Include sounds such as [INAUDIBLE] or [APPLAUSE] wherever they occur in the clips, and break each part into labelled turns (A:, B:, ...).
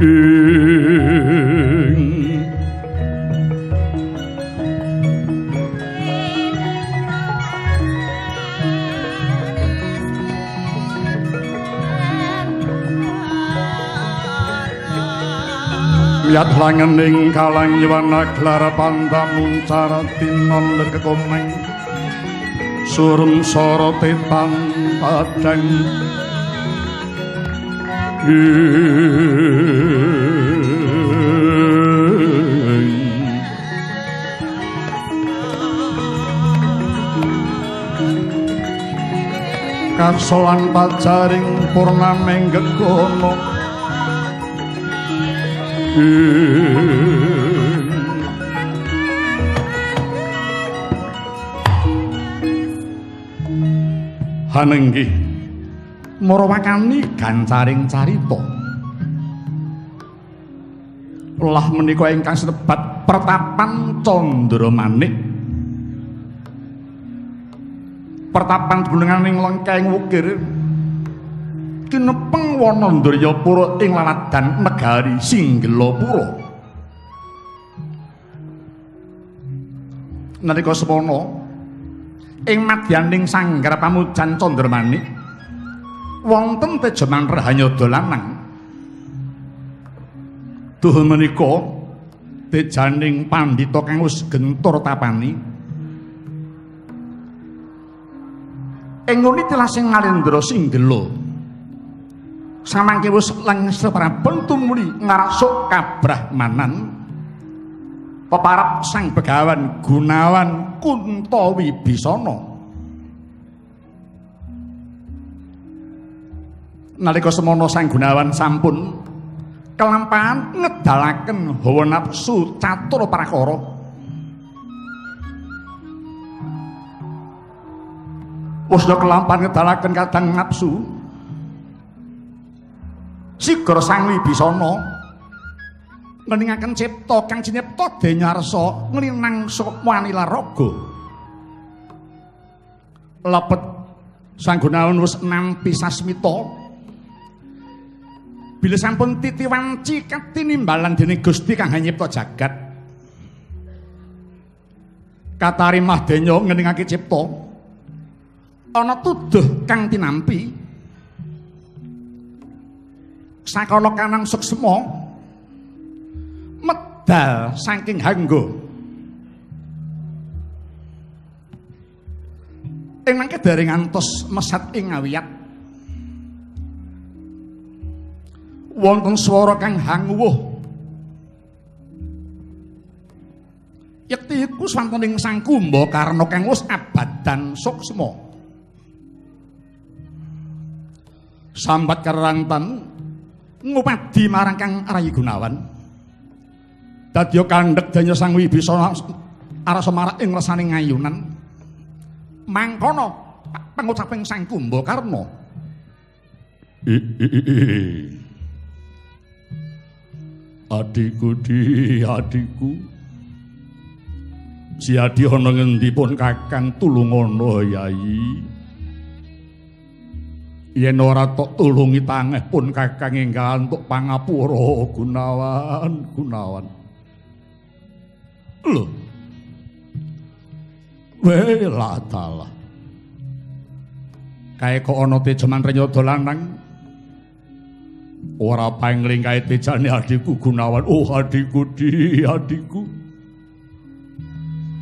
A: Yat langening kalang yuwana klar panda muncar tinon lekekomeng. Surum soro tetan padang Kasolan pajaring purnameng gegono Hanenggi Morawakani gancaring carita. Lah menika ingkang sebat pertapan Candramanik Pertapan gununganing lengkeng wukir. Kinepeng wana ing laladan negari Singgelapura. Nalika semana ing madyaning sanggar pamujan Candramanik wonten tejeman Rahanyada lanang. Duh menika tejaning pandhita kang wis gentur tapani. Ing ngene tilasing Nalendra Singgela. samangke wis lengse prabon tumuli ngarasuk kabrahmanan peparap sang begawan gunawan kuntawi bisana nalika semono sang gunawan sampun kelampahan ngedalaken hawa nafsu catur prakara wis kelampahan ngedalaken kadang nafsu Sigur Sang Wibisana ngeningaken cipta kang cinipta denyarsa nglinang wanila raga. Lepet Sang Gunawan wis nampi sasmita. Bila sampun titiwanci katinimbalan dening Gusti kang nyipta jagat. Katarimah denya ngeningake cipta. Ana tuduh kang tinampi. sakana kanang suksma medal saking hanggo ing mangke dereng ngantos mesat ing ngawiyat wonten swara kang hanguwuh Yekti iku swantening sang kumba karena kang wis abadan suksma. Sambat karantan ngupadi marang Kang Rayi Gunawan. Dadya kandhek danya Sang Wibisana arasa marak ing rasaning ngayunan. Mangkono pangucaping Sang Kumbakarna. Adikku di adikku. Si adi ana ngendi pun Kakang tulungono Yayi. yen ora tok tulungi tangeh pun kakang enggal untuk pangapura gunawan gunawan lho wela tala kae kok ana tejeman renyada lanang ora pangling kae tejane adikku gunawan? Oh adikku di adikku.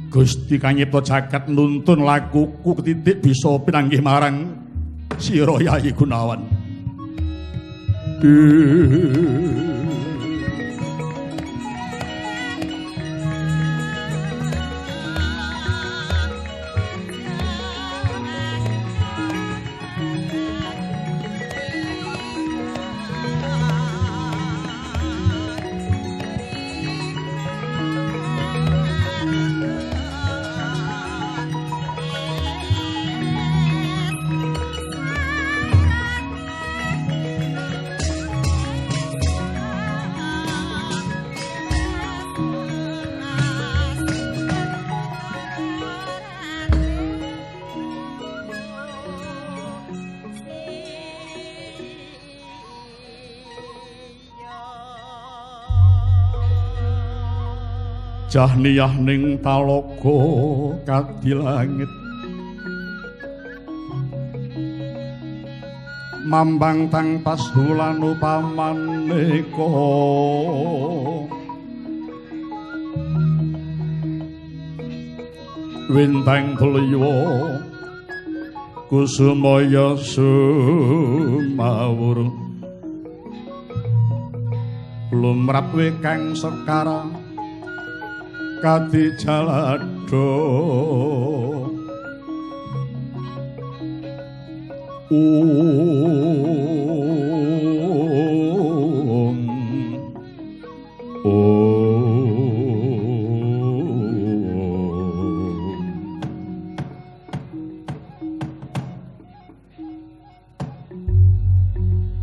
A: Gusti kanyipta jagat nuntun lakuku ketitik bisa pinanggih marang Sira Yayi Gunawan. Jahniyah ning talaga kadilangit mambang tang pas hulan upamaneka wintang kliwa kusumaya sumawur. Lumrap kang sekara kadi jalado um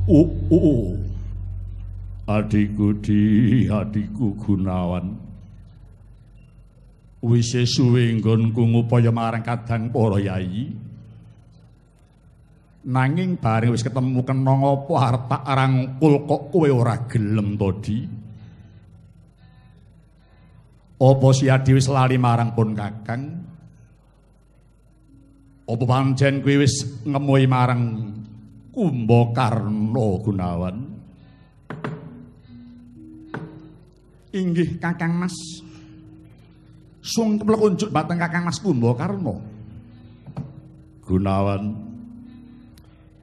A: Oh, oh, oh. Adikku di adikku Gunawan. Wis suwe nggonku ngupaya marang kadang para yayi. Nanging bareng wis ketemu kena apa arep tak rangkul kok kowe ora gelem to, Di? Apa si Adi wis lali marang pun Kakang? Apa pancen kowe wis ngemuhi marang Kumbakarna Gunawan? Inggih Kakang Mas. Sung plekunjuk bateng Kakang Mas Kumbakarna. Gunawan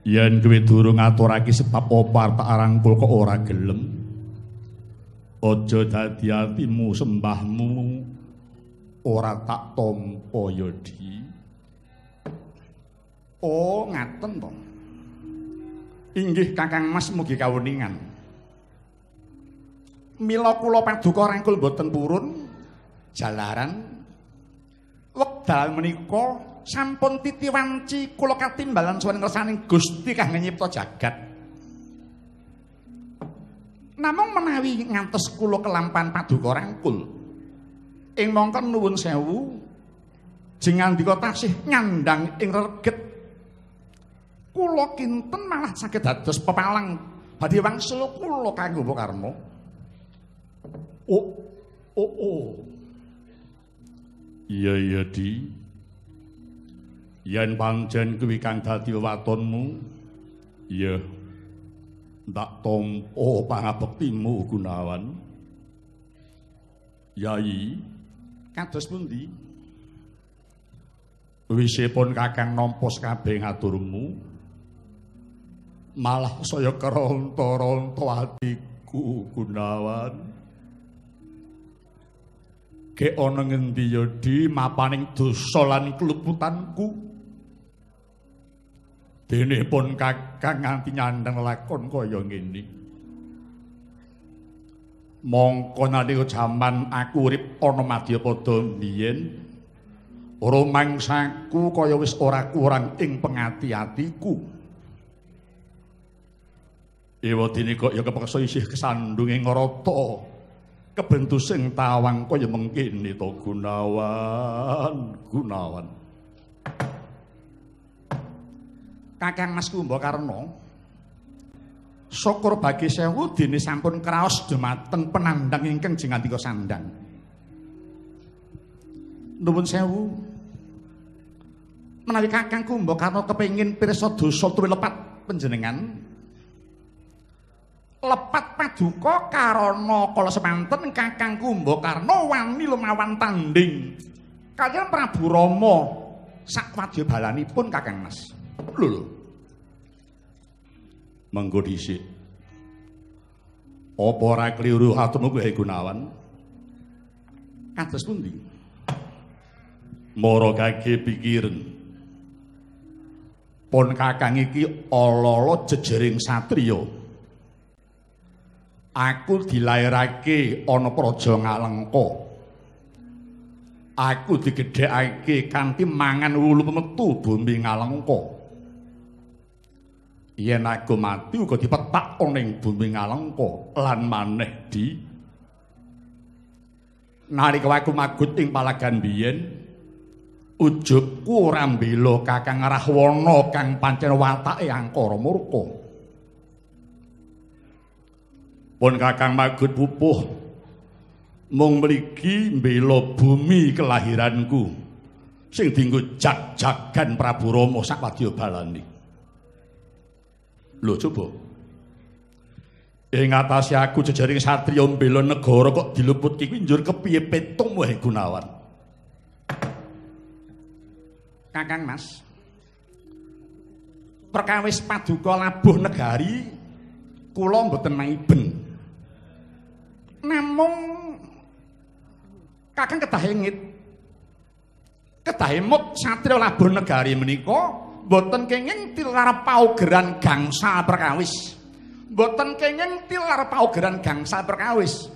A: yen kowe durung ngaturake sebab apa arep arangkul kok ora gelem. Aja dadi atimu sembahmu ora tak tampa ya di. Oh ngaten to. Inggih kakang mas mugi kawuningan. Mila kula paduka rangkul boten purun jalaran wekdal menika sampun titi wanci kula katimbalan suwan ngersaning Gusti kang nyipta jagat. Namung menawi ngantos kula kelampan paduka rangkul. Ing mongkon nuwun sewu jengandika tasih nyandang ing reget. Kula kinten malah saged dados pepalang badhe wangsul kula kanggo Karma. Oh, oh, oh. Iya, iya, Di. yen pancen kuwi kang dadi watonmu ya ndak tampa pangabektimu gunawan. Yai kados pundi? Wisipun kakang nampa kabeh ngaturmu. Malah saya keronto-ronto atiku gunawan Ke ana ngendi ya di? Mapaning dosa lan kleputanku dene pun kakang nganti nyandang lakon kaya ngene. Mongko nalika jaman aku urip ana madyapada biyen rumangsaku kaya wis ora kurang ing pengati-atiku. Ewadene kok ya kepeksa isih kesandung ing ngrata kebentu sing tawang kaya mengkene to Gunawan Gunawan Kakang Mas Kumbakarna Syukur bagi sewu dene sampun kraos dumateng penandang ingkang jengandika sandang. Nuwun sewu. Menawi Kakang Kumbakarna kepengin pirsa dosa tuwi lepat panjenengan lepat paduka karana kala semanten Kakang Kumbakarna wani lumawan tanding kaliyan Prabu Rama sak wadya Kakang Mas. Lho lho. Menggo dhisik. Apa ora kliru atumu kowe Gunawan? Kados pundi? Moro kage pikiran. Pon kakang iki ala-ala jejering satriya. Aku dilairake ana praja Ngalengka. Aku digedhekake kanthi mangan wulu metu bumi Ngalengka. yen aku mati uga dipetak ning bumi ngalengka lan maneh di nalika aku magut ing palagan biyen ujubku ora mbela kakang rahwana kang pancen watake angkara murka pun kakang magut pupuh. Mung mligi mbela bumi kelahiranku sing dienggo jag-jagan Prabu Rama sak balani. Lho coba. Ing atase aku jejaring satriya mbela negara kok diluput ki njur kepiye petung wae gunawan? Kakang Mas perkawis paduka labuh negari kula mboten maiben namung kakang kedah emut satria labuh negari menika mboten kenging tilar paugeran gangsa perkawis. Mboten kenging tilar paugeran gangsa perkawis.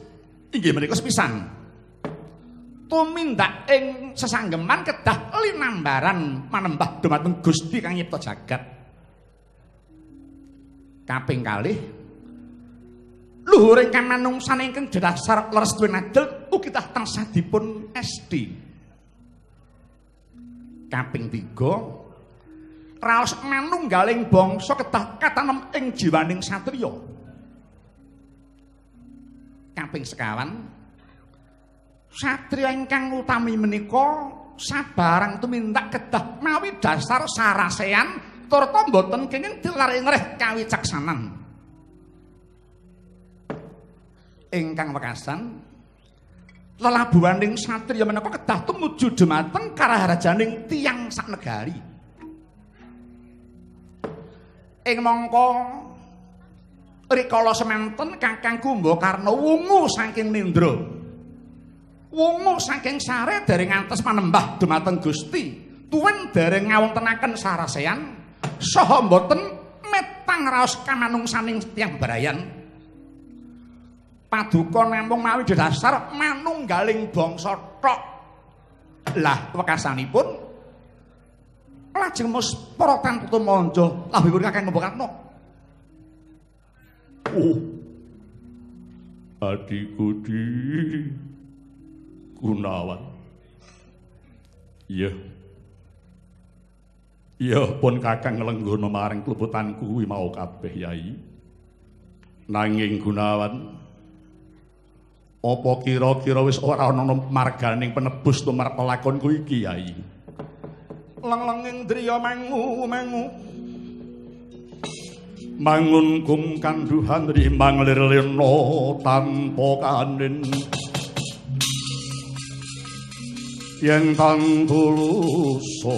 A: Inggih menika sepisan. Tumindak ing sesanggeman kedah linambaran manembah dumateng Gusti kang nyipta jagat. Kaping kalih luhuring kamanungsan ingkang dhasar leres duwe nadel ugi tansah dipun esti kaping 3 raos manunggaling bangsa kedah katanem ing jiwaning satriya kaping sekawan satriya ingkang utami menika sabarang tumindak kedah mawi dasar sarasean turta mboten kenging dilare kawicaksanan. Ingkang wekasan lelabuhaning satriya menika kedah tumuju dhumateng karaharajaning tiyang sak negari. Ing mangka rikala semanten Kakang Kumbakarna wungu saking Nindra. Wungu saking sare dereng ngantos manembah dhumateng Gusti. Tuwin dereng ngawontenaken sarasean saha mboten metang raos kamanungsaning tiyang barayan paduka namung mawi dasar manunggaling bangsa tok lah wekasanipun lajeng mus para tantutu manja labipun kakang ngembokno oh adikku di gunawan. Iya. Ya pun kakang nglenggono maring klebutanku kuwi mau kabeh yai. Nanging Gunawan apa kira-kira wis ora ana marganing penebus tumrap lakonku iki yai. Lenglenging driya mangu mangu. Mangun kum kanduhan rimang lir-lirno tanpa kanin. Yen tang tuluso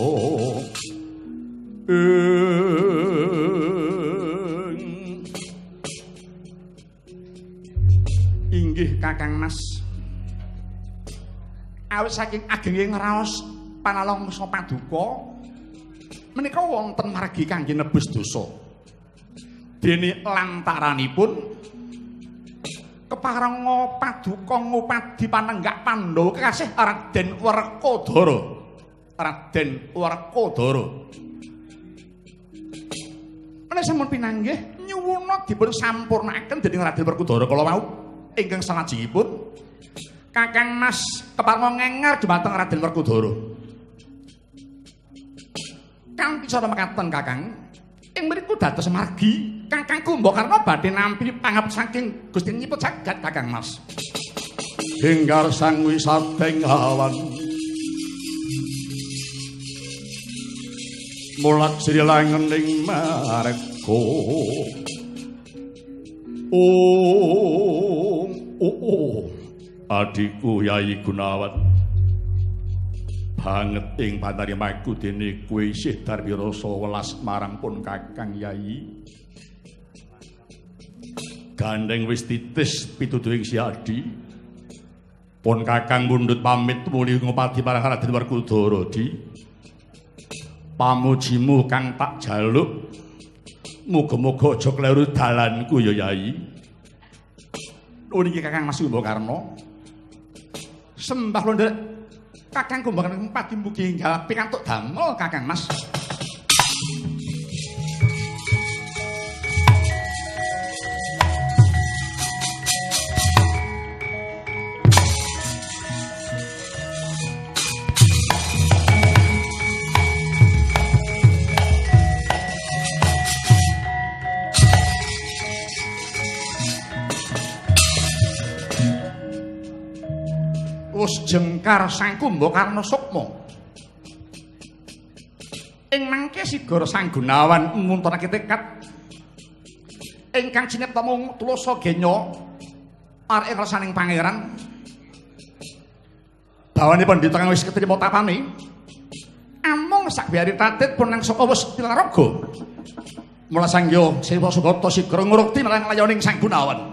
A: inggih Kakang Mas. Awit saking agenge ngraos panalongsa paduka menika wonten margi kangge nebus dosa. Dene lantaranipun keparenga paduka ngupadi panenggak Pandhawa kekasih Raden Werkodara Raden Werkodara Menawi sampun pinanggih nyuwuna dipun sampurnaken dening Raden Werkudara kala wau ingkang salajengipun Kakang Mas kepareng ngenger dumateng Raden Werkudara. Kang bisa mekaten Kakang ing mriku dados margi Kakang Kumbakarna badhe nampi pangap saking Gusti nyiput jagat Kakang Mas. Hinggar sang wisateng awan mulat sri langening mareko oh oh oh adikku yai gunawan. Banget ing panarimaku dene kowe isih darbi rasa welas marang pun kakang yai. Gandeng wis titis pituduhing si adi. Pun kakang mundut pamit muli ngopati marang Raden Werkudara di. Pamujimu kang tak jaluk muga-muga aja kleru dalanku ya yai. Niki kakang Mas Kumbakarna sembah lho kakang Kumbakarna pati mugi enggal pikantuk damel kakang Mas Jengkar Sang Kumba Karna Sukma. Ing mangke Sigara Sang Gunawan ngunturake tekad ingkang cinipta mung tulasa genya arek rasaning pangeran. Bawanipun ditengah wis ketrima tapane amung sak biari tatit pun nang saka wis pilaraga. Mula sangya sewa sugata sigra ngurukti marang layoning sang gunawan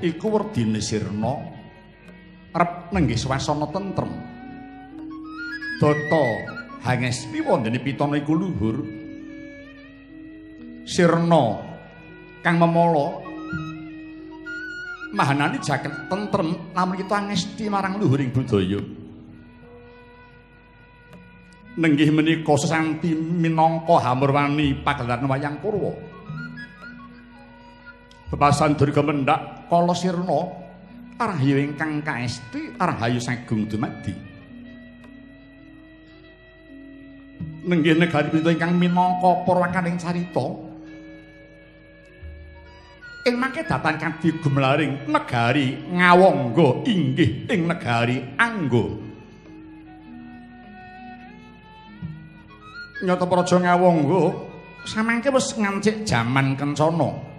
A: iku werdine sirna arep nenggih swasana tentrem. Data hangesti wondene pitana iku luhur. Sirna kang memala mahanani jaket tentrem namun kita ngesti marang luhuring budaya. Nenggih menika sesanti minangka hamurwani pagelaran wayang purwa Bebasan durga mendak kala sirna arhayu ingkang kaesti arhayu sagung dumadi. Nenggih negari pintu ingkang minangka purwakaning carita. Ing mangke datan kang digumlaring negari Ngawangga inggih ing negari Angga. Nyata Praja Ngawangga samangke wis ngancik jaman kencana.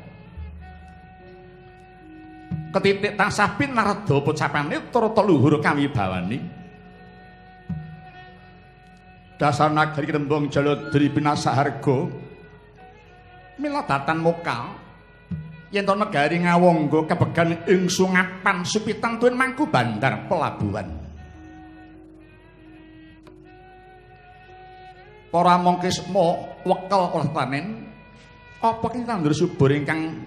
A: Ketitik tansah pinarda pocapane turut luhur kawibawani dasar nagari rembong jalodri pinasaharga mila datan mokal yen to negari ngawangga kebegan ing sungapan supitan tuwin mangku bandar pelabuhan. Para mongkismo wekel oleh panen apa kang tandur subur ingkang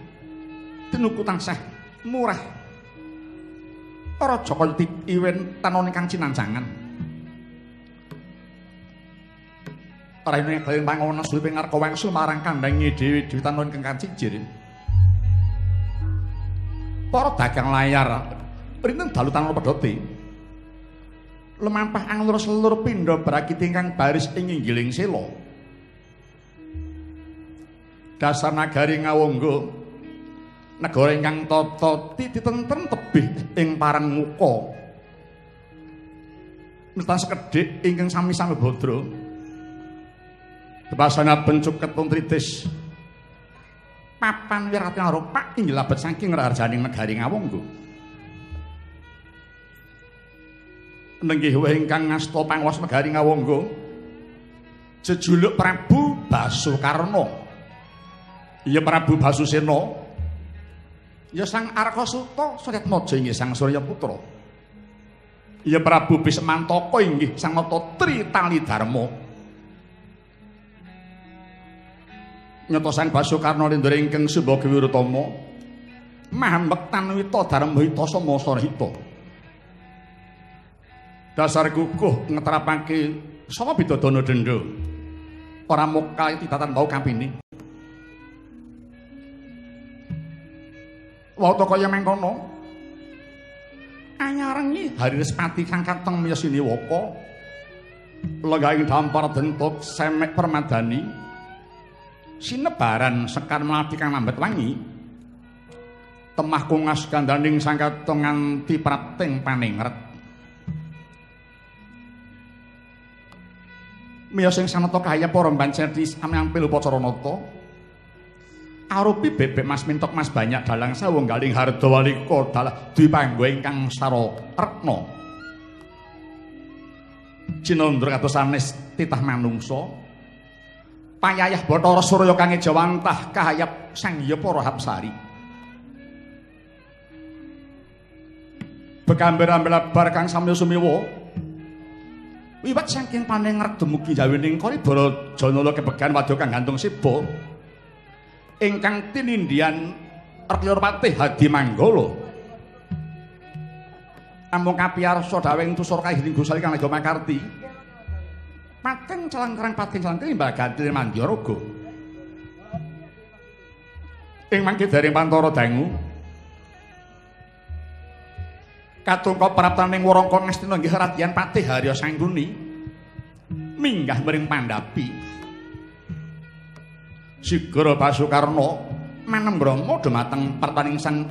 A: tinuku tansah murah. Para joko iwen tanon ingkang cinanjangan. Para ini kalian pangono suwi pengar kawangsul marang kandangi dewi dewi tanon ingkang cijir para dagang layar perinten dalu tanon pedoti lemampah anglur selur pindha brakit ingkang baris ing inggiling sela. Dasar nagari ngawangga negara ingkang tata titenten tebih ing parang muka. Mesta sekedhik ingkang sami samebadra. Tebasana bencuk ketun tritis. Papan wirati arupa inggil abet saking rajaning negari ngawangga. nenggih wae ingkang ngasta pangwas megari ngawangga jejuluk Prabu Basukarna iya Prabu Basusena ya sang Arkasuta Suryatmaja inggih sang Surya Putra iya Prabu Bismantaka inggih sang Nata Tritali Darma nyata sang Basukarna lindure ingkang Sumbaga Wirutama Mahambek Tanwita Darma Hita Samasara Hita dasar kukuh ngeterapake sapa bidadana denda ora muka tidatan bau kampini wau kaya mengkono anyarengi. Hari respati kang kateng miyasini waka legaing dampar dentuk semek permadani. Sinebaran sekar melati kang lambat wangi. Temah kungas gandaning sangkatong nganti prating paningret. Miya sing sanata kaya para mbancen di amyampil upacara nata. Arupi bebek Mas Mintok Mas banyak dalang sawung galing harda walika dalah dwi panggo ingkang sara retna. Cinandra kados sanes titah manungsa. Payayah Bathara Surya kang jawantah kahayap sang para hapsari. Bekamber ambel bar kang samya sumiwa Wiwat saking panengrek dumugi jawining Kalibara Janala kebegan wadya kang gantung siba. Ingkang tinindian Artyapati Hadi Manggala. Amung kapiyarsa dawing tusur kahiring Gusali kang lega makarti. Pating celangkrang pating celangkrang imbal ganti Mandyaraga. Ing mangke daring Pantara Dangu. katungka praptaning warangka ngastina nggih radyan patih Harya Sangguni minggah mring Pandapi Sigara Basukarna manembrama dhumateng partaning Sang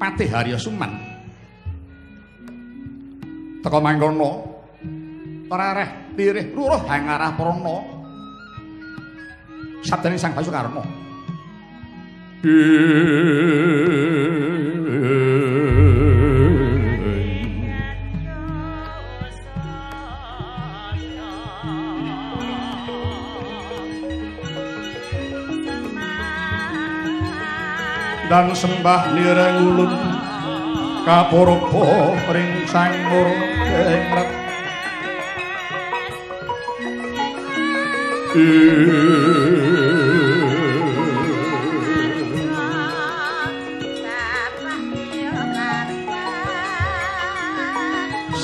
A: Patih Harya Suman. Teka mangkono rereh tirih luruh hangarah prana sabdane Sang Basukarna dan sembah lireng ulun. Kapurpo ring sang nur engret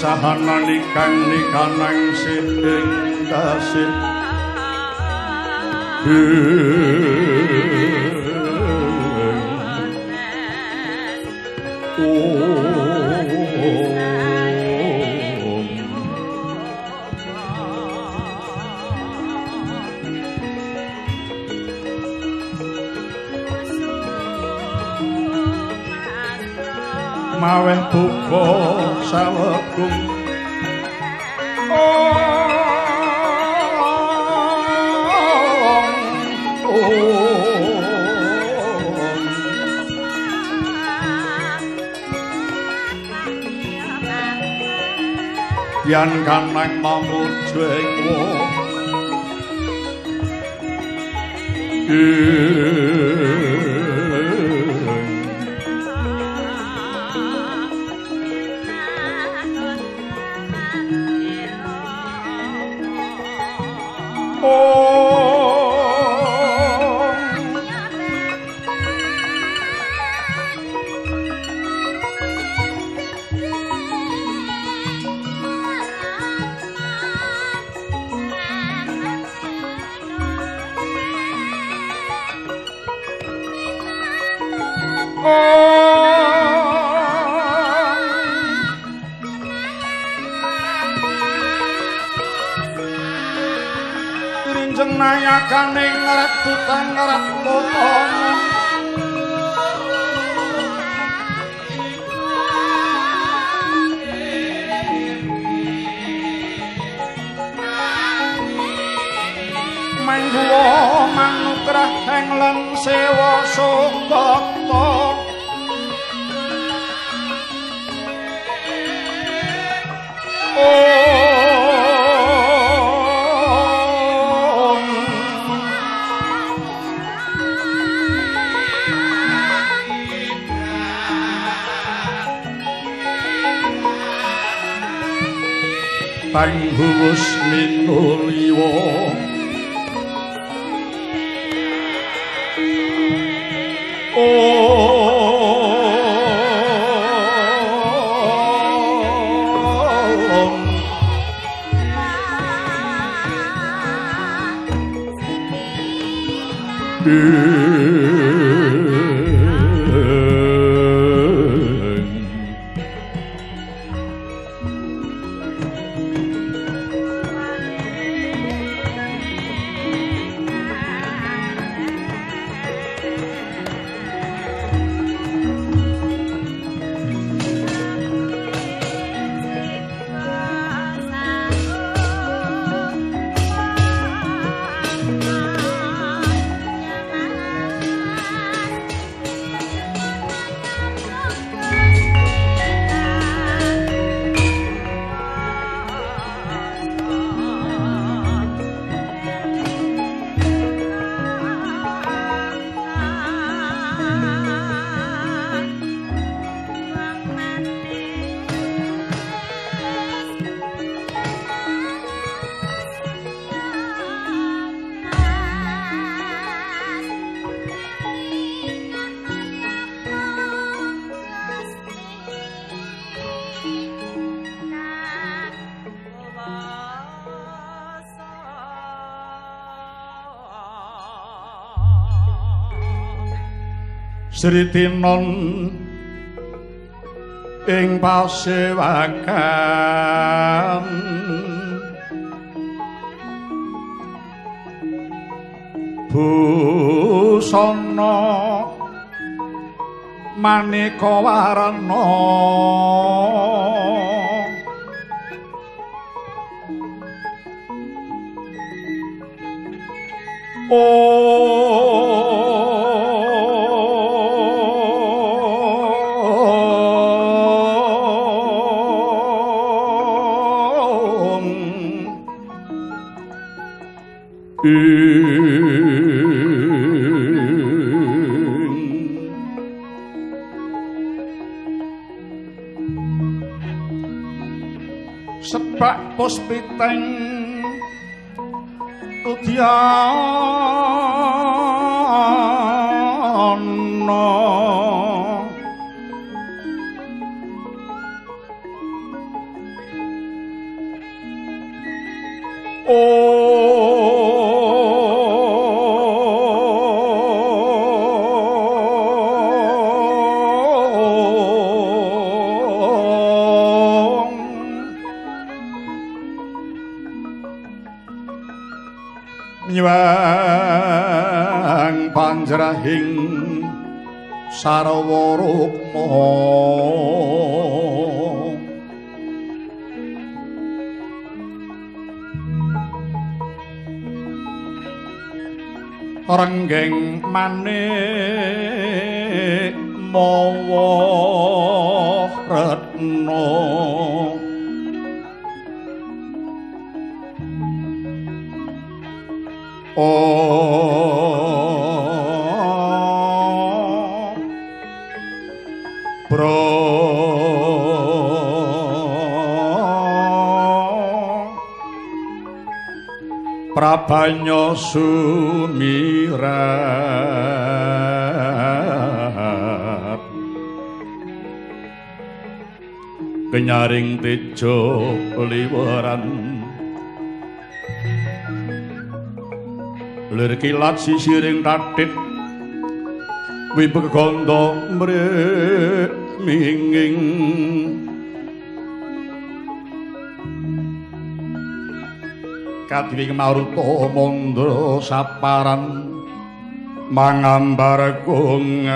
A: sahana nikang nikanang sing dasih maweh buka sawekung yen kaneng mamuju ing wong nayakaning retutan retutana Mangguwa manugrah ing lan sewa 땅 부으시민 올리오 Sritinon ing pasewakan. Busana maneka warna sebak puspiteng udyana nyuwang sarwa rukma renggeng manik mawa retna. Oh. Prabanyo sumirat Kenyaring tejo liweran Lir kilat sisiring tatit Wibek gondo kadwi maruta mandra saparan mangambar kungas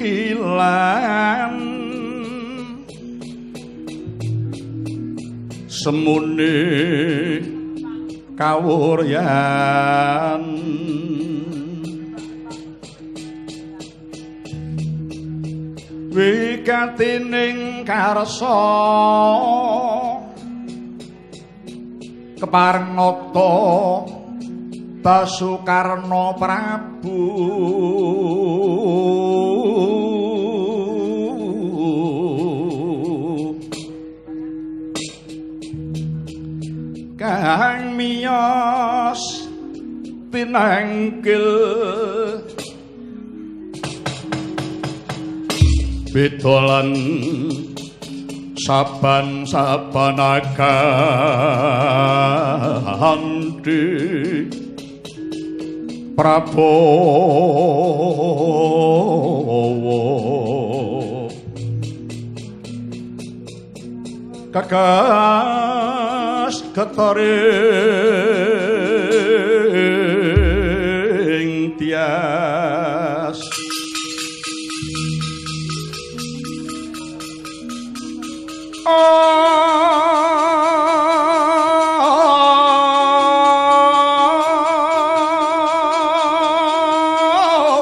A: panangkilan semune kawuryan. Wigatining karsa kepareng nata Basukarna Prabu Kang miyos pinangkil Bedolan saban-saban aganti Prabowo. Kakas ketaring tias.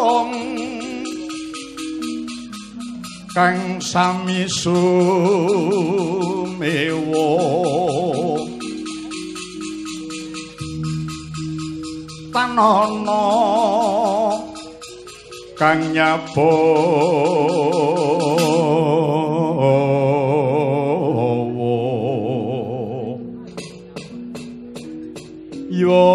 A: Om Kang sami sumewo Tanono Kang nyabowo. Yo.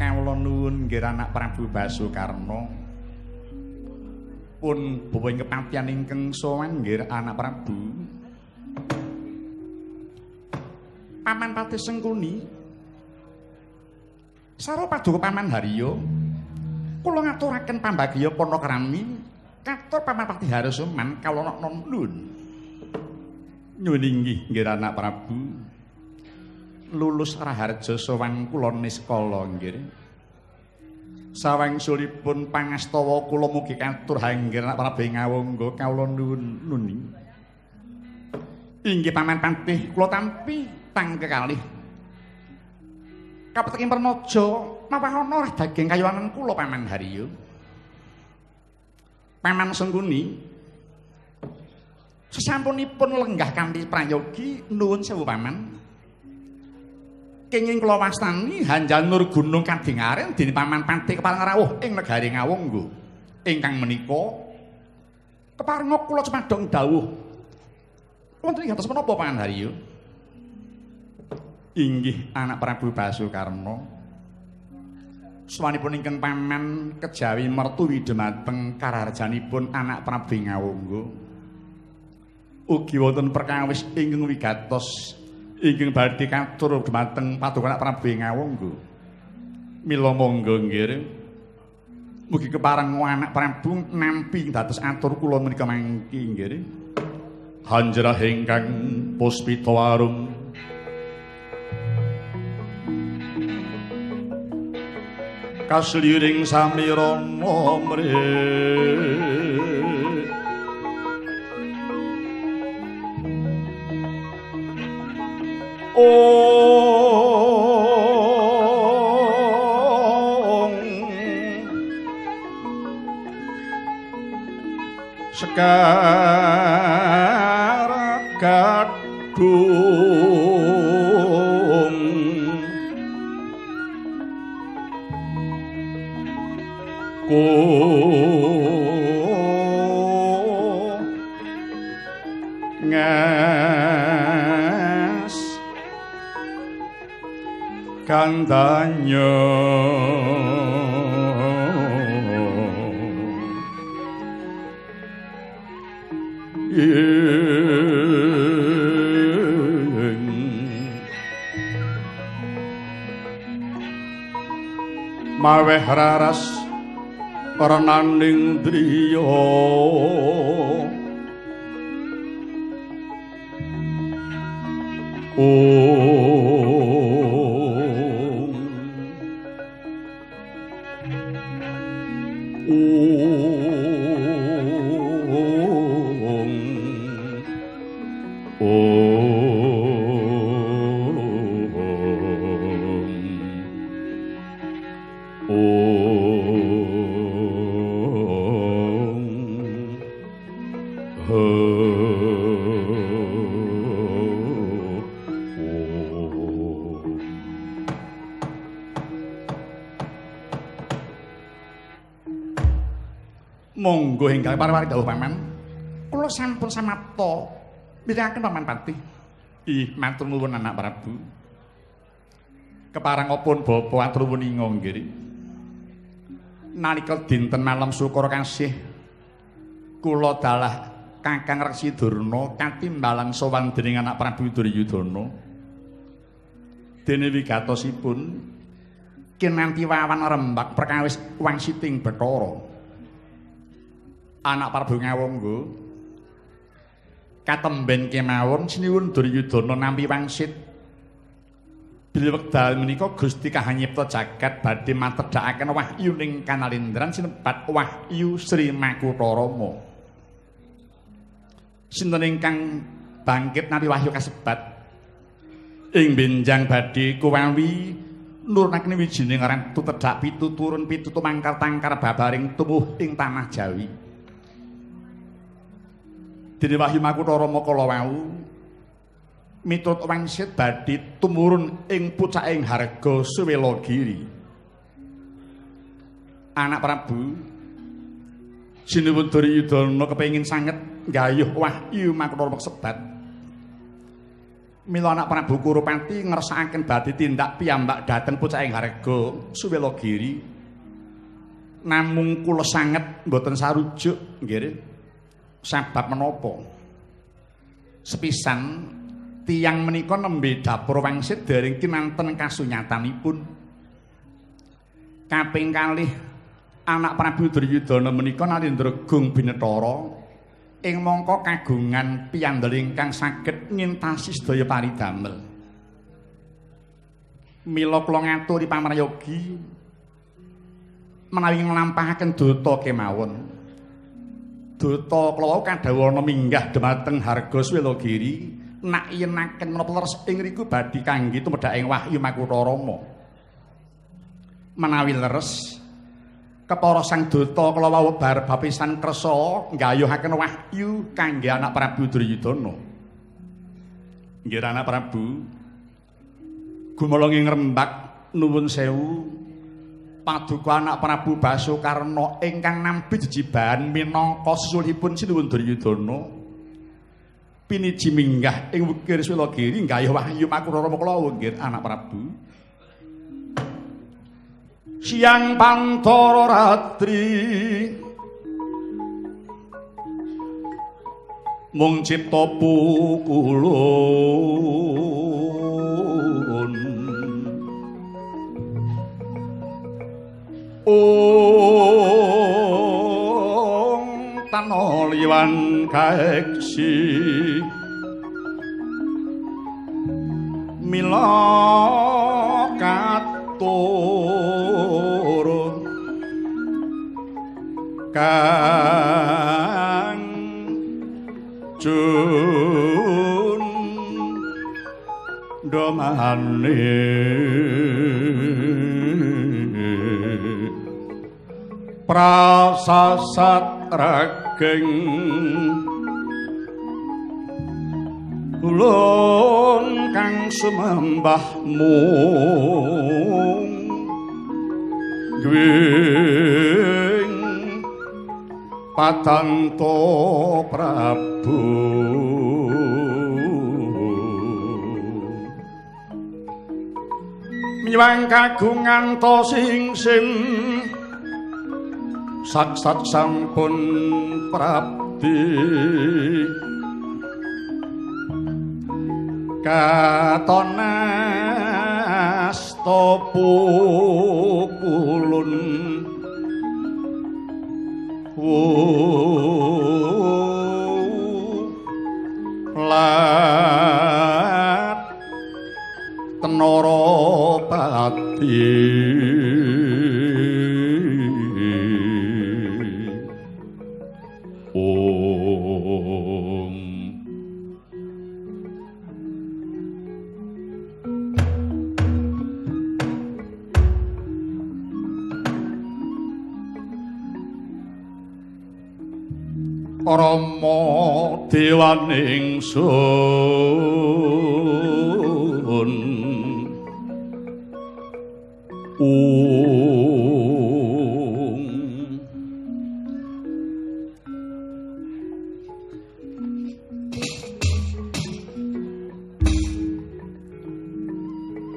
A: Kawula nuwun nggih anak Prabu Basukarna. Pun bawing kepatian ingkang sowan nggih anak Prabu. Paman Patih Sengkuni. Saro paduka Paman Haryo. Kula ngaturaken pambagya Panakrami katur Paman Patih Haryosuman kawula nuwun. Nyuwun inggih nggih anak Prabu. lulus raharja sowan kula niskala nggih. Sawangsulipun pangastawa kula mugi katur hanggir anak Prabu Ngawangga kawula nuwun. Inggih paman pantih kula tampi tang kekalih. Kapeteking Pernaja mawahana rah daging kayuwanan kula paman Haryo. Paman Sengkuni Sesampunipun lenggah kanthi prayogi nuwun sewu paman. Kenging kula wastani Hanjanur Gunung Kadingaren dening Paman Pati kepareng rawuh ing negari Ngawungga. Ingkang menika kepareng kula cemadhong dawuh. Wonten ing atas menapa Paman Haryo? Inggih anak Prabu Basukarna. Swanipun ingkang paman kejawi mertuwi dhumateng kararjanipun anak Prabu Ngawungga. ugi wonten perkawis ingkang wigatos ingkang badhe katur dhumateng paduka Prabu Ngawungga. Mila monggo nggih. Mugi kepareng anak Prabu nampi dados atur kula menika mangki nggih. Hanjrah ingkang puspita warung kasliring samirana mrih ong sekar gadung ku kandanya maweh raras renaning driya Monggo ingkang parwari dawuh paman. Kula sampun samapta mirengaken paman Pati. Ih, matur nuwun anak Prabu. Keparangipun bapa atur wuninga nggih. Nalika dinten malam syukur kasih kula dalah Kakang Resi Durna katimbalan sowan dening anak Prabu Duryudana. Dene wigatosipun kinanti wawan rembak perkawis wangsiting Bathara. Anak Prabu Ngawangga katemben kemawon sinuwun Duryudana nampi wangsit. Bilih wekdal menika Gusti Kahanyipta jagat badhe matedhakaken wahyu ning kanalindran sinebat wahyu Sri Makutarama. Sinten ingkang bangkit nampi wahyu kasebat? Ing benjang badhe kuwawi nurunaken wijining aran tutedhak pituturun pitutu mangkar tangkar babaring tumuh ing tanah Jawi Dene Wahyu Makutara Makala wau miturut wangsit badhe tumurun ing pucaking harga Suwelagiri. Anak Prabu Sinuwun Duryudana kepengin sanget nggayuh Wahyu Makutara sebat. Mila anak Prabu Kurupati ngersakaken badhe tindak piyambak dhateng pucaking harga Suwelagiri. Namung kula sanget mboten sarujuk nggih. Sebab menapa? Sepisan tiang menika nembe dapur wangsit dereng kinanten kasunyatanipun. Kaping kalih anak Prabu Duryudana menika nalindregung binetara ing mangka kagungan piyandel ingkang saged ngintasi sedaya paridamel mila kula ngaturi pamaryogi menawi nglampahaken duta kemawon duta kula kadhawana minggah dhumateng harga Swelogiri nak yenaken menapa leres ing riku badhe kangge tumedhaking Wahyu Makutarama. Menawi leres kepara sang duta kula wau bar bapisan kersa nggayuhaken wahyu kangge anak Prabu Duryudana. Nggih anak Prabu. Gumolong ing rembak nuwun sewu paduka anak Prabu Basukarna ingkang nampi jejibahan minangka susulipun Sinuwun Duryudana piniji minggah ing wukir Swilagiri nggayuh wahyu makurara kala nggih anak Prabu. Siang Pantara Ratri. Mung cipta pukulun ong tanoliwan kaeksi. Mila katur kang jun domane prasasat rageng. Ulun kang sumembahmu gwing patanto prabu. Miwang kagungan to sing sim saksat sampun prabdi katonas topu kulun lat tenoro pati Rama dewaning sun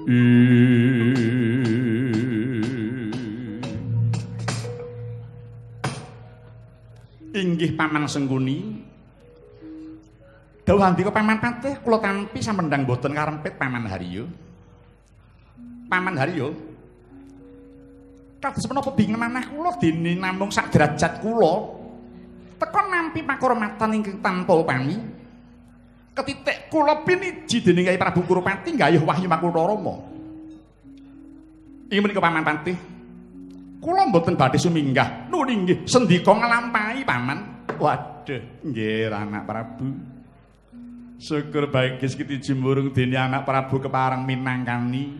A: Ung inggih paman sengguni. Dawuh andika paman patih kula tampi samendang boten karempit paman hariyo paman hariyo kados menapa bingen manah kula dene namung sak derajat kula teka nampi pakurmatan ingkang tanpa upami. Ketitik kula piniji dening Kyai Prabu Kurupati gayuh wahyu Makutha Rama Inggih menika paman patih Kula mboten badhe suminggah. Nuwun inggih, sendika nglampahi paman. Waduh, nggih anak Prabu. Syukur bagus kiti jemburung dene anak Prabu kepareng minangkani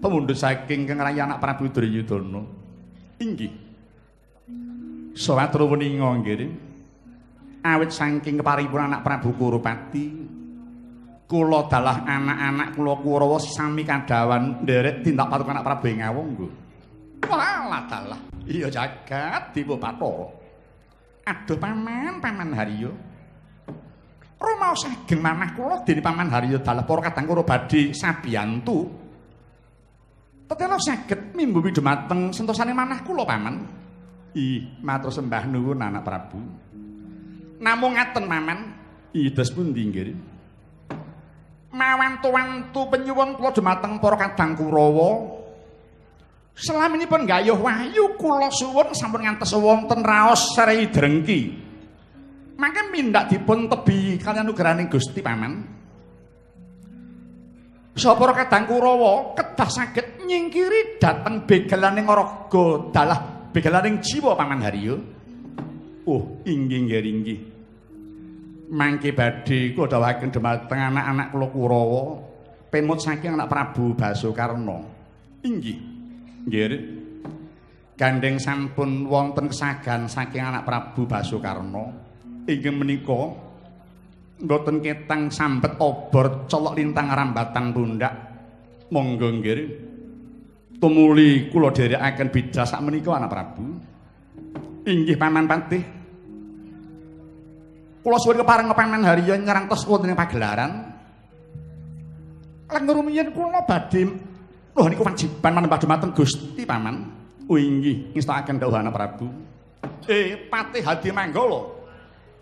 A: pemundhut saking Kang Raya anak Prabu Duryudana. Inggih. Sawatur weninga nggih. Awit saking keparipun anak Prabu Kurupati kula dalah anak-anak kula Kurawa sami kadawan nderek tindak patuh anak Prabu Ngawung nggo. Walah dalah. Iya jagat Dewa Bathara. Aduh paman, paman Haryo. Rama sageng manah kula dene paman Haryo dalah para kadang kula badhe sabiyantu. Tetela saged mimbu dumateng sentosane manah kula paman. Ih, matur sembah nuwun anak Prabu. Namung ngaten paman, ides pundi nggih? Mawantu-wantu penyuwun kula dumateng para kadang Kurawa. Selaminipun gayuh wahyu kula suwun sampun ngantos wonten raos srei drengki. Mangke mindak dipun tebi kaliyan nugraning Gusti Paman. Sapa kadang Kurawa kedah saged nyingkiri dhateng begelaning raga dalah begelaning jiwa Paman Haryo. Oh, inggih nggih. Mangke badhe kula dawuhaken dhumateng anak-anak kula Kurawa pemut saking anak Prabu Basukarna. Inggih. Nggih. Gandeng sampun wonten kesagan saking anak Prabu Basukarna. Inggih menika mboten ketang sambet obor colok lintang rambatan pundak. Monggo nggih. Tumuli kula dherekaken bidah sak menika anak Prabu. Inggih Paman Patih. Kula suwun kepareng Paman Haryo nyerangtos wonten ing pagelaran. Lan rumiyin kula badhe Loh niku wajiban manembah dumateng Gusti Paman. Oh inggih, ngestakaken dawuh Prabu. Eh, Patih Hadi Manggala.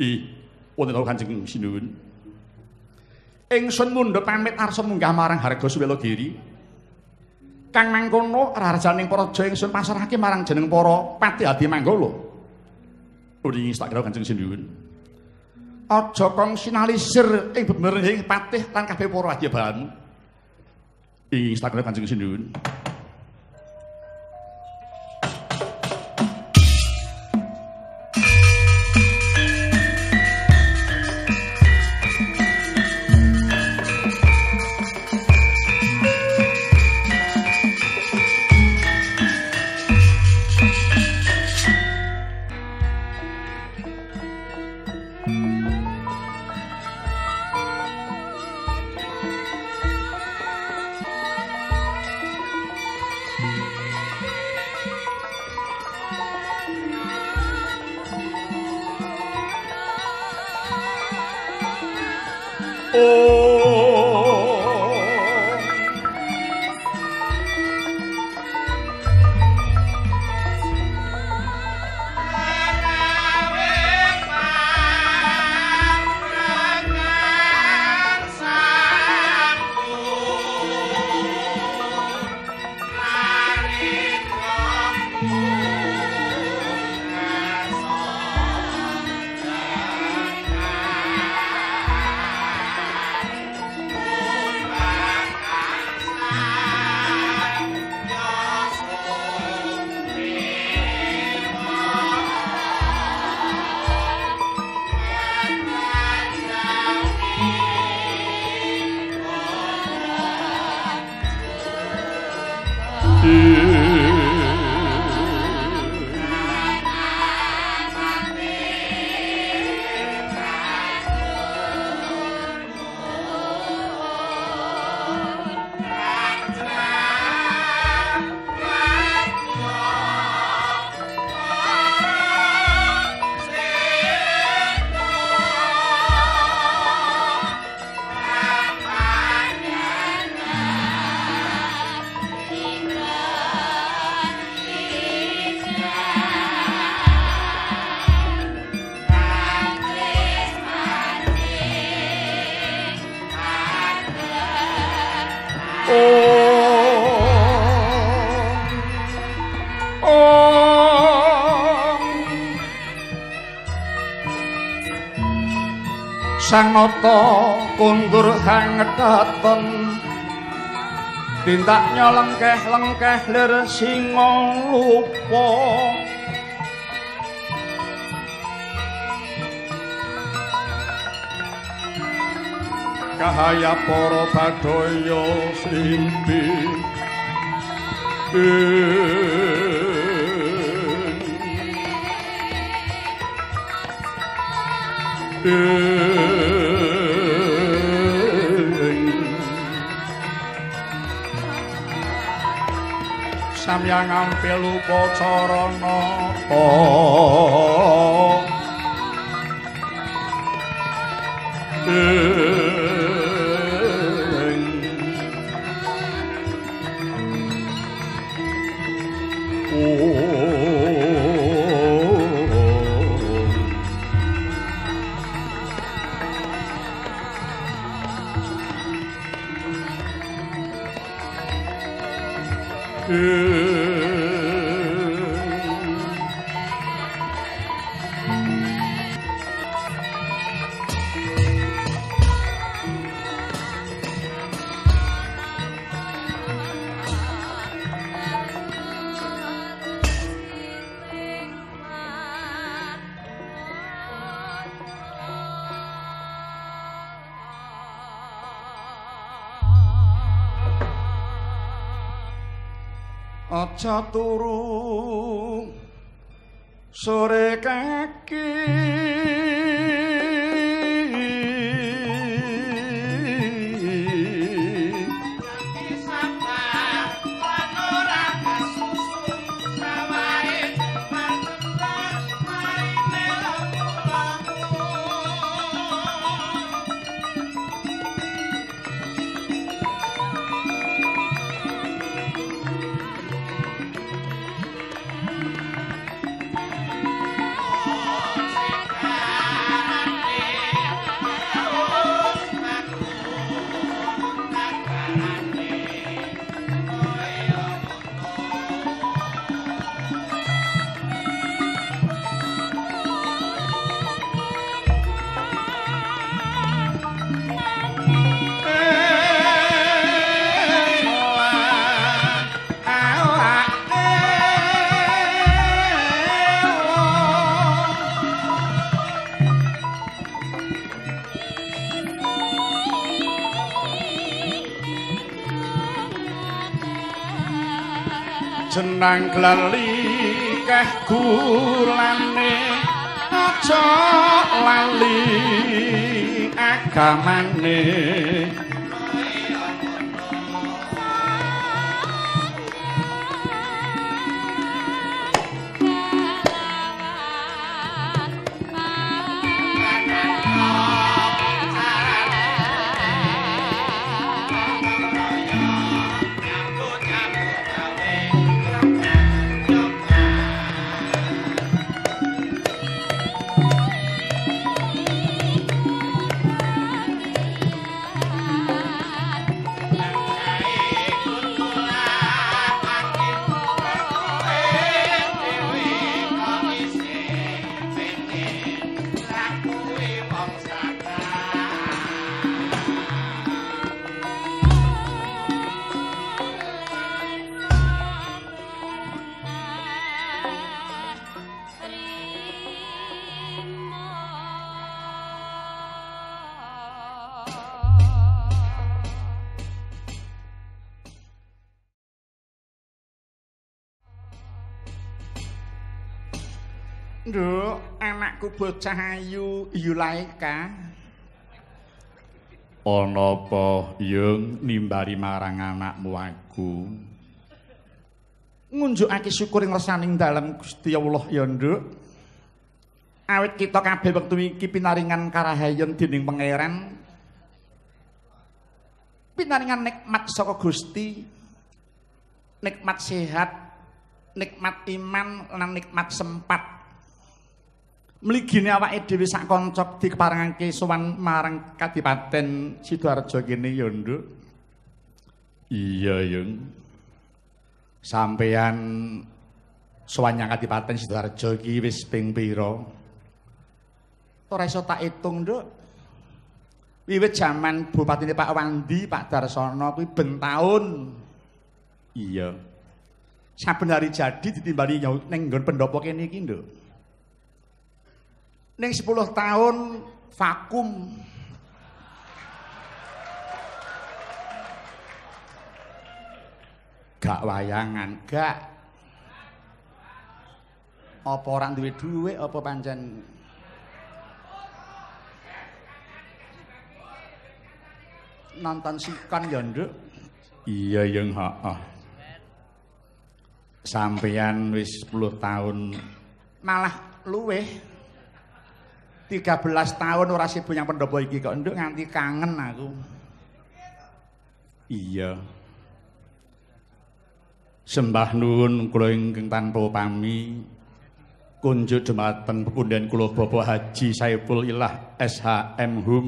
A: Ih, wonten dawuh Kanjeng Sinuwun. Ingsun mundhut pamit arsa munggah marang Harga Suwelogiri. Kang mangkono rarajaning praja ingsun pasrahake marang jeneng para pati adi manggala. Uringi tak kira Kanjeng Sinuwun. Aja kong sinalisir ing bemering patih lan kabeh para adyabamu. Ing tak kira Kanjeng Sinuwun. Sang nata kundur hangetaton tintaknya lengkeh-lengkeh lir singa lupa. Kahaya para badaya simpi Samyang ampil upacara Oh. Aja catur jenang glali keh kulane aja lali agamane anakku bocah ayu Yulaika. Ana apa, Yung, nimbari marang anakmu aku? Ngunjukake syukur ing resaning dalem Gusti Allah ya, Nduk. Awit kita kabeh wektu iki pinaringan karahayon dening pangeran. Pinaringan nikmat saka Gusti. Nikmat sehat, nikmat iman lan nikmat sempat. Mligine awake dhewe sak kanca dikeparengake sowan marang Kadipaten Sidoarjo kene ya, Nduk. Iya, Yung. Sampeyan sowan nyang Kadipaten Sidoarjo iki wis ping pira? Ora iso tak itung, Nduk. Wiwit jaman Bupatine Pak Wandi, Pak Darsono kuwi ben taun. Iya. Saben hari jadi ditimbali ning nggon pendopo kene iki, Nduk. Ning 10 tahun vakum. Gak wayangan gak. Apa orang duwe duwe apa pancen? Nonton sikon ya nduk? Iya yang ha sampeyan wis 10 tahun malah luweh 13 tahun ora sibuk yang pendopo iki kok nduk nganti kangen aku. Iya. Sembah nuwun kula ingkang tanpa pami kunjuk dumateng pepundhen kula Bapak Haji Saiful Ilah SHM Hum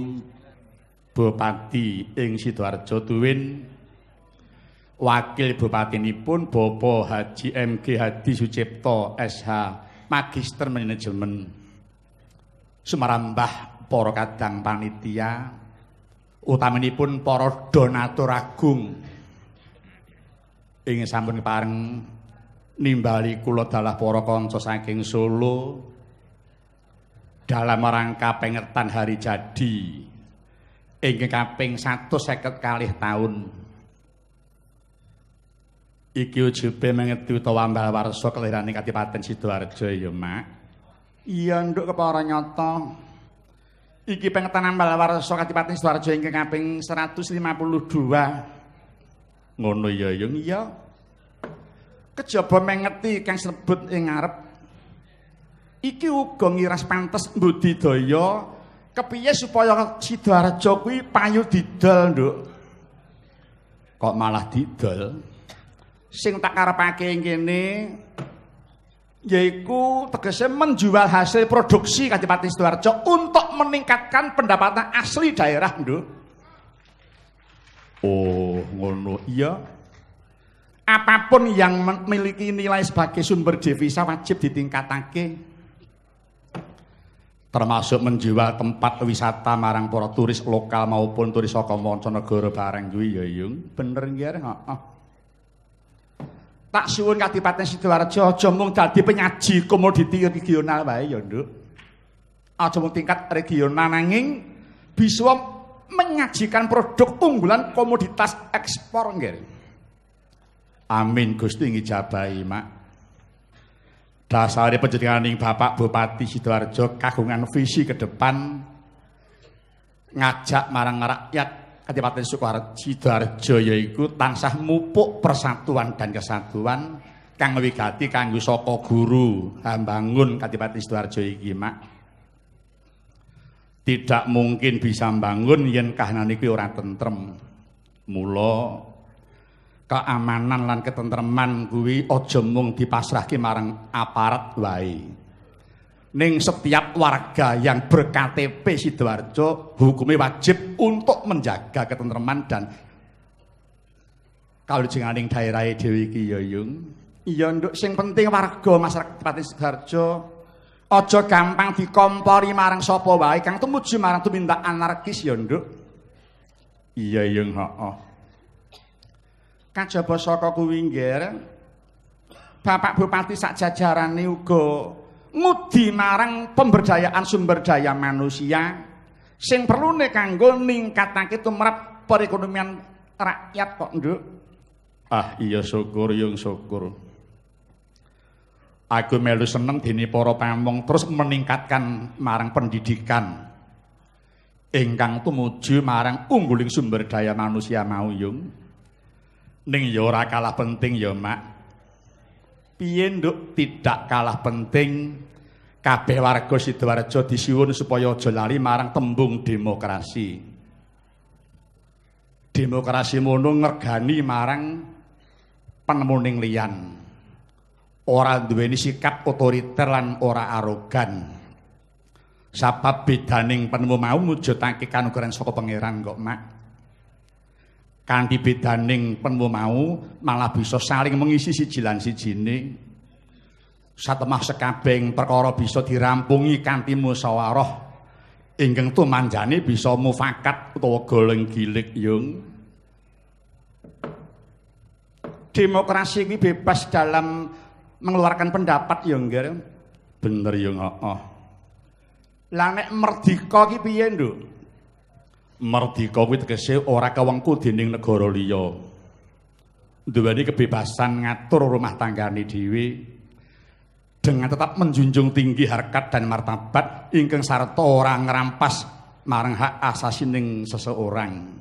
A: Bupati ing Sidoarjo Tuwin. Wakil Bupatinipun Bapak Haji MG Hadi Sucipto SH Magister Manajemen sumarambah para kadang panitia utaminipun para donatur agung. Ing sampun pareng nimbali kula dalah para kanca saking Solo dalam rangka pengertan hari jadi. Ing kaping 150 kalih taun. Iki ujube mengetu utawa ambal warsa kelirane Kadipaten Sidoarjo ya Mak Iya nduk kepara nyata. Iki pengetanan balawarsa Kadipaten Sidoarjo ingkang kaping 152. Ngono ya yung iya. Kejaba mengeti kang sebut ing ngarep. Iki uga ngiras pantes budidaya kepiye supaya Sidoarjo kuwi payu didol nduk. Kok malah didol? Sing tak karepake kene yaitu tegese menjual hasil produksi Kadipaten Sidoarjo untuk meningkatkan pendapatan asli daerah, Nduk. Oh, ngono. Iya. Apa pun yang memiliki nilai sebagai sumber devisa wajib ditingkatake. Termasuk menjual tempat wisata marang para turis lokal maupun turis saka mancanegara bareng kuwi ya, Yung. Bener nggih, heeh. Tak suwun Kadipaten Sidoarjo aja mung dadi penyaji komoditi regional wae ya, Nduk. Aja mung tingkat regional nanging bisa menyajikan produk unggulan komoditas ekspor nggih. Amin Gusti ngijabahi, Mak. Dasare panjenenganing Bapak Bupati Sidoarjo kagungan visi ke depan ngajak marang rakyat Kadipaten Sukoharjo Sidoarjo yaiku tansah mupuk persatuan dan kesatuan kang wigati kanggo saka guru mbangun Kadipaten Sidoarjo iki, Mak. Tidak mungkin bisa mbangun yen kahanan iki ora tentrem. Mula keamanan lan ketentreman kuwi aja mung dipasrahke marang aparat wae. Ning setiap warga yang berKTP Sidoarjo hukumnya wajib untuk menjaga ketentreman dan kalau jenganing daerah dhewe iki ya yung. Iya nduk sing penting warga masyarakat Sidoarjo aja gampang dikompori marang sapa wae kang tumuju marang tumindak anarkis ya nduk. Iya yung heeh. kajaba saka kuwi Bapak Bupati sak jajarane uga ngudi marang pemberdayaan sumber daya manusia sing perlune kanggo ningkatake tumrap perekonomian rakyat kok, Nduk. Ah, iya syukur, yung syukur. Aku melu seneng dene para pamong terus meningkatkan marang pendidikan ingkang tumuju marang ungguling sumber daya manusia mau yung. ning ya ora kalah penting ya mak piye nduk tidak kalah penting kabeh warga Sidoarjo disiwun supaya aja lali marang tembung demokrasi. Demokrasi mono ngergani marang penemuning liyan. Ora duweni sikap otoriter lan ora arogan. Sabab bedaning penemu mau mujudake kanugrahan saka pangeran kok mak. Kanthi bedaning penemu mau malah bisa saling mengisi siji lan sijine satemah sekabeng perkara bisa dirampungi kanthi musyawarah ingkang tumanjane bisa mufakat utawa goleng gilik yung. Demokrasi ini bebas dalam mengeluarkan pendapat ya enggak bener yung oh, oh. lah nek merdeka ki piye nduk? Merdika kuwi tegese ora kawengku dening negara liya. Duweni kebebasan ngatur rumah tanggane dhewe dengan tetap menjunjung tinggi harkat dan martabat ingkang sarta ora ngrampas marang hak asasi ning seseorang.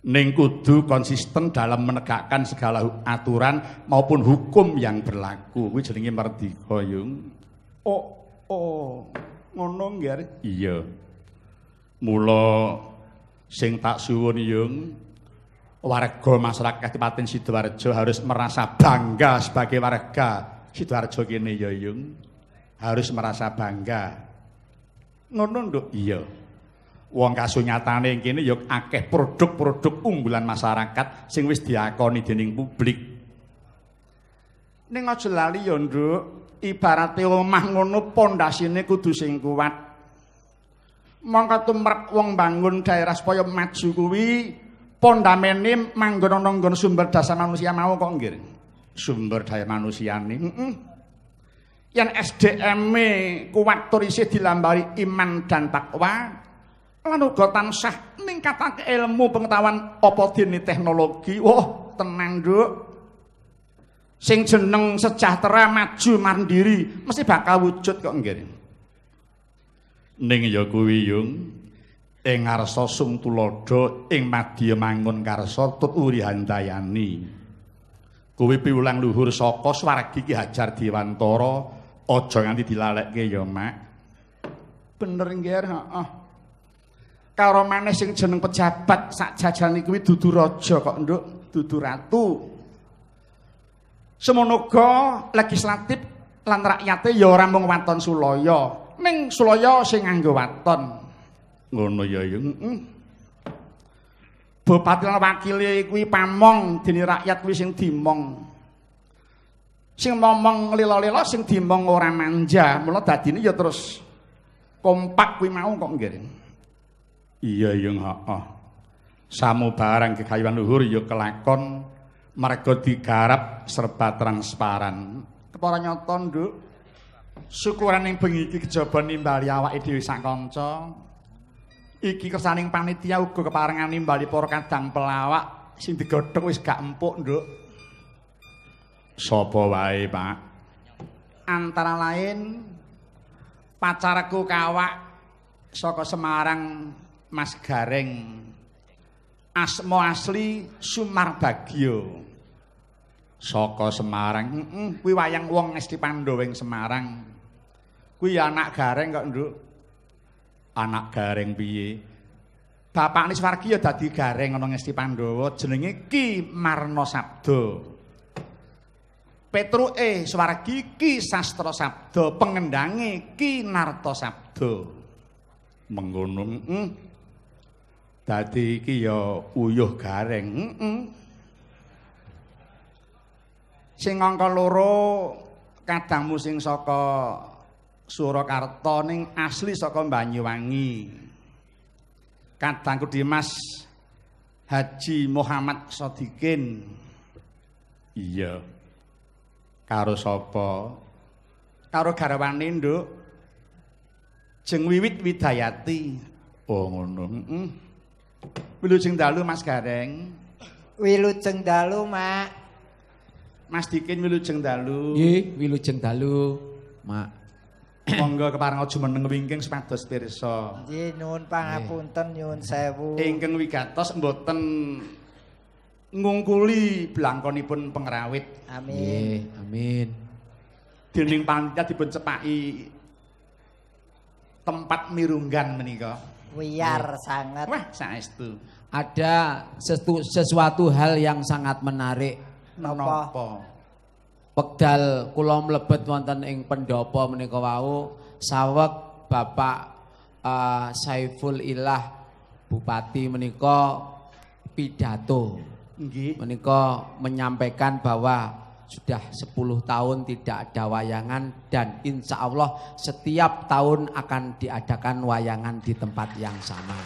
A: Ning kudu konsisten dalam menegakkan segala aturan maupun hukum yang berlaku. Kuwi jenenge merdika, Yung. Oh, oh. Ngono nggih. Iya. Mula sing tak suwun yung warga masyarakat Kabupaten Sidoarjo harus merasa bangga sebagai warga Sidoarjo kene ya yung. Harus merasa bangga. Ngono nduk? Iya. Wong kasunyatane kene ya akeh produk-produk unggulan masyarakat sing wis diakoni dening publik. Ning aja lali ya nduk. Ibarate omah ngono pondasine kudu sing kuat. Mongko tumrap wong bangun daerah supaya maju kuwi pondamene manggon ana sumber daya manusia mau kok nggih sumber daya manusiane. Heeh yen SDM -e kuat tur isih dilambari iman dan takwa lan uga tansah ningkatake ilmu pengetahuan apa dene teknologi. Wah tenan nduk. Sing jeneng sejahtera maju mandiri mesti bakal wujud kok nggih. Ning ya kuwi yung. Ing ngarsa sung tulodo ing madya mangun karsa tut uri handayani kuwi piwulang luhur saka swargi ki hajar diwantara aja nganti dilalekke ya mak bener nggih heeh karo maneh sing jeneng pejabat sak jajan kuwi dudu raja kok nduk dudu ratu semono legislatif lan rakyate ya ora mung waton sulaya ning Sulaya sing nganggo waton. Ngono ya. Heeh. Bupati lan wakile kuwi pamong dene rakyat kuwi sing dimong. Sing momong lila-lila sing dimong ora manja, mula dadine ya terus kompak kuwi mau kok nggih. Iya ya heeh. Samu barang kekayuan luhur ya kelakon mergo digarap serba transparan. Kepara nyata, Nduk. syukuran ing bengi iki kejaba nimbali awake dhewe sak kanca. Iki kersaning panitia uga keparengan nimbali para kadang pelawak sing digodhog wis gak empuk, Nduk. Sapa wae, Pak? Antara lain pacarku kawak saka Semarang Mas Gareng. Asma asli Sumar Bagio. Saka Semarang. Heeh, kuwi wayang wong Esti Pandhawa Semarang. Kuwi anak Gareng kok, Nduk. Anak Gareng piye? Bapakne Swargi ya dadi Gareng ana Esti Pandhawa, jenenge Ki Marno Sabda. Petruke Swargi Ki Sastra Sabda, pengendange Ki Narto Sabda. Mengkono, heeh. Dadi iki ya uyuh gareng, heeh. Sing angka loro kadangmu sing saka Surakarta ning asli saka Banyuwangi. Kadangku Dimas Haji Muhammad Sodikin. Iya. Karo sapa? Karo garwane, Nduk. Jeng Wiwit Widayati. Oh ngono. Heeh. Wilujeng dalu Mas Gareng.
B: Wilujeng dalu, Mak.
A: Mas Dikin wilujeng dalu.
C: Nggih, wilujeng dalu, Mak. [COUGHS]
A: Monggo kepareng aja meneng wingking supados pirsa.
B: Nggih, nyuwun pangapunten, nyuwun sewu.
A: Ingkang wigatos mboten ngungkuli blangkonipun pengrawit
B: Amin.
C: Nggih, amin.
A: dening panitia dipun cepaki tempat mirunggan menika.
B: Wiyar sangat.
A: Wah, saestu.
C: Ada sesu- sesuatu hal yang sangat menarik.
B: Napa?
C: Wekdal kula mlebet wonten ing pendopo menika wau saweg Bapak eh, Saiful Ilah Bupati menika pidato.
A: Nggih.
C: Menika menyampaikan bahwa sudah 10 tahun tidak ada wayangan dan insya Allah setiap tahun akan diadakan wayangan di tempat yang sama.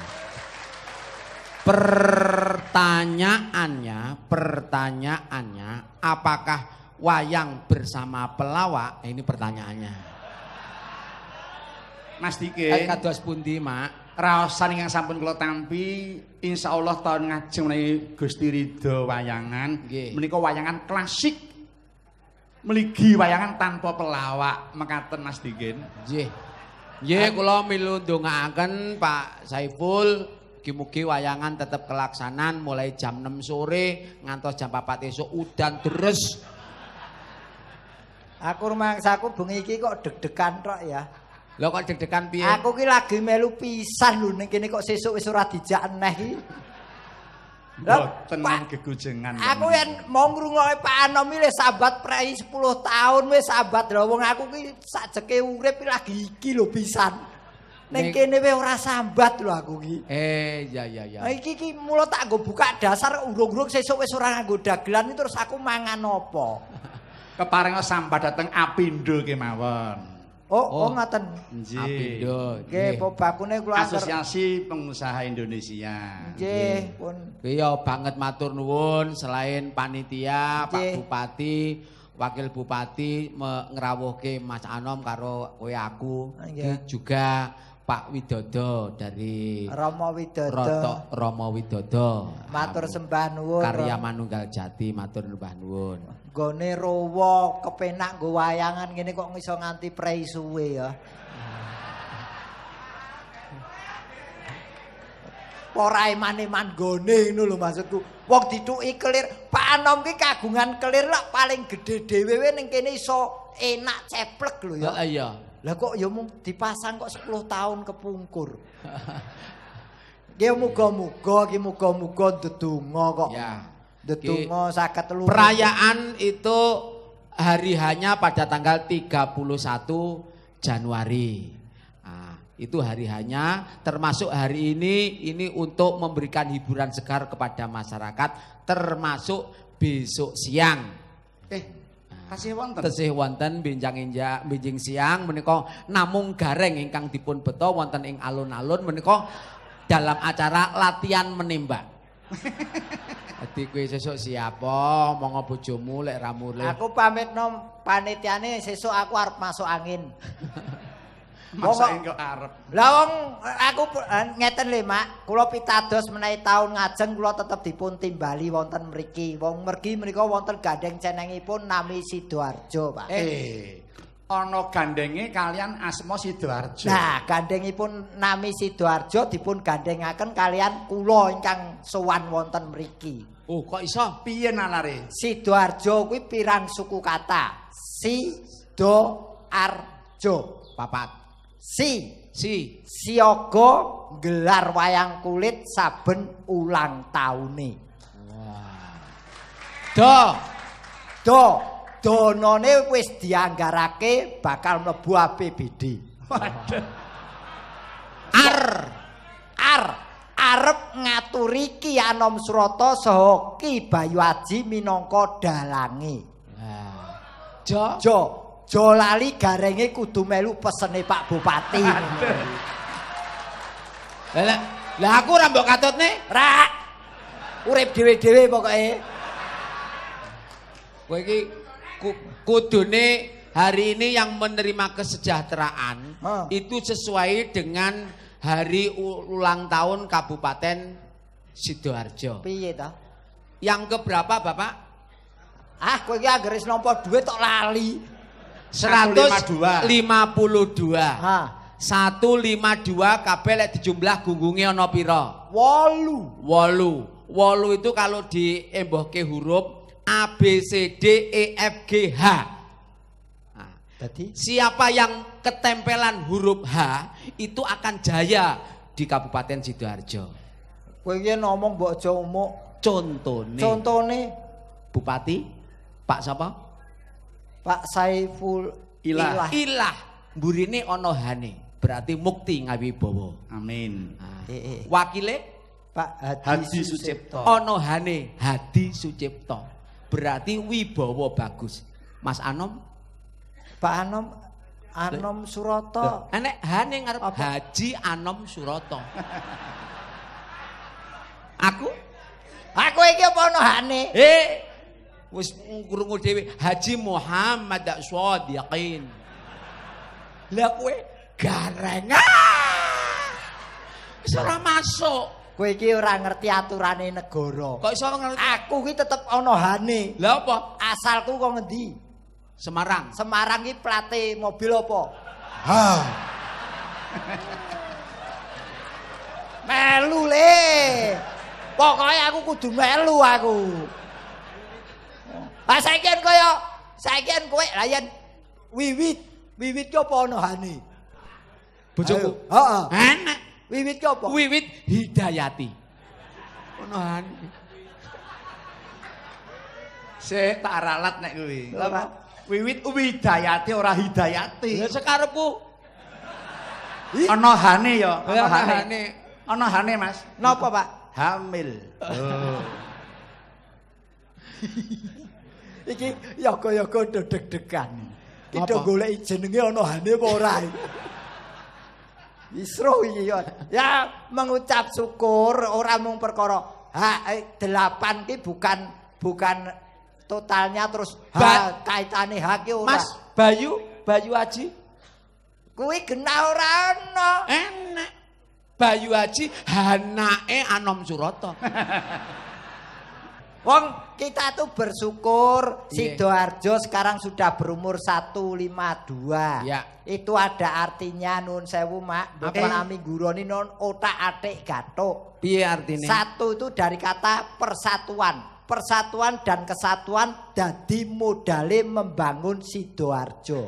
C: Pertanyaannya, pertanyaannya, apakah wayang bersama pelawak? Eh, Ini pertanyaannya.
A: Mas
C: Eh,
A: Dikin,
C: kados pundi, Mak?
A: raosan ingkang sampun kula tampi insyaallah tahun ngajeng menawi Gusti Ridho wayangan
C: Nggih.
A: menika wayangan klasik. Meligi wayangan tanpa pelawak mekaten Mas Dikin.
C: Nggih. Nggih, kula milu ndongaaken Pak Saiful Mugi-mugi wayangan tetap kelaksanan mulai jam 6 sore ngantos jam 4 esuk udan deres.
B: Aku rumangsaku bengi iki kok deg-degan tok ya.
C: Lho kok deg-degan piye?
B: Aku ki lagi melu pisan lho ning kene kok sesuk wis ora dijak eneh iki. Lah,
A: Boten
B: Pak,
A: gegujengan.
B: Aku yen mau ngrungokke Pak Anom iki sahabat prei 10 tahun wis sahabat lho wong aku ki sajeke urip lagi iki lho pisan. Ning kene wis ora sambat lho aku ki.
C: Eh, ya ya ya.
B: Nah, iki ki mula tak nggo buka dasar urung-urung sesuk wis ora nganggo dagelan terus aku mangan apa?
A: Keparenga sampah dateng Apindo kemawon.
B: Oh, oh,
C: Oh.
A: Nggih.
C: Apindo.
B: Nggih, bakune kula antar.
A: Asosiasi Pengusaha Indonesia.
B: Nggih, pun.
C: Iya banget matur nuwun selain panitia, Pak
B: Nggih.
C: Bupati, Wakil Bupati ngrawuhke Mas Anom karo kowe aku.
B: Nggih.
C: Iki juga Pak Widodo dari
B: Rama Widodo.
C: Roto Romo Widodo.
B: Matur sembah nuwun.
C: Karya Manunggal Jati matur nuwun nuwun.
B: Gone rowo kepenak nggo wayangan ngene kok iso nganti prei suwe ya. Ora eman-eman gone ngono lho maksudku. Wong dituki kelir, Pak Anom ki kagungan kelir lak paling gedhe dhewe we ning kene iso enak ceplek lho ya.
C: Ya iya.
B: Lah kok ya dipasang kok 10 tahun kepungkur. Ki muga-muga ki muga-muga ndedonga kok.
C: Ya.
B: Ndedonga saged telu.
C: Perayaan itu hari hanya pada tanggal 31 Januari. Nah, itu hari hanya termasuk hari ini ini untuk memberikan hiburan segar kepada masyarakat termasuk besok siang.
A: Eh, kasih wonten.
C: Tesih wonten benjang injak benjing siang menika namung gareng ingkang dipun beto wonten ing alun-alun menika dalam acara latihan menembak. [LAUGHS] Dadi kowe sesuk siapa mongo bojomu lek ra mulih.
B: Aku pamit nom panitiane sesuk aku arep masuk angin. [LAUGHS]
A: Masa kok arep.
B: Lah wong aku eh, ngeten lho, Mak. Kula pitados menawi taun ngajeng kula tetep dipun timbali wonten mriki. Wong mergi menika wonten gandeng cenengipun nami Sidoarjo, Pak.
A: Eh, ana gandenge kalian asma Sidoarjo.
B: Nah, gandengipun nami Sidoarjo dipun gandengaken kalian kula ingkang sowan wonten mriki.
C: Oh, kok iso?
A: piye nalare?
B: Sidoarjo kuwi pirang suku kata? Sidoarjo.
C: Papat.
B: Si
C: Si.
B: Siaga gelar wayang kulit saben ulang taune.
C: Do.
B: Do, donone wis dianggarake bakal mlebu APBD. Ar, ar, arep ngaturi Ki Anom Surata saha Ki Bayu Aji minangka dalange.
C: Jo.
B: Jo, jo lali garenge kudu melu pesene Pak Bupati.
C: Lah lah aku ora mbok katutne.
B: Rak. Urip dhewe-dhewe pokoke.
C: Kowe iki ku- kudune hari ini yang menerima kesejahteraan
B: Ah.
C: itu sesuai dengan hari ulang tahun Kabupaten Sidoarjo.
B: Piye ta?
C: Yang keberapa Bapak?
B: Ah, kowe iki anggere nampa dhuwit tok lali.
C: 152.
B: Ha,
C: 152 kabeh lek dijumlah gunggunge ana pira?
B: 8.
C: 8. 8 itu kalau diembohke huruf A B C D E F G H. Nah,
B: Dadi
C: siapa yang ketempelan huruf H itu akan jaya di Kabupaten Sidoarjo.
B: kowe iki ngomong mbok aja umuk.
C: Contone
B: Contone
C: Bupati Pak sapa?
B: Pak Saiful
A: Ilah.
C: Ilah mburine ana hane. Berarti mukti ngawibawa.
A: Amin.
C: Nah,
B: Eh, eh.
C: wakile
B: Pak Hadi,
A: Hadi
B: Sucipto.
C: Ana hane Hadi Sucipto. Berarti wibawa bagus. Mas Anom
B: Pak Anom Anom Surata.
C: Enek hane ngarep
B: Apa?
C: Haji Anom Suroto. Aku
B: Aku iki apa ono hane?
C: eh wis krungu dhewe Haji Muhammad Shadiqin. Lah kowe gareng. Ah! Wis ora masuk.
B: Kowe iki ora ngerti aturane negara.
C: Kok iso ngerti?
B: Aku ki tetep ono hane.
C: Lah apa?
B: Asalku kok ngendi?
C: Semarang.
B: Semarang ki plate mobil apa?
A: Ha.
B: Melu le. Pokoke aku kudu melu aku. Ah saiki kan kaya saiki kan kowe lah yen wiwit, wiwit ki apa ono hane?
C: Bojoku.
B: Heeh.
C: Enak.
B: Wiwit ki apa?
C: Wiwit Hidayati. Ono hane.
A: Sik tak ralat nek kuwi. Wiwit widayati ora hidayati.
C: Lah sekarepku
A: Ana hane ya, ana
C: Ana
A: hane. Ana hane, Mas.
B: Napa, Pak?
A: Hamil. [LAUGHS]
B: Iki yoga-yoga do deg-degan. Kita
C: Apa?
B: golek jenenge ana hane apa ora. Isro iki ya. Ya mengucap syukur ora mung perkara ha eh, delapan ki bukan bukan totalnya terus ha kaitane ha ki ora.
C: Mas Bayu, Bayu Haji
B: kuwi genah ora ana.
C: enak. Bayu Haji hanake Anom Suroto. [LAUGHS]
B: Wong kita tuh bersyukur
C: Iya.
B: Sidoarjo sekarang sudah berumur 152.
C: Ya.
B: Itu ada artinya nun sewu mak. Bukan
C: Apa?
B: ami guroni non otak atik gatuk.
C: Piye artine?
B: Satu itu dari kata persatuan. Persatuan dan kesatuan dadi modale membangun Sidoarjo.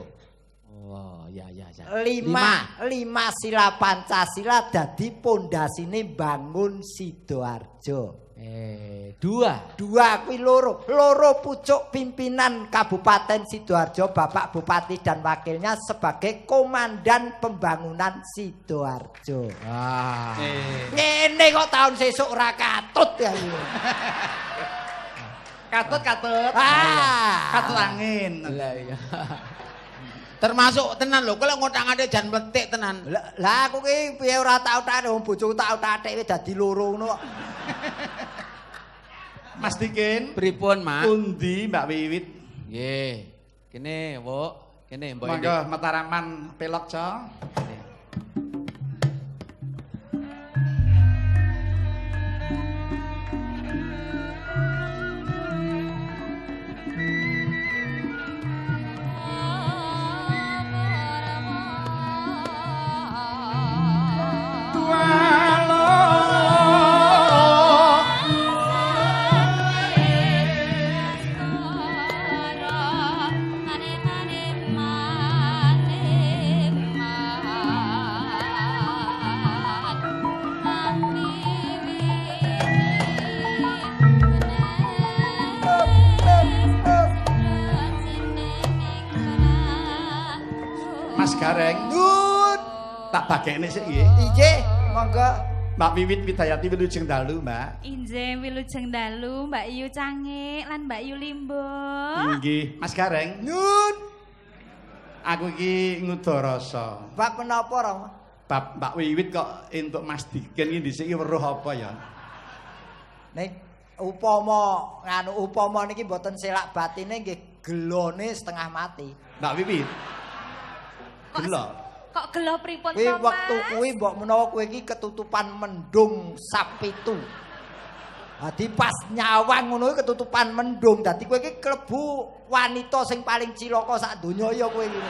C: Oh, ya ya ya.
B: Lima, lima sila Pancasila dadi pondasine bangun Sidoarjo.
C: Eh, dua.
B: Dua kuwi loro, loro pucuk pimpinan Kabupaten Sidoarjo, Bapak Bupati dan wakilnya sebagai komandan pembangunan Sidoarjo.
C: Ah.
A: Eh,
B: Ngene kok tahun sesuk ora katut ya iki. [LAUGHS]
A: katut katut.
B: Ah.
A: Katut angin.
C: Lah iya. [LAUGHS] Termasuk tenan lho, kalau ngotangane jan mletik tenan.
B: Lah aku ki piye ora tau tak wong bojoku tak tak wis dadi loro ngono kok. [LAUGHS]
A: Mas Dikin.
C: Pripun, Mak?
A: Pundi Mbak Wiwit?
C: Nggih. Kene, Bu. Kene, Mbok.
A: Monggo Mataraman pelok, Cok. Bagekne sik nggih.
B: Inggih, monggo.
A: Mbak Wiwit Widayati Wilujeng Dalu, Mbak.
D: Inje wilujeng dalu Mbak Yu Cangik lan Mbak Yu Limbo.
A: Nggih, Mas Gareng.
B: Nun.
A: Aku iki ngudharasa.
B: Bab menapa, Rama?
A: Bab Mbak Wiwit kok entuk Mas Diken iki dhisik iki weruh apa ya?
B: Nek upama nganu upama niki mboten selak batine nggih gelone setengah mati.
A: Mbak Wiwit.
D: Kok-
A: Gelo.
D: Kok gelo pripun to,
B: wektu
D: Mas?
B: kuwi mbok menawa kowe iki ketutupan mendung sapitu. Dadi pas nyawang ngono kuwi ketutupan mendung. Dadi kowe iki klebu wanita sing paling cilaka sak donya ya kowe iki.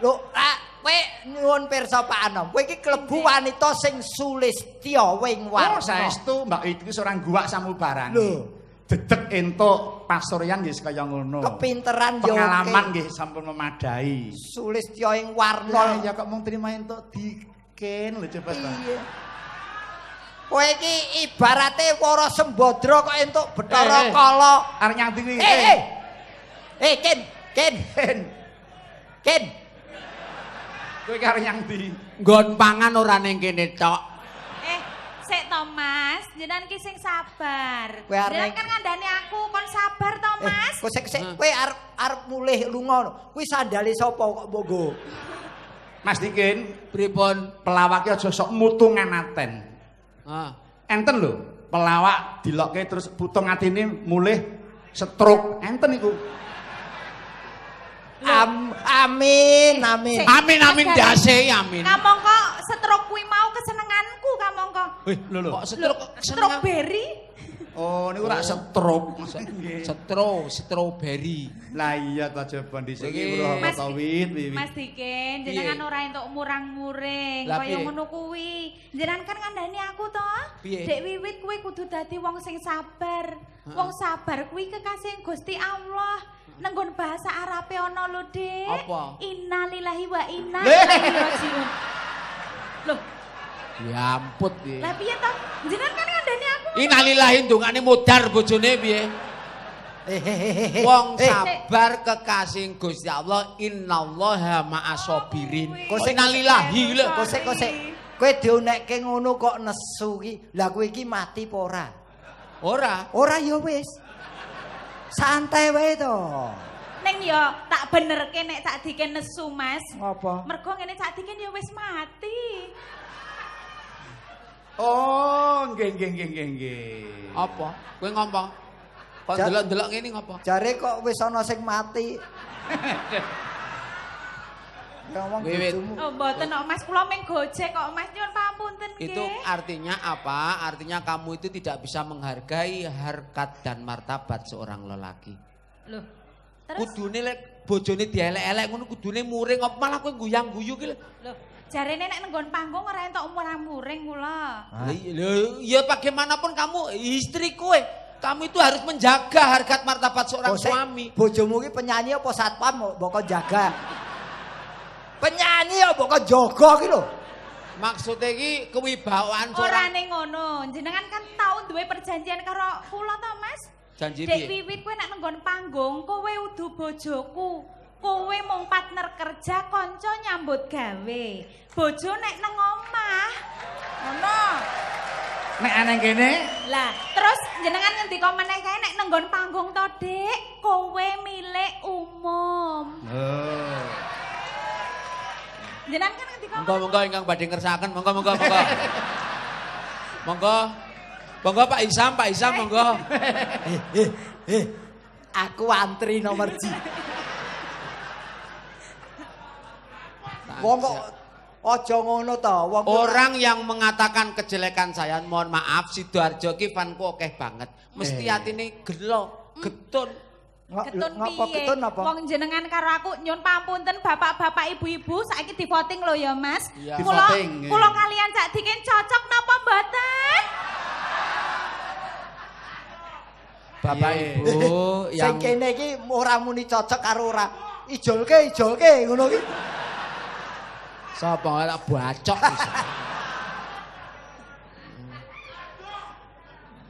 B: Lho, ah, kowe nyuwun pirsa Pak Anom, kowe iki klebu wanita sing sulistya wing
A: Oh,
B: warna.
A: saestu Mbak iki seorang guwak samubarang.
B: Lho.
A: Dedek entuk pasuryan nggih kaya ngono.
B: Kepinteran ya
A: Pengalaman nggih sampun memadai.
B: Sulistya ing
A: Lah
B: warna.
A: ya kok mung trima entuk Diken lho coba ta.
B: Iya. Kowe iki ibarate Wara Sembadra kok entuk Bathara
A: Eh, eh.
B: Kala.
A: Arep nyang ndi
B: Eh, eh. Eh, Ken, Ken,
A: Ken.
B: Ken.
A: Kowe iki arep nyang ndi?
C: Nggon pangan ora ning kene tok.
D: Sik to Mas, jenengan ki sing sabar. Jenengan
B: neng-
D: kan ngandani aku kon sabar to
B: Eh,
D: Mas.
B: kok sik sik kowe arep arep mulih lunga. Kuwi sandale sapa kok mbok nggo?
A: Mas Diken,
C: Pripun?
A: pelawake aja sok mutungan aten.
C: Ah.
A: Enten lho, pelawak dilokke terus putung atine mulih stroke. Enten iku.
B: Am, amin, amin.
C: Amin amin
D: Mas Gareng.
C: dase amin.
D: Kamangka stroke kuwi mau kesenenganku kamangka.
A: Wih, lho lho.
C: Kok stroke
D: strawberry?
A: Oh, niku ora stroke. Nggih.
C: Setro, strawberry.
A: Lah iya ta coba dhisik
C: Iki,
D: Mas-
A: ta wit wiwit.
D: Mas Diken, jenengan ora entuk murang-muring kaya ngono kuwi. Jenengan kan ngandani aku to.
C: Piye?
D: Dek wiwit kuwi kudu dadi wong sing sabar. Wong sabar kuwi kekasih Gusti Allah. Nenggon bahasa Arabe ana lho, Dek.
C: Apa?
D: Innalillahi wa inna ilaihi rajiun. [LAUGHS] Loh,
C: Ya ampun piye.
D: lah piye to? Jenengan kan ngandani aku.
C: Innalillahi ndongane modar bojone piye?
B: Hehehe.
C: Wong
B: Eh,
C: sabar kekasih Gusti Allah innallaha ma'asabirin.
B: Kok sing-
C: Innalillahi lho.
B: Kosek kosek. Kowe dionekke ngono kok nesu ki. Lah kowe iki mati apa ora?
C: Ora.
B: Ora ya wis. Santai wae to.
D: Ning yo tak benerke nek sak diken nesu, Mas.
B: Ngapa?
D: Mergo ngene sak diken yo wis mati.
A: Oh, nggih nggih nggih nggih nggih.
C: Apa? Kowe ngomong. Kok delok-delok ngene ngapa?
B: Jare kok wis ana sing mati. [LAUGHS] Ya ngomong
C: Wiwit.
B: bojomu.
D: Oh, mboten kok Mas, kula meng gojek kok Mas nyuwun pamunten nggih.
C: Itu artinya apa? Artinya kamu itu tidak bisa menghargai harkat dan martabat seorang lelaki.
D: Loh. Terus
C: Kudune lek bojone dielek-elek ngono kudune muring apa malah kowe guyang-guyu ki. lho.
D: Jarene nek nenggon panggung ora entuk murah-muring kula.
B: Ah.
C: Iya- lho, ya bagaimanapun kamu istri kowe, kamu itu harus menjaga harkat martabat seorang
B: Kosek,
C: suami.
B: Bojomu ki penyanyi apa satpam mbok kok jaga? Penyanyi apa kok jaga ki lho?
C: Maksudnya iki kewibawaan
D: Ora
C: seorang
D: ning ngono, jenengan kan tau duwe perjanjian karo kula to, Mas?
C: janji
D: Dek
C: piye?
D: wiwit kowe nek nenggon panggung, kowe udu bojoku. Kowe mung partner kerja, kanca nyambut gawe. Bojo nek nang omah. Ngono.
A: Nek aneh kene,
D: Lah, terus jenengan ngendika meneh kae nek nenggon panggung to, Dik, kowe milik umum.
A: oh.
D: Jenengan kan ngendika
C: Monggo monggo ingkang badhe ngersakaken, monggo monggo monggo. Monggo. Monggo Pak Isam, Pak Isam monggo.
B: Eh, eh. Aku antri nomor Ji. Wong kok aja ngono to, wong kok-
C: Orang yang mengatakan kejelekan saya, mohon maaf, Sidoarjo ki fanku akeh banget. Mesti
B: Eh.
C: atine gelo, getun.
B: Nga-
D: Ketun
B: ngapa
D: piye?
B: ketun apa?
D: Wong jenengan karo aku nyun pamunten bapak-bapak ibu-ibu saiki di voting lho ya Mas.
C: Iya.
D: Kula
A: Di-voting,
D: kula kalian Cak Dikin cocok napa mboten?
C: Bapak
A: Iya.
C: Ibu [LAUGHS]
B: Sing
C: yang
B: kene iki ora muni cocok karo ora. Ijolke, ijolke ngono ki.
C: Sapa ora bacok bisa.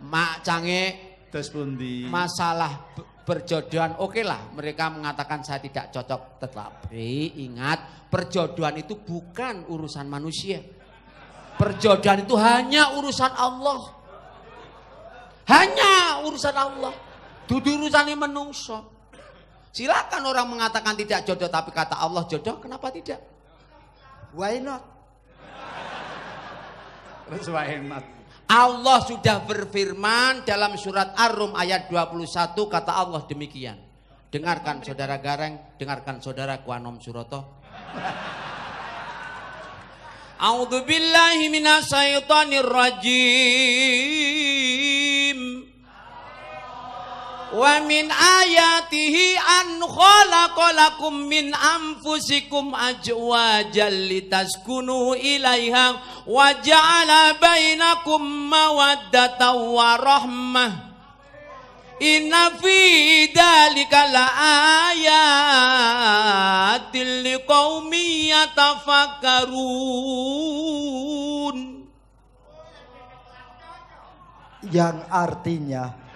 C: Mak cange
A: Terus pundi?
C: masalah berjodohan oke lah mereka mengatakan saya tidak cocok tetapi ingat perjodohan itu bukan urusan manusia. Perjodohan itu hanya urusan Allah. Hanya urusan Allah. Dudu urusan menungso. Silakan orang mengatakan tidak jodoh tapi kata Allah jodoh kenapa tidak
B: Why not?
A: Terus wae enak.
C: Allah sudah berfirman dalam surat Ar-Rum ayat 21 kata Allah demikian. Dengarkan saudara Gareng, dengarkan saudara Kuanom Suroto. A'udzu billahi Wa min ayatihi an khalaqalakum min anfusikum ajwajan litaskunu ilaiha wa ja'ala bainakum mawaddatan wa rahmah. Inna fi dzalika laayatil liqaumin yatafakkarun.
B: Yang artinya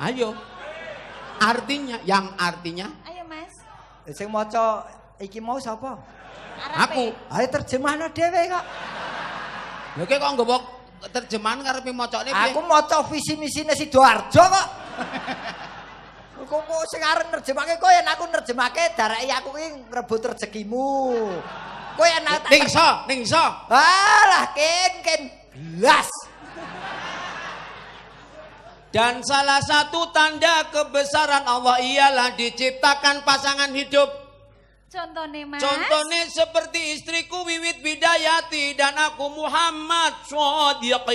C: Ayo. Artinya, yang artinya
D: Ayo Mas.
B: eh, sing maca iki mau sapa?
D: Arepe.
C: aku.
B: Ayo terjemahno dhewe kok.
C: Lha kok kok nggawa terjemahan karepe macane piye?
B: Aku maca visi misine Sidoarjo kok. [LAUGHS] Kok kok sing arep nerjemake kowe yen aku nerjemake dareki aku ki ngrebut rezekimu. Kowe yen tak
C: Ning iso, ning iso.
B: Alah ken ken blas.
C: Dan salah satu tanda kebesaran Allah ialah diciptakan pasangan hidup.
D: Contone Mas.
C: Contohnya seperti istriku Wiwit Bidayati dan aku Muhammad Shodiqin.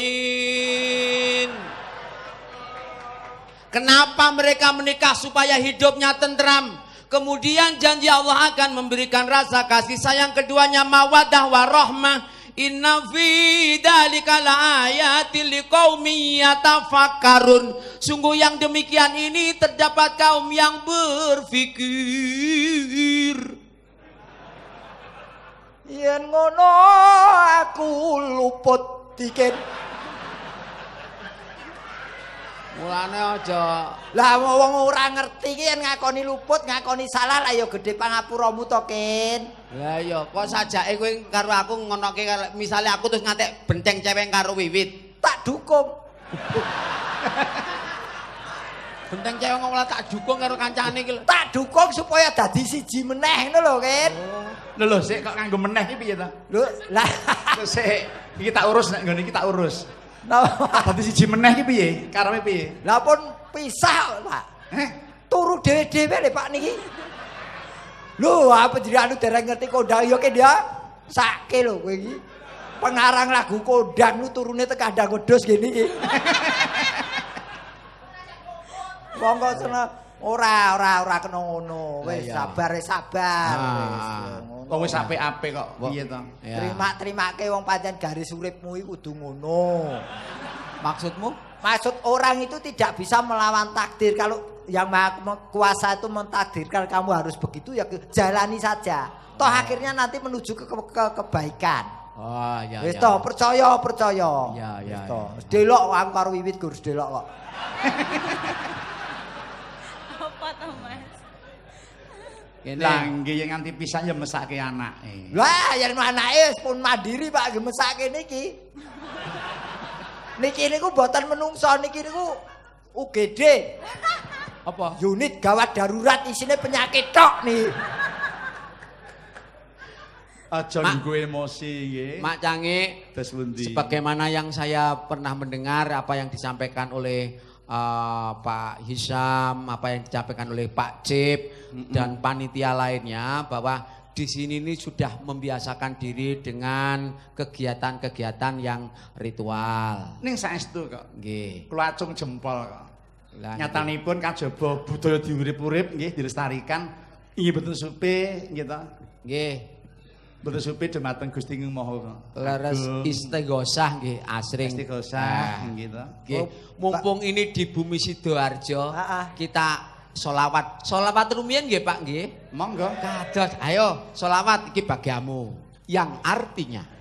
C: Kenapa mereka menikah supaya hidupnya tentram? Kemudian janji Allah akan memberikan rasa kasih sayang keduanya mawadah warahmah. Inna fi dzalika laayatil liqaumin yatafakkarun. Sungguh yang demikian ini terdapat kaum yang berfikir.
B: Yen ngono aku luput dikit.
C: Mulane aja
B: Lah wong ora ngerti ki yen ngakoni luput, ngakoni salah lah ya gedhe pangapuramu to, Kin.
C: Lah iya, kok sajake kowe karo aku ngonoke misale aku terus ngantek benteng cewek karo Wiwit.
B: Tak dukung. [LAUGHS]
C: Benteng cewek ngomong tak dukung karo kancane iki.
B: Tak dukung supaya dadi siji meneh ngono lho, Kin.
A: Lho lho sik kok nganggo meneh iki piye ta?
B: Lho, lah
A: sik iki tak urus nek ngene iki tak urus.
B: Napa?
A: Dadi siji meneh iki piye? Karepe piye?
B: Lah pun pisah, Pak.
A: Eh,
B: Turu dhewe-dhewe lho, Pak niki. Lho, apa jadi anu dereng ngerti kondang ya? Sake lho kowe iki. Pengarang lagu kondang nu turune teka ndang wedhus gini iki. [LAUGHS] Monggo seneng ora ora ora kena ngono. Wis
C: iya.
B: sabar wis sabar.
C: Ah.
B: Wis, ngono.
A: kok wis apik-apik kok piye to?
C: Ya.
B: Terima-terimake wong pancen garis uripmu iku kudu ngono.
C: Maksudmu?
B: Maksud orang itu tidak bisa melawan takdir. Kalau yang maha kuasa itu mentakdirkan kamu harus begitu ya ke- jalani saja. Toh akhirnya nanti menuju ke, ke- ke kebaikan.
C: Oh iya
B: Wis
C: iya.
B: toh percaya percaya.
C: Ya, ya,
B: Wis toh.
C: ya.
B: Delok aku karo wiwit gur delok kok.
D: Apa to Mas?
C: Kene.
A: Nggih yang nganti pisan ya mesake anake.
B: Lah yang anake wis pun mandiri Pak gemesake niki. Niki niku mboten menungso niki niku UGD.
C: Apa?
B: Unit gawat darurat isine penyakit tok nih.
A: Aja nggo emosi nggih.
C: Mak Cange,
A: Terus pundi?
C: sebagaimana yang saya pernah mendengar apa yang disampaikan oleh eh, Pak Hisam, apa yang disampaikan oleh Pak Cip dan panitia lainnya bahwa di sini ini sudah membiasakan diri dengan kegiatan-kegiatan yang ritual.
A: Ning saestu kok.
C: Nggih.
A: Kula acung jempol kok. Nyatanipun kajaba budaya diurip-urip nggih dilestarikan inggih boten supe nggih to.
C: Nggih.
A: Boten supe dumateng Gusti Maha.
C: Leres istighosah nggih asring.
A: Istighosah
C: Nah.
A: nggih to.
C: Nggih,
B: Oh,
C: mumpung ini di bumi Sidoarjo,
B: Ah, ah.
C: kita solawat. Solawat rumiyin nggih Pak nggih.
A: Monggo.
C: Kados, ayo solawat iki bagiamu. Yang artinya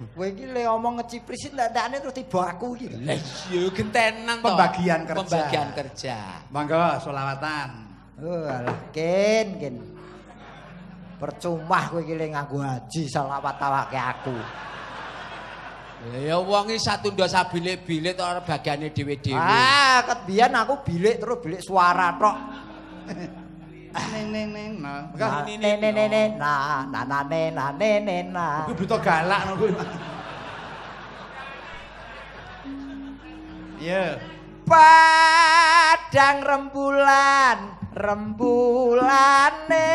B: Kowe iki le omong ngecipris ndakne terus tiba aku iki.
C: Lah iya gentenan to.
E: Pembagian kerja.
C: Pembagian kerja.
E: Monggo solawatan.
B: Oh alah ken ken. Percuma kowe iki le nganggo haji selawat awake aku.
C: Ya wong iki satunda sabilik-bilik to ora bagiane dhewe-dhewe.
B: Ah, ket biyen aku bilik terus bilik suara tok. [LAUGHS]
E: Neng neng neng no.
B: Na ne ne ne ne na na na ne na ne ne na.
E: Kuwi buta galak no kuwi. Iya.
B: Padang rembulan rembulane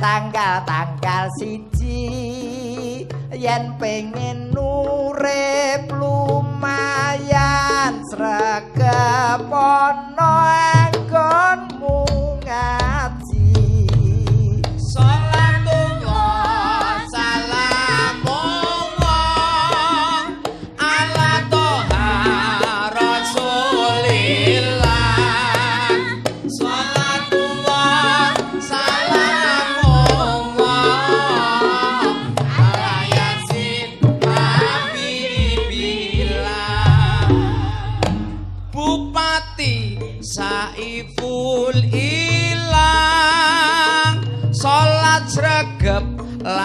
B: tanggal-tanggal siji yen pengen urip lumayan sregep ana anggonmu ngaji
C: outside.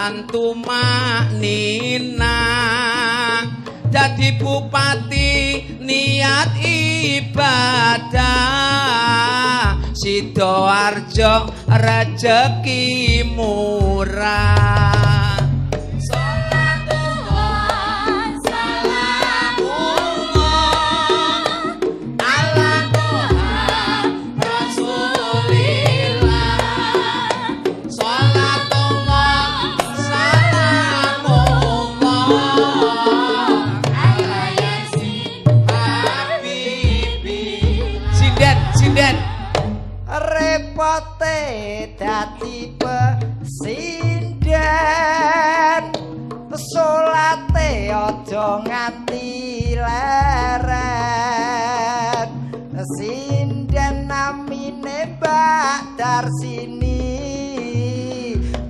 C: Lan tumaknina dadi bupati niat ibadah. Sidoarjo rejeki murah
B: dadi pesinden salate aja nganti leren sinden namine Badar sini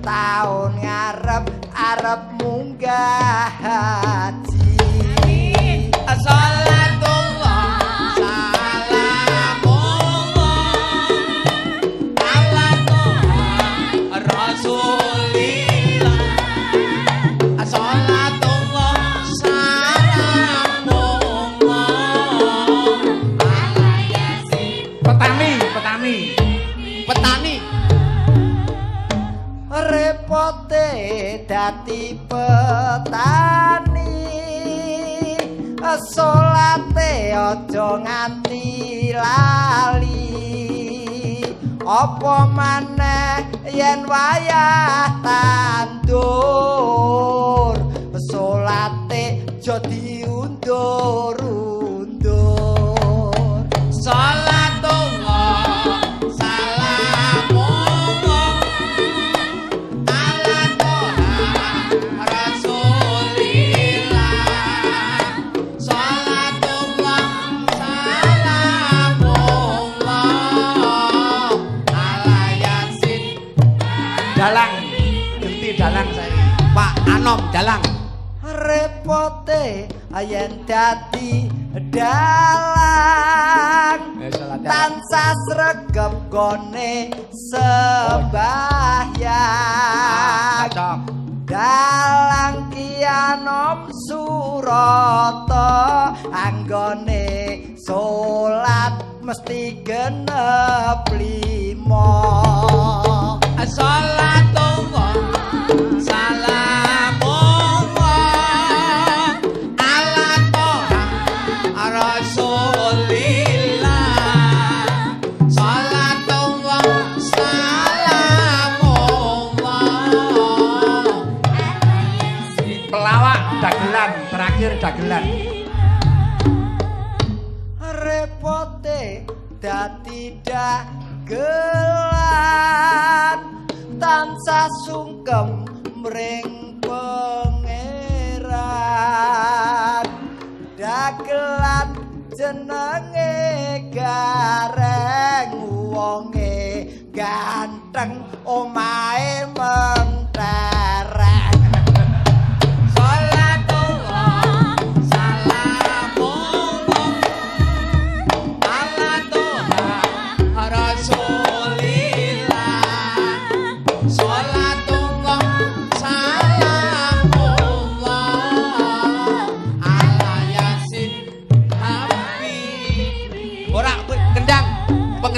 B: taun ngarep arep munggah haji
C: Salatullah
B: dadi petani. Salate aja nganti lali. Apa maneh yen wayah tandur? Salate aja diundur-undur.
C: Salatullah Anom dalang.
B: Repote ayen dadi dalang.
C: Eh, salat
B: tansah sregep gone sembahyang.
C: Cocok.
B: Dalang kianom surata anggone salat mesti genep lima
C: Salatullah
E: dagelan.
B: repote dadi dagelan tansah sungkem mring pangeran dagelan jenenge gareng wonge ganteng omahe mentereng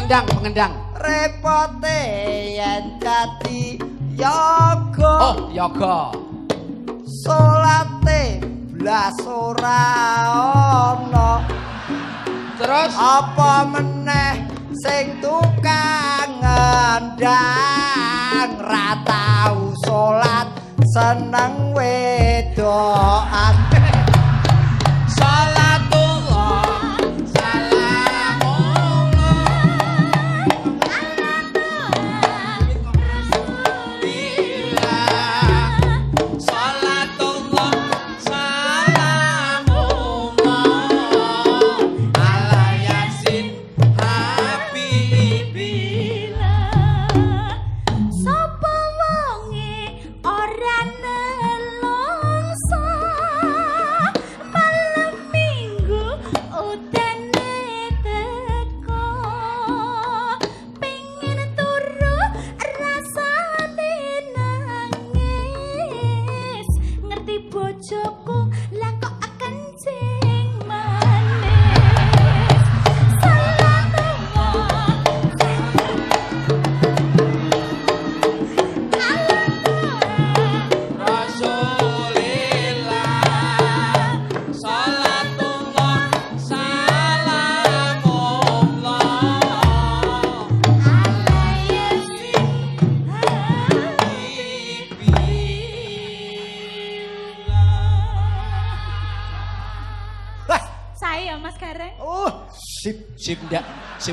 C: pengendang, pengendang.
B: repote yen dadi yoga.
C: Oh, yoga.
B: salate blas ora ana.
C: Terus?
B: Apa meneh sing tukang ngendang ra tau salat seneng wedokan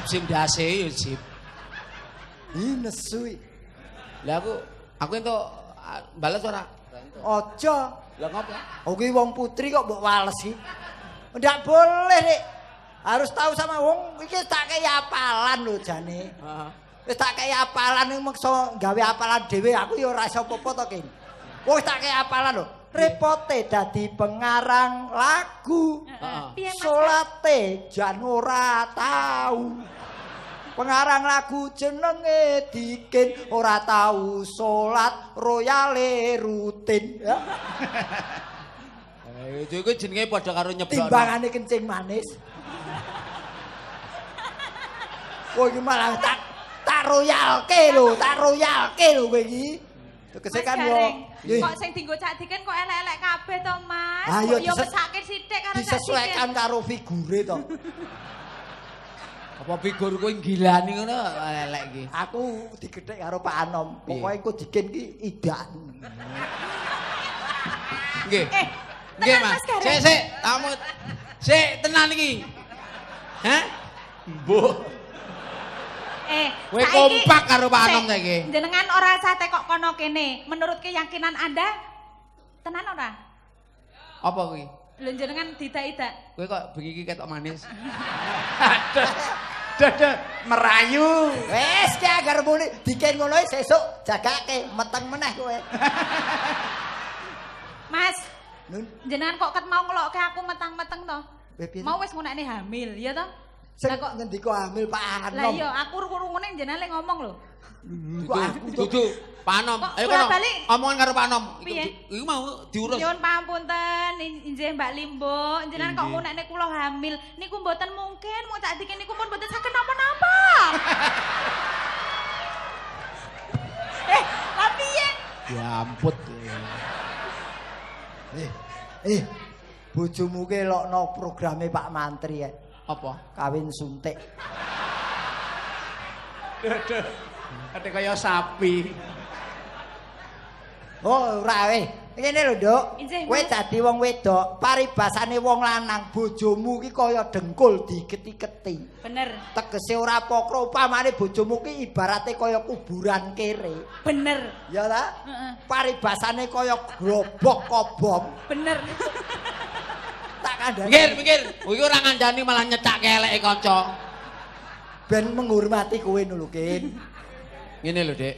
B: sip
C: sim dase yo sip.
B: ini nesu
C: Lah aku aku entuk ah, bales ora?
B: aja
C: Lah ngopo?
B: Oke wong putri kok mbok wales sih. Ndak boleh, Dik. Harus tahu sama wong iki tak kei apalan lho jane.
C: Heeh.
B: Wis tak kei apalan ning meksa gawe apalan dhewe aku ya ora iso apa-apa to. Wis tak kei apalan lho. Repote dadi pengarang lagu.
C: Heeh.
B: Salate jan ora tahu. Pengarang lagu jenenge Dikin ora tahu salat royale rutin.
C: Eh, itu iku jenenge padha karo nyeblokno.
B: timbangane kencing manis. Kowe iki malah tak tak royalke lho, tak royalke lho kowe iki. Tegese kan yo.
D: Kok sing dienggo Cak Diken kok elek-elek kabeh to, Mas?
B: Ah, yo
D: mesake sithik karo Cak
B: disesuaikan
D: Diken.
B: karo figure to.
C: Apa figur kowe gilani ngono elek iki.
B: Aku digethek karo Pak Anom. Pokoke engko dikin ki idan.
C: Nggih.
D: Eh,
C: Nggih, Mas. Sik, sik, tamu. Sik, tenan iki. Hah?
A: Mbok.
D: Eh,
C: Kowe kompak karo Pak Anom saiki.
D: Jenengan ora sate kok kono kene. Menurut keyakinan Anda tenan ora?
C: Apa kuwi?
D: Lho jenengan tidak-tidak.
C: Kowe kok bengi iki ketok manis. [LAUGHS]
A: Dede merayu.
B: Wes ki agar muni dikin ngono iki sesuk jagake meteng meneh kowe. [LAUGHS]
D: Mas,
B: Nun,
D: jenengan kok ket mau ngelokke aku metang-meteng to? Mau wis ngunekne hamil, ya to?
B: Sing
D: Lah kok
B: ngendika hamil Pak
D: Lah
B: Anom.
D: iya, aku rungune jenengan lek ngomong lho.
B: Kok aku to-
C: Dudu, Pak Anom. Ayo kono.
D: balik?
C: Omongan karo Pak Anom. Iku mau diurus.
D: Nyuwun pangapunten, in- injih Mbak Limbo, jenengan kok ngunekne kula hamil. Niku mboten mungkin, mau cak dikin niku pun mboten saged napa-napa. [LAUGHS] eh, lah piye?
C: Ya ampun.
B: Eh, eh, bojomu ki lokno programe Pak Mantri ya.
C: Apa?
B: Kawin suntik.
A: Kate kaya sapi.
B: Oh, ora weh. Ngene lho, Nduk. Kowe dadi wong wedok, paribasane wong lanang, bojomu ki kaya dengkul diketi-keti.
D: Bener,
B: Tegese ora pokro, upamane bojomu ki ibarate kaya kuburan kere.
D: bener,
B: Ya ta?
D: Heeh.
B: Paribasane kaya grobok kobong.
D: bener. [LAUGHS]
B: Tak kandhani.
C: Mikir, mikir. Iki ora ngandani malah nyetak keleke kanca.
B: Ben menghormati kowe lho, Kin.
C: Ngene lho, Dik.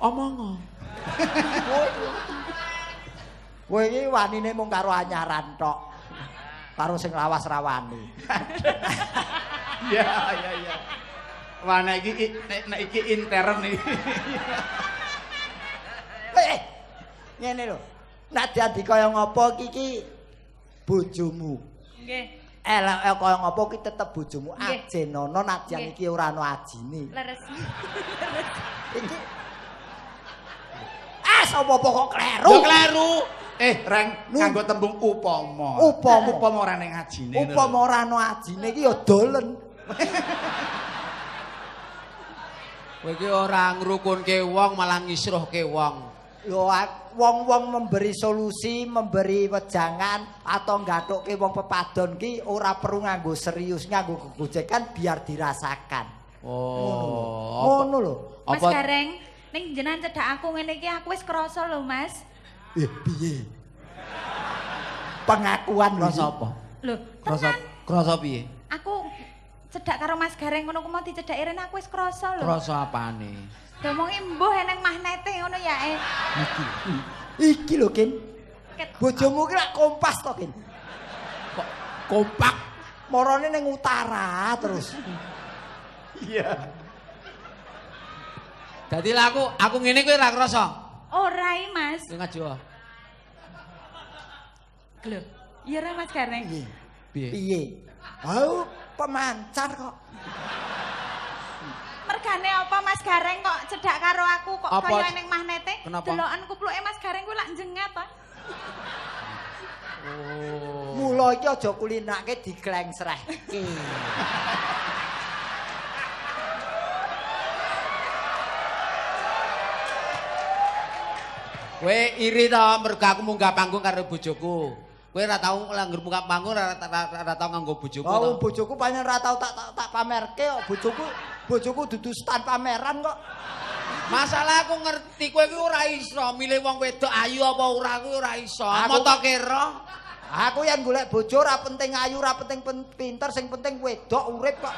C: Omong.
B: Kowe iki wanine mung karo anyaran tok. Karo sing lawas rawani.
A: Iya, iya, iya. Wana iki i- nek nek iki intern iki.
B: Eh, ngene lho. Nek dadi kaya ngopo iki iki bojomu.
D: Nggih.
B: eleke kaya ngopo ki tetep bojomu ajenono nadyan iki ora ana ajine.
D: Leres. [LAUGHS]
B: Iki Ah, sapa kok kleru?
A: Yo kleru. Eh, Reng, nganggo tembung upama.
B: Upama.
A: upama ora ning ajine.
B: Upama ora ana ajine iki ya dolen.
C: Kowe iki ora ngrukunke wong malah ngisruhke wong.
B: Lho ak- wong-wong memberi solusi, memberi wejangan atau nggathukke wong pepadon ki ora perlu nganggo serius, nganggo gegojekan biar dirasakan.
C: Oh.
B: Ngono lho.
D: Mas Gareng, ning jenengan cedak aku ngene iki aku wis krasa lho, Mas.
B: Eh, piye? Pengakuan lho.
C: krasa apa?
D: Lho,
C: Krasa krasa piye?
D: Aku cedak karo Mas Gareng ngono ku mau dicedak iren aku wis krasa lho.
C: Krasa apane?
D: Domongi mbuh eneng magnete ngono ya eh.
B: Iki lho, Kin. Bojomu ki lak kompas to, Kin.
C: Kok kompak?
B: Morone ning utara terus.
A: Iya.
C: Dadi lah aku aku ngene kowe ora krasa.
D: Ora i, Mas.
C: Sing aja.
D: Lho, iya ra Mas Gareng.
B: Piye?
C: Piye?
B: Hau pemancar kok.
D: Mergane apa Mas Gareng kok cedak karo aku kok
C: Apa?
D: kaya eneng magnete? Deloken kupluke Mas Gareng kuwi lak jengat to.
C: Oh.
B: Mula iki aja kulinake diklengsrehke.
C: Kowe iri ta mergo aku munggah panggung karo bojoku. Kowe ora tau langgur munggah panggung ora ora- tau nganggo bojoku.
B: Oh, bojoku pancen ora tau tak tak, tak pamerke kok. Bojoku bojoku dudu stan pameran kok.
C: Masalah aku ngerti kowe iki ora iso milih wong wedok ayu apa ora kuwi ora iso.
B: Aku-
C: Mata kira.
B: Aku yang golek bojo ora penting ayu, ora penting pen- pinter, sing penting wedok urip kok.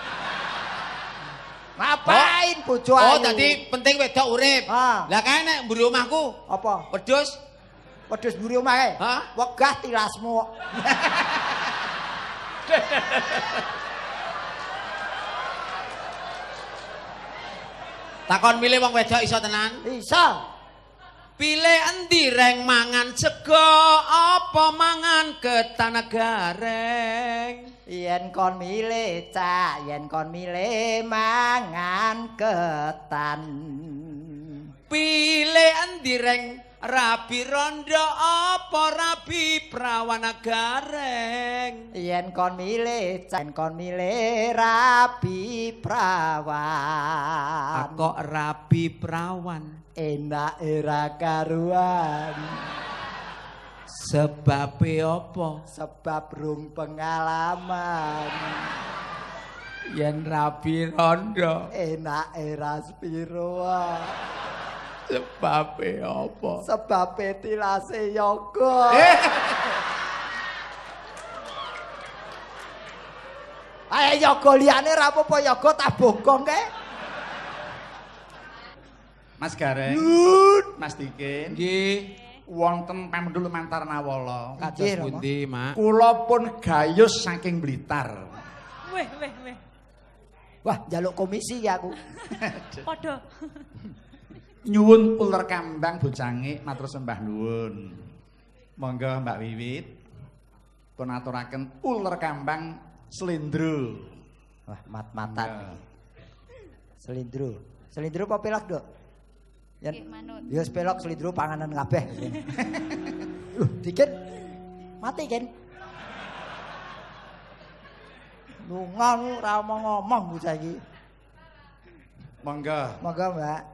B: Ngapain bojo
C: Oh,
B: ayu?
C: dadi penting wedok urip.
B: Ah.
C: Lah kae nek mburi omahku
B: apa?
C: wedhus
B: Wedhus mburi omahe?
C: Hah?
B: Wegah tilasmu [LAUGHS]
C: takon milih wong wedok iso tenan.
B: Bisa.
C: Pilih endi reng mangan sego apa mangan ketan gareng?
B: Yen kon milih cak, yen kon milih mangan ketan.
C: Pilih endi reng rabi rondo apa rabi prawana gareng?
B: Yen kon milih yen kon milih rabi prawan.
C: Kok rabi prawan?
B: Enak era karuan.
C: Sebab apa?
B: Sebab rung pengalaman.
C: Yen rabi rondo
B: Enak era spiro.
C: Sebab apa?
B: Sebab tilase yoga. Ayo yoga liyane ra apa-apa yoga tak bokong kae.
A: Mas Gareng, Mas Dikin,
C: Nggih,
A: wonten pamendul Mantarnawala.
C: kados
B: Nggih, Rama.
C: pundi, Mak?
A: Kula pun gayus saking Blitar.
D: Weh, weh, weh.
B: Wah, njaluk komisi ya aku.
D: Padha. [LAUGHS]
A: Nyuwun uler kambang bojange matur sembah nuwun. Monggo Mbak Wiwit pun aturaken uler kambang slendro.
B: Wah, mat-matan.
A: Monggo.
B: Selindro. Selindro apa pelak, Dok?
D: Manut.
B: Ya pelok selindro panganan kabeh. [LAUGHS] Loh, dikit. Mati, Ken. Lunga ora omong ngomong bocah iki.
A: Monggo.
B: Monggo, Mbak.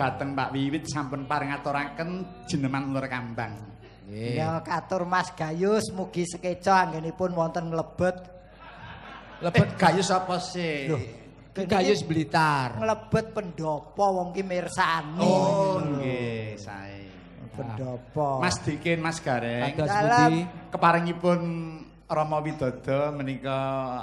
A: dhateng Pak Wiwit sampun paring aturaken jeneman Lur Kambang.
C: Nggih.
B: Ya katur Mas Gayus mugi sekeca anggenipun wonten mlebet
E: Lebet gayus apa sih?
B: Loh.
C: Gayus Blitar.
B: mlebet pendopo wong ki mirsani.
A: Oh, nggih, sae.
B: pendopo.
A: Mas Dikin, Mas Gareng,
C: Kados
B: Dalam-
C: pundi?
A: Rama Widodo menika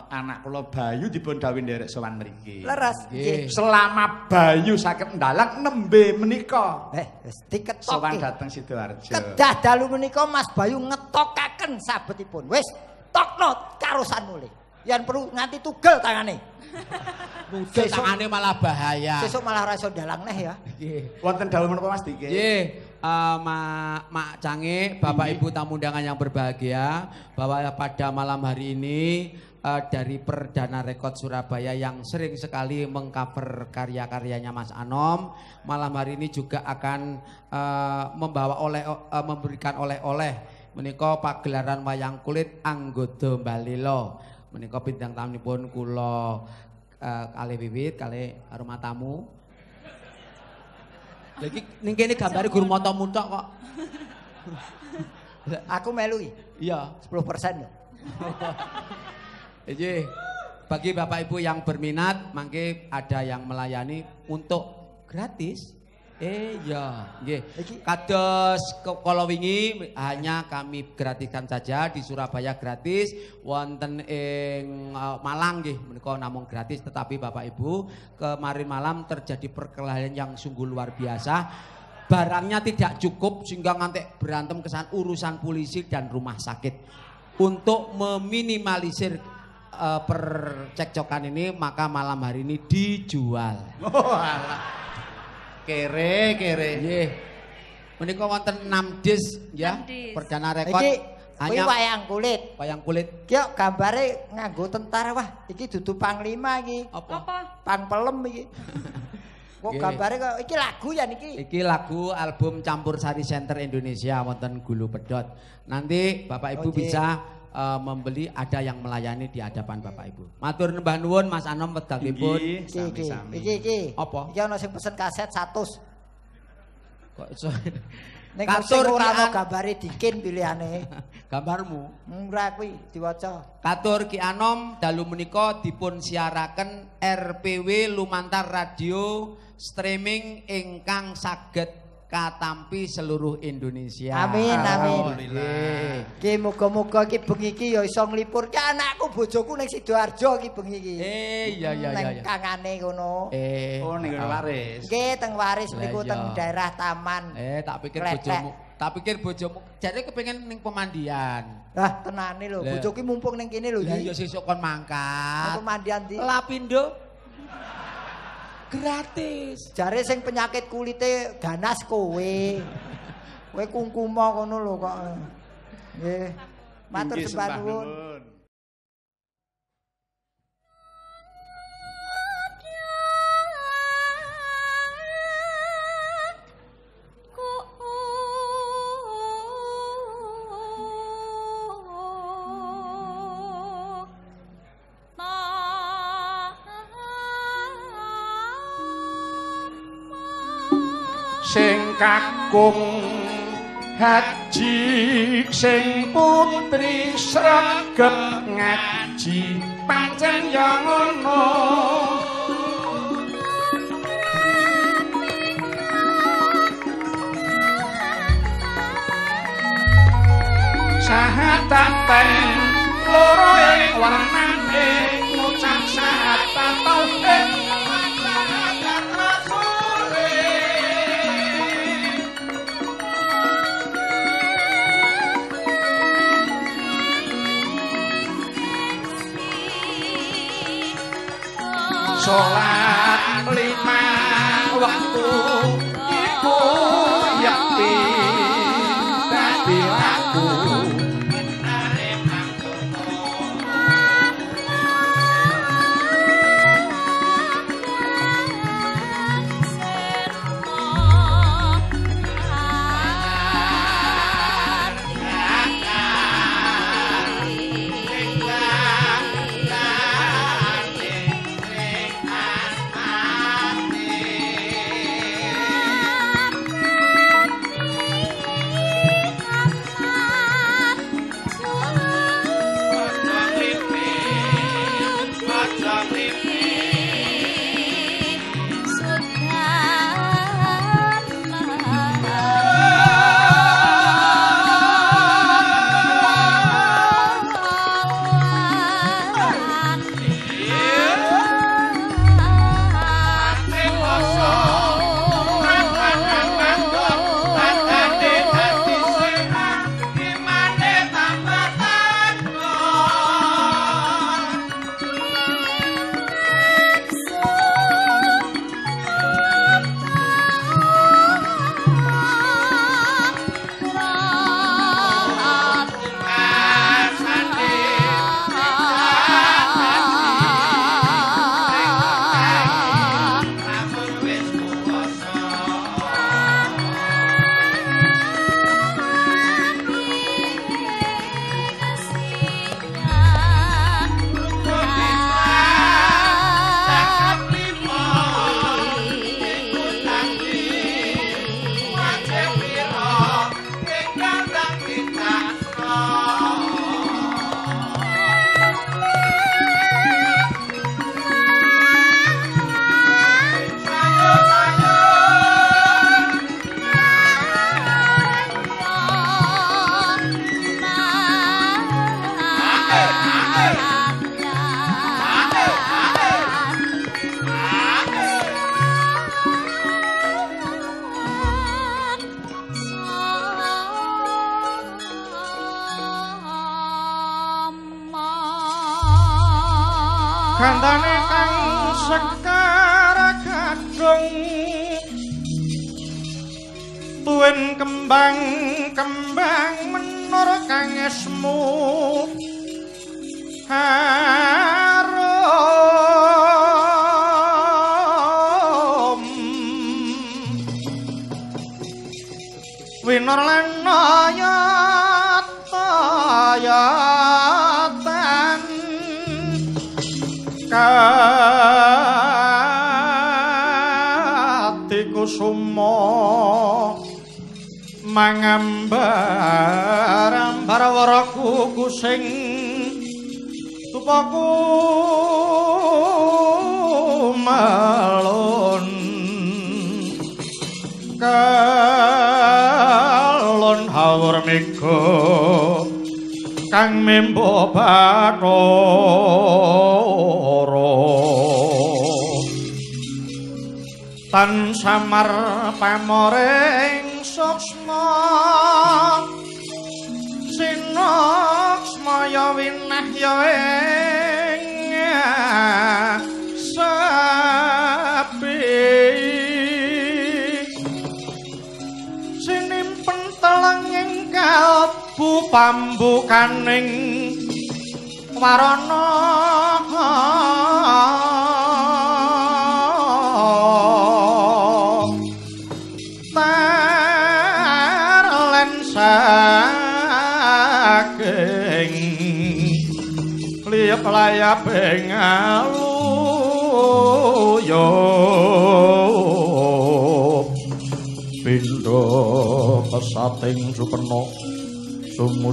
A: anak kula Bayu dipun dawuh nderek sowan mriki.
B: leres
C: Nggih.
A: Selama Bayu saged ndalang nembe menika
B: Eh, wis
A: sowan
B: diketokke.
A: dhateng Sidoarjo.
B: Kedah dalu menika Mas Bayu ngetokaken sabetipun. Wis tokno karo sanule. Yen perlu nganti tugel tangane. [LAUGHS] Sesuk-
C: tangane malah bahaya.
B: Sesuk malah ora iso dalang neh ya.
C: Nggih.
A: Wonten dawuh menapa Mas Dikin?
C: Nggih, eh, Mak Mak Cange, Bapak Ibu tamu undangan yang berbahagia, bahwa pada malam hari ini eh, dari Perdana Rekod Surabaya yang sering sekali mengcover karya-karyanya Mas Anom, malam hari ini juga akan eh, membawa oleh eh, memberikan oleh-oleh menika pagelaran wayang kulit anggota Balilo. Menika bintang tamunipun kula eh, kalih wiwit kalih rumah tamu Lagi ning kene gambare guru moto muntok kok.
B: Aku melu iki
C: Iya.
B: 10% lho.
C: Jadi bagi Bapak Ibu yang berminat, mangke ada yang melayani untuk gratis. Eh ya, nggih. Kados kalau wingi hanya kami gratiskan saja di Surabaya gratis, wonten ing eh, Malang nggih menika namung gratis tetapi Bapak Ibu kemarin malam terjadi perkelahian yang sungguh luar biasa. Barangnya tidak cukup sehingga ngantek berantem kesan urusan polisi dan rumah sakit. Untuk meminimalisir eh, percekcokan ini maka malam hari ini dijual.
A: Oh, alah. Kere, kere.
C: Nggih. Menika wonten 6 dis ya, perdana rekod
B: Iki kuwi wayang kulit.
C: wayang kulit.
B: Ki yo gambare nganggo tentara wah, iki dudu panglima iki.
C: Apa?
D: Apa?
B: Pang pelem iki. [LAUGHS] Kok gambare kok iki lagu ya niki.
C: Iki lagu album Campur Sari Center Indonesia wonten Gulu Pedot. Nanti Bapak Ibu
B: Oke.
C: bisa eh, membeli ada yang melayani di hadapan Bapak Ibu. Matur nembah nuwun Mas Anom
B: iki.
A: sami-sami.
B: Iki iki.
C: Apa?
B: Iki ana sing pesen kaset 100.
C: Kok iso
B: Ning
C: Katur
B: ora ana gambare dikin pilihane. [LAUGHS]
C: gambarmu.
B: Ora kuwi diwaca.
C: Katur Ki Anom dalu menika dipun siaraken RPW Lumantar Radio streaming ingkang saged katampi seluruh Indonesia.
B: Amin, amin.
C: Alhamdulillah.
B: Ki muga-muga ki bengi iki ya iso nglipur. Ki anakku bojoku ning Sidoarjo ki bengi iki.
C: Eh iya iya iya.
B: Ning
C: iya.
B: kangane kono.
C: Eh.
A: Oh, ning waris.
B: Nggih teng Waris niku
C: iya.
B: teng daerah Taman.
C: Eh tak pikir bojomu. Tak pikir bojomu. Jadi kepengen ning pemandian.
B: Lah tenane lho, bojoku mumpung ning kene lho
C: Lah
B: iki.
C: ya sesuk kon mangkat.
B: Aku mandian di.
C: Lapindo gratis.
B: Jare sing penyakit kulite ganas kowe. Kowe kungkuma ngono lho kok. Nggih. Matur sembah nuwun.
A: Kakung haji sing putri sregep ngaji. Pancen ya ngono.
E: Sahadaten loro ing warnane ngucap sahadat tauhid salat lima waktu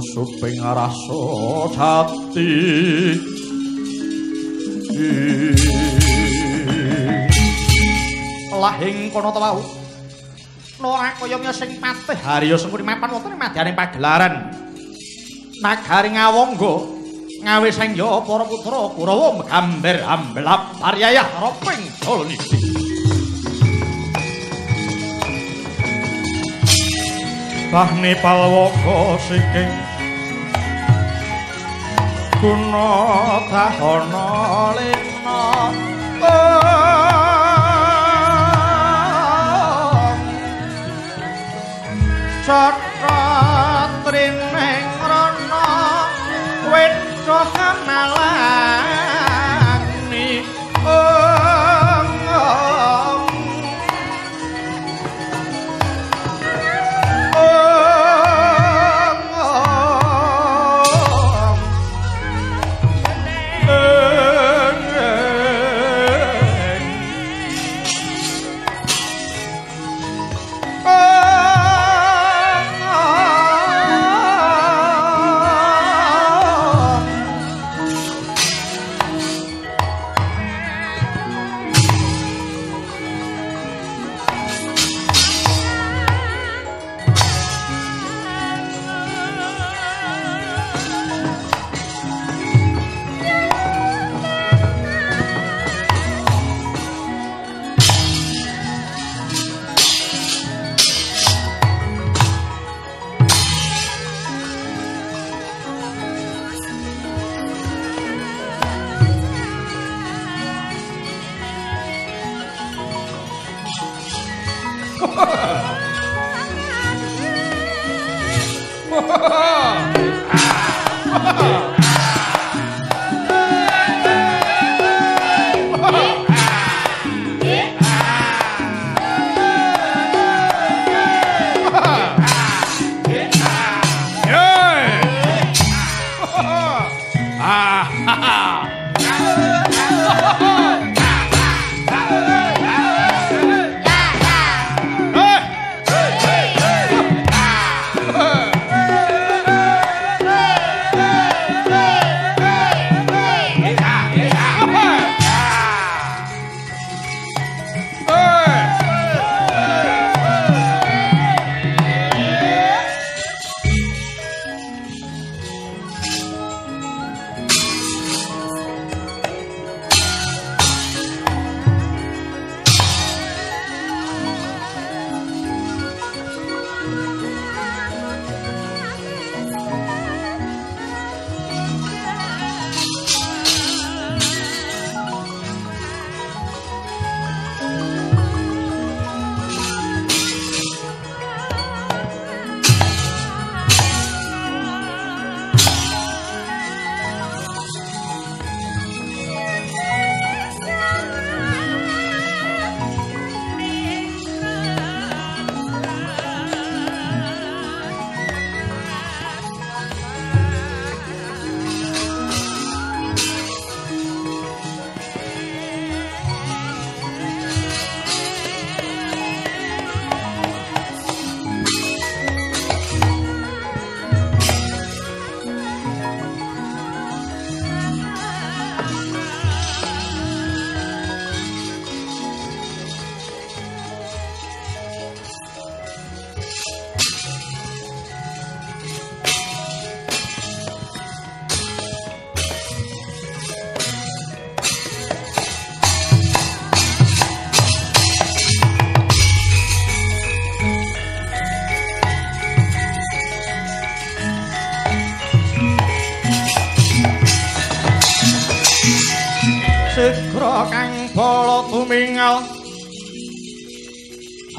E: sumusuping rasa jati. Lahing kono ta wau? Ora kaya sing patih Harya Sengkuni mapan wonten ing madyaning pagelaran. Nagari ngawangga ngawe sangya para putra Kurawa gambar ambelap paryayah roping Jalaniti Bahni palwaka siking guna tahana lena. Catra trineng rana. Wedha hamalani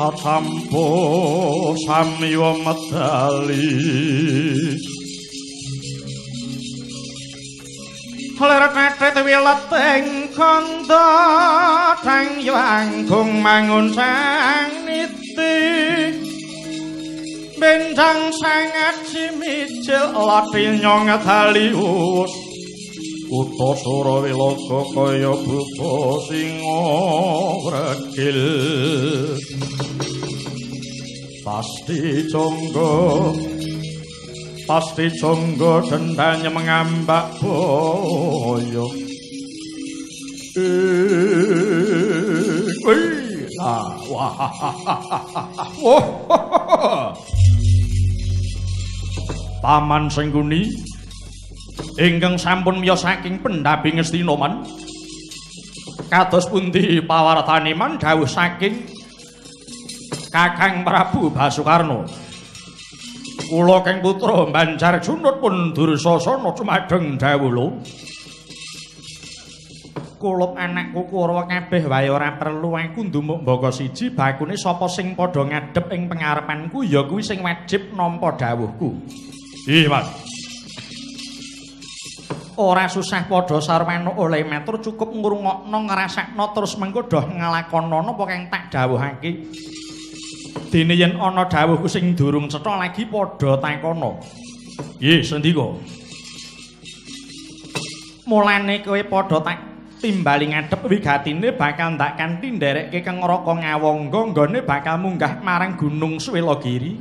E: Hatampo samya medali. Ler katet wileteng kanda Tang yanggung mangun sang niti. Bendang sangat simicil Lati nyong dalius Kuto sura wiloka kaya buta singa wregil Pasti conggo Pasti conggo dendanya mengambak boyo Eh, wih, ah, wah, [LAUGHS] Paman Sengguni ingkang sampun miyos saking pendhapi Ngastina man kados pundi pawartane man dawuh saking Kakang Prabu Basukarno Kula keng putra Banjar Junut pun Dursasana cumadeng dawuh Kulup anakku Kurawa kabeh wae ora perlu aku ndumuk mbaka siji bakune sapa sing padha ngadhep ing pengarepanku ya kuwi sing wajib nampa dawuhku. Ih, Mas. Ora susah padha sarwana oleh matur cukup ngrungokno ngrasakno terus mengko doh nglakonono apa kang tak dawuhake. Dene yen ana dawuhku sing durung cetha lagi padha takono. Nggih, sendika. Mulane kowe padha tak timbali ngadep wigatine bakal ndak kanthi nderekke kang ngraka ngawangga nggone bakal munggah marang Gunung Swelogiri.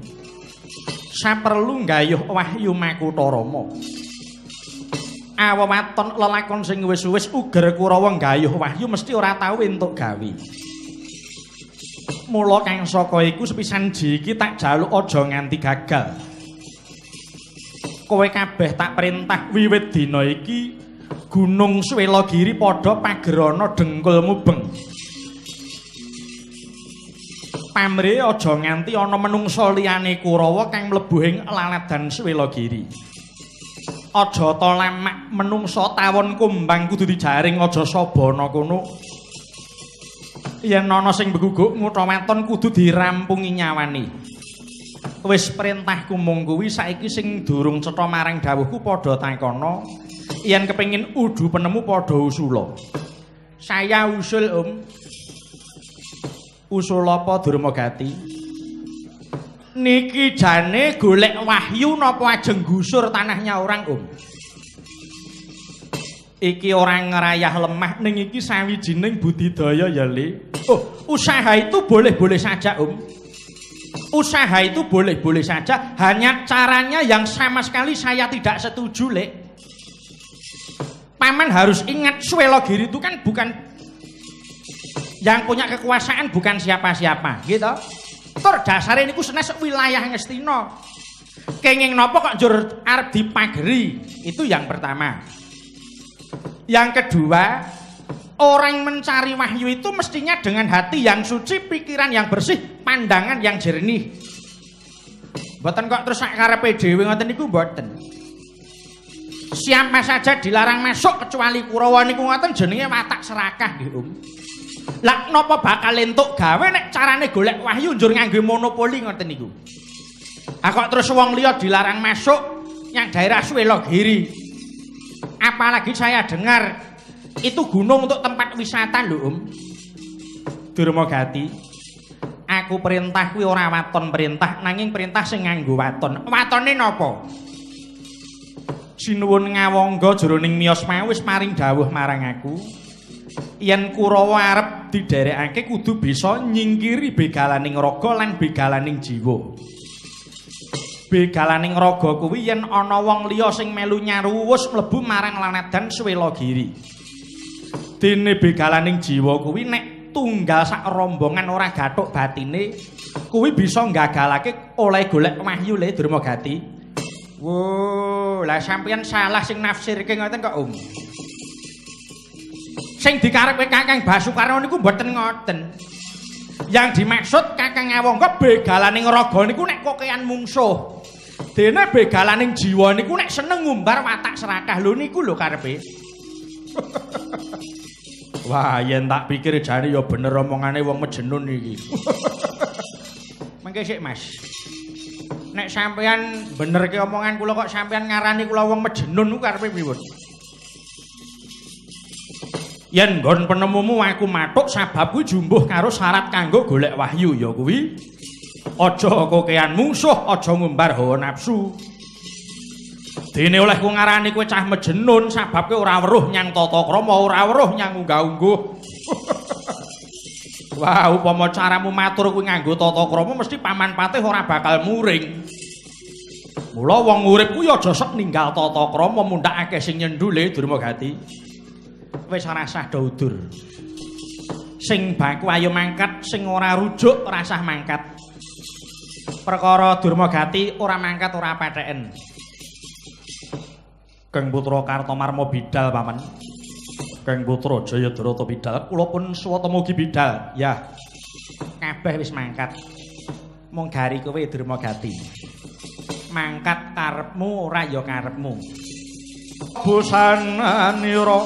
E: Saperlu nggayuh wahyu Makutarama. Awewaton lelakon sing wis-wis uger Kurawa nggayuh wahyu mesti ora tau entuk gawe. Mula kang saka iku sepisan iki tak jaluk aja nganti gagal. Kowe kabeh tak perintah wiwit dina iki Gunung Swelogiri padha pagerana dengkul mubeng. Pamre aja nganti ana menungsa liyane Kurawa kang mlebu ing laladan Swelogiri. Aja ta lemak menungsa tawon kumbang kudu dijaring aja sabana kono. Yen ana sing beguguk ngutawaton kudu dirampungi nyawani. Wis perintahku mung kuwi saiki sing durung cetha marang dawuhku padha takono. yen kepengin udu penemu padha usula. Saya usul, Om. Usul apa Durmagati? Niki jane golek wahyu napa ajeng gusur tanahnya orang, Om? Iki orang ngerayah lemah ning iki sawijining budidaya ya, Le. Oh, usaha itu boleh-boleh saja, Om. Usaha itu boleh-boleh saja, hanya caranya yang sama sekali saya tidak setuju, Le. Paman harus ingat Swelogiri itu kan bukan yang punya kekuasaan bukan siapa-siapa, gitu. Tur dasare niku senes wilayah Ngastina. Kenging napa kok njur arep dipageri? Itu yang pertama. Yang kedua, orang mencari wahyu itu mestinya dengan hati yang suci, pikiran yang bersih, pandangan yang jernih. Mboten kok terus sak dhewe ngoten niku. Siapa saja dilarang masuk kecuali Kurawa niku ngoten jenenge watak serakah nggih, Om. Lah napa bakal entuk gawe nek carane golek wahyu njur nganggo monopoli ngoten niku. Ah kok terus wong liya dilarang masuk yang daerah Swelogiri. Apalagi saya dengar itu gunung untuk tempat wisata lho, Om. Durmagati. Aku perintah kuwi ora waton perintah nanging perintah sing nganggo waton. Watone napa? Sinuwun ngawangga jroning miyos mau wis maring dawuh marang aku. yen Kurawa arep didherekake kudu bisa nyingkiri begalaning raga lan begalaning jiwa. Begalaning raga kuwi yen ana wong liya sing melu nyaruwus mlebu marang lanadan Swelogiri. Dene begalaning jiwa kuwi nek tunggal sak rombongan ora gathuk batine kuwi bisa nggagalake oleh golek wahyu le Durmagati. Wo, lah sampeyan salah sing nafsirke ngoten kok, Om. sing dikarepe Kakang Basukarno niku mboten ngoten. Yang dimaksud Kakang Awangga begalaning raga niku nek kokean mungsuh. Dene begalaning jiwa niku nek seneng ngumbar watak serakah lho niku lho karepe. [LAUGHS] Wah, yen tak pikir jane ya bener omongane wong mejenun iki. [LAUGHS] Mengke sik, Mas. Nek sampean bener ki omongan kula kok sampean ngarani kula wong mejenun ku karepe pripun? Yen nggon penemumu aku matuk sabab kuwi jumbuh karo syarat kanggo golek wahyu ya kuwi. Aja kokean mungsuh aja ngumbar hawa nafsu. Dene oleh ku ngarani kowe cah mejenun sabab kowe ora weruh nyang tata krama ora weruh nyang unggah-ungguh. [LAUGHS] Wah upama caramu matur kuwi nganggo tata krama mesti paman patih ora bakal muring. Mula wong urip kuwi aja sok ninggal tata krama mundhakake sing nyendule Durmagati wis rasah daudur. Sing baku ayo mangkat, sing ora rujuk rasah mangkat. Perkara Durmagati ora mangkat ora patheken. Kang Putra Kartomarma bidal paman. Kang Putra Jayadrata bidal. Kula pun swata mugi bidal. Ya. Kabeh wis mangkat. Mung gari kowe Durmagati. Mangkat karepmu ora ya karepmu. Busananira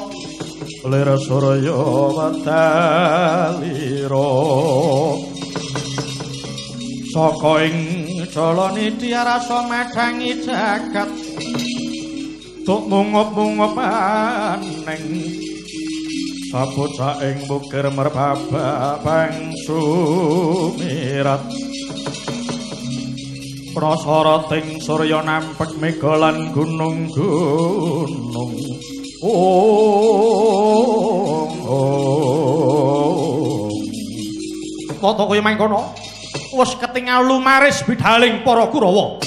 E: Lera Surya Wadalira Saka ing jalane diarasa madhangi jagat Tuk mungup-mungup aneng Sabocah ing bukir merbaba bang sumirat. Prasarating surya nampek mega lan gunung-gunung Foto kowe mangkono. Wes ketingal lumaris bidaling para Kurawa.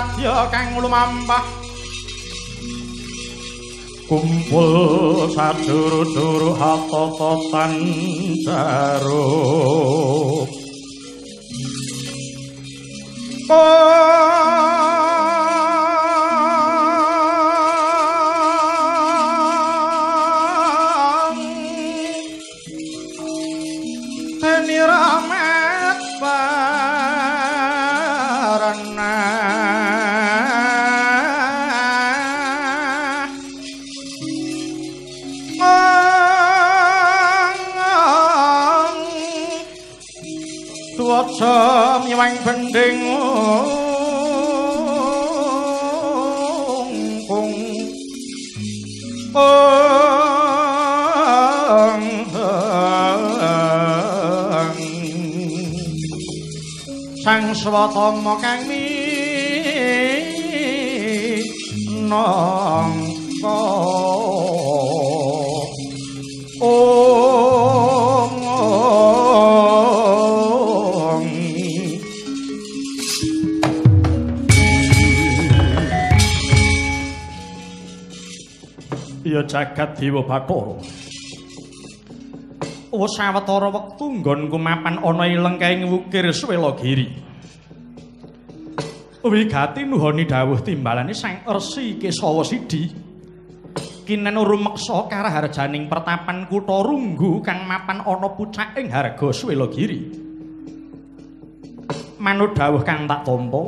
E: Wadya kang lumampah. Kumpul saduru-duru hatototan jaruk swatama kang minangka Ya jagat dewa Bathara. Wis sawetara wektu nggonku mapan ana ing lengkahing wukir Swelagiri. Wigati nuhoni dawuh timbalane Sang Resi Kesawa Sidi. Kinen rumeksa karaharjaning pertapan kutha Runggu kang mapan ana pucak ing harga Swelagiri. Manut dawuh kang tak tampa,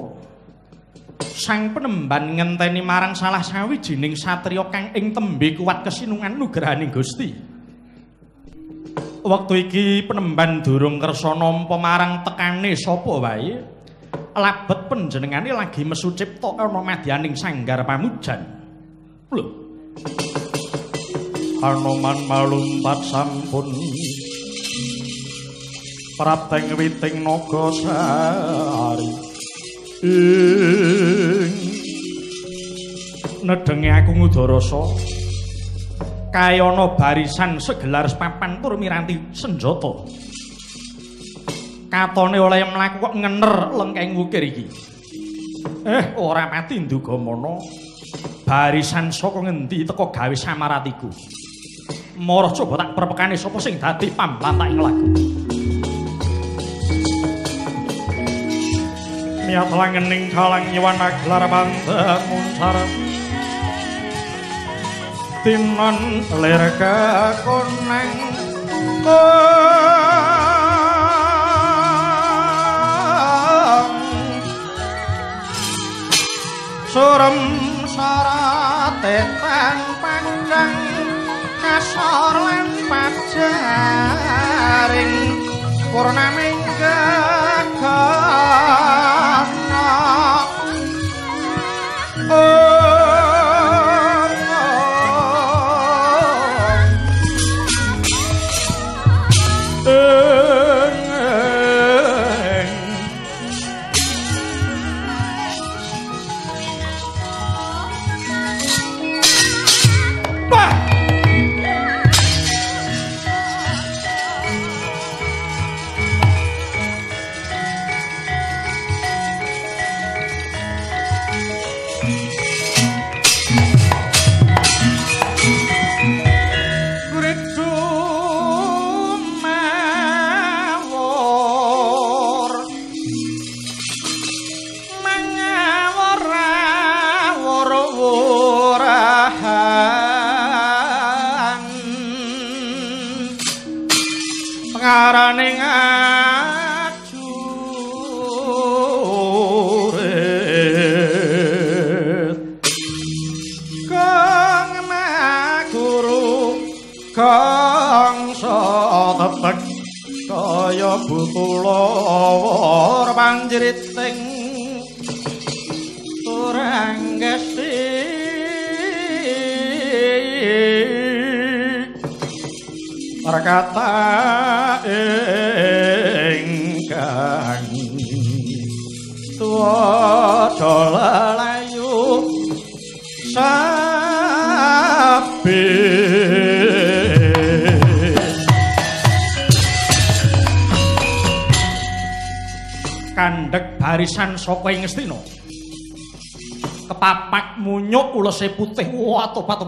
E: Sang penemban ngenteni marang salah sawijining satriya kang ing tembe kuat kesinungan nugrahaning Gusti. Wektu iki penemban durung kersa nampa marang tekane sapa wae. Labet panjenengane lagi mesu cipta ana madyaning sanggar pamujan. Lho. Anoman malumpat sampun Prapteng witing naga sari. ing nedenge aku ngudarasa kayana barisan segelar papan tur miranti senjata katone oleh mlaku kok ngener lengkeng wukir iki. Eh ora pati ndugamana barisan saka ngendi teko gawe samaratiku mara coba tak perpekane sapa sing dadi pamlantaking lagu niat langening kalang nyewana gelar banten muncar. Tinon lir kekoneng surem sarate tang pandang kasor lan pajaring purnaming gegana Kuridu kaya butulawar panjriting turang gesi perkata ingkang tuwa lelayu sapi barisan saka ing Ngastina kepapak munyuk ulese putih. Wah, topat.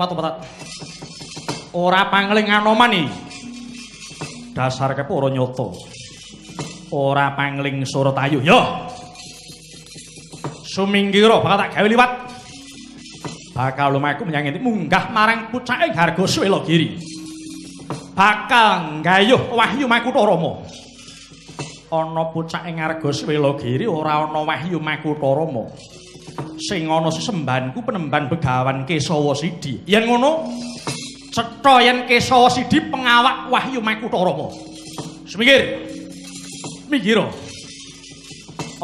E: Ora pangling anomani. Dasar ke para nyata. Ora pangling Suratayu. Yo. Suminggira bakal tak gawe liwat. Bakal lumaku menyang munggah marang pucake Garga Swelagiri. Bakal nggayuh Wahyu Makutha Rama. Ana pucake Garga Swelagiri ora ana Wahyu Makutha Rama. Sing ana sesembanku penemban begawan Kesawa Sidi. Yen ngono, cetha yen Kesawa Sidi pengawak Wahyu Makutha Rama. Semikir. Minggir.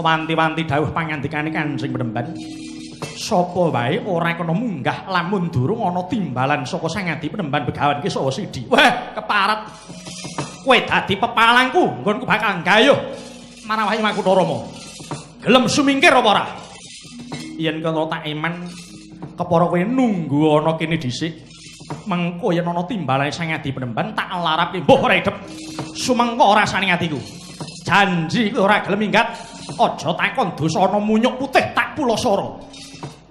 E: Wanti-wanti dawuh pangandikane Kanjeng Penemban. Sapa wae ora kena munggah lamun durung ana timbalan saka Sangadi Penemban Begawan Kesawa Sidi. Wah, keparat. Kowe dadi pepalangku, nggonku bakal gayuh marang Wahyu Makutha Rama. Gelem sumingkir apa ora? Yen kena tak iman kepara kowe nunggu ana kene dhisik. Mengko yen ana timbalane Sangadi Penemban tak larap mbuh ora idep. Sumengko ora sani atiku. Janji ora gelem minggat. Aja takon dosa ana munyuk putih tak pulasara.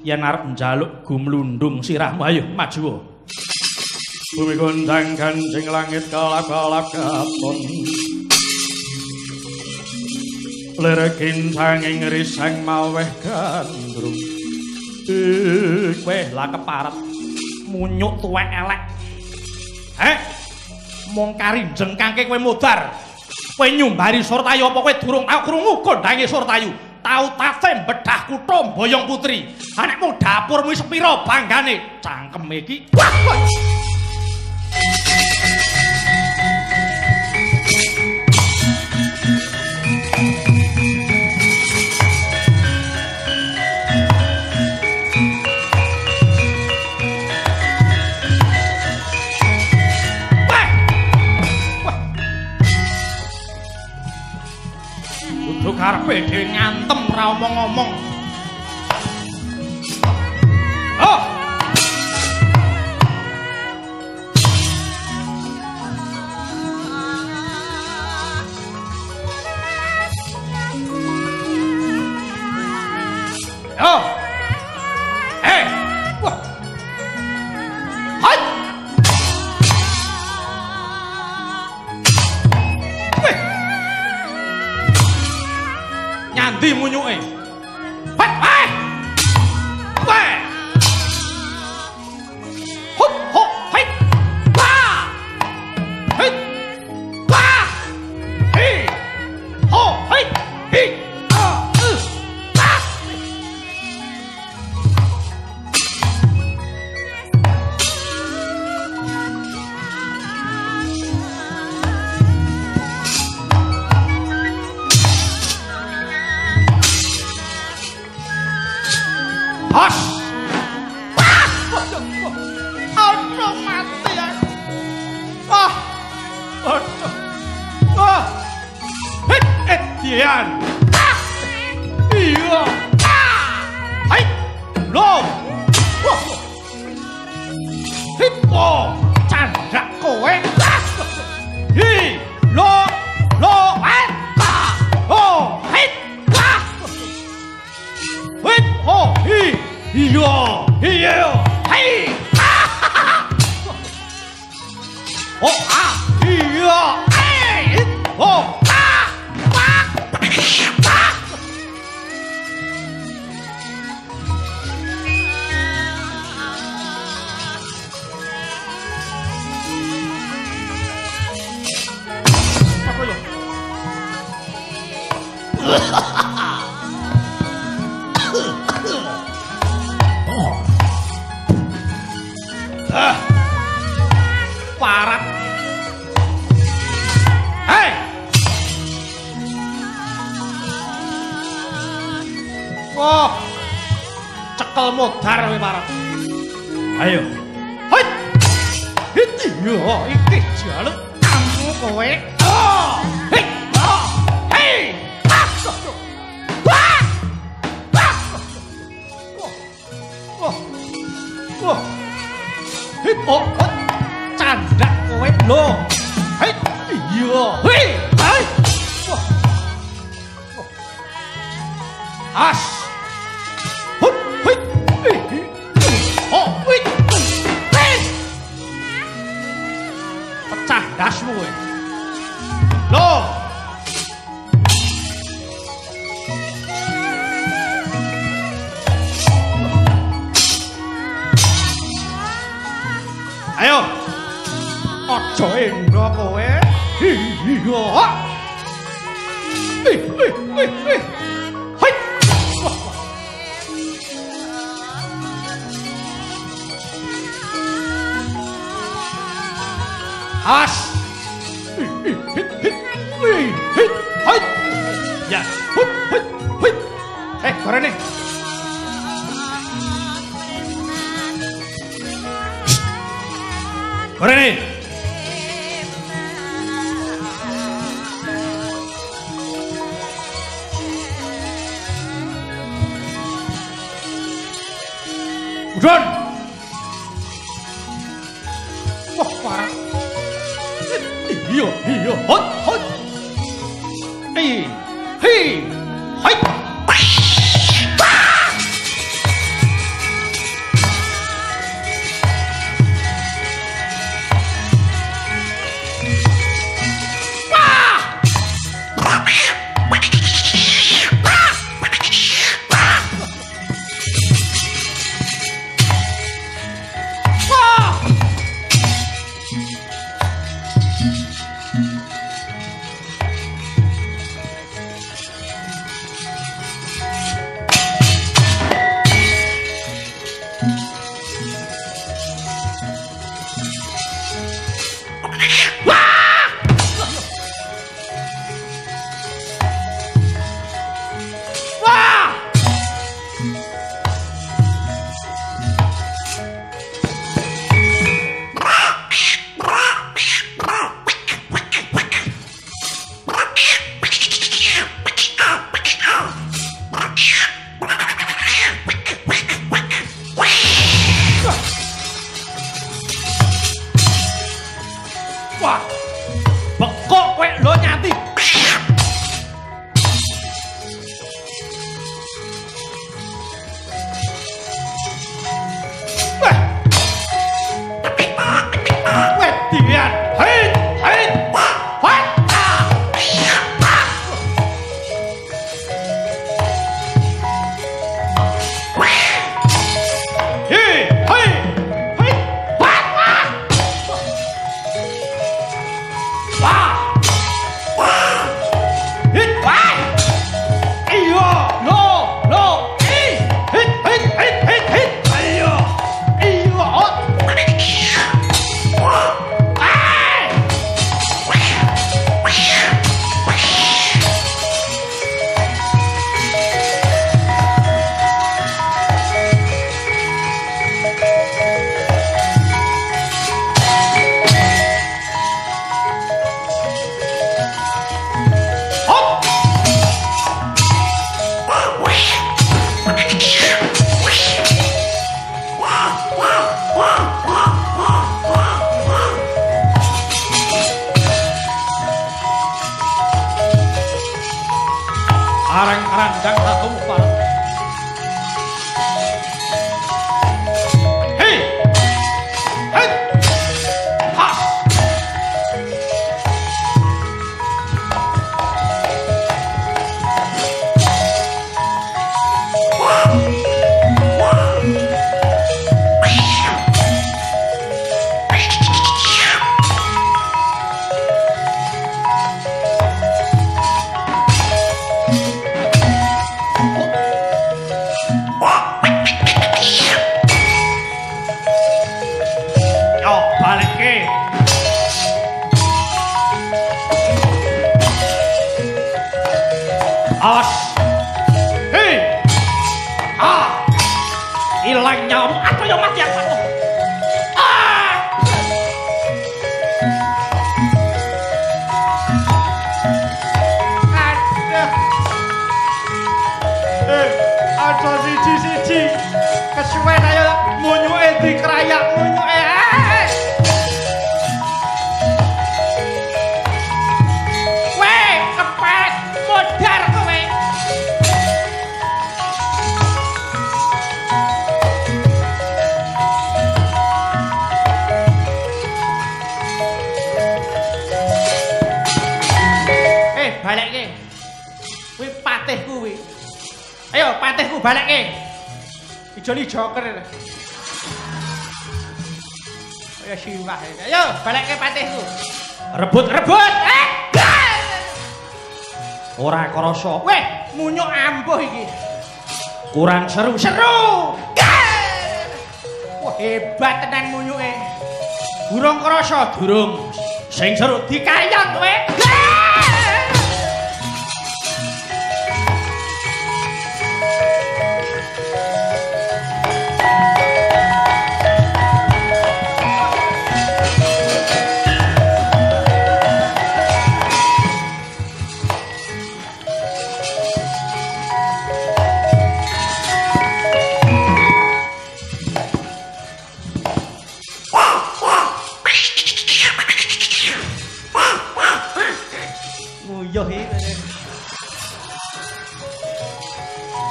E: Yen arep njaluk gumlundung sirahmu ayo maju. Bumi gondang kancing langit kalap-kalap katon. Lerekin sanging risang maweh gandrung. Kowe lah keparet. Munyuk tuwek elek. Heh. Mong karinjeng kangke kowe modar. Kowe nyumbari Surtayu apa kowe durung tau krungu gondange Surtayu? Tau tate bedah kutha Boyong Putri. Anakmu dapurmu sepira banggane? Cangkeme iki. Wah, karepe dhewe ngantem ra omong-omong. Oh. Oh.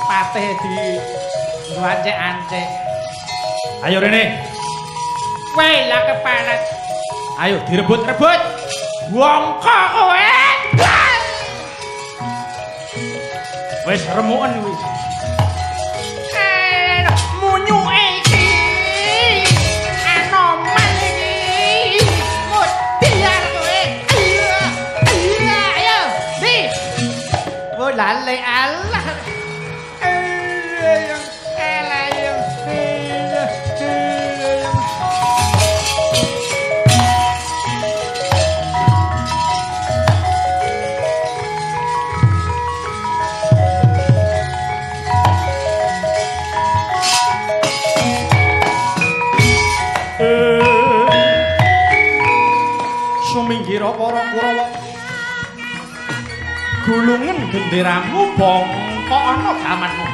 E: Patih di ngancek-ancek. Ayo rene. Weh, lah keparat. Ayo direbut-rebut. Wongko kowe. Wis remuken wis. Eh, munyuke iki. Anoman iki. Mutiar kowe. Iya. Iya, ayo. Di. Lale Allah. Genderamu bongkokno gamanmu.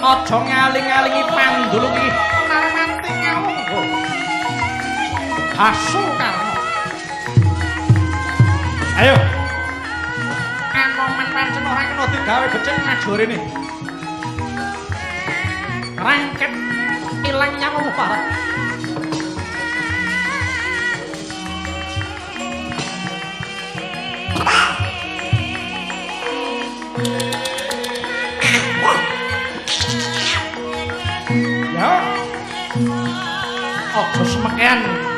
E: Aja ngaling-alingi pandulung iki narmati ngawunggo. Hasu karno. Ayo. Anoman pancen ora kena digawe becik ngajurene. Rangket ilang nyawamu parah. pakaian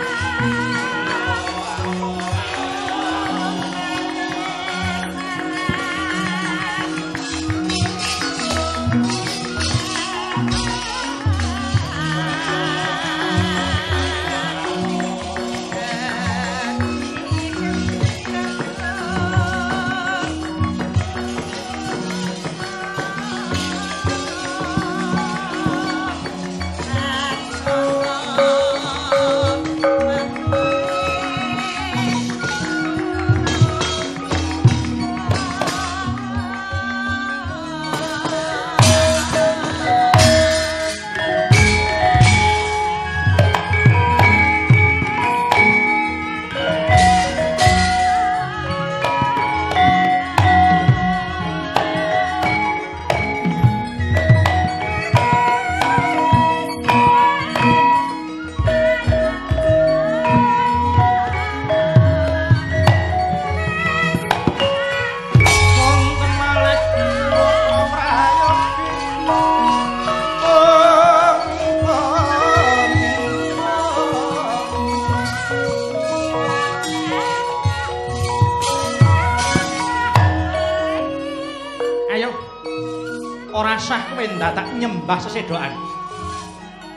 E: nyembah sesedokan.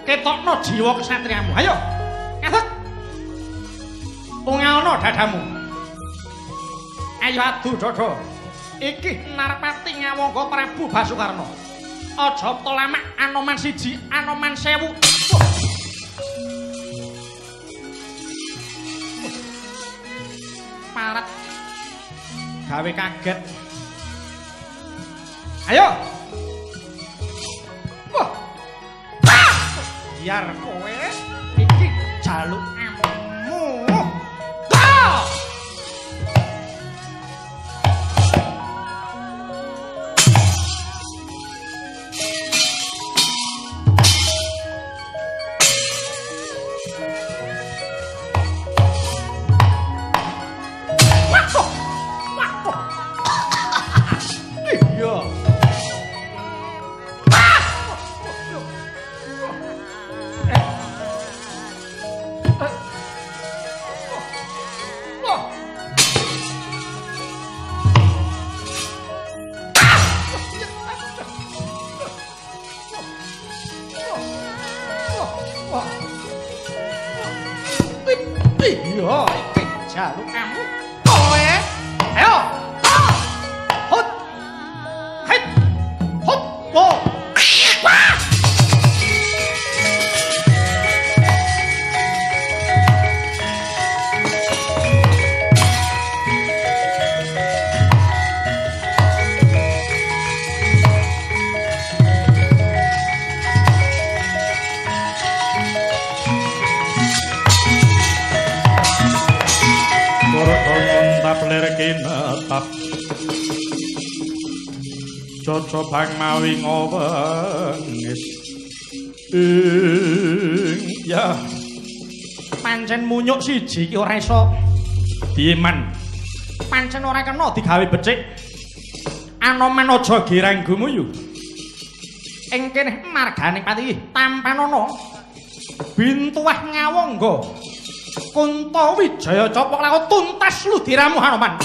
E: Ketokno jiwa kesatriamu. Ayo. Ngadeg. Ungalno dadamu. Ayo adu dodo. Iki Narpati ngawangga Prabu Basukarno. Aja tolamak Anoman siji, Anoman sewu. Parat. Gawe kaget. Ayo. Biar munyuk siji ki ora iso. Dieman pancen ora kena digawe becik. Anoman aja girang gumuyu ing kene margane pati tampanono bintuah ngawangga Kunto Wijaya copok laku tuntas lu diramu Hanoman.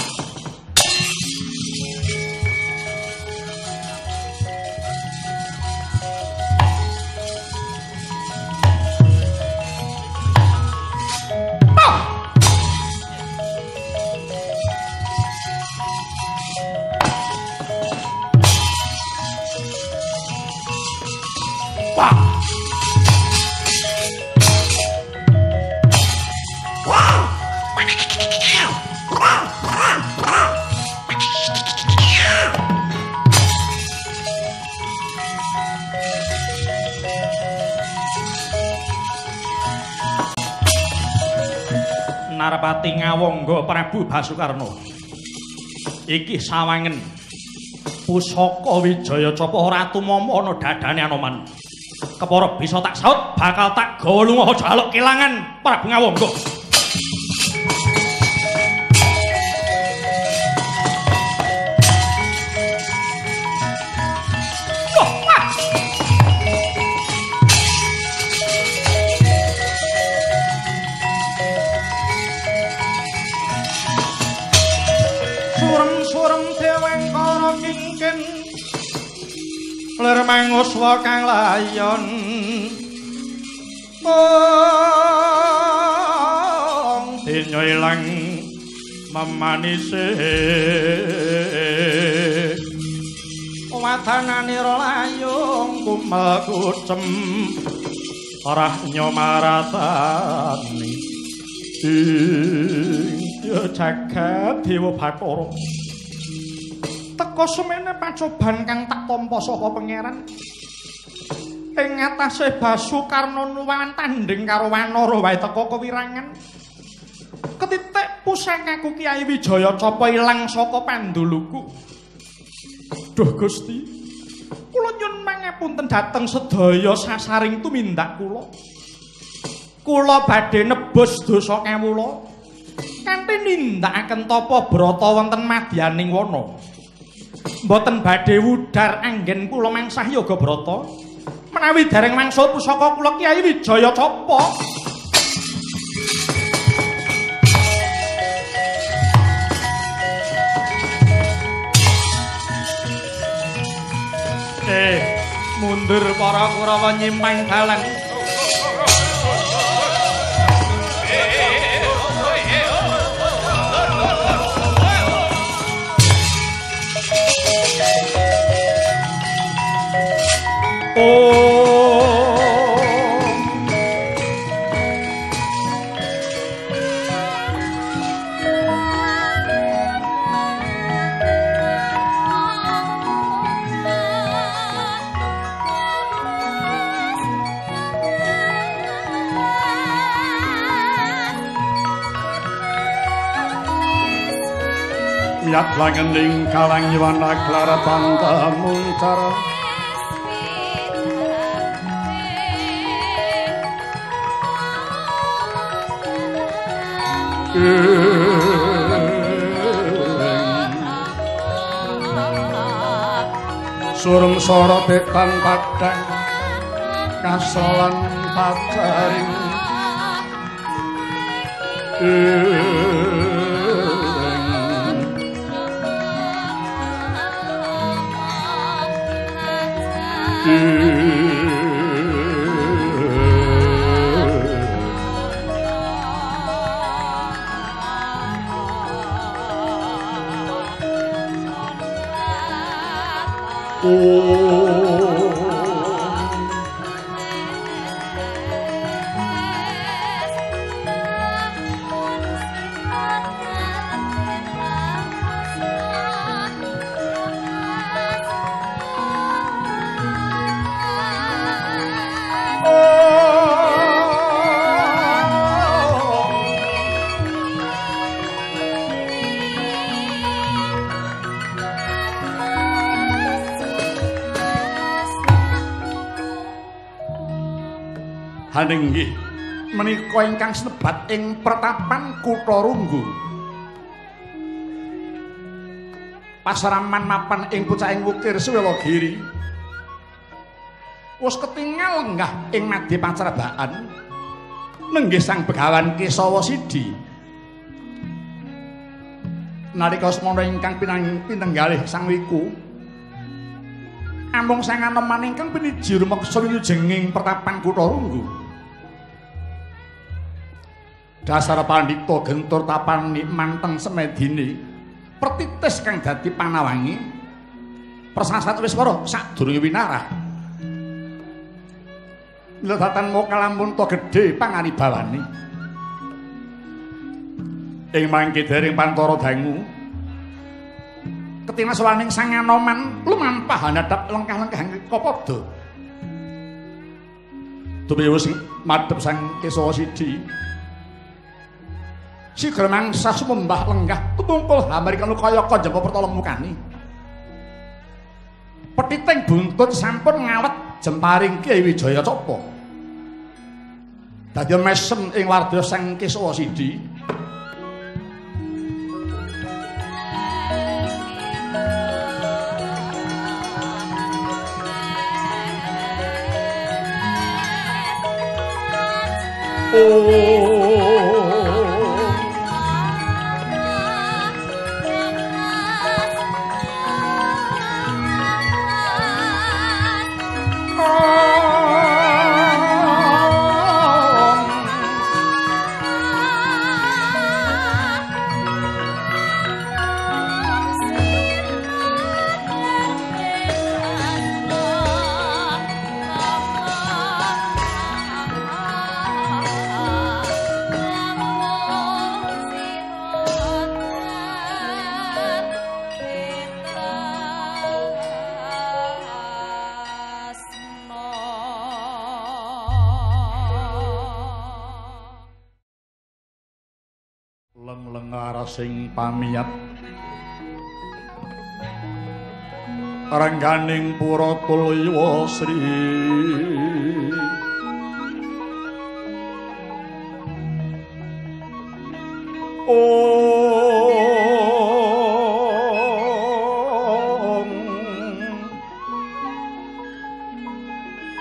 E: Narpati ngawangga Prabu Basukarno. Iki sawangen pusaka Wijaya Capa Ratu Mama ana dadane Anoman. Kepara bisa tak saut bakal tak gawa lunga jaluk kelangan Prabu Ngawangga. Manguswa kang layon. Mong dinyo ilang memanise wadananira layung kumel kucem ora nyomaratani ya jagat dewa bathara teka semene pacoban kang tak tampa saka pangeran. Ing atase Basukarna nuwan tanding karo Wanara wae teka kewirangan. Ketitik pusakaku Kiai Wijaya Capa ilang saka panduluku. Duh Gusti kula nyuwun mangapunten dhateng sedaya sasaring tumindak kula. Kula badhe nebus dosa kawula kanthi nindakaken tapa brata wonten madyaning wana mboten badhe wudar anggen kula mangsah yoga brata menawi dereng mangsul pusaka kula Kyai Wijaya Capa Eh, mundur para Kurawa nyimpang dalan. Om Wiyat langening kalang yuwana klara bangga Surum soro tetan padang kasolan pacaring
A: Haning nggih menika ingkang senebat ing pertapan Kutha Runggu. Pasaraman mapan ing pucaking wukir Swelogiri. Wis ketingal lenggah ing madhe pacarabaan. Nenggih sang begawan Kesawa Sidi. Nalika semana ingkang pinang pinenggalih sang wiku, amung sang aneman ingkang piniji rumeksa wilujenging pertapan Kutha Runggu. Dasar pandhita gentur tapani manteng semedine pertitis kang dadi panawangi persasat wis para sadurunge winarah. Ledatan mau kalamun to gedhe panganibawani. Ing mangke dereng pantara dangu ketina sawaning sang anoman lumampah hanadap lengkah-lengkah kapada. Tumiwa sing madhep sang Kesawa Sidi. Si gremangsa sumembah lenggah tumungkul hamarikan kaya kanjaba pertala mukani. Petiting buntut sampun ngawet jemparing Kyai Wijaya Copa. Dadi mesem ing warda sang Kesawa Sidi. Leng-lengar sing pamiyat Rangganing pura tulya sri.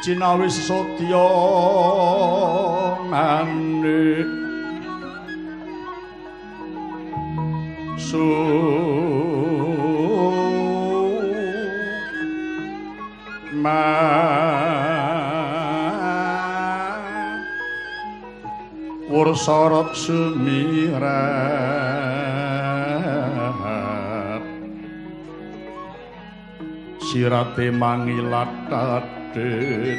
A: Cinawis Satya Manik Wursarat sumirat Sirate mangilat tadit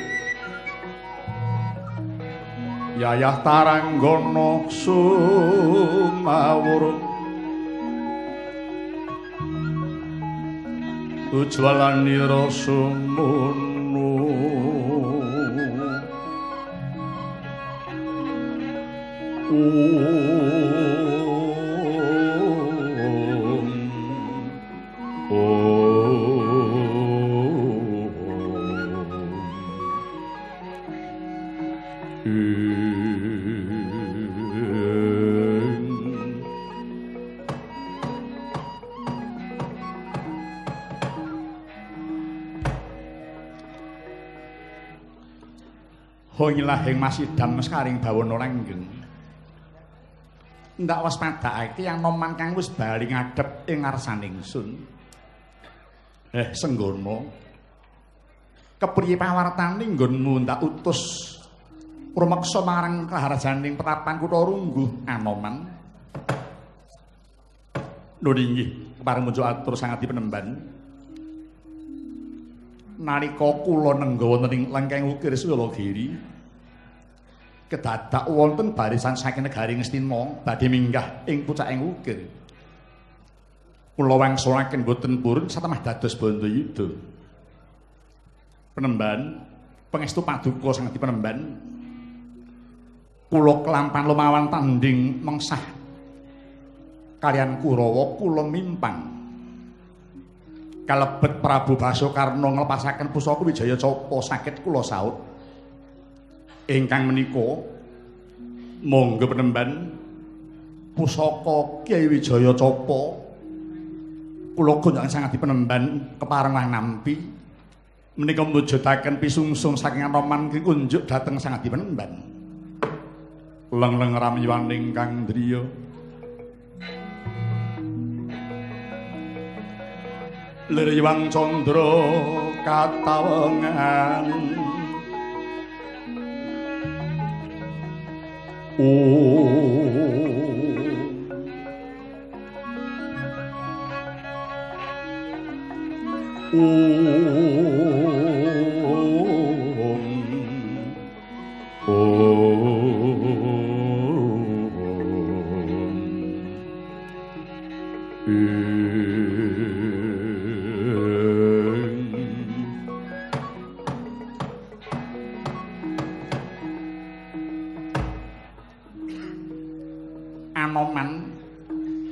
A: Yayah taranggono sumawuruk ujwalanira sumunu Om Hongilahing masidam sekaring bawana langgeng. Ndak waspadakake yang noman kang wis bali ngadhep ing ngarsaning sun. Eh senggono. Kepriye pawartane nggonmu ndak utus rumeksa marang kaharajaning petapan kutha Rungguh Anoman. Nuh inggih, pareng muncul atur sangat dipenemban. nalika kula nengga wonten ing lengkeng ukir Swalagiri kedadak wonten barisan saking negari Ngastina badhe minggah ing pucaking ukir. Kula wangsulaken boten purun satemah dados Bandayuda. Penemban pangestu paduka sanget penemban. Kula kelampan lumawan tanding mengsah kalian Kurawa kula mimpang. Kalebet Prabu Basokarno nglepasaken pusaka Wijaya Capa saged kula saut. Ingkang menika monggo penemban pusaka Kyai Wijaya Capa. Kula gunjang sangat dipenemban kepareng lang nampi. Menika mujudaken pisungsung saking Anoman kunjuk dhateng sangat dipenemban. Leng-leng ramyaning kang driya Liryang Candra katawengan Oh Anoman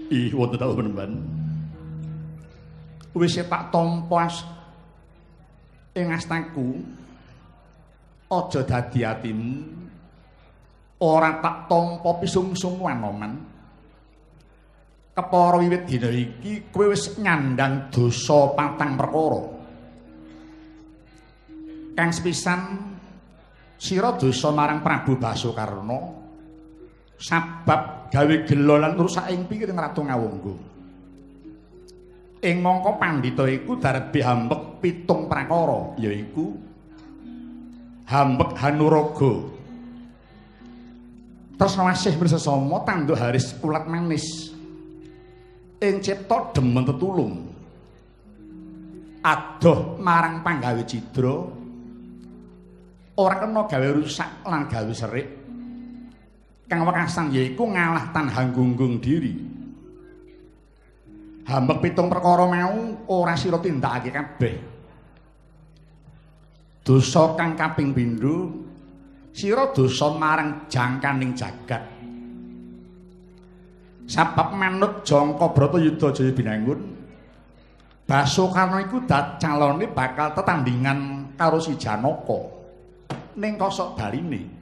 A: ih wonten tau penemban wis tak tampa ing astaku aja dadi atimu ora tak tampa pisungsung wanoman. Kepara wiwit dina iki kowe wis nyandang dosa patang perkara. Kang sepisan sira dosa marang Prabu Basokarna sabab gawe gelo lan rusak ing pikiring Ratu Ngawungga ing mangka pandhita iku darbe hambek pitung prakara yaiku hambek hanuraga. Tresna wasih bersesama tanduk haris ulat manis. Ing cipta demen tetulung. Adoh marang panggawe cidra ora kena gawe rusak lan gawe serik kang wekasan yaiku ngalah tan hanggung diri hambek pitung perkara mau ora sira tindakake kabeh. Dosa kang kaping pindho sira dosa marang jangkaning jagat. Sabab manut Jangka Bratayuda Jaya Binangun Basokarna iku calone bakal tetandingan karo si Janaka. Ning kosok baline.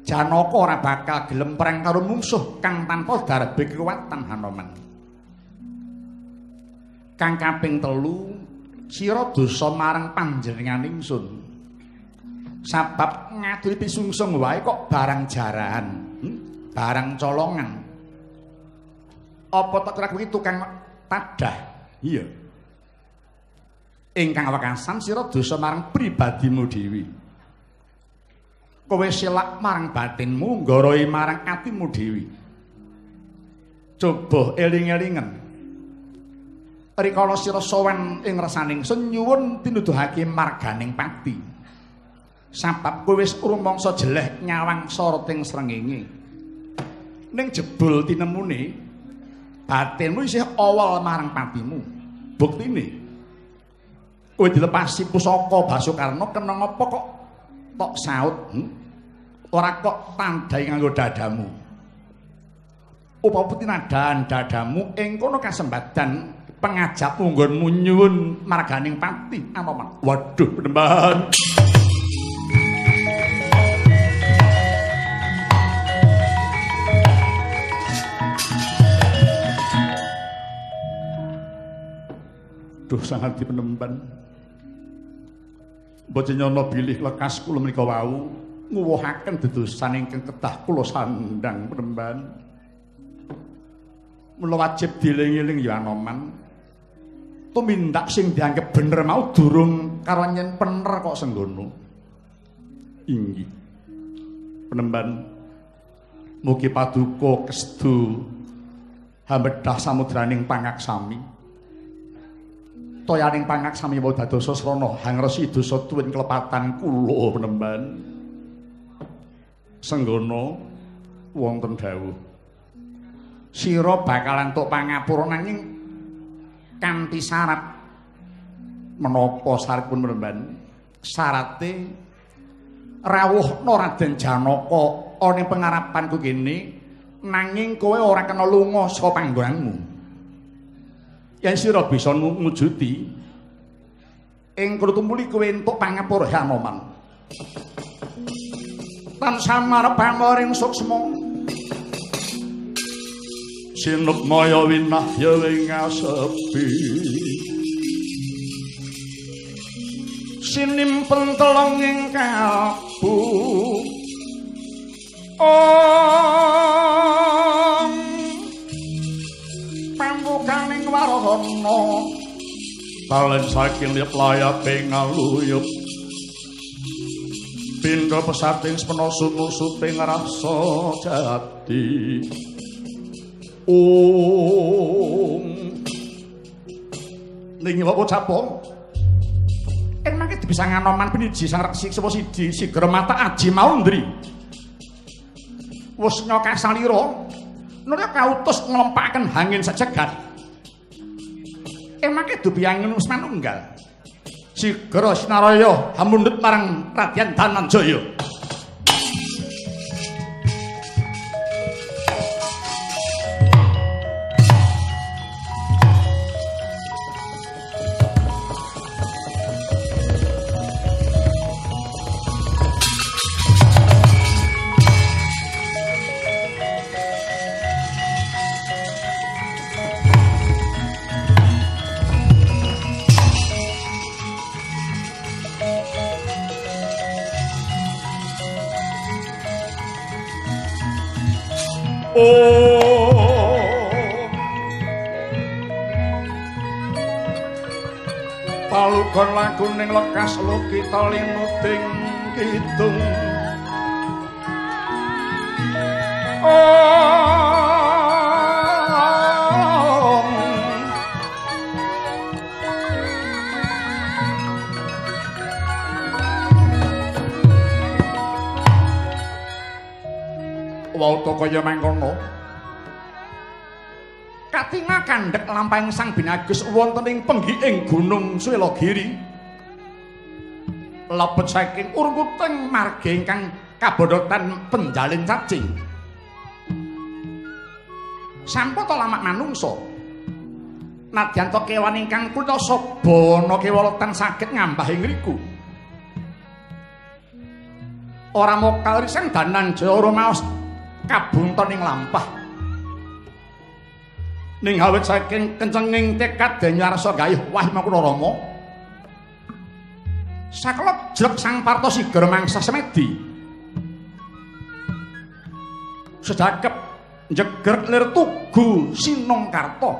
A: Janaka ora bakal gelem perang karo mungsuh kang tanpa darbe kekuatan Hanoman. kang kaping telu sira dosa marang panjenengan ingsun. Sabab ngaduri pisungsung wae kok barang jarahan hmm? barang colongan. Apa tak kira kuwi tukang tadah? Iya. Ingkang wekasan sira dosa marang pribadimu dhewe kowe selak marang batinmu nggoroi marang atimu dhewe. Coba eling-elingen rikala sira sowan ing resaning sun nyuwun tinuduhake marganing pati. Sabab kowe wis rumangsa jeleh nyawang soroting srengenge. Ning jebul tinemune batinmu isih awal marang patimu. Buktine kowe dilepasi pusaka Basukarna kena ngapa kok tok saut? Hmm? ora kok tandai nganggo dadamu. Upama putinadan dadamu ing kono kasembadan pengajap munggon nyuwun marganing pati anoman waduh penembahan. Duh sangat di bocah nyono bilih lekas kula menika wau nguwuhaken dedosan ingkang kedah kula sandang penemban mula wajib dieling-eling ya anoman tumindak sing dianggap bener mau durung karo nyen pener kok senggono. Inggih. Penemban mugi paduka kestu hambedah samudraning pangaksami. Toyaning pangak samiwa dadosa srana. Hangresi dosa tuwin klepatan kula penemban. Senggono wonten dawuh. Sira bakalan tuk pangapura nanging kanthi syarat menapa syaratipun penemban. Syarate rawuhna Raden Janaka ana pengarapanku kene nanging kowe ora kena lunga saka panggonanmu yen sira bisa ngujudi ing krutumuli kowe entuk pangapura Hanoman tan samar pamoring suksma. Sinut maya winah ya ing asepi. Sinimpen telong ing kalbu om warana talen saking lip layap ing aluyup pindha pesating spenosun-usuting rasa jati. Om ning apa capong Ing mangke bisa nganoman piniji sang reksi sapa siji sigra mata aji mau ndri. Wus nyoka salira. Nura kautus nglempakaken hangin sajagat. Ing mangke dubiyangin wis manunggal. Sigra sinaraya hamundhut marang Radyan Dananjaya. Lukita linuting kidung. Om. Wau to kaya mangkono. Katinga kandhek lampahing Sang Binagus wonten ing penggiing Gunung Swelagiri. Lebet saking urkuting marga ingkang kabodhotan penjalin cacing. Sampun to lamak manungsa. Nadyan to kewan ingkang kutha Sabana kewolotan saged ngambah ing ngriku. Ora mokal riseng danan jaya maos kabunton ing lampah. ning awit saking kencenging tekad denyarsa gayuh wahyu makuna rama sakelep jlek sang parto sigra mangsa semedi. Sedakep njeger lir tugu sinongkarta.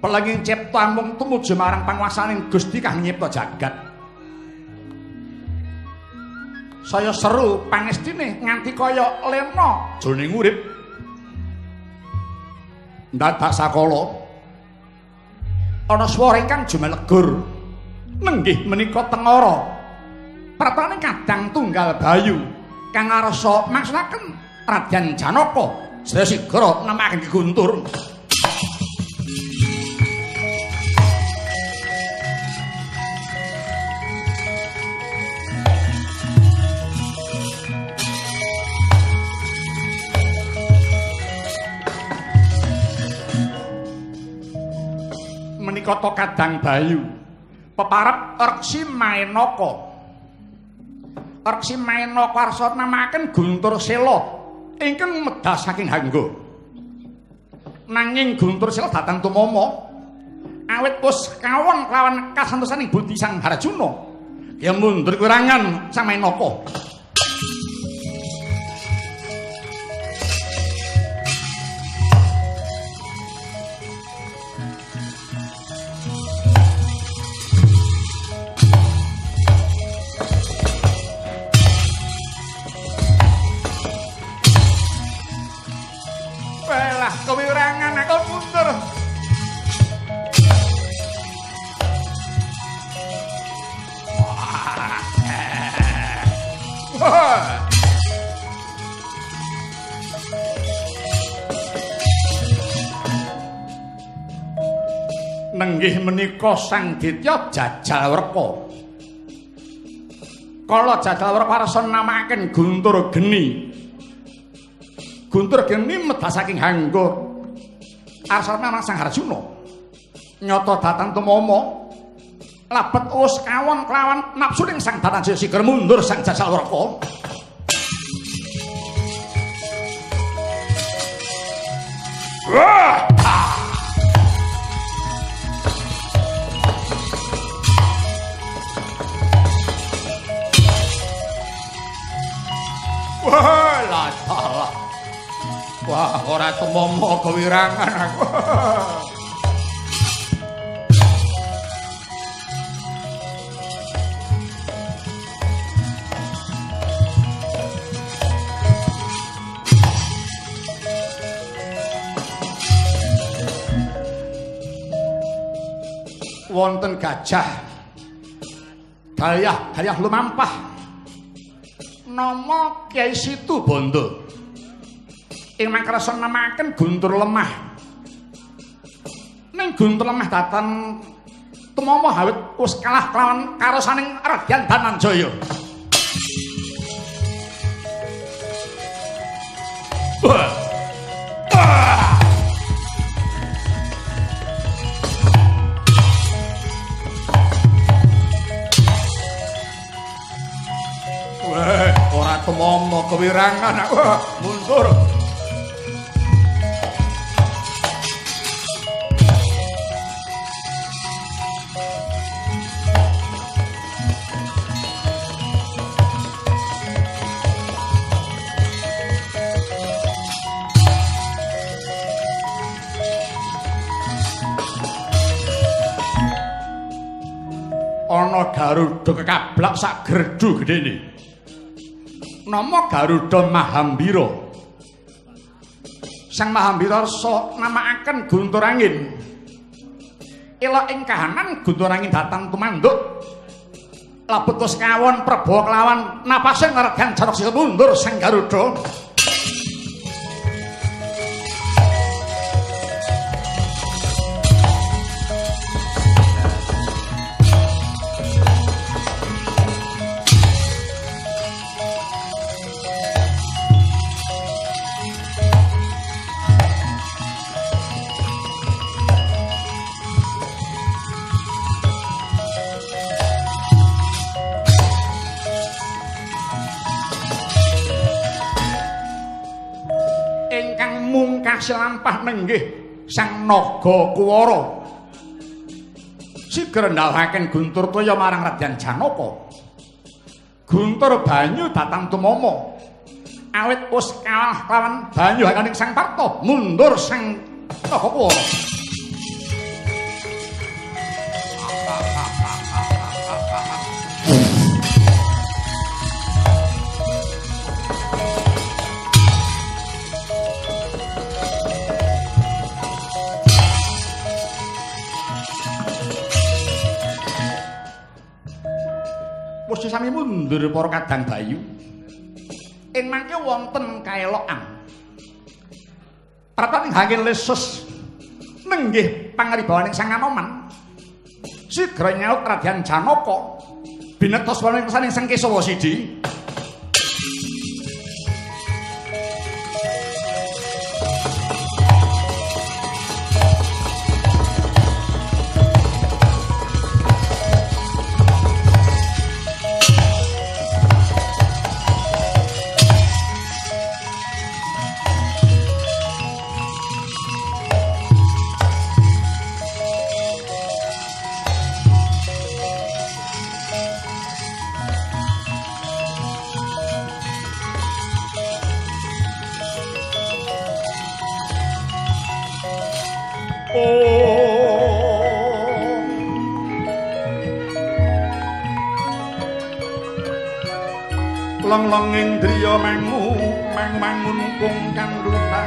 A: Pelanging cipta mung tumuju marang panguwasaning Gusti kang nyipta jagat. Saya seru pangestine nganti kaya lena jroning urip. Ndadak sakala ana swara ingkang jumelegur nenggih menika tengara. Pratane kadang tunggal bayu kang arsa maksudaken Radyan Janaka. Sedaya sigra namaken Guntur to kadang bayu. Peparep Reksi Maenaka Reksi Maenaka arsa namaken Guntur Sela. Ingkang medhas saking Hangga nanging Guntur Sela datang tumama awit wis kawon lawan kasantosaning Budi Sang Harjuna ya mundur kurangan Sang Maenaka kewirangan nek kon mundur Nenggih menika Sang Ditya jajal werka. Kala jajal werka rasane namaken Guntur Geni Guntur Geni medhas saking Hanggur. Arsana marang Sang Arjuna. Nyata datang tumama labet us kawon kelawan nafsu ning Sang Datan Sigar mundur Sang Jajal Werka. Wah! Wah, lah salah. Wah, ora temomo kewirangan aku. Wonten gajah. Gayah, gayah lumampah. nama Kyai Situ Bondo. Ing makrasa namaken Guntur Lemah. Ning Guntur Lemah datan tumama hawit wis kalah kelawan karasaning Radyan Dananjaya. Wah. Wah. Ora temomo kewirangan aku. Mundur. Ana Garuda kekablak sak gerdu gedene. nama Garuda Mahambira. Sang Mahambira so namaaken Guntur Angin. Ila ing kahanan Guntur Angin datang tumanduk. Labet wis kawon Prabawa kelawan napase ngregan jarok sing mundur sang Garuda. Ingkang mungkas lampah nenggih sang naga kuwara. Siger ndalaken guntur toya marang Radyan Janaka. Guntur banyu datang tumama awit us kalah lawan banyu hakaning sang parto mundur sang naga kuwara wis sami mundur para kadang bayu. Ing mangke wonten kaelokan. Prataning hangin lesus nenggih pangribawaning sang anoman. Sigra nyaut radyan janaka binetos wonten sang kesawa sidi Long-long indriya mengu meng mangun kung kandhutan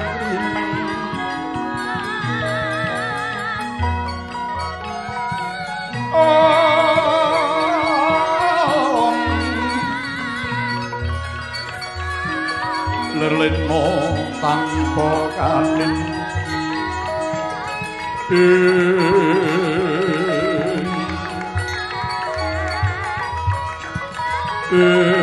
A: lerlen mo tanpa kanin Mm-hmm. Eh. Eh.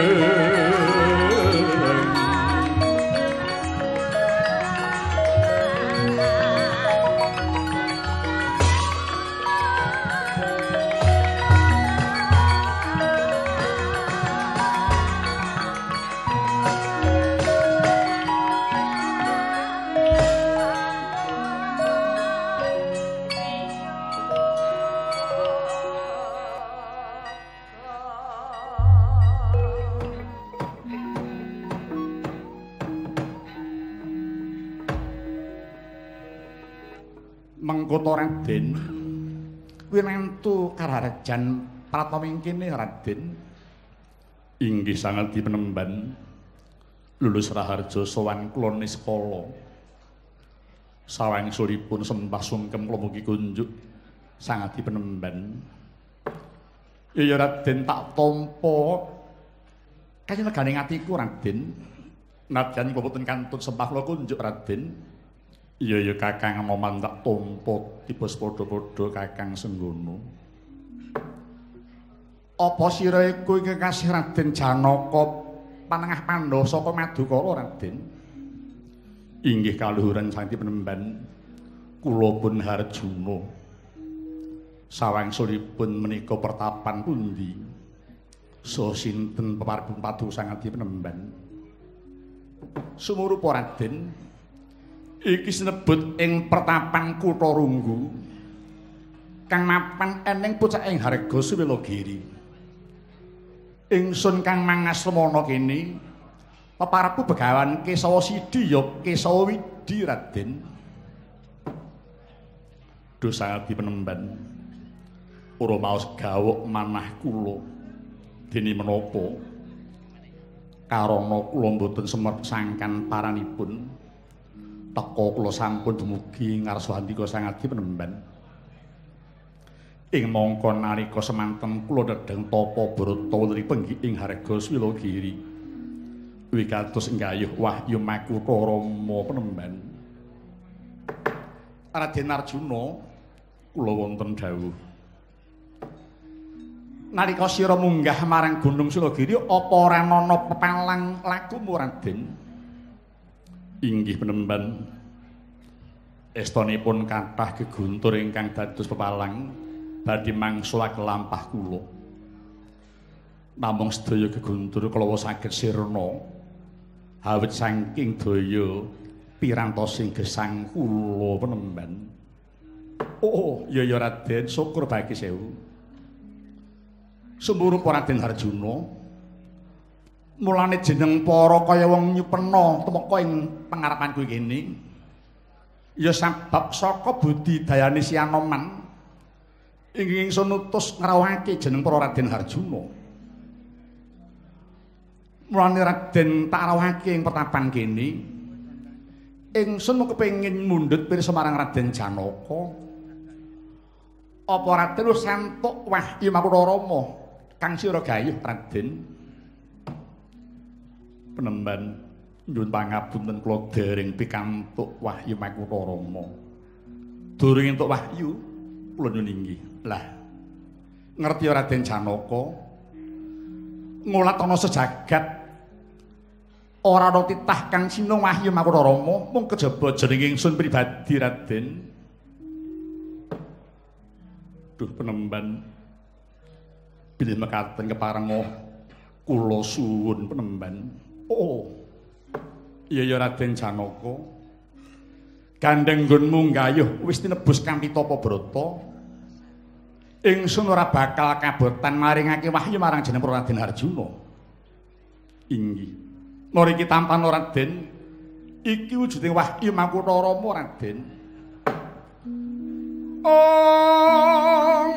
A: Winantu Kararejan pratawing kene Raden. Inggih sanget dipenemban. Lulus Raharja sowan kula niskala. Sawangsulipun sembah sungkem mugi kunjuk sangat dipenemban. Ya Raden tak tampa kanjeng negane atiku Raden. Nadyan boten kantun sembah kula kunjuk Raden. Iya ya Kakang Anoman tak tampa tipes padha-padha Kakang Senggono. Apa sira iku kekasih Raden Janaka panengah Pandhawa saka Madukara Raden? Inggih kaluhuran santi penemban kula pun Harjuna. Sawangsulipun menika pertapan pundi? So sinten peparipun padu sangat penemban? Sumurupa Raden, iki sinebut ing pertapan kutha Runggu kang mapan eneng pucaking harga Suwilagiri ingsun kang mangasmana kene peparapku begawan Kesawa Sidi ya Kesawa Widi Raden. Dosa penemban ora maos gawok manah kula. Dene menapa? Karana kula mboten semet sangkan paranipun teko kula sampun dumugi ngarsa andika sangadi penemban. Ing mangka nalika semanten kula nedheng tapa brata wonten penggi ing harga Swilagiri. Wikados enggayuh wahyu makutha Rama penemban. Raden Arjuna kula wonten dawuh. Nalika sira munggah marang Gunung Swilagiri apa ora ana pepalang lakumu Raden? inggih penemban estonipun kathah geguntur ingkang dados pepalang badhe mangsulak lampah kula. Namung sedaya geguntur kalawa saged sirna. Hawit saking daya pirantosing gesang kula penemban oh, ya ya Raden syukur bagi sewu. Semburu Raden Harjuna. Mulane jeneng para kaya wong nyupena temeka ing pangarapanku kene. Ya sebab saka budidayane si Anoman ing ingsun utus ngrawuhake jeneng para Raden Harjuna. Mulane Raden tak rawuhake ing pertapan kene ingsun mau kepengin mundhut pirsa marang Raden Janaka. Apa Raden wis santuk wahyu makutha Rama? Kang sira gayuh Raden. Penemban nyuwun pangapunten kula dereng pikantuk wahyu makutha rama. Durung entuk wahyu kula nyuwun inggih lah ngerti Raden Janaka ngulat ana sejagat ora ana titah kang sinung wahyu makutha rama mung kejaba jeneng ingsun pribadi Raden duh penemban bilih mekaten keparenga kula suwun penemban Oh. Iya ya Raden Janaka. Gandeng nggonmu nggayuh wis tinebus kanthi tapa brata. Ingsun ora bakal kabotan maringake wahyu marang jeneng Raden Harjuna. Inggih. Mriki tampan Raden. Iki wujuding wahyu makutha Rama Raden. Oh.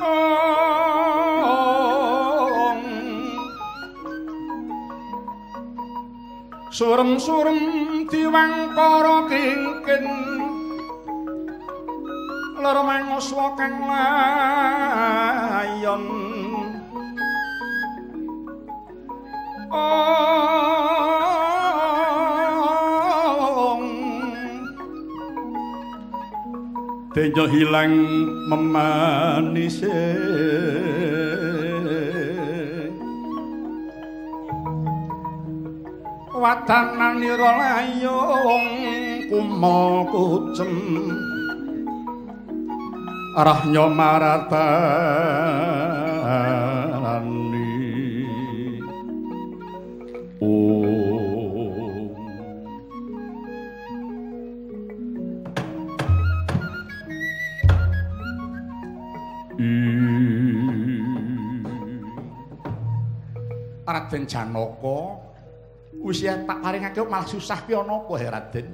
A: Oh. surem-surem diwangkara kingkin lara mangoswa kang layon. Tenyo hilang memanise. Wadananira layung kumo kucem rahnya maratani om Raden Janaka wis tak paringake malah susah ki ana apa Raden?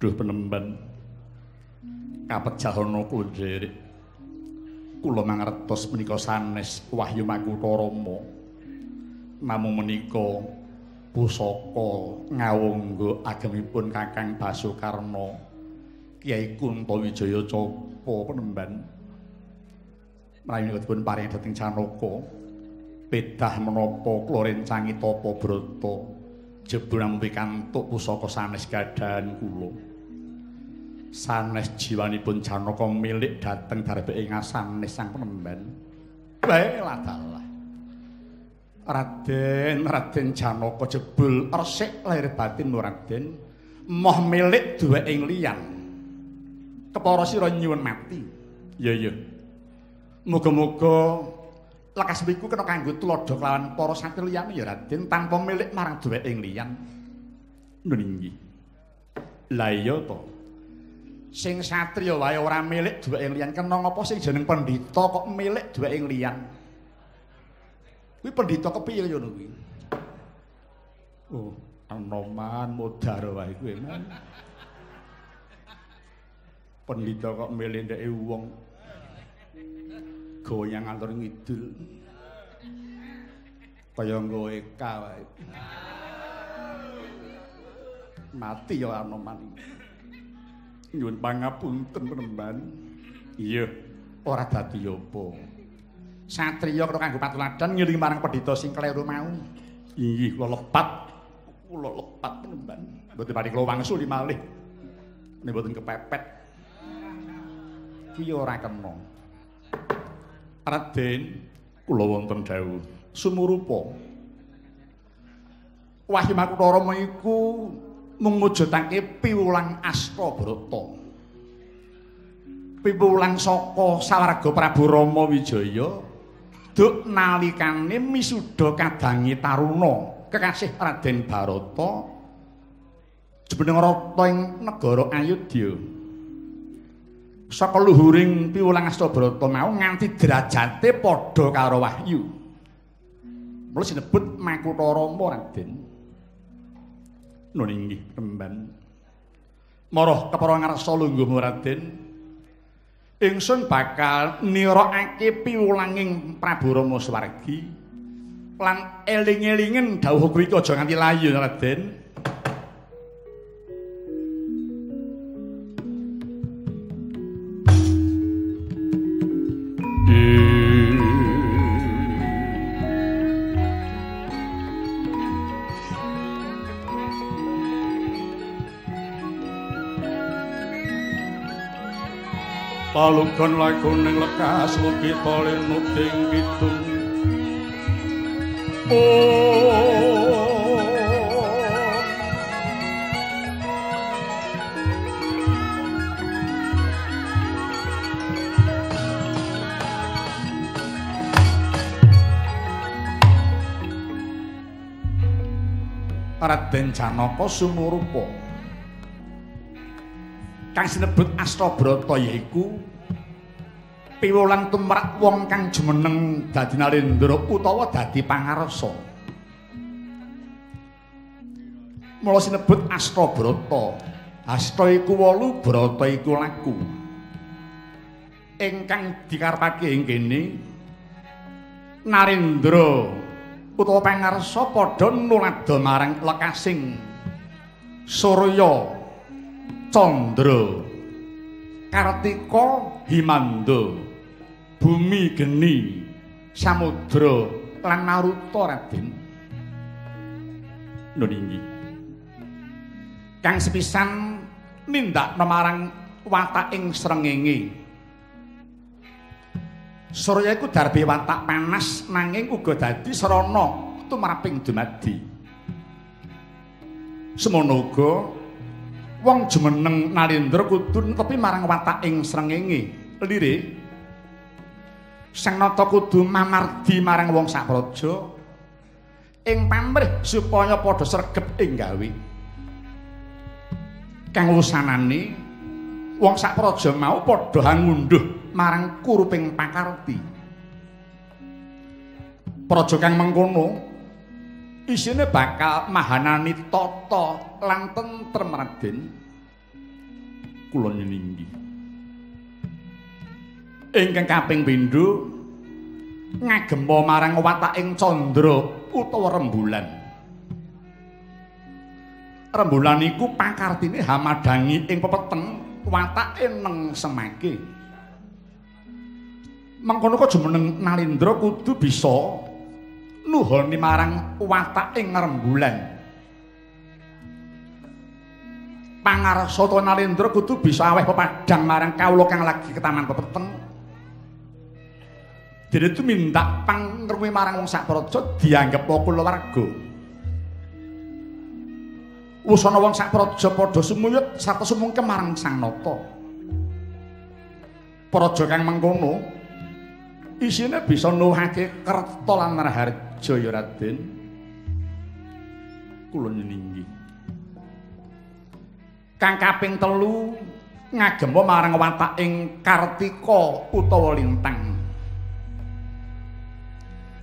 A: Duh penemban. Kula njerik. Kula mangertos menika sanes Wahyu Makutha Rama. Namung menika pusaka ngawungga agemipun Kakang Basukarna. Kyai Kuntawijaya Capa penemban. Mlayu dipun paring dhateng Canaka. Pedah menapa kula rencangi tapa brata. Jebul namung pikantuk pusaka sanes gadahan kula. Sanes jiwanipun Janaka milik dhateng darbeke ngasanes sang penemban. Bae ladalah. Raden, Raden Janaka jebul resik lahir batin Raden, moh milik duweke liyan. Kepara sira nyuwun mati. Ya ya. Muga-muga lekas miku kena kanggo tuladha kelawan para satri liyane ya Raden tanpa milik marang duweke liyan. Nggih. Lah iya to. Sing satriya wae ora milik duweke liyan. Kena ngapa sing jeneng pendhita kok milik duweke liyan? Kuwi pendhita kepiye ngono kuwi. Oh anoman modar wae kuwi pendhita kok milik ndeke wong goyang ngantor ngidul. Kaya nggo eka wae. Mati ya anoman nyuwun pangapunten penemban. Iya, ora dadi apa. Satriya kena kanggo patuladan ngiring marang pendhita sing kleru mau. Inggih, kula lepat. Kula lepat penemban. Mboten pari kula wangsul malih. Nek mboten kepepet. Kuwi ora kena. Raden, kula wonten dawuh. Sumurupa. Wahyu Makutha Rama iku mung piwulang Astabrata. Piwulang saka sawarga Prabu Rama Wijaya duk nalikane misuda kadangi taruna kekasih Raden Barata jeneng rata ing negara Ayodya. Saka luhuring piwulang Astabrata mau nganti derajate padha karo Wahyu. Mula sinebut Makutha Rama Raden. Nun inggih remban marah kepara ngarsa lungguh Raden ingsun bakal nirakake piwulanging Prabu Rama Swargi lan eling-elingen dawuh kuwi aja nganti layu Raden palugan laguning lekas luki tolin nuting kidung oh! Raden Janaka sumurupa. Kang sinebut Astabrata yaiku piwulang tumrap wong kang jumeneng dadi Narendra utawa dadi pangarsa. Mula sinebut Astabrata. Asta iku wolu, brata iku laku. Ingkang dikarepake ing kene Narendra utawa pangarsa padha nulada marang lekasing Surya Candra Kartika Himanda Bumi Geni Samudra lan Maruta Raden. Nuninggi Kang sepisan nindakna marang wataking srengenge. Surya iku darbe watak panas nanging uga dadi srana tumraping dumadi. Semono uga wong jumeneng Narendra kudu netepi marang wataking srengenge. Lire Sang Nata kudu mamardi marang wong sak praja ing pamrih supaya padha sregep ing gawe. Kang usanane wong sak praja mau padha ngunduh marang kuruping pakarti. Praja kang mengkono isine bakal mahanani tata lan tentrem Raden. Kula nyeninggi. Ingkang kaping pindho ngagempa marang wataking candra utawa rembulan. Rembulan iku pakartine hamadangi ing pepeteng watake neng semake. Mangkono kok jumeneng Nalindra kudu bisa nuhoni marang wataking rembulan. Pangarsa to Nalindra kudu bisa aweh pepadang marang kawula kang lagi ke taman pepeteng. Dene itu minta pangruwi marang wong sak praja dianggep kulawarga. Wusana wong sak praja padha sumuyut sarta sumungke marang Sang Nata. Praja kang mengkono isine bisa nuwuhake kerta lan raharja ya Raden. Kula nyeninggi. Kang kaping telu ngagempa marang wataking Kartika utawa Lintang.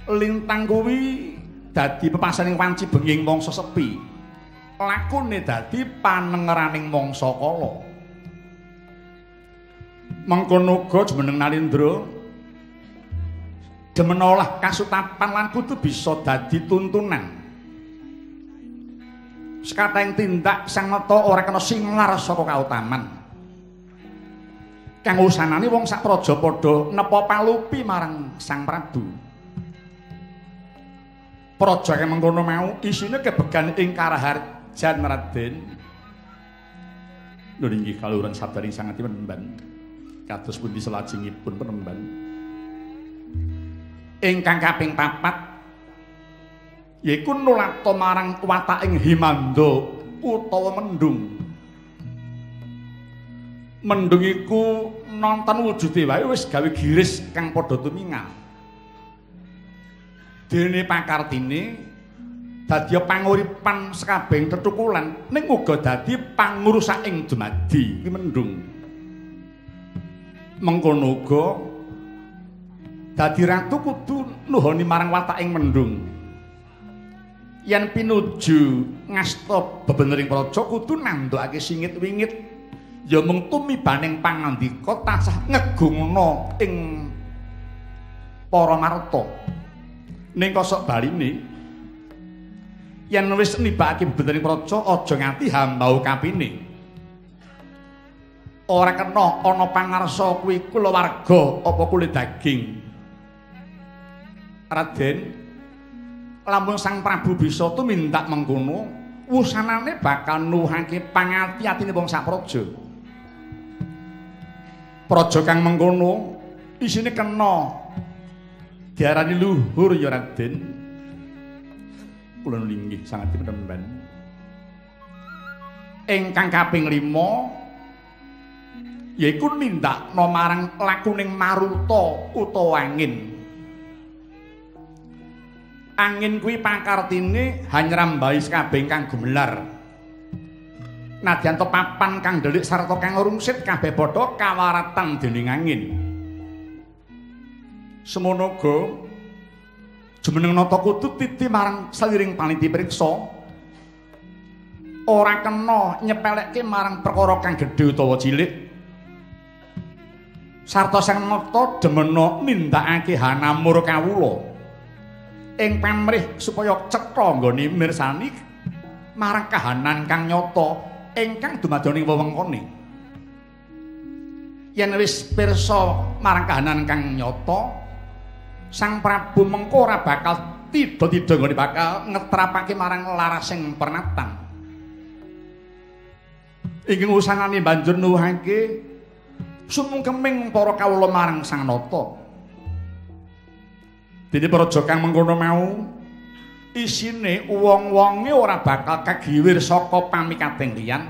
A: Lintang kuwi dadi pepasaning wanci benging mangsa sepi. Lakune dadi panengeraning mangsa kala. Mengkono uga jumeneng Nalindra demen olah kasutapan lan kudu bisa dadi tuntunan. Sekateng tindak sang nata ora kena singlar saka kautaman. Kang usanane wong sak praja padha nepa palupi marang Sang Prabu. Praja kang mengkono mau isine kebegan ing karaharjan Raden. Lho inggih kaluhuran sabdaring sangati penemban. Kados pundi selajengipun penemban. Ingkang kaping papat yaiku nulata marang wataking Himanda utawa mendung. Mendung iku nonton wujude wae wis gawe giris kang padha tumingal. Dene pakartine dadi panguripan sekabeng tetukulan ning uga dadi pangurusaking dumadi. Kuwi mendung. Mengkono uga dadi ratu kudu nuhoni marang wataking mendung. Yen pinuju ngasta bebenering praja kudu nandhokake singit wingit ya mung tumibaning pangandika tansah ngegungna ing para marta ning kosok baline yen wis nibake bebening praja aja nganti hambau kapine. Ora kena ana pangarsa kuwi kulawarga apa kulit daging. Raden lamun Sang Prabu bisa tumindak mengkono wusanane bakal nuhake pangati-atine wong sak praja. Praja kang mengkono isine kena diarani luhur ya Raden. Kula linggih sangat penemban. Ingkang kaping 5 yaiku nindakno marang lakuning maruta utawa angin. Angin kuwi pakartine hanyrambahi kabeh kang gumelar. Nadyan papan kang delik sarta kang rungsit kabeh padha kawaratan dening angin. Semono go jumeneng nata kudu titi marang saliring paniti priksa ora kena nyepelekke marang perkara kang gedhe utawa cilik. Sarta sang nata demena nindakake hanamur kawula. Ing pamrih supaya cetha nggone mirsani marang kahanan kang nyata ingkang dumadoni wewengkone. Yen wis pirsa marang kahanan kang nyata Sang Prabu mengko ora bakal tida-tida nggone bakal ngetrapake marang larasing pernatan. Ing usanane banjur nuwuhake sumungkeming para kawula marang Sang Nata. Dene praja kang mengkono mau isine wong-wonge ora bakal kagiwir saka pamikating liyan.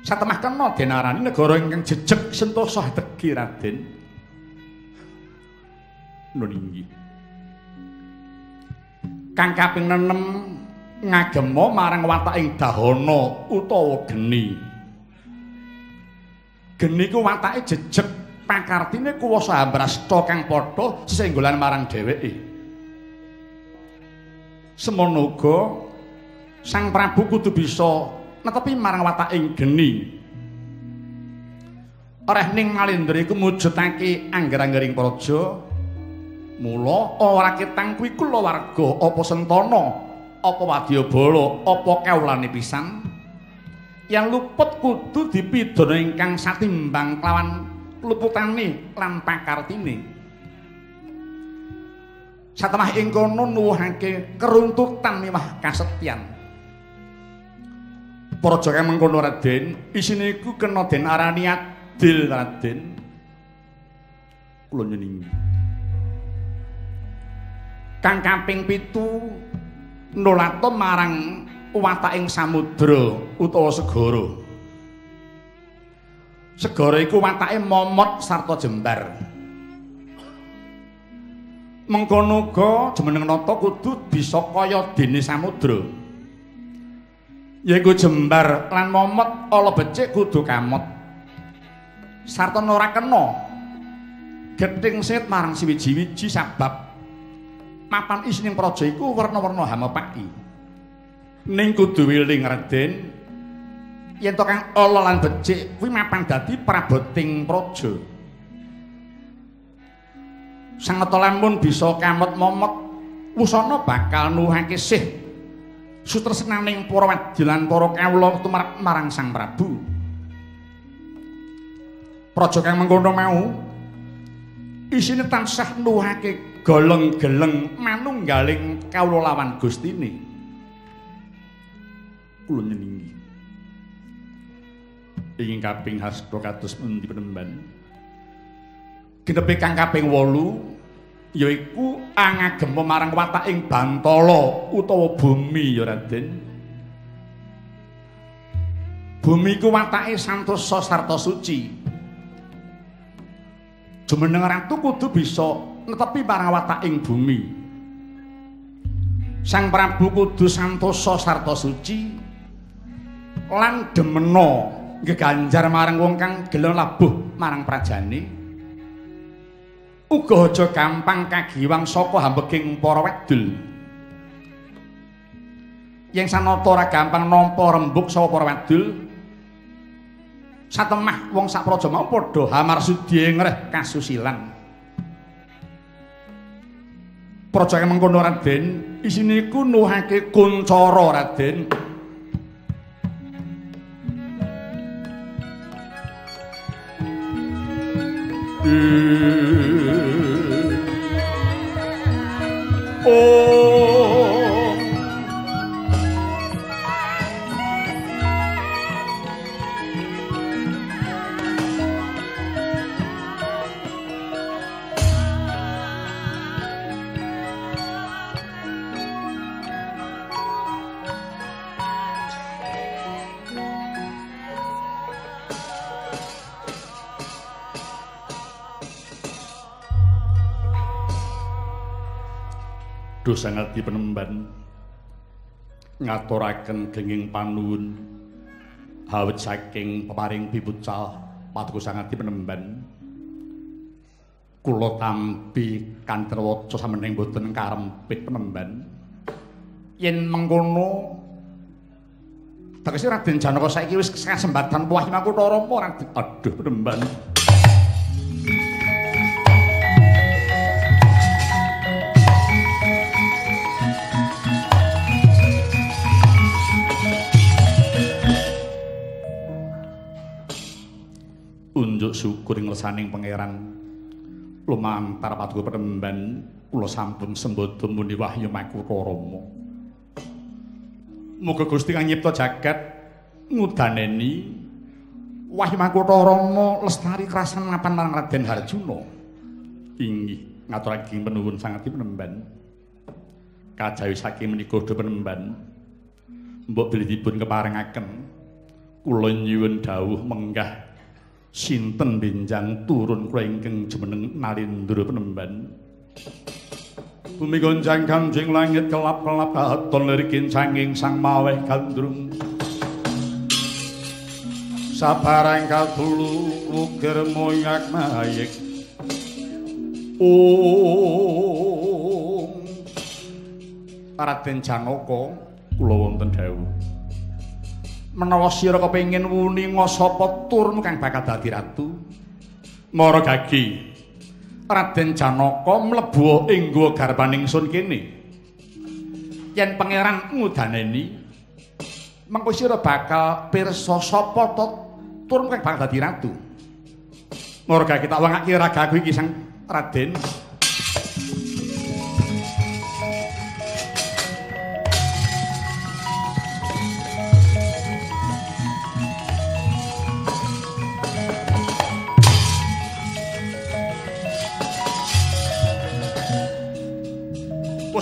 A: Satemah kena denarani negara ingkang jejeg sentosa tegi Raden. Nuninggi. Kang kaping 6 ngagema marang wataking dahana utawa geni. Geni ku watake jejeg pakartine kuwasa ambrasta kang padha sesenggolan marang dheweke. Semono uga Sang Prabu kudu bisa netepi marang wataking geni Rehning Malindra iku mujudake angger-anggering praja. Mula ora ketang kuwi kulawarga apa sentana, apa wadyabala, apa kawulane pisan. Yang luput kudu dipidana ingkang satimbang kelawan luputane lan pakartine. Satemah ing kono nuwuhake keruntutan miwah kasetyan. Praja kang mengkono Raden, isine iku kena den arani adil Raden. Kula nyeningi. Kang kaping pitu nolata marang wataking samudra utawa segara. Segara iku watake momot sarta jembar. Mengkono uga jemeneng nata kudu bisa kaya dene samudra. Yaiku jembar lan momot ala becik kudu kamot. Sarta ora kena gething sit marang siwiji-wiji sabab mapan isining praja iku werna-werna hamepaki. Ning kudu wiling Raden yen to kang ala lan becik kuwi mapan dadi praboting praja. Sangata lamun bisa kamot momot wusana bakal nuhake sih sutresnaning para wadilan para kawula tumarap marang Sang Prabu. Praja kang mengkono mau isine tansah nuhake goleng-geleng manunggaling kawula lawan Gustine. Kula nyeningi. Ingin kaping hasta kados pundi penemban. Genepe kang kaping 8 yaiku angagem marang wataking Bantala utawa bumi ya Raden. Bumi ku watake santosa sarta suci. Jumeneng ratu kudu bisa netepi marang wataking bumi. Sang Prabu kudu santosa sarta suci lan demena geganjar marang wong kang gelem labuh marang prajane. uga aja gampang kagiwang saka hambeging para wedul. Yen sanata ora gampang nampa rembug saka para wedul, satemah wong sak praja mau padha hamarsudi ngreh kasusilan. Kang mengkono Raden, isine iku nuhake kuncara Raden. Oh dosa ngerti penemban ngaturaken genging panuwun. Hawet saking peparing pipucal patuku sangati penemban kula tampi kanten waca sameneng boten karempit penemban. Yen mengkono tegese Raden Janaka saiki wis kesempatan makutha Rama Raden aduh penemban unjuk syukur ing lesaning pangeran. Lumantar patuku penemban kula sampun sembodo muni wahyu makutha rama. Muga Gusti kang nyipta jagat ngudaneni wahyu makutha rama lestari krasan mapan marang Raden Harjuna. Inggih ngaturake penuwun sangati penemban kajawi saking menika do penemban mbok bilih keparengaken. Kula nyuwun dawuh menggah sinten benjang turun kula ingkang jumeneng nalindra penemban. Bumi gonjang kanjing langit kelap-kelap katon lirikin sanging sang maweh gandrung. Sabarang katulu lukir moyak mayik Om. Raden Janaka kula wonten dawuh menawa sira kepengin wuni ngosapa turun kang bakal dadi ratu Mara gagi. Raden Janaka mlebu ing gua garbaning sun kene. Yen pangeran ngudaneni mengko sira bakal pirsa sapa to turun kang bakal dadi ratu. Mara gagi tak wangake ragaku iki sang Raden.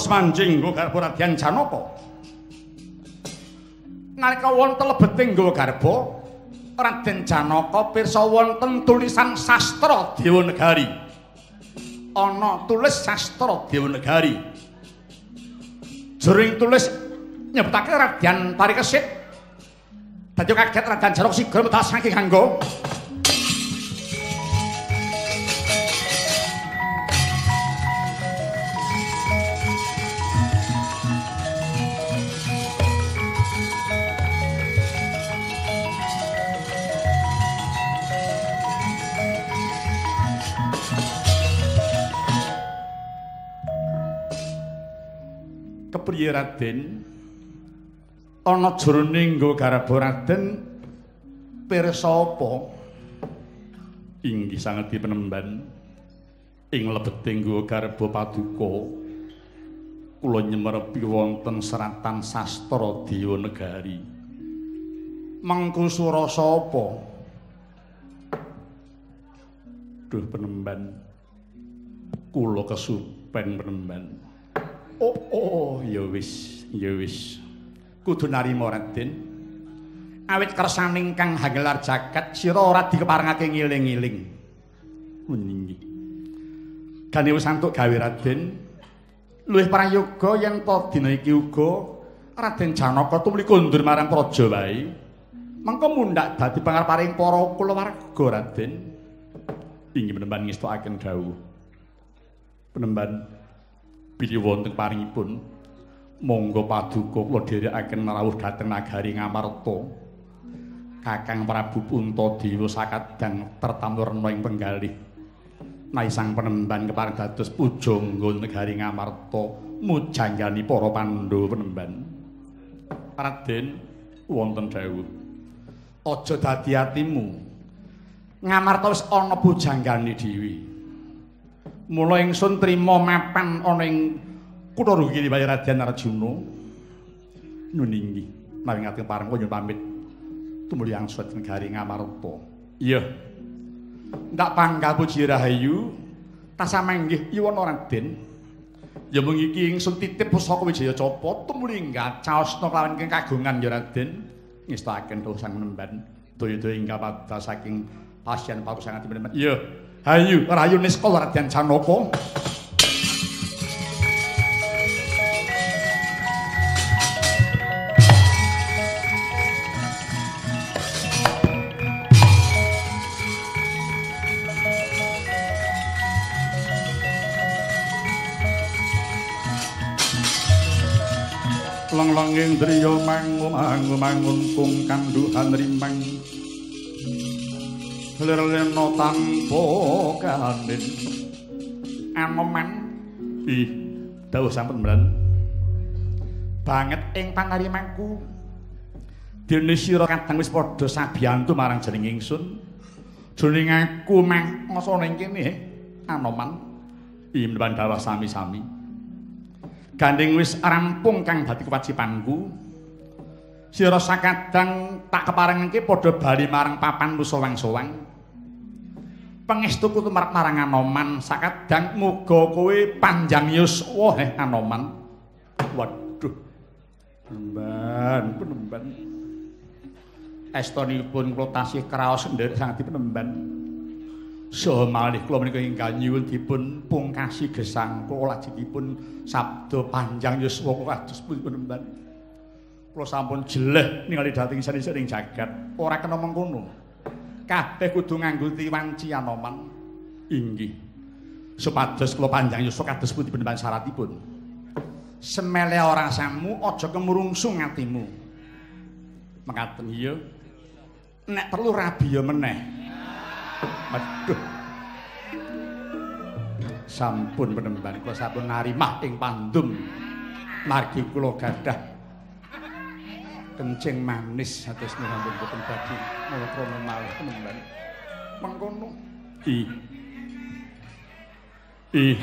A: Pus manjing nggo garba Raden Janaka. Nalika wonten lebeting nggo garba Raden Janaka pirsa wonten tulisan sastra Dewanegari. Ana tulis sastra Dewanegari. Jering tulis nyebutake Raden Parikesit. Dadi kaget Raden Janaka sigra medal saking kanggo kepriye Raden ana jroning nggo garba Raden pirsa apa inggih sanget penemban ing lebeting nggo garba paduka kula nyemerepi wonten seratan sastra Dewanegari mengku surasa apa duh penemban kula kesupen penemban Oh, oh, ya wis, ya wis. Kudu narima Raden. Awit kersaning kang hangelar jagat sira ora dikeparengake ngiling-iling. Meningi. Gane wis antuk gawe Raden. Luwih prayoga yen to dina iki uga Raden Janaka tumuli kondur marang praja wae. Mengko mundhak dadi pangareparing para kulawarga Raden. Inggih menemban ngestokaken dawuh. Penemban bilih wonten paringipun. Monggo paduka kula dherekaken rawuh dhateng nagari Ngamarta. Kakang Prabu Puntadewa sakadang tertamurna ing penggalih. Nai sang penemban kepareng dados pujangga negari Ngamarta mujanggani para Pandhawa penemban. Raden wonten dawuh. Aja dadi atimu. Ngamarta wis ana bujanggane dhewe Mula ingsun trima mapan ana ing kutha Rugiri Bayi Raden Arjuna. Nuninggi, maring ati pareng kula pamit tumuli angsut negari Ngamarta. Iya. Ndak pangga puji rahayu, tasamanggih Iwana Raden. Ya mung iki ingsun titip pusaka Wijaya Capa tumuli ngacaosna kelawan ing kagungan ya Raden. Ngestakaken sang menemban. Daya-daya ingkang padha saking pasien pakusangan temen-temen. Iya. Hayu Rayu Niskala Raden Janaka. Lang-langing driya mangu-mangu kung kanduhan rimang lirlena tanpa kanin anoman ih dawuh sampun mlan banget ing pangarimangku. Dene sira kadang wis padha sabiyantu marang jeneng ingsun. Jroning aku meh ngasa ning kene anoman. Ih mban dawuh sami-sami. Gandeng wis rampung kang dadi kewajibanku sira sakadang tak keparengke padha bali marang papan sowang-sowang pangestuku tumarap marang Anoman sakadang muga kowe panjang yuswa eh Anoman. Waduh penemban penemban. Estonipun kula tasih kraos nderek sanget penemban saha malih kula menika ingkang nyuwun dipun pungkasi gesang kula lajengipun sabda panjang yuswa kados penemban. Kula sampun jeleh ningali dhateng saning jagat. Ora kena mengkono kabeh kudu nganggo tiwanci anoman inggih. Supados kula panjang yuswa kados pundi penemban syaratipun? Semele ora samu aja kemurungsung atimu mekaten iya. Nek perlu rabi ya meneh. Aduh. Sampun penemban kula sampun narimah ing pandum. Margi kula gadah kencing manis atus sampun boten badhe mula krana malih penemban mengkono i. I.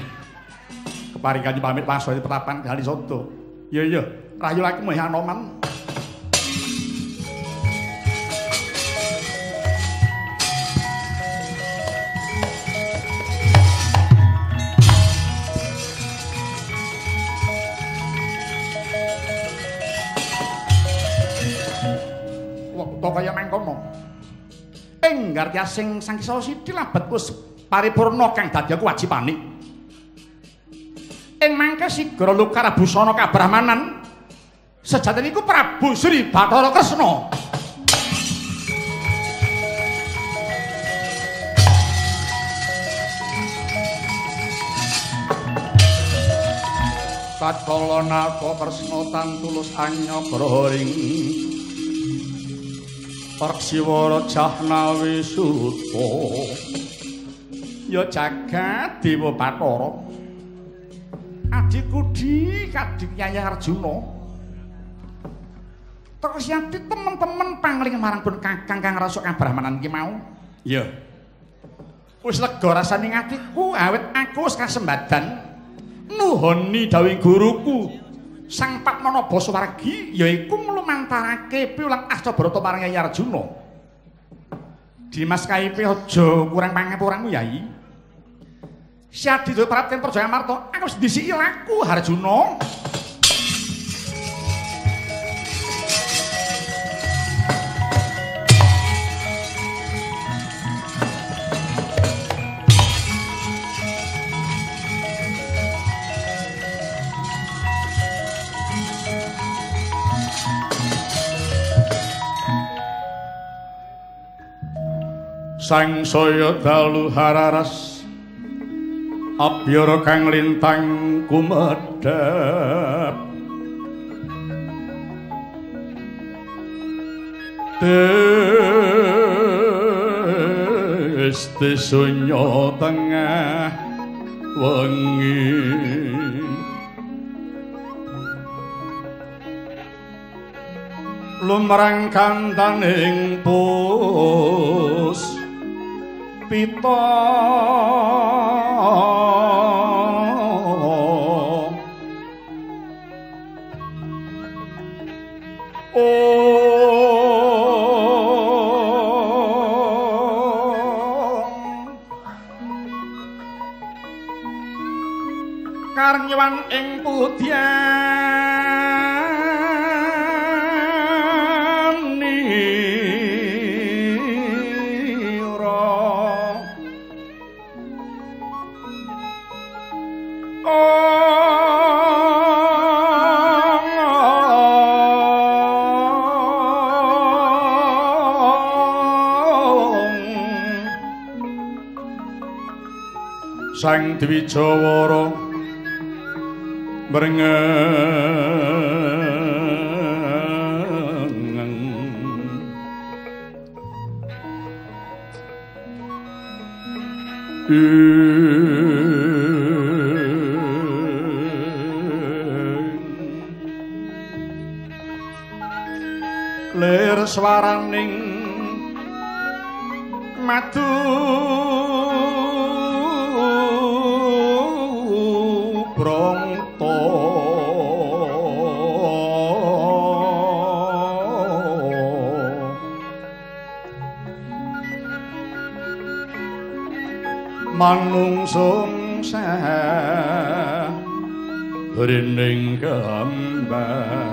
A: Keparing kanjeng pamit pasoy petapan kali soto iya iya. Rayu laki meh anoman to kaya mangkono. Ing ngarti asing Sang Kisah labet wis paripurna kang dadi kewajibane. Ing mangke sigara lukara busana kabrahmanan sejatine iku Prabu Sri Bathara Kresna. Tatkala naka Kresna tulus anyabra ring Parksiwara Jahnawi Suta Ya jagat Dewa Bathara Adikudi Kading Yayah Arjuna Terus yati temen-temen pangling marang pun kakang kang rasa kabrahmanan ki mau. Iya. Wis lega rasane atiku awit aku wis kasembadan nuhoni dawuh guruku Sang Patmana Basawargi yaiku nglumantarake piulang Astabrata marang Yai Arjuna. Dimas Kaipe aja kurang pangapuramu Yai. Syadi dhewe Praten Perjaya Marta, aku wis disiki laku Arjuna. Sang saya dalu hararas abiyara kang lintang kumedhep. Tes tesunya tengah wengi. Lumrang kantaning pus pita. Karnyawan ing pudyani Sang Dwijawara mrengeng. Lir swaraning madu manungsung sah rining gambarang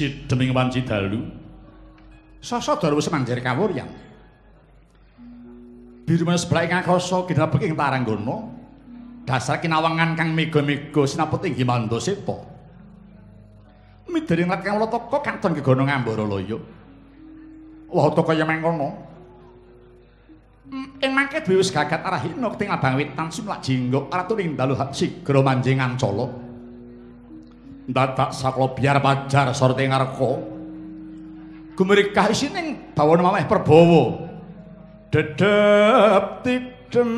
F: Si deming wanci dalu. Sasa dalu semanjir kawuryan. Birma sebelah ing akasa kinabek ing Taranggana. Dasar kinawangan kang mega-mega sinaput ing Gimandaseta. Midering lat kang Lataka katon laya. Wah to kaya mengkono. Ing mangke dhewe wis gagat arahina keting abang witan sumlak jinggo aratuning dalu sigra manjing ancala. Dadak saklo biar pajar sorte ngareka. Gumerikah isining bawana mameh perbawa. Dedep tidem.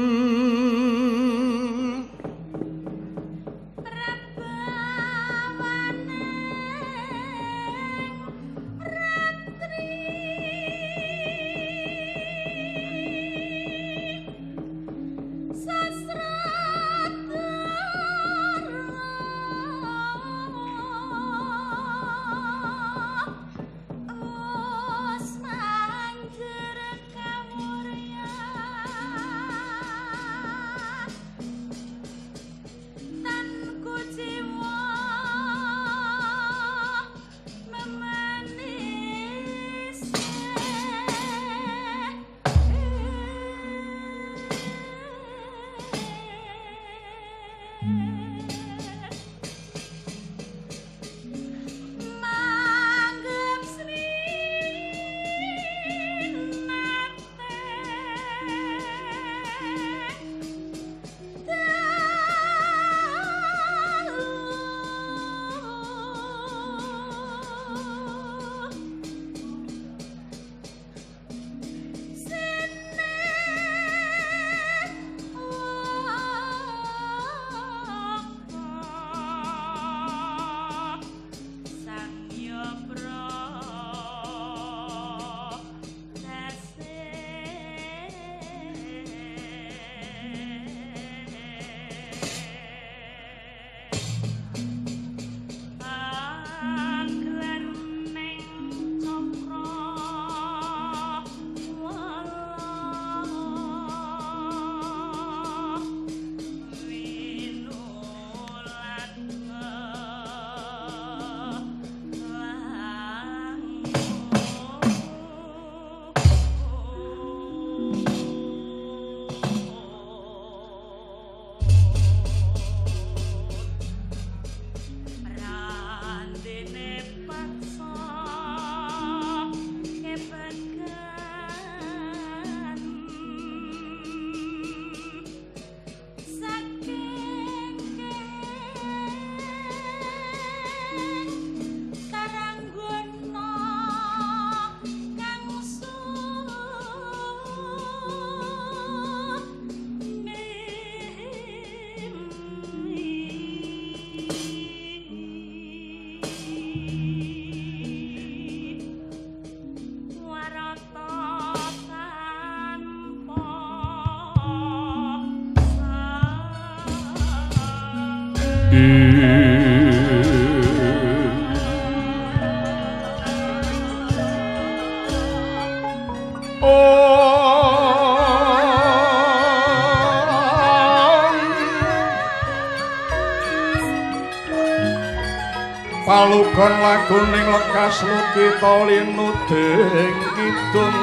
F: Palugon laguning lekas lukita linuding kidung.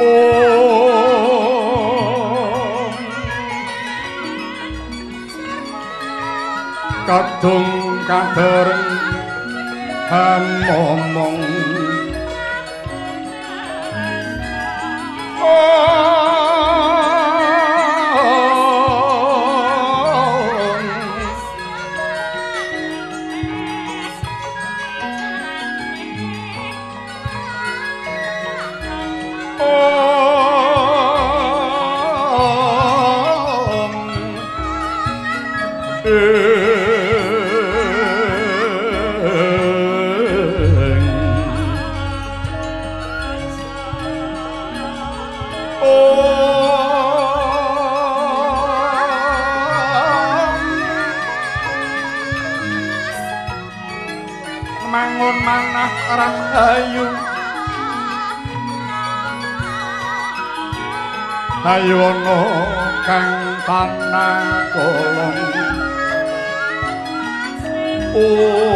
F: Om Kadung kadereng hamomong Om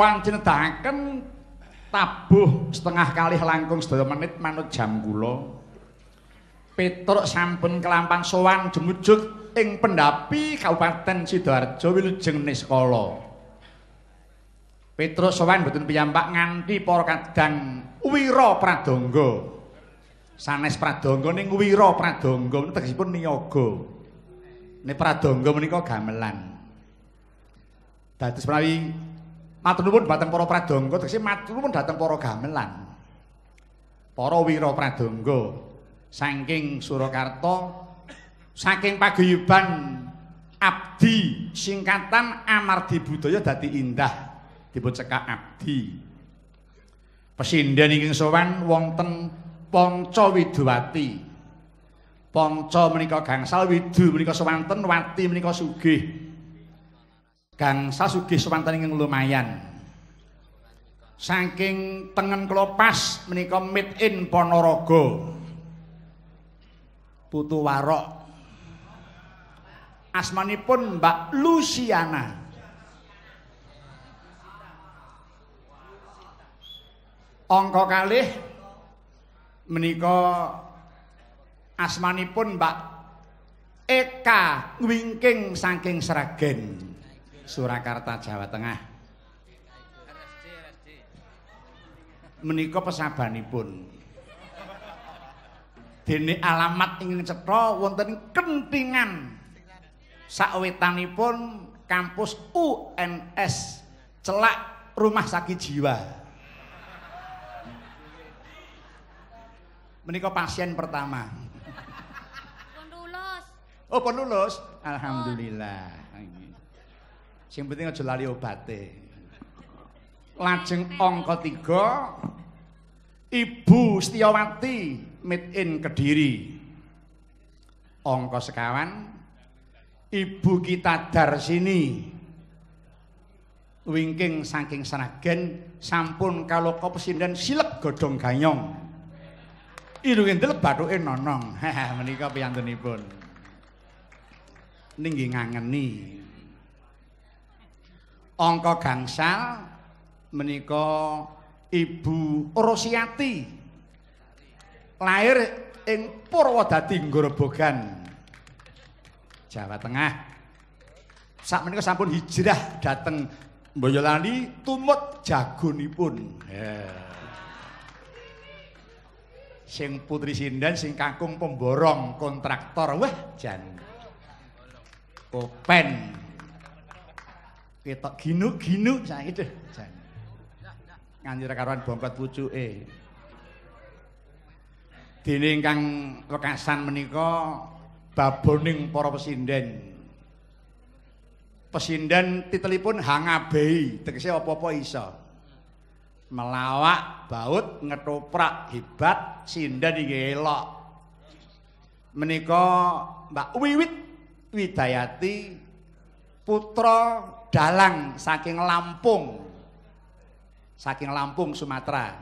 A: wancenedaken tabuh setengah kali langkung sedaya menit manut jam kula. Petruk sampun kelampang sowan jemujug ing pendapi Kabupaten Sidoarjo Wilujeng Niskala. Petruk sowan boten piyambak nganti para kadang Wira Pradangga. Sanes Pradangga ning Wira Pradangga tegesipun niyaga. Nek Pradangga menika gamelan. Dados menawi matur nuwun dhateng para pradangga, tegese matur nuwun dhateng para gamelan. Para wira pradangga saking Surakarta saking paguyuban abdi singkatan Amardi Budaya dadi indah dipun cekak abdi. Pesinden ingkang sowan wonten Panca Widowati. Panca menika gangsal widu menika sewanten wati menika sugih. Gangsal sugih sewanten ingkang lumayan. Saking tengen kelopas menika made in Ponorogo. Putu Warok. Asmanipun Mbak Luciana. Angka kalih menika asmanipun Mbak Eka Wingking saking Sragen. Surakarta Jawa Tengah. Menika pesabanipun. Dene alamat ingkang cetha wonten Kentingan. Sawetanipun kampus UNS Celak Rumah Sakit Jiwa. Menika pasien pertama.
F: Pun lulus.
A: Oh, pun lulus. Alhamdulillah. Sing penting aja lali obate. Lajeng angka 3 Ibu Setiawati made in Kediri. Angka sekawan Ibu kita Darsini wingking saking Sragen sampun kaloka pesinden silep godhong ganyong. Irunge ndelep bathuke nonong. [LAUGHS] Menika piyantunipun. ning nggih ngangeni. Angka gangsal menika Ibu Rosiati. Lahir ing Purwodadi Nggrobogan Jawa Tengah. Sak menika sampun hijrah dhateng Boyolali tumut jagonipun. Sing putri sinden sing kakung pemborong kontraktor. Wah jan. Kopen ketok ginu-ginu saiki deh jan nganti karuan bongkot pucuke. Dene ingkang wekasan menika baboning para pesinden. Pesinden titelipun hangabei tegese apa-apa iso melawak baut ngetoprak hebat sindan iki elok. Menika Mbak Wiwit Widayati putra dalang saking Lampung. Saking Lampung Sumatera.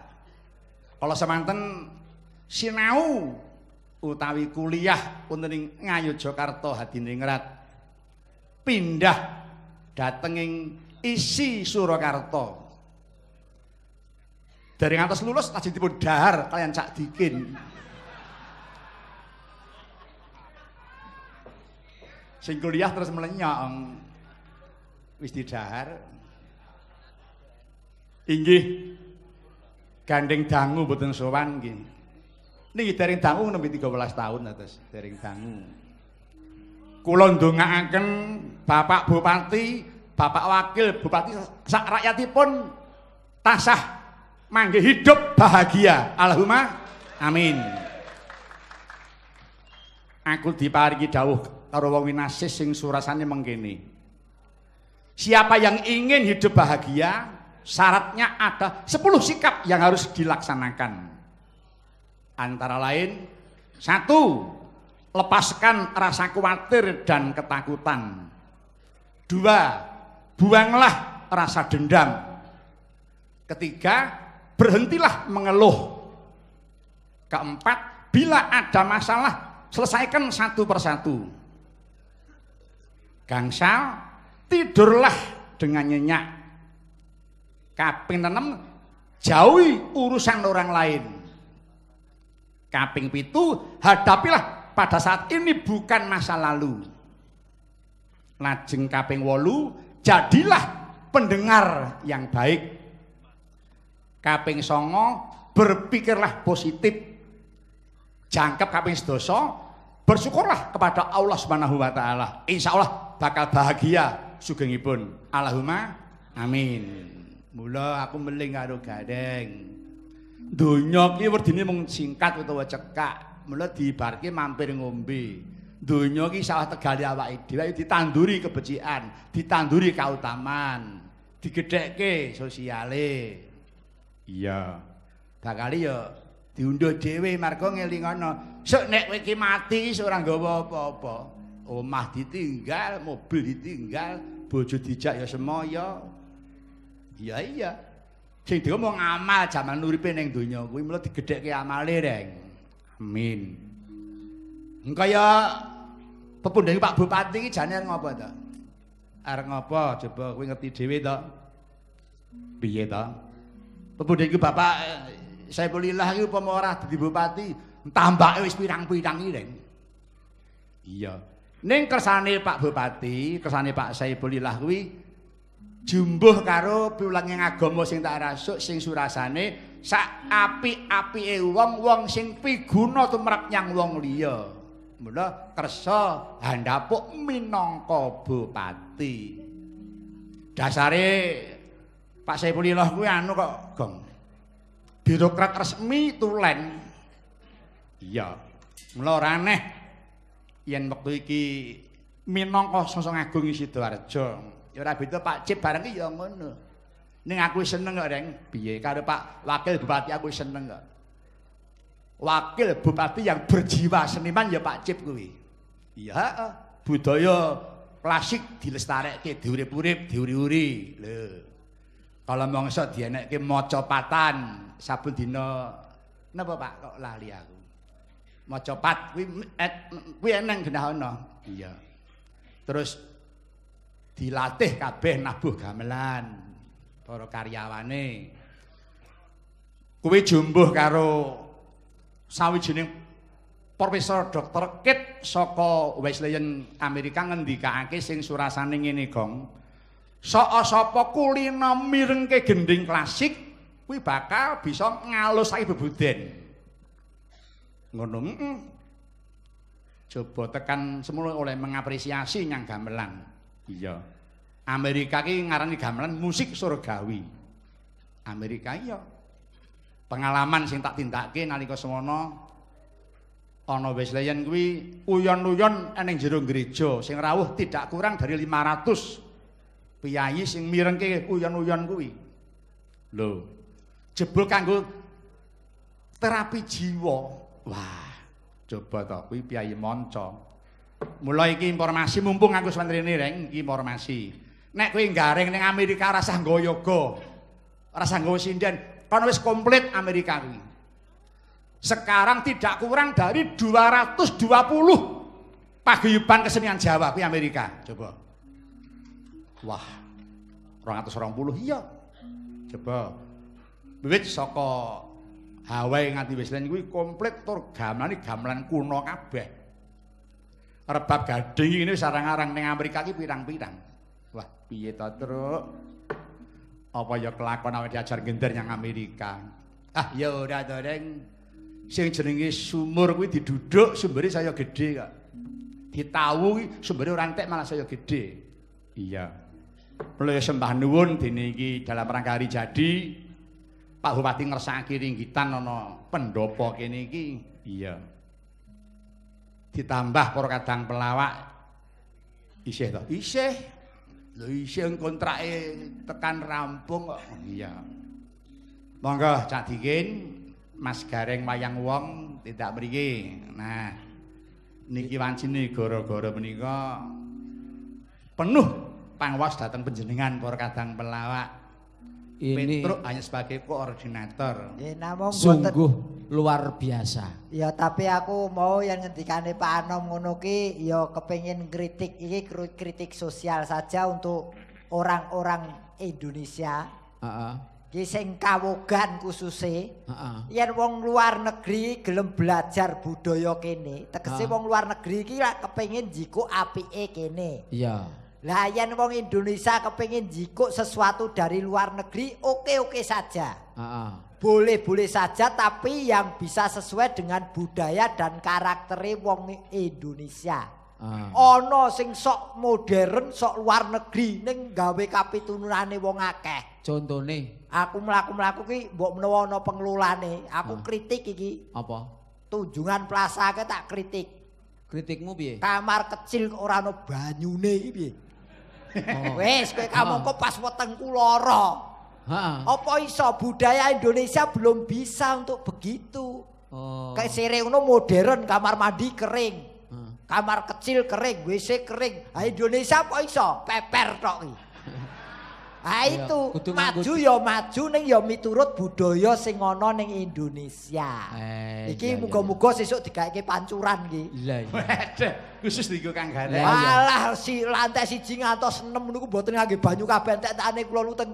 A: Kalau semanten sinau utawi kuliah wonten ing Ngayogyakarta Hadiningrat pindah dhateng ing isi Surakarta. Dari ngantos lulus lajengipun dahar kalian Cak Dikin. Sing kuliah terus melenyok wis didahar. Inggih gandeng dangu mboten sowan nggih. Niki dereng dangu nembe 13 tahun atus dereng dangu. Kula ndongaaken Bapak Bupati, Bapak Wakil Bupati sak rakyatipun tasah mangke hidup bahagia. Allahumma amin. Aku diparingi dawuh karo wong winasis sing surasane mengkene. Siapa yang ingin hidup bahagia, syaratnya ada 10 sikap yang harus dilaksanakan. Antara lain, satu, lepaskan rasa khawatir dan ketakutan. Dua, buanglah rasa dendam. Ketiga, berhentilah mengeluh. Keempat, bila ada masalah, selesaikan satu persatu. Gangsal, tidurlah dengan nyenyak. Kaping enam, jauhi urusan orang lain. Kaping pitu, hadapilah pada saat ini bukan masa lalu. Lajeng kaping wolu, jadilah pendengar yang baik kaping songo berpikirlah positif jangkep kaping sedoso bersyukurlah kepada Allah subhanahu wa ta'ala insya Allah bakal bahagia sugengipun Allahumma amin mula aku meling karo gadeng dunya ki werdine mung singkat utawa cekak mula dibarke mampir ngombe dunya ki salah tegali awake dhewe ditanduri kebecikan ditanduri kautaman digedhekke sosiale Iya. Bakali ya diunduh dhewe marga ngelingono. Sok nek kowe iki mati iso ora nggawa apa-apa. Omah ditinggal, mobil ditinggal, bojo dijak ya semoyo. Iya iya. Sing diomong amal jaman uripe ning donya kuwi mulo digedhekke amale reng. Amin. Engko ya pepundhengi Pak Bupati iki jane ngopo to? Arep ngopo coba kowe ngerti dhewe to? Piye to? Pemuda iki Bapak eh, Saifulillah iki upama ora dadi bupati, tambake wis pirang-pirang iki, Iya. Ning kersane Pak Bupati, kersane Pak Saifulillah kuwi jumbuh karo piwulange agama sing tak rasuk sing surasane sak apik-apike wong-wong sing piguna tumrap nyang wong liya. Mula kersa handapuk minangka bupati. Dasare Pak Saifulillah kuwi anu kok, Gong. Birokrat resmi tulen. Iya. Mula ora yen wektu iki minangka Sosong Agung Sidoarjo. Ya ora beda Pak Cip bareng ya ngono. Ning aku seneng kok, Reng. Piye karo Pak Wakil Bupati aku seneng kok. Wakil Bupati yang berjiwa seniman ya Pak Cip kuwi. Iya. Budaya klasik dilestarekke, diurip-urip, diuri-uri. Lho. Kalau mongso dienekke maca patan saben dina napa Pak kok lali aku. Maca pat kuwi kuwi eneng genahana. Iya. Terus dilatih kabeh nabuh gamelan para karyawane. Kuwi jumbuh karo sawijining Profesor Dr. Kit saka Wesleyan Amerika ngendikake sing surasane ngene gong. Saka sapa kulina mirengke gending klasik kuwi bakal bisa ngalusake bebuden. Ngono. Mm Coba tekan semono oleh mengapresiasi nyang gamelan. Iya. Amerika ki ngarani gamelan musik surgawi. Amerika iya. Pengalaman sing tak tindakake nalika semono ana Wesleyan kuwi uyon-uyon ning jero gereja sing rawuh tidak kurang dari 500 piyayi sing mirengke uyon-uyon kuwi. Lho, jebul kanggo terapi jiwa. Wah, coba to kuwi piyayi manca. Mula iki informasi mumpung aku swantrene reng iki informasi. Nek kowe garing ning Amerika rasah nggo yoga. Rasah nggo sinden, kono wis komplit Amerika kuwi. Sekarang tidak kurang dari 220 paguyuban kesenian Jawa kuwi Amerika. Coba. Wah. 220 iya. Coba. Wiwit saka Hawaii nganti Wesleyan kuwi komplit tur gamelan gamelan kuno kabeh. Rebab gading ini sarang-arang ning Amerika ki pirang-pirang. Wah, piye to, Truk? Apa ya kelakon awake diajar gender yang Amerika? Ah, ya ora to, Reng. Sing jenenge sumur kuwi diduduk sumbere saya gede kok. Ditawu kuwi sumbere ora entek malah saya gede. Iya. Mulai sembah nuwun dene iki dalam rangka hari jadi Pak Bupati ngersakake ringgitan ana pendopo kene iki. Iya. Ditambah para kadang pelawak isih to. Isih. Lho isih kontrake tekan rampung kok. Iya. Monggo Cak Dikin Mas Gareng wayang wong tidak mriki. Nah, niki wancine gara-gara menika penuh pangwas datang penjenengan para kadang pelawak.
C: Ini
A: Petruk hanya sebagai koordinator.
B: Ya namung
C: sungguh luar biasa.
B: Ya tapi aku mau yang ngendikane Pak Anom ngono ki ya kepengin kritik iki kru- kritik sosial saja untuk orang-orang Indonesia.
C: Heeh.
B: Ki sing kawogan khususé.
C: Heeh.
B: Yen wong luar negeri gelem belajar budaya kene, tegese
C: Ah.
B: wong luar negeri iki lak kepengin jikuk apike kene.
C: Iya.
B: Lah yen wong Indonesia kepengin jikuk sesuatu dari luar negeri, oke-oke saja.
C: Heeh.
B: Boleh-boleh saja tapi yang bisa sesuai dengan budaya dan karaktere wong Indonesia.
C: Ah.
B: Ana sing sok modern, sok luar negeri ning gawe kapitununane wong akeh.
C: Contone
B: Aku mlaku-mlaku ki mbok menawa ana pengelolane, aku
C: Ah.
B: kritik iki.
C: apa?
B: Tunjungan plaza ke tak kritik.
C: Kritikmu piye?
B: Kamar kecil kok ora ana banyune iki piye?
C: Oh.
B: Wis kowe kamangka pas wetengku lara.
C: Heeh.
B: Apa iso budaya Indonesia belum bisa untuk begitu?
C: Oh.
B: Kayak sire ngono modern, kamar mandi kering.
C: Heeh.
B: Kamar kecil kering, WC kering. Ha Indonesia apa iso? Peper tok iki. Ha
C: Iya,
B: itu
C: kudu
B: maju ya maju ning ya miturut budaya sing ana ning Indonesia.
C: Eh,
B: iki muga-muga sesuk digaeke pancuran iki.
C: Iya iya.
A: Khusus digo Kang Gareng.
C: Lah.
B: Walah si lantai siji ngantos 6 niku mboten ngangge banyu kabeh entek-entekane kula nu teng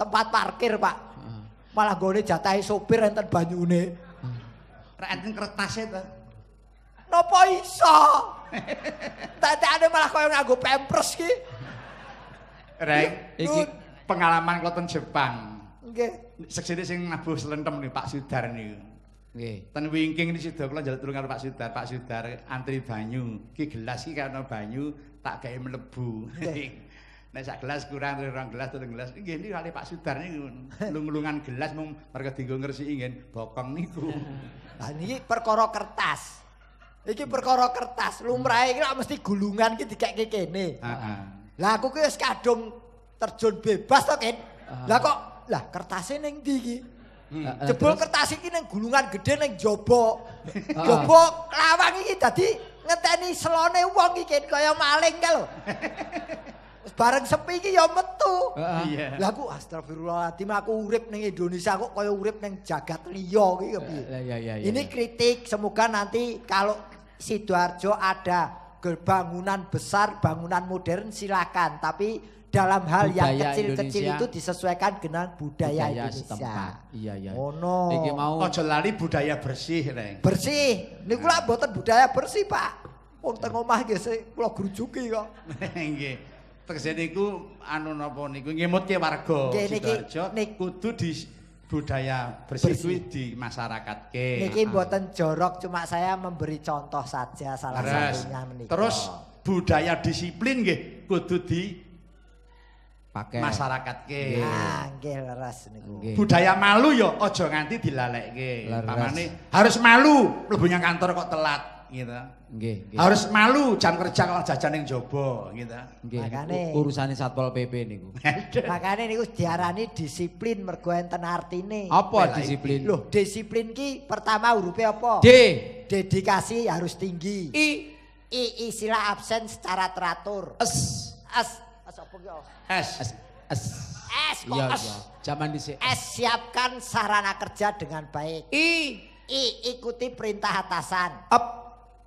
B: tempat parkir, Pak.
C: Heeh.
B: Malah gone jatahe sopir enten banyune.
A: Rek enten kertasé to.
B: Napa iso? [LAUGHS] Entek-entekane malah kaya nganggo pampers ki.
A: Rek,
C: Iki
A: pengalaman kula teng Jepang.
B: Nggih.
A: Seksine sing nabuh slentem nih Pak Sudar niku.
C: nggih.
A: Ten wingking iki sida kula njaluk tulung karo Pak Sudar. Pak Sudar antri banyu. Ki gelas iki karena banyu tak gawe mlebu. [LAUGHS] Nek sak gelas kurang rong gelas telung gelas. Nggih niki kali Pak Sudar niku. Lung-lungan gelas mung mergo dienggo ngresiki nggih bokong niku. [LAUGHS]
B: Lah niki perkara kertas. Iki perkara kertas. Lumrahe iki mesti gulungan ki dikeke kene.
A: Heeh.
B: Lah aku ki wis kadung terjun bebas to, Ken.
C: Ah.
B: Lah kok lah kertasnya ning ndi iki?
C: Eh, eh,
B: Jebul
C: terus?
B: kertas iki ning gulungan gede ning jaba.
C: Ah.
B: Jaba lawang iki dadi ngenteni selone wong iki kaya maling ka lho. Bareng sepi iki ya metu.
C: Heeh.
A: Iya.
B: Lah aku astagfirullahaladzim aku urip ning Indonesia kok kaya urip ning jagat liya iki kepiye?
C: Lah, iya, iya, iya,
B: Ini kritik semoga nanti kalau Sidoarjo ada bangunan besar, bangunan modern silakan, tapi dalam hal yang
C: Budaya
B: kecil-kecil
C: Indonesia.
B: itu disesuaikan dengan budaya, Indonesia.
C: setempat. Iya, iya.
B: Ngono.
C: Iki mau
A: Aja lali budaya bersih, Reng.
B: Bersih. Niku lak mboten budaya bersih, Pak. Wong teng omah nggih sik kula grujuki kok. [LAUGHS]
A: Nggih. Tegese niku anu napa niku ngemutke warga
B: Nggih, niki-
A: Sidoarjo kudu di budaya bersih di masyarakatke.
B: Niki mboten jorok, cuma saya memberi contoh saja salah
A: Terus,
B: satunya menika.
A: terus budaya disiplin nggih kudu di
C: pakai
A: masyarakatke.
B: Ah, nggih leres niku.
A: Budaya malu ya aja nganti dilalekke.
C: Leres.
A: Umpamane harus malu mlebu nyang kantor kok telat gitu.
C: Nggih, nggih.
A: Harus malu jam kerja kalau jajan ning jaba gitu.
C: Nggih,
B: Makane-
C: u- urusane Satpol PP niku.
B: Makanya niku diarani disiplin mergo enten artine.
C: Apa
A: Bela
C: disiplin?
B: Loh, disiplin ki pertama hurufnya apa?
C: D.
B: Dedikasi harus tinggi.
C: I.
B: I istilah absen secara teratur.
C: S.
B: S. S apa ki? oh?
A: Es.
C: S. S.
B: S kok
C: Iya,
B: S.
C: iya. Zaman dhisik.
B: S siapkan sarana kerja dengan baik.
C: I.
B: I ikuti perintah atasan.
C: Up.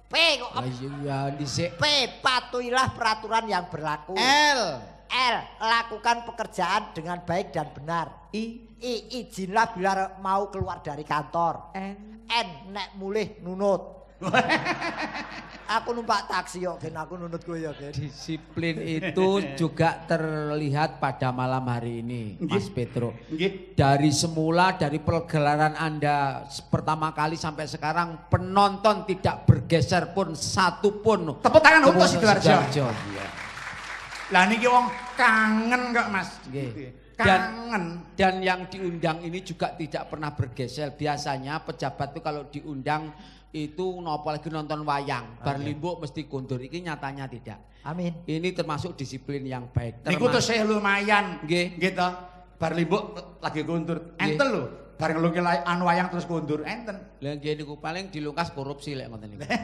B: P kok
C: Lah
B: up.
C: iya dhisik.
B: P patuhilah peraturan yang berlaku.
C: L.
B: L lakukan pekerjaan dengan baik dan benar.
C: I.
B: I izinlah bila mau keluar dari kantor.
C: N.
B: N nek mulih nunut. [LAUGHS] aku numpak taksi yo, Gen. Aku nunut kowe yo, Gen.
C: Disiplin itu juga terlihat pada malam hari ini, Mas Petro.
A: Nggih.
C: Dari semula, dari pergelaran Anda pertama kali sampai sekarang, penonton tidak bergeser pun satu pun.
A: Tepuk tangan untuk Sidoarjo.
C: Sidoarjo.
A: Lah niki wong kangen kok Mas.
C: Nggih.
A: Kangen.
C: Dan yang diundang ini juga tidak pernah bergeser. Biasanya pejabat itu kalau diundang itu nopo lagi nonton wayang, bar limbuk mesti kundur. Ini nyatanya tidak.
B: Amin.
C: Ini termasuk disiplin yang baik.
A: Niku tuh
C: Termasuk-
A: saya lumayan.
C: Nggih.
A: Gitu. Bar limbuk lagi kundur. Enten lho. Bareng lu anu wayang terus kundur enten.
C: Lah nggih niku paling dilungkas korupsi lek ngoten niku. [LAUGHS]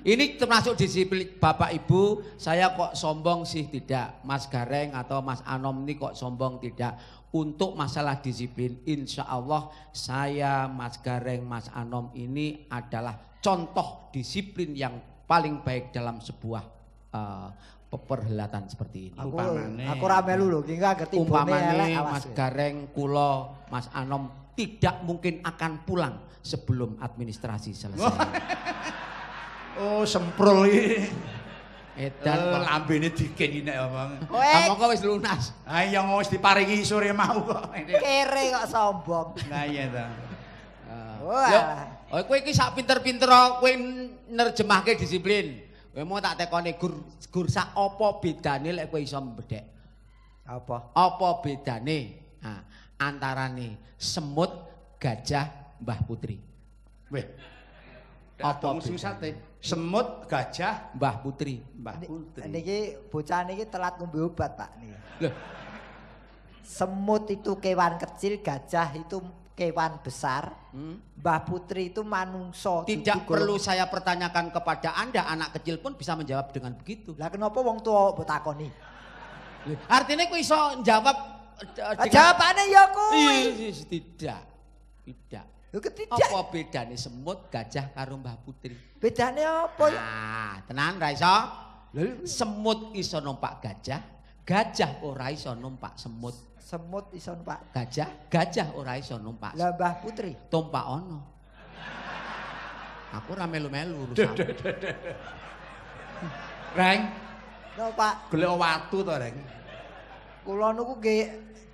C: Ini termasuk disiplin Bapak Ibu, saya kok sombong sih tidak. Mas Gareng atau Mas Anom ini kok sombong tidak. Untuk masalah disiplin, insya Allah saya Mas Gareng, Mas Anom ini adalah contoh disiplin yang paling baik dalam sebuah eh, peperhelatan seperti ini.
B: Aku aku ra melu lho, ki enggak ngerti
C: Umpamane. Mas Gareng, Kulo, Mas Anom tidak mungkin akan pulang sebelum administrasi selesai. [LAUGHS]
A: Oh, semprul iki.
C: Edan
A: Dan
C: kok.
A: lambene dikin nek omong.
B: Kowe
C: Kamu kok wis lunas.
A: Ah yang wis diparingi sore mau kok. [LAUGHS]
B: kere kok sombong.
A: Nah iya ta.
C: Oh, kowe iki sak pinter-pinter kowe nerjemahke disiplin. Kowe mau tak tekoni gur gur sak apa bedane lek kowe iso mbedhek.
B: Apa?
C: Apa bedane? Nah, antarane semut, gajah, Mbah Putri.
A: Weh.
C: Apa
A: susate? Semut, gajah,
C: Mbah Putri.
A: Mbah Putri.
B: Niki bocah niki telat ngombe obat, Pak niki.
C: Loh,
B: Semut itu kewan kecil, gajah itu kewan besar.
C: hmm?
B: Mbah Putri itu manungso.
C: Tidak perlu
B: golong-
C: saya pertanyakan kepada Anda, anak kecil pun bisa menjawab dengan begitu.
B: Lah kenapa wong tua mbok takoni?
C: Artinya kowe iso jawab eh,
B: Ah,
C: dengan-
B: Jawabane ya kuwi.
C: Iya, iya, tidak. Tidak.
B: Lho.
C: Apa bedane semut, gajah karo Mbah Putri?
B: Bedane apa ya?
C: Nah, tenan ra iso? Semut iso numpak gajah, gajah ora iso numpak semut.
B: Semut iso Pak.
C: Gajah, gajah ora iso numpak
B: Lah Mbah Putri.
C: tumpak ono. Aku ora melu-melu urusan.
A: Reng,
B: No Pak,
A: golek watu to, Reng.
B: kula niku nggih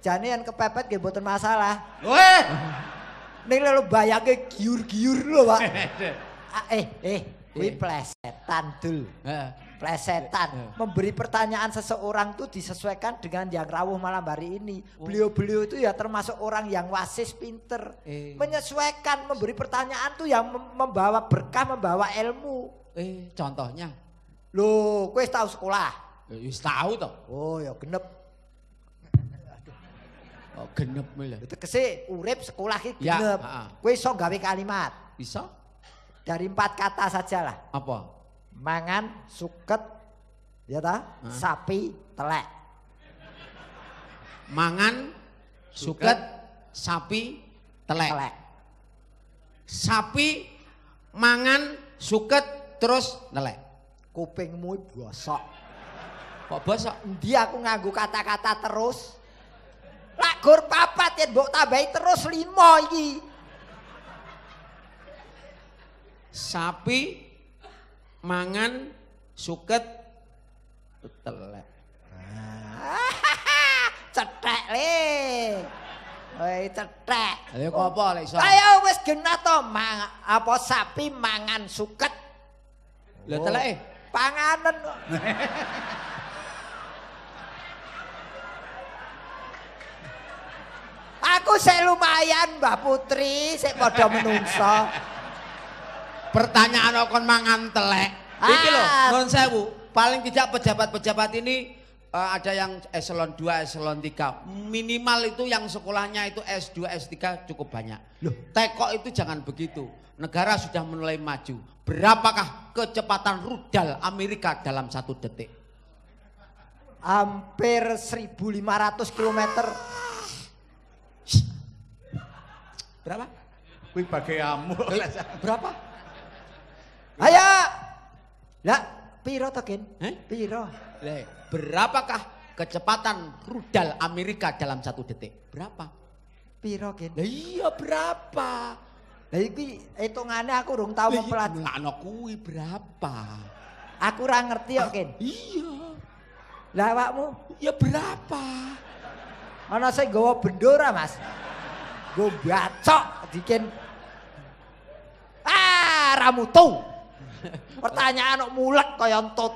B: jane yen kepepet nggih mboten masalah.
A: Weh.
B: Ning lho bayange giur-giur lho, Pak. [LAUGHS] Ah, eh, eh, kuwi
C: Eh.
B: plesetan dul. Plesetan. Memberi pertanyaan seseorang tuh disesuaikan dengan yang rawuh malam hari ini. Beliau-beliau itu ya termasuk orang yang wasis pinter.
C: Eh.
B: Menyesuaikan memberi pertanyaan tuh yang mem- membawa berkah, membawa ilmu.
C: Eh, contohnya,
B: Loh, kowe wis tahu sekolah?
C: ya wis tahu to.
B: Oh, ya genep.
C: Oh, genep lho.
B: Tegese urip sekolah ki
C: Ya,
B: genep.
C: ha-ha.
B: Kowe iso gawe kalimat
C: Bisa?
B: dari empat kata saja lah.
C: Apa?
B: Mangan, suket, ya ta? Sapi, telek.
C: Mangan, suket, sapi, telek.
B: Telek.
C: Sapi, mangan, suket, terus nelek.
B: kupingmu bosok.
C: Kok bosok?
B: Endi aku nganggo kata-kata terus? Lak gur papat yen mbok tambahi terus lima iki.
C: Sapi mangan suket telek. [LAUGHS]
B: Cetek le. Woi cetek.
C: Ayo kok apa lek iso?
B: Ayo wis genah to mang apa sapi mangan suket.
C: Lah teleke.
B: Panganen kok. [LAUGHS] Aku sik lumayan Mbak Putri, sik padha [LAUGHS] menungso.
C: Pertanyaan kon mangan telek. Iki lho,
B: Ah.
C: nun sewu. Paling tidak pejabat-pejabat ini eh, ada yang eselon 2, eselon 3. Minimal itu yang sekolahnya itu S2, S3 cukup banyak. Loh, tekok itu jangan begitu. Negara sudah mulai maju. Berapakah kecepatan rudal Amerika dalam satu detik?
B: Hampir 1500 km.
C: Berapa?
A: Kuwi bagiamu.
C: Berapa?
B: Ayo. Lah, piro to, Gen?
C: Eh?
B: Piro?
C: Le, berapakah kecepatan rudal Amerika dalam satu detik? Berapa?
B: Piro, Gen?
C: Lah iya berapa?
B: Lah iki hitungane aku urung tau mempelajari.
C: Lah kuwi berapa?
B: Aku ora ngerti kok, Gen.
C: Iya.
B: Lah awakmu
C: Ya berapa?
B: ana sing nggawa bendora, Mas. Go bacok dikin. Ah, ramutu. Pertanyaan kok mulek kaya entut.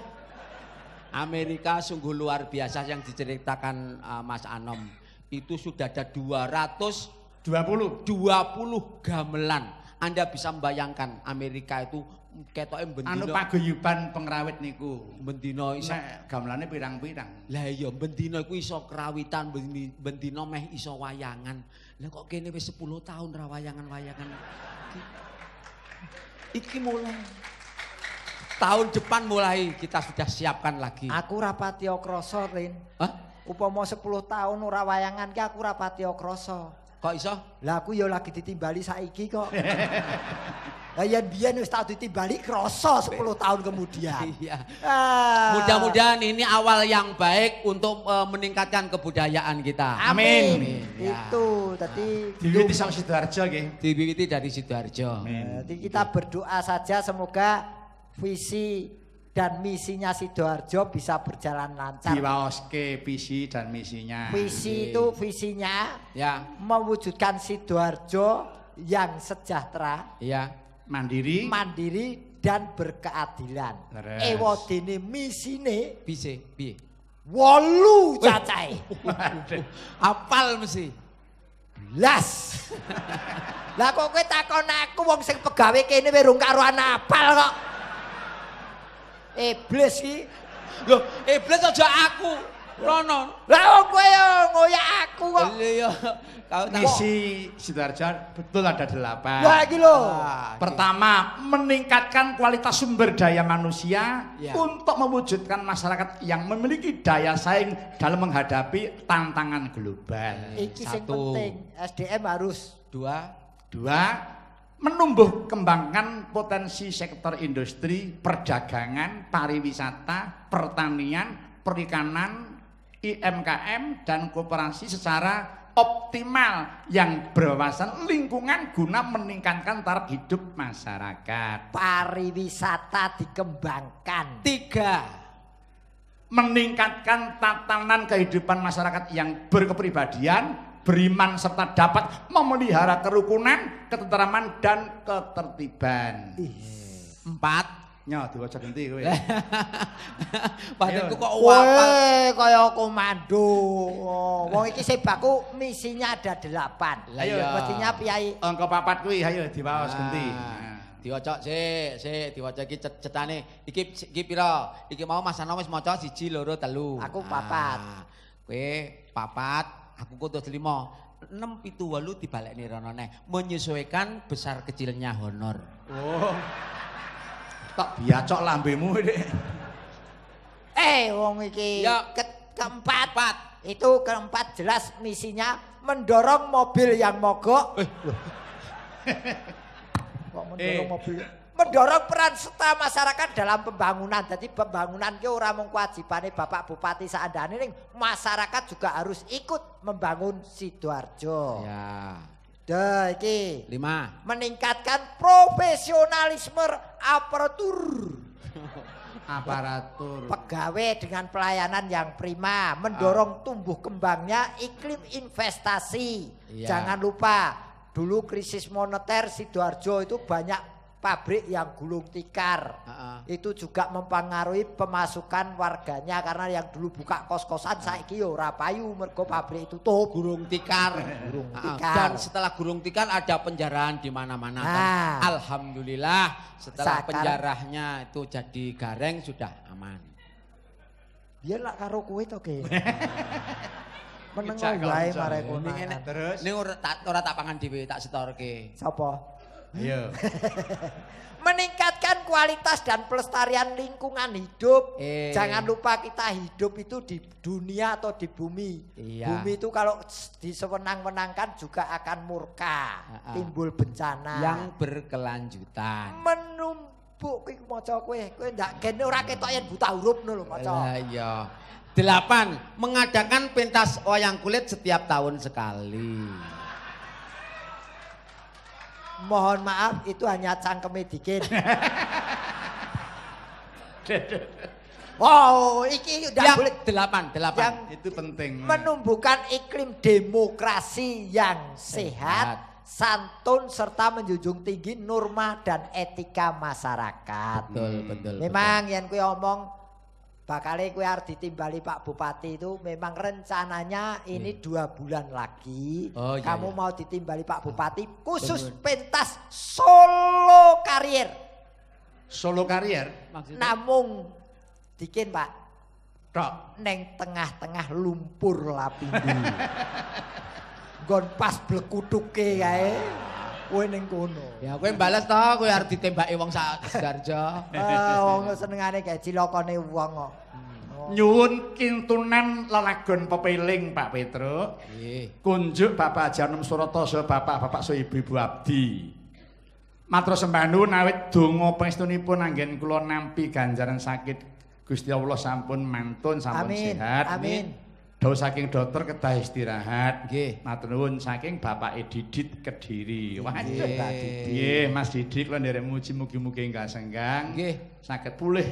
C: Amerika sungguh luar biasa yang diceritakan uh, Mas Anom. Itu sudah ada 220
A: 20.
C: gamelan. Anda bisa membayangkan Amerika itu
A: Anu
C: bendino.
A: paguyuban pengrawit niku.
C: Bendino iso
A: Nek gamelane pirang-pirang.
C: Lah iya bendino iku iso kerawitan, bendi- bendino meh iso wayangan. Lah kok kene wis 10 tahun ra wayangan-wayangan. Iki- mulai. Tahun depan mulai kita sudah siapkan lagi.
B: Aku rapati krasa, Rin.
C: Hah?
B: Upama 10 tahun ora wayangan ki aku rapati krasa.
C: Kok iso?
B: Lah aku ya lagi ditimbali saiki kok. [LAUGHS] Lah yen biyen wis tak ditimbali krasa 10 [LAUGHS] tahun kemudian.
C: Iya.
B: Ah.
C: Mudah-mudahan ini awal yang baik untuk eh, meningkatkan kebudayaan kita.
B: Amin.
C: Amin. Ya.
B: Itu tadi
A: Diwiwiti sang Sidoarjo nggih.
C: Diwiwiti dari Sidoarjo.
B: Jadi kita berdoa saja semoga visi dan misinya Sidoarjo bisa berjalan lancar.
A: Diwaoske visi dan misinya.
B: Visi itu visinya
C: Ya,
B: mewujudkan Sidoarjo yang sejahtera,
C: iya.
A: Mandiri.
B: mandiri dan berkeadilan.
A: Leres.
B: Ewa dene misine
C: Bisa, piye?
B: wolu cacahe. [LAUGHS]
C: Apal mesti.
B: Las. Lah kok kowe takon aku wong sing pegawe kene wis rung karuan apal kok. Iblis ki.
C: Loh, iblis aja aku. Rono.
B: Lah wong kowe yo ngoyak aku kok.
C: Iya, kau tak
A: Misi Sidoarjo betul ada delapan.
B: Lah iki lho.
C: Ah,
A: Pertama, meningkatkan kualitas sumber daya manusia
C: Ya.
A: untuk mewujudkan masyarakat yang memiliki daya saing dalam menghadapi tantangan global.
B: Iki sing
C: Satu.
B: penting, SDM harus
C: dua,
A: Dua, menumbuh kembangkan potensi sektor industri, perdagangan, pariwisata, pertanian, perikanan, IMKM, dan kooperasi secara optimal yang berwawasan lingkungan guna meningkatkan taraf hidup masyarakat.
B: pariwisata dikembangkan.
C: tiga.
A: Meningkatkan tatanan kehidupan masyarakat yang berkepribadian, beriman serta dapat memelihara kerukunan, ketentraman dan ketertiban.
C: Empat.
A: Nyo diwaca genti kowe. [LAUGHS]
C: Badanku
A: Ayo.
C: kok wapal.
B: Kowe kaya komando. Wong iki sebaku misinya ada delapan.
C: Lah iya.
B: Mestinya piyai
A: Angka papat kuwi ayo diwaos genti.
C: Nah, Diwaca sik, sik diwaca iki cet- cetane. Iki iki pira? Iki mau Mas Ano wis maca siji, loro, telu.
B: Aku papat.
C: Ah, Kowe papat, aku kudu lima. 6 7 8 dibalekne rono neh. Menyesuaikan besar kecilnya honor.
A: Oh. Tak biacok lambemu Dik.
B: Eh, wong iki
C: Ya.
B: ke- keempat.
C: Empat.
B: Itu keempat jelas misinya mendorong mobil yang mogok. [LAUGHS] Kok mendorong
A: Eh.
B: mobil? mendorong peran serta masyarakat dalam pembangunan. Jadi pembangunan ki ora mung kewajibane Bapak Bupati saandane ning masyarakat juga harus ikut membangun Sidoarjo.
C: Ya.
B: Dah iki
C: Lima.
B: meningkatkan profesionalisme aparatur [LAUGHS]
C: Aparatur.
B: pegawai dengan pelayanan yang prima, mendorong tumbuh kembangnya iklim investasi.
C: Iya.
B: Jangan lupa, dulu krisis moneter Sidoarjo itu banyak pabrik yang gulung tikar.
C: Heeh.
B: Itu juga mempengaruhi pemasukan warganya karena yang dulu buka kos-kosan saiki yo ora payu mergo pabrik tutup.
C: Gurung tikar.
B: Gurung
C: Ah,
B: tikar.
C: Dan setelah gurung tikar ada penjarahan di mana-mana. kan.
B: Nah.
C: Alhamdulillah setelah
B: Sekarang-
C: penjarahnya itu jadi gareng sudah aman.
B: Biar lah karo kowe to, Ge. [LAUGHS] Meneng wae
A: kanca.
B: mare
C: Ini
B: kono.
A: Terus?
C: Ini ora tak ora tak pangan dhewe, tak setorke.
B: Sapa?
A: Ayo. [LAUGHS]
B: meningkatkan kualitas dan pelestarian lingkungan hidup.
C: Eh.
B: Jangan lupa kita hidup itu di dunia atau di bumi.
C: Iya.
B: Bumi itu kalau disewenang-wenangkan juga akan murka,
C: Ha-ha.
B: timbul bencana.
C: Yang berkelanjutan.
B: menumpuk kuwi maca kowe, kowe ndak kene ora ketok yen buta huruf ngono lho maca.
C: Lah iya. Delapan, mengadakan pentas wayang kulit setiap tahun sekali.
B: Mohon maaf itu hanya cangkeme dikit. [LAUGHS] wow, iki udah
C: Yang
B: boleh
C: delapan, delapan.
B: yang
A: Itu penting.
B: menumbuhkan iklim demokrasi yang sehat, santun serta menjunjung tinggi norma dan etika masyarakat.
C: Betul, betul.
B: Memang yang kue omong bakal kue harus ditimbali Pak Bupati itu memang rencananya ini dua bulan lagi
C: Oh, iya,
B: kamu
C: iya.
B: mau ditimbali Pak Bupati khusus
C: Betul.
B: pentas solo karier.
A: Solo karier.
C: Maksudnya?
B: Namung dikin Pak
A: Tok.
B: neng tengah-tengah lumpur lapindo. [LAUGHS] Gon pas blekutuke kae. Kowe ning kono.
C: Ya kowe bales to, kowe arep ditembaki wong sak Sidoarjo. [LAUGHS]
B: Ah, wong senengane kae cilokane wong kok. Oh.
A: Nyuwun kintunan lelagon pepeling Pak Petro.
C: Nggih.
A: Kunjuk Bapak Janom Surata Bapak-bapak saha Ibu-ibu abdi. Matur sembah nuwun awit donga pangestunipun anggen kula nampi ganjaran sakit Gusti Allah sampun mantun sampun
B: Amin,
A: sehat.
B: amin.
A: Dawa saking dokter kedah istirahat.
C: Nggih.
A: Matur nuwun saking Bapak Didit Kediri. Waduh,
C: Nggih.
A: Mas Didik kula nderek muji mugi-mugi enggak senggang.
C: Nggih.
A: Saged pulih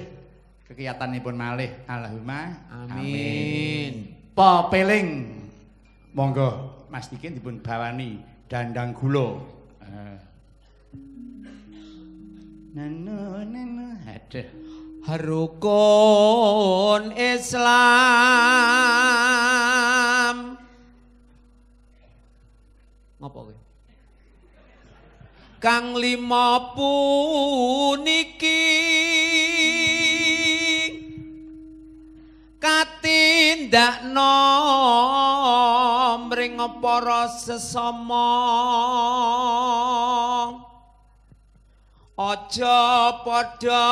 A: kekiyatanipun malih. Allahumma
C: Amin.
A: Pepeling. Monggo Mas Dikin dipun bawani dandang gula. Eh. Nanu nanu aduh.
C: Rukun Islam. Ngopo kowe? Kang lima puniki katindakno mring para sesama Aja padha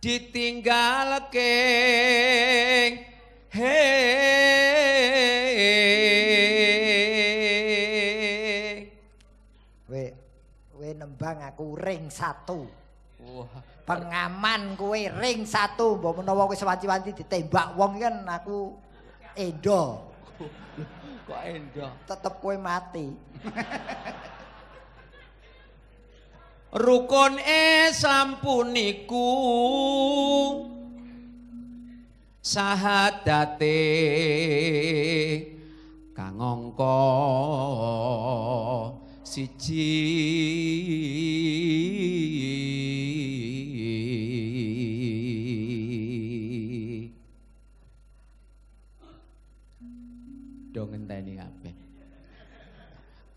C: ditinggalke he
B: Kowe kowe nembang aku ring satu.
C: Wah,
B: Pengaman kowe ring satu. Mbok menawa kowe sewanci-wanci ditembak wong kan aku endo.
C: kok endo.
B: Tetep kowe mati. [LAUGHS]
C: Rukun Islam puniku sahadate kang angka siji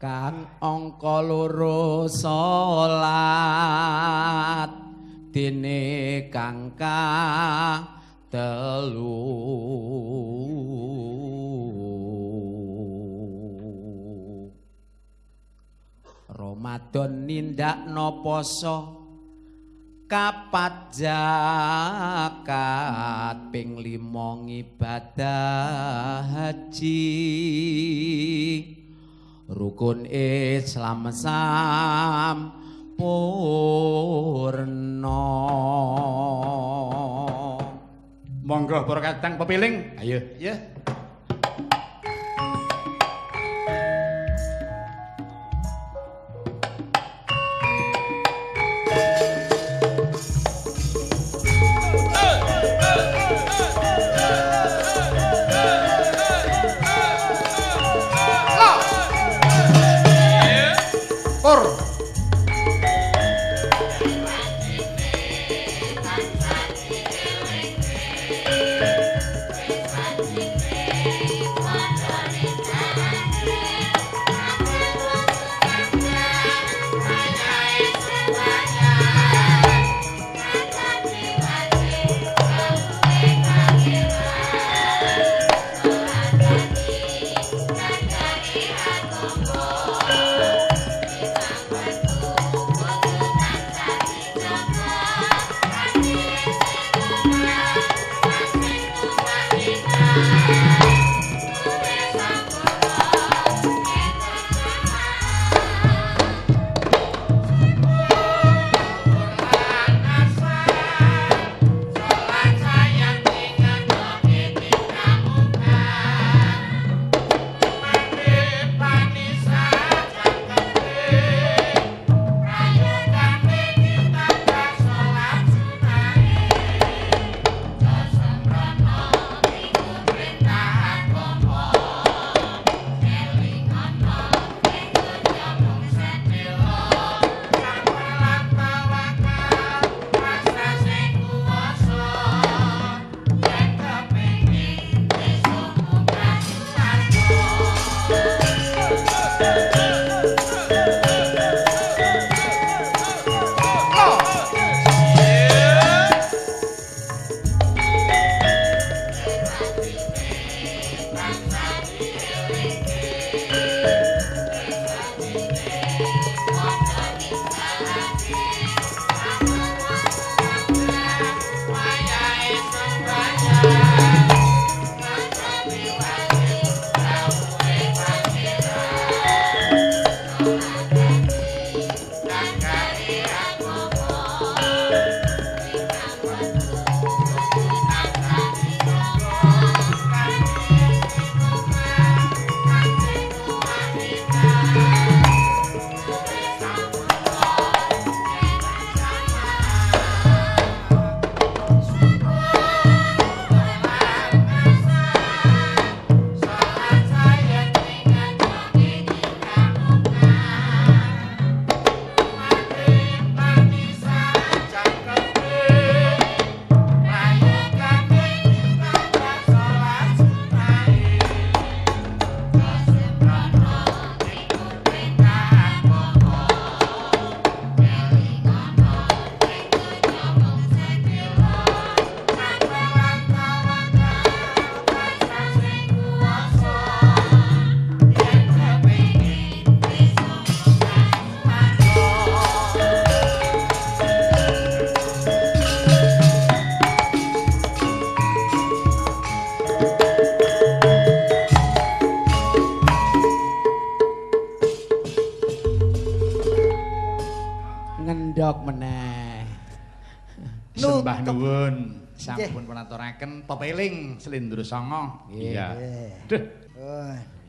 C: kang angka loro salat. Dene kang kang telu Ramadan nindakno poso kapat zakat ping lima ibadah haji rukun Islam sam sampurna.
G: Monggo para kadang pepiling. Ayo. Ya. Pur. Nuwun. Sampun punaturaken pepiling Slendra Sanga.
C: Iya.
G: Duh.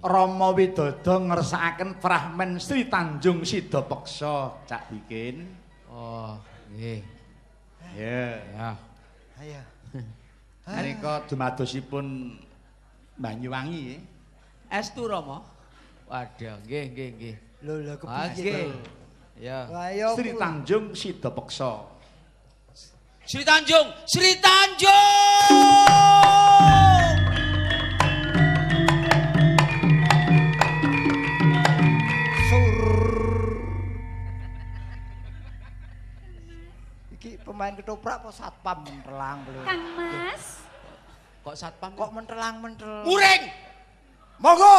G: Rama Widodo ngersakaken Prahmen Sri Tanjung Sida Peksa Cak Bikin.
C: Oh, nggih.
G: Ya.
C: Ya.
B: ayo.
G: Menika dumadosipun Banyuwangi nggih.
C: Estu Rama. Waduh, nggih nggih nggih.
B: Lho lho
C: Ah,
B: kepiye?
C: Ya.
G: Sri Tanjung Sida Peksa.
C: Sri Tanjung, Sri Tanjung.
B: Sur. Iki pemain ketoprak apa satpam mentelang beli.
D: Kang Mas.
C: Kok satpam
B: Kok mentelang mentel.
C: muring?
B: Monggo.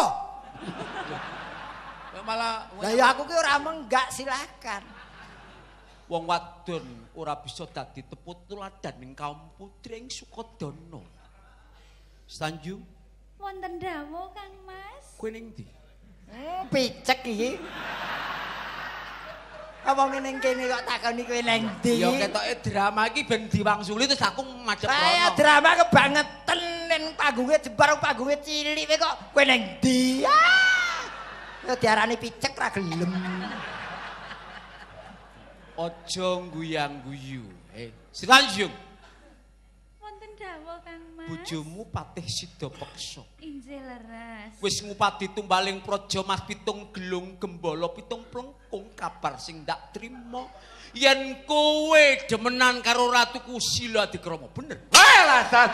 C: Malah
B: Lah ya aku ki ora menggak silakan.
C: Wong wadon ora bisa dadi teput tuladan ning kaum putri ing Sukodono. Tanjung,
D: Wonten dawuh Kang Mas.
C: kowe ning ndi?
B: Hmm, picek iki. Apa ngene kene kok takoni kowe nang ndi?
C: Ya ketoke drama iki ben diwangsuli terus aku macet
B: Saya
C: rono.
B: drama kebangetan ning panggunge jebar panggunge cilik kowe kok kowe nang ndi? Ah! Ya diarani picek ra gelem.
C: Aja. Eh, Sitanjung,
D: Wonten dawuh Kang Mas.
C: bojomu patih sida peksa.
D: Injil leres.
C: Wis ngupati tumbaling praja Mas pitung gelung gembala pitung plengkung kabar sing ndak trima. Yen kowe demenan karo Ratu Kusila dikrama bener.
A: Walah dan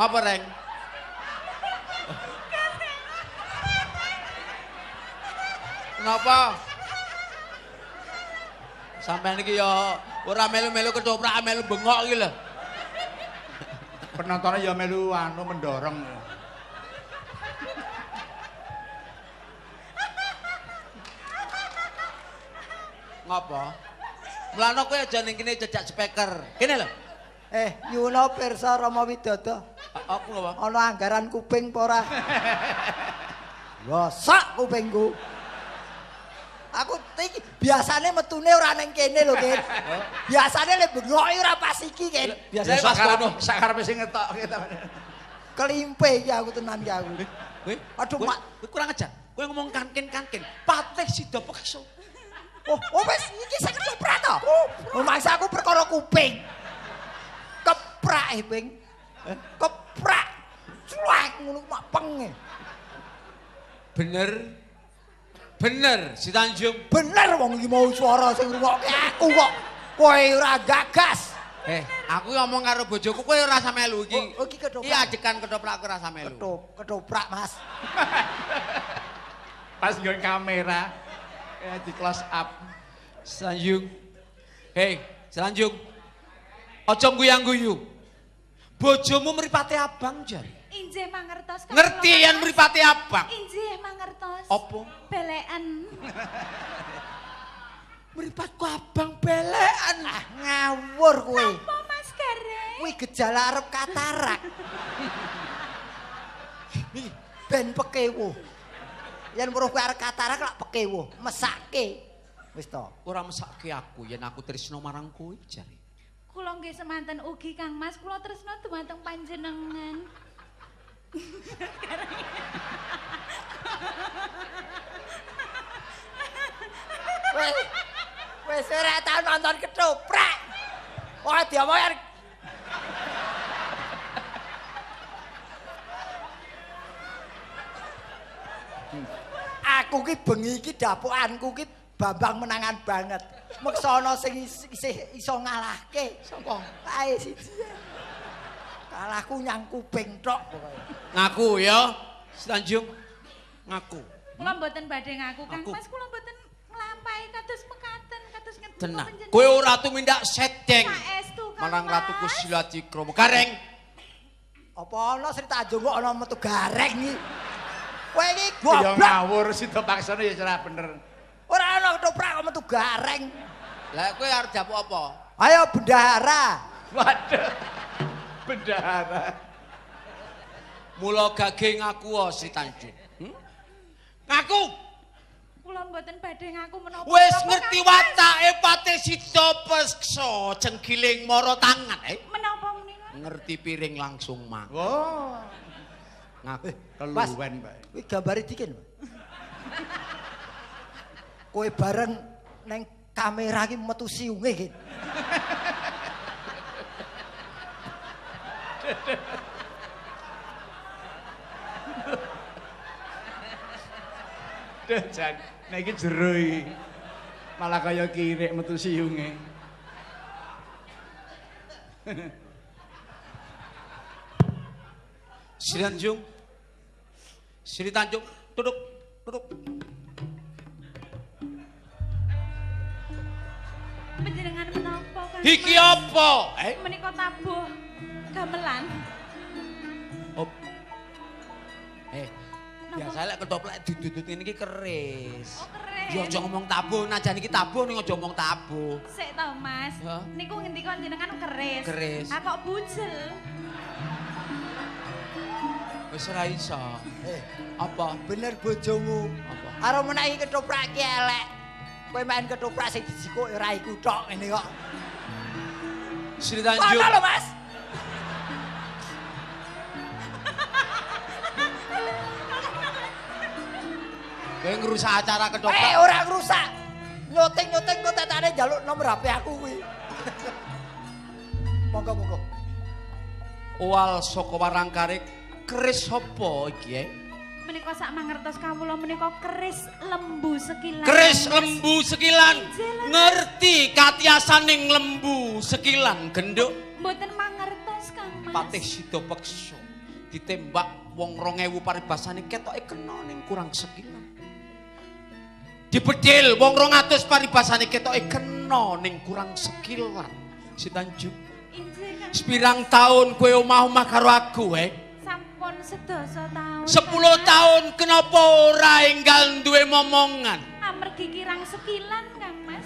C: Apa reng? Kenapa? Sampeyan iki ya ora melu-melu ketoprak, melu bengok iki lho.
A: penontonnya ya melu anu mendorong.
C: Ngapa? Mulane kowe aja ning kene jejak speaker. Kene lho.
B: Eh, Yuna pirsa Rama Widodo.
C: Aku ngapa?
B: Ana anggaran kuping apa ora? Gosok kupingku. Aku iki biasane metune ora ning kene lho, Kin. Biasane lek bengoki ora pas iki, Kin.
C: Biasane pas
A: sakarep
C: kono.
A: sakarep sing ngetok kita.
B: Kelimpe iki aku tenan iki aku.
C: Kowe,
B: Aduh, Mak.
C: kowe kurang ajar. Kowe ngomong kankin-kankin. Patih sida peksa.
B: Oh, oh wis iki sing ketoprak to. Oh, maksa aku perkara kuping. Keprak eh, Ping. Keprak. Cuek ngono mak peng.
C: Bener. Bener, si Tanjung.
B: Bener wong iki mau swara sing ngrungokke aku kok. Kowe ora gagas.
C: Eh, aku ngomong karo bojoku kowe ora usah melu iki.
B: Oh, iki ketoprak.
C: Iya, ajekan ketoprak aku ora usah melu.
B: Ketop, ketoprak, Mas. [LAUGHS]
A: Pas nggon kamera ya di close up.
C: Selanjung. Hei, Selanjung. Aja guyang-guyu. Bojomu mripate abang jar.
D: Injih mangertos
C: Ngerti yen
D: Mas.
C: mripate abang.
D: Injih mangertos.
C: Apa?
D: Belekan. [LAUGHS]
C: Mripatku abang belekan.
B: Ah, ngawur kowe.
D: Apa Mas?
B: Kuwi gejala arep katarak. ben pekewo. Yen weruh kowe arep katarak lak pekewo, mesake. Wis to.
C: Ora mesake aku yen aku tresno marang kowe jare.
D: Kula nggih semanten ugi Kang Mas, kula tresna dumateng panjenengan.
B: Wis wis ora tau nonton ketoprak. Ora diomong Aku ki bengi iki dapokanku ki Bambang menangan banget. Meksa ana sing is- isih iso ngalahke. Sapa? Kae siji. Kalahku nyang kuping tok pokoke.
C: Ngaku ya, Selanjung. Ngaku.
D: Kula mboten badhe ngaku Kang. Mas, kula mboten nglampahi kados mekaten, kados ngeten
C: Tenang.
D: panjenengan.
C: Kowe ora tumindak seteng.
D: Saestu Kang
C: Marang Ratu
D: Mas.
C: Kusila Cikrama. Gareng.
B: Apa ana Sri Tanjung kok ana metu gareng iki? Kowe iki
A: Ya
B: goblok.
A: ngawur sida paksane ya ora bener.
B: Ora ana ketoprak kok metu gareng.
C: Lah kowe arep japuk apa?
B: Ayo bendahara.
A: Waduh. [LAUGHS] Bendahara.
C: Mula gage ngaku oh, Sri Tanjung. Hmm? Ngaku.
D: Kula mboten badhe ngaku menapa.
C: Wis ngerti watake pate sida peksa jenggiling mara tangan. Eh,
D: Menapa menika?
C: ngerti piring langsung mang.
A: Oh.
C: Ngaku.
A: Keluwen, Pak.
B: Kuwi gambare dikin. Pak. Kowe bareng neng kamera iki metu siunge iki.
A: Duh, Jan. Nek iki jero iki. Malah kaya kirik metu siunge.
C: Sri Tanjung. Sri Tanjung, duduk, duduk.
D: Panjenengan menapa Kang?
C: Iki apa? Eh,
D: Menika tabuh gamelan.
C: op. Eh, biasa lek ketoprak dudut ini iki keris.
D: Oh keren.
C: Ya aja ngomong tabuh, najan iki tabuh ning aja ngomong tabuh.
D: Sik to, Mas.
C: Ya.
D: Niku ngendika jenengan keris.
C: Keris.
D: Ah kok bujel?
C: Wis ora iso.
B: Eh,
C: Apa?
B: bener bojomu.
C: Apa?
B: Arep menaiki ketoprak ki elek. Kowe main ketoprak sing dijikuk ora iku tok ngene kok.
C: Sri Tanjung.
B: lho, Mas?
C: Kowe ngrusak acara
B: Eh,
C: ketoprak.
B: ora ngrusak. Nyoting-nyoting kok tetane njaluk nomor HP aku kuwi. [LAUGHS] Monggo, monggo.
C: Owal saka warangkare keris sapa iki? eh?
D: Menika sak mangertos kawula menika keris lembu sekilan.
C: Keris lembu sekilan. Ngerti katiasaning lembu sekilan genduk.
D: Mboten mangertos, Kang Mas.
C: Patih Sida Peksa ditembak wong 2000 paribasane ketoke kena ning kurang sekilan. Dibedil wong 200 paribasane ketoke kena ning kurang sekilan. Si Tanjung,
D: Injih, Kang.
C: sepirang taun kowe omah-omah karo aku, eh?
D: Sedasa taun.
C: 10
D: Kang Mas.
C: taun kenapa ora enggal duwe momongan?
D: Amergi kirang sekilan, Kang Mas.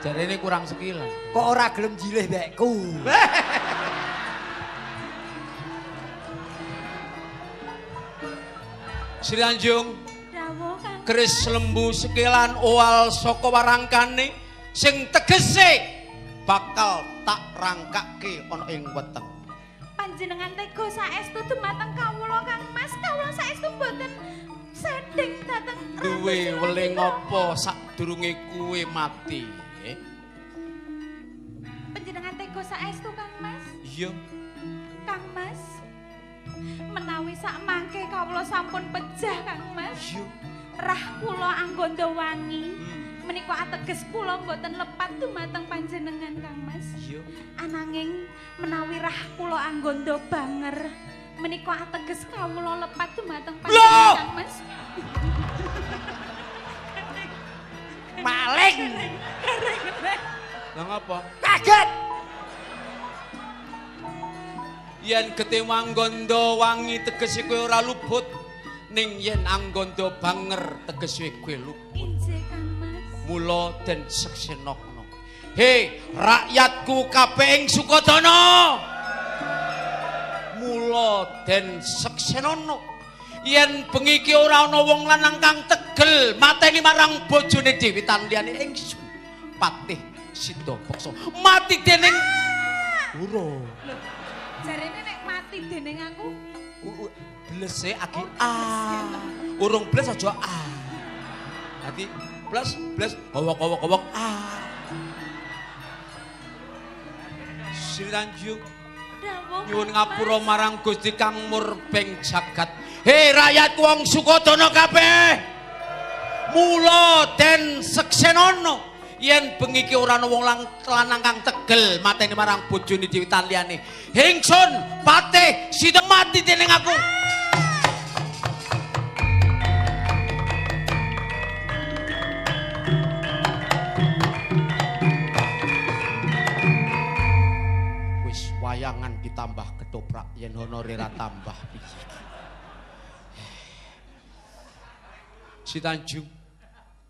C: Jarene kurang sekilan.
B: Kok ora gelem jilih bekku? [LAUGHS]
C: Sri
D: Kang.
C: keris lembu sekilan owal saka warangkane sing tegese bakal tak rangkake ana ing weteng.
D: Panjenengan tega saestu dumateng kawula, Kang Mas. Kawula saestu mboten sedhing dhateng
C: Duwe weling apa sadurunge kuwe mati? Eh?
D: Panjenengan tega saestu, Kang Mas.
C: Iya.
D: Kang Mas. Menawi sak mangke kawula sampun pejah, Kang Mas.
C: Iya.
D: Rah kula anggondo wangi.
C: Hmm.
D: Menika ateges kula mboten lepat dumateng panjenengan, Kang Mas.
C: Iya.
D: Ananging menawi rah kula anggondo banger. Menika ateges kawula lepat dumateng panjenengan, Kang Mas.
B: Maling.
C: Lah ngapa?
B: Kaget.
C: Yen gete manggondo wangi tegese kowe ora luput. Ning yen anggondo banger tegese kowe luput. Mula den seksenokno. He, rakyatku kabeh ing Sukodana. Mula den seksenono. Yen bengi iki ora ana wong lanang kang tegel mateni marang bojone Dewi Tanliyane ingsun. Patih Sida Peksa mati dening Uro.
D: Jarene nek mati dening aku
C: Blese aki ah. Urung bles aja ah. Dadi plus plus kowok-kowok-kowok ah. Sri Tanjung nyuwun ngapura marang Gusti Kang Murbeng jagat. Hei rakyat wong Sukodana kabeh. Mula den seksenono yen bengi iki ora ana wong lanang kang tegel mateni marang bojone Dewi Tanliyane. Hingsun patih sida mati dening aku. Ditambah ketoprak yen honorer tambah piye. Si Tanjung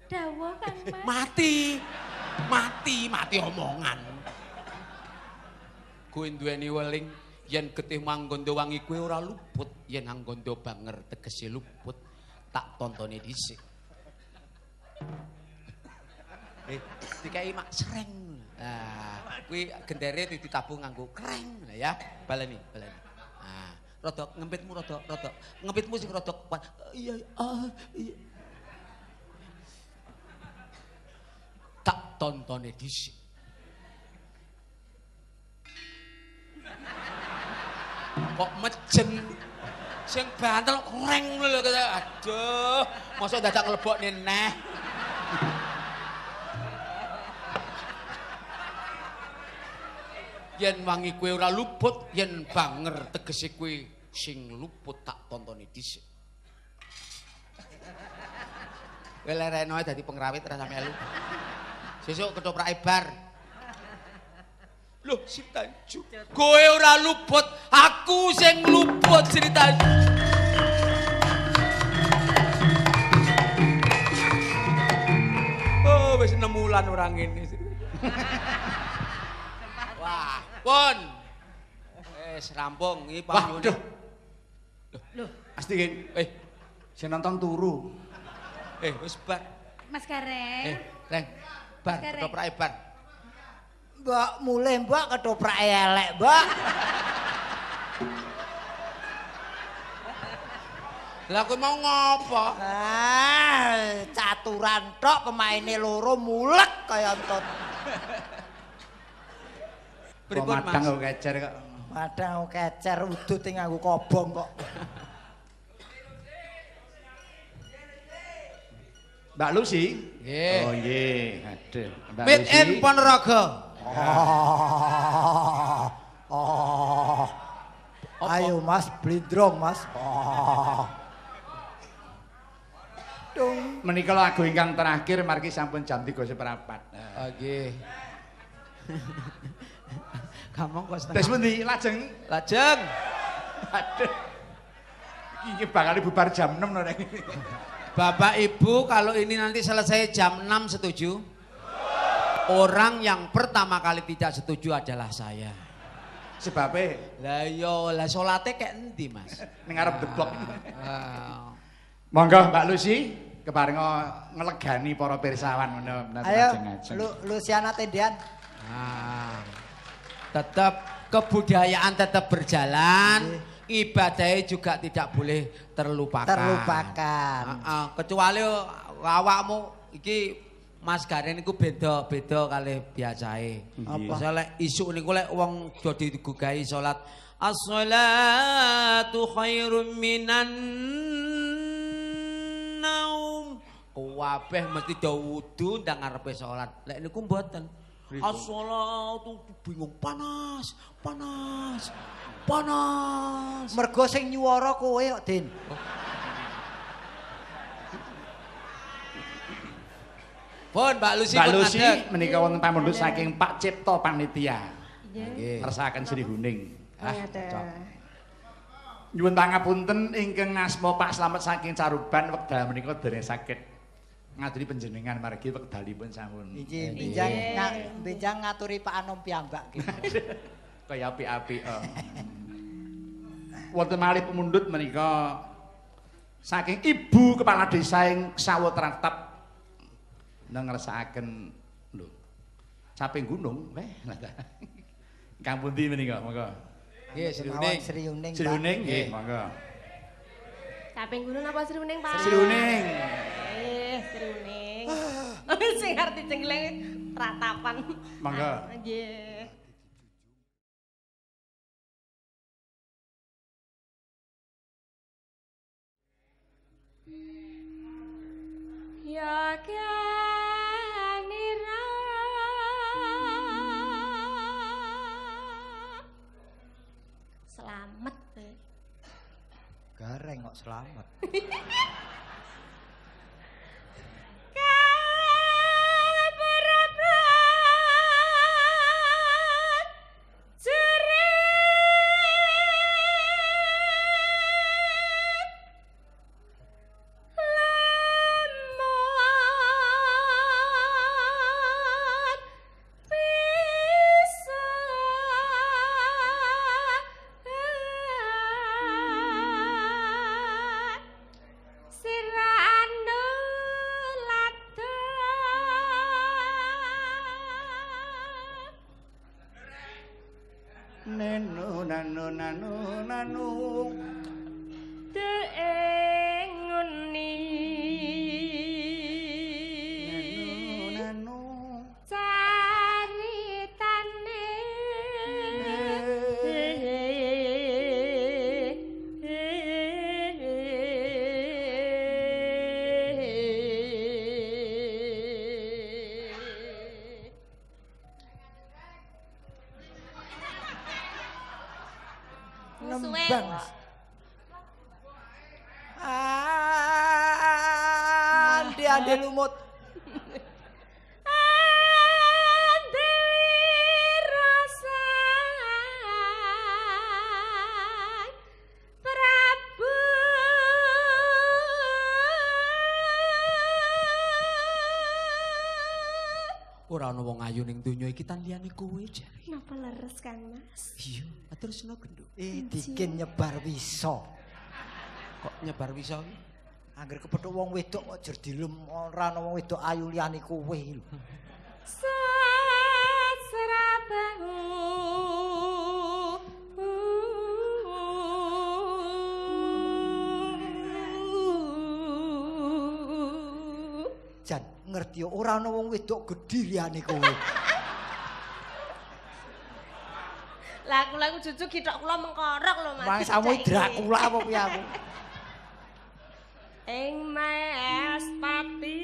D: Dawuh Kang Mas.
C: mati. Mati, mati omongan. Kowe duweni weling yen getih manggondo wangi kowe ora luput, yen anggondo banger tegese luput. Tak tontone dhisik. Eh, dikai mak sereng. Nah, kuwi gendere ditabung nganggo kreng ya. Baleni, baleni. Nah, rada ngempitmu rada rada ngempitmu sing rada kuat. Iya, ah, iya. Tak tontone dhisik. Kok mejen sing bantel reng lho. Aduh, mosok dadak nglebokne neh. Yen wangi kowe ora luput, yen banger tegese kowe sing luput tak tontone dhisik. Kowe lereno ae dadi pengrawit ra sampe lu. Sesuk ketoprak bar. Loh, si Tanju. Kowe ora luput, aku sing luput. cerita. Oh, wis 6 wulan orang ini. Wah, pun. Wis rampung iki panyune.
A: Waduh. Astiin.
C: Eh,
A: Saya nonton turu.
C: eh wis bar.
D: Mas Gareng.
C: Eh, Reng. Bar, ketoprak bar.
B: Mbak mulai mbak ketoprak elek mbak.
C: Lah kowe mau ngopo?
B: Ah, caturan tok pemainnya loro mulek kaya entot.
C: Pripun, Mas?
A: Madang kok kecer kok.
B: Padahal kecer udut yang nganggo kobong kok.
A: Mbak Lucy.
C: Nggih.
A: Oh nggih, aduh. Mbak
C: Mit
A: Lucy.
C: in Ponorogo.
B: Oh, oh. Ayo mas, blindrong mas. Oh. Dung.
A: Menika lagu ingkang terakhir margi sampun jam 3 seperempat.
C: Oh, nggih. [LAUGHS] Kamu kok
A: Tes
C: setengah.
A: pundi lajeng?
C: Lajeng.
A: Aduh. Iki bakal bubar jam 6 lho Reng.
C: Bapak Ibu kalau ini nanti selesai jam 6 setuju? Orang yang pertama kali tidak setuju adalah saya.
A: Sebabnya
C: Lah yo, lah salate kayak endi, Mas?
A: ning ngarep deblok.
C: Ah.
A: Monggo Mbak Lucy keparing ngelegani para pirsawan ngono
B: Ayo, lu Luciana Tendian.
C: Ah. Tetap kebudayaan tetap berjalan, ibadahnya juga tidak boleh terlupakan.
B: Terlupakan.
C: Ah, ah. kecuali awakmu iki Mas Garen niku beda-beda kali biasae.
B: Apa?
C: Soale isuk niku lek wong do digugahi salat As-salatu khairum minan naum. Kabeh mesti do wudu ndang ngarepe salat. Lek niku mboten. As-salatu bingung panas, panas. Panas.
B: Mergo sing nyuwara kowe kok, Din.
C: Pun Mbak Lucy
A: Mbak
C: ngadeg.
A: menika wonten pamundhut saking Pak Cipto panitia.
C: Nggih.
A: Ngersakaken Sri Huning.
C: Ah,
D: Iya,
C: cocok.
A: Nyuwun pangapunten ingkang asma Pak Slamet saking Caruban wekdal menika dereng saged ngaduri panjenengan margi wekdalipun sampun.
B: Iki nga- bijang ngaturi Pak Anom piyambak. [LAUGHS]
A: Kaya api-api. oh. Wonten malih pemundhut menika saking Ibu Kepala Desa ing Sawetratap nang ngersakaken lho. Caping gunung, weh. Kang pundi menika, monggo.
C: Nggih, Sri Uning.
B: Sri
A: nggih, monggo.
F: Caping gunung apa Sri Uning, Pak?
A: Sri Uning.
F: Eh, Sri Uning. Sing arti cengleng ratapan.
A: Monggo.
F: Ah, Nggih. Ya kanira Selamat.
B: Gareng kok selamat. [LAUGHS] banget. Andi, andi lumut.
F: Andi rasa Prabu.
C: Ora ana wong ayu ning donya iki tan kowe jare.
F: Napa leres kan Mas?
C: Iya, terus no
B: Eh dikin nyebar wiso.
C: Kok nyebar wisa iki?
B: Angger kepethuk wong wedok kok jer dilem ora ana wong wedok ayu liyane kowe lho.
F: Sasrabahu
B: Jan ngerti ora ana wong wedok gedhi liyane kowe.
F: Iku jujuk gitok kula mengkorok lho Mas.
B: Wong samu Dracula apa piye aku? [LAUGHS]
F: Ing mes pati.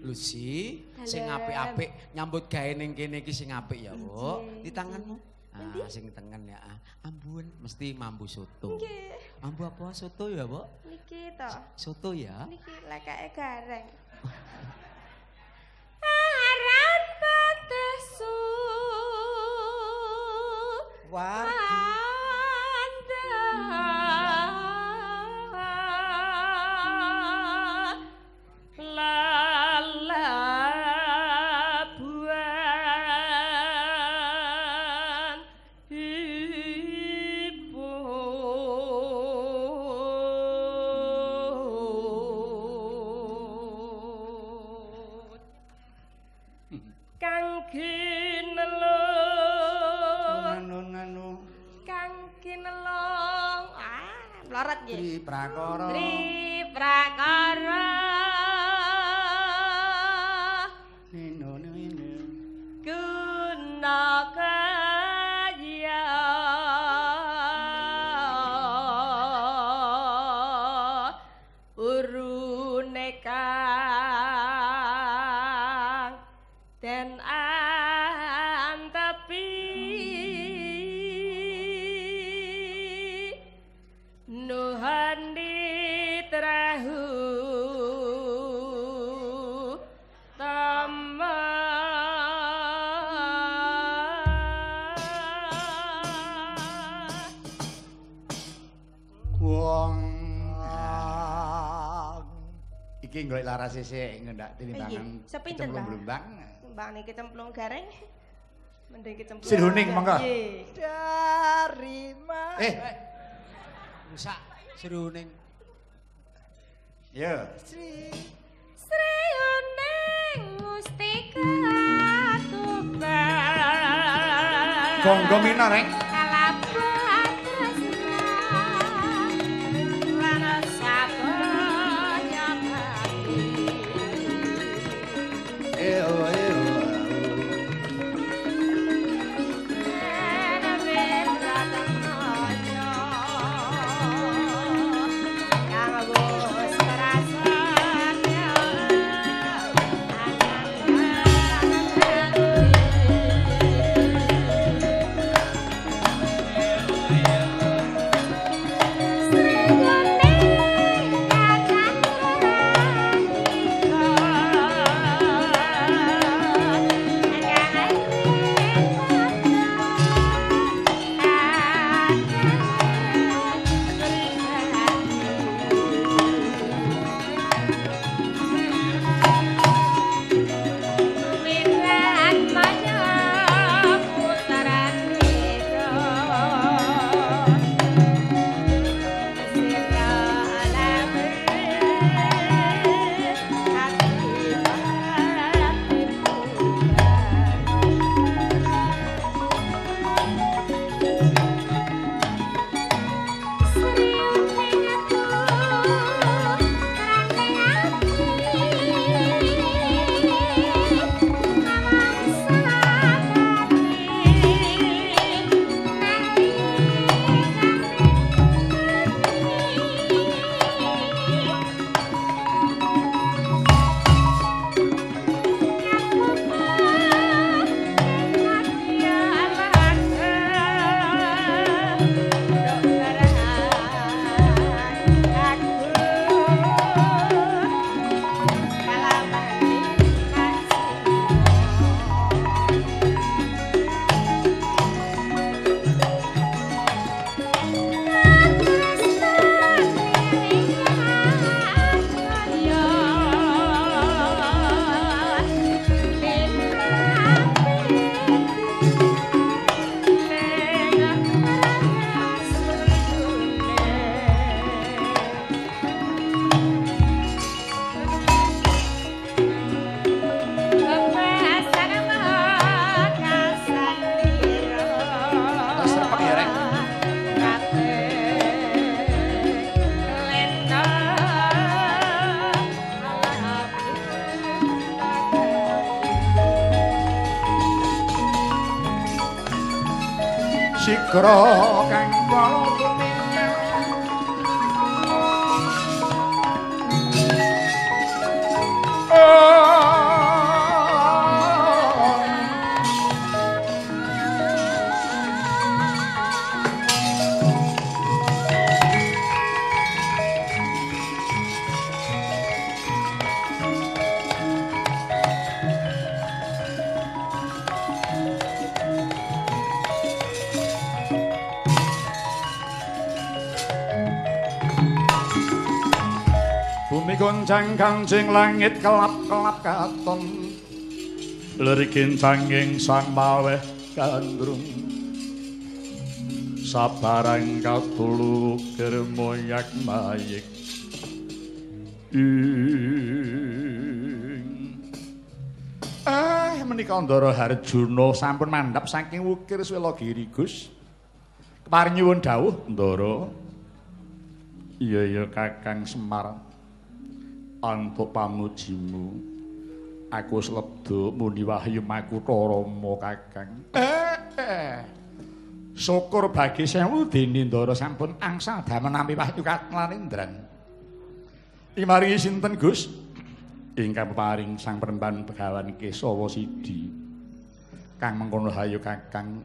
C: Lucy, sing apik-apik nyambut gawe ning kene iki sing apik ya, Bu. Di tanganmu. Ah, sing tengen ya. ah. Ambun mesti mambu soto.
F: Nggih.
C: Ambu apa soto ya, Bu?
F: Niki to.
C: Soto ya.
F: Niki lekake gareng. [LAUGHS] Wow. Nggih
A: laras sisik ngendak tinimbangan.
F: Iya, sepinten, Pak?
A: Blumbang.
F: Mbak niki cemplung gareng. Mending kecemplung.
A: Siruning, monggo.
F: Nggih.
B: Dari mana?
A: Eh,
C: Rusak seruning.
A: ya.
B: Sri
F: Sri Uning Mustika Tuban.
A: Gonggo minor, Reng.
F: Kalabuhan
A: Bumi goncang kanjing langit kelap-kelap katon. Lirikin sanging sang maweh gandrung. Sabarang katulu germoyak mayik. Ing. Eh menika Ndara Harjuna sampun mandhap saking wukir Gus. Keparing nyuwun dawuh Ndara Iya iya Kakang Semar antuk pamujimu. Aku slebdo muni wahyu makutha rama kakang. Eh, eh. syukur bagi sewu ndara sampun angsal damel nami wahyu katlanindran imaringi sinten Gus? Ingkang paring sang perempuan begawan Kesawa Sidi. Kang mengkono hayu kakang.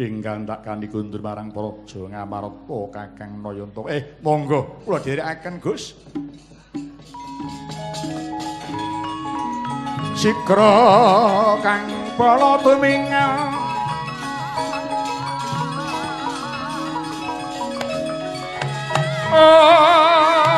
A: Ingkang tak kandi kundur marang praja ngamarta kakang Nayanta eh monggo kula dherekaken Gus Sikra kang bala tumingal Oh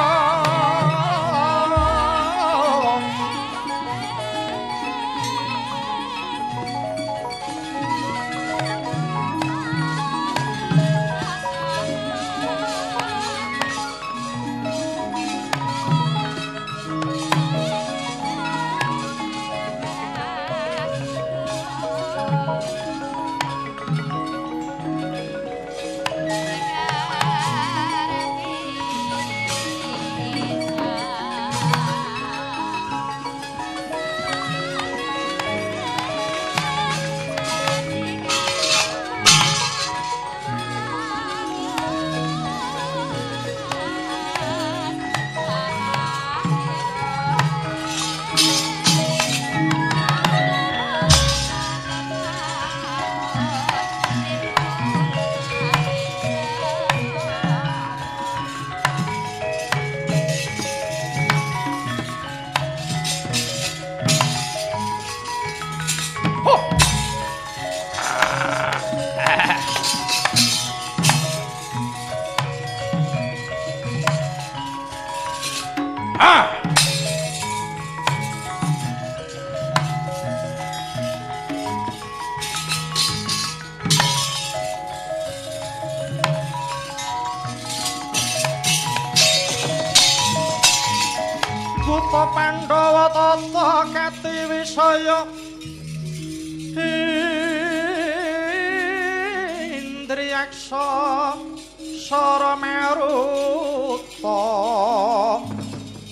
E: Sara Maruta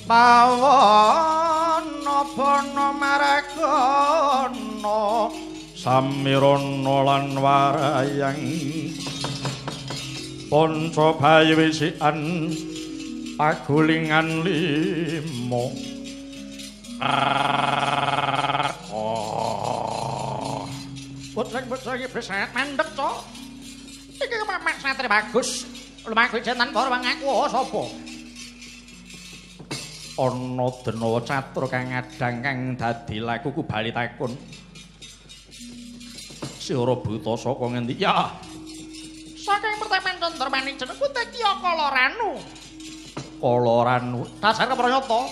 E: Pawana bana maragana Samirana lan warayang Panca bayewisikan pagulingan limo oh putreng putreng bisa mandek to iki satri bagus lumaku jentan para ngaku oh sapa? Ana denawa catur kang ngadang kang dadi lakuku bali takun. Si ora buta saka ngendi? Ya. Saking pertemen contormani jenengku Tekya Kaloranu Kaloranu dasar kepranyata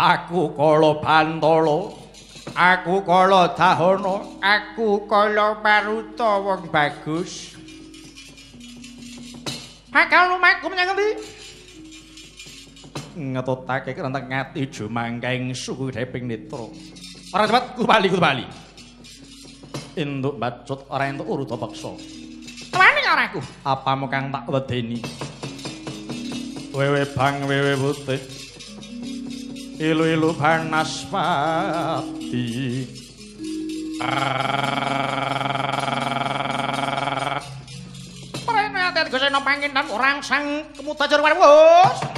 E: aku kala bantala. Aku kala dahana aku kala maruta wong bagus Hakal lumaku menyang endi ngetutake kerenteng ngati jumangkaing suku deping nitra ora cepet kudu bali kudu bali. Induk bacut ora entuk uruta peksa Wani ora aku? Apamu kang tak wedeni? Wewe bang wewe putih ilu-ilu banaspati ati Gusena panginten orang sang kemudajar wus.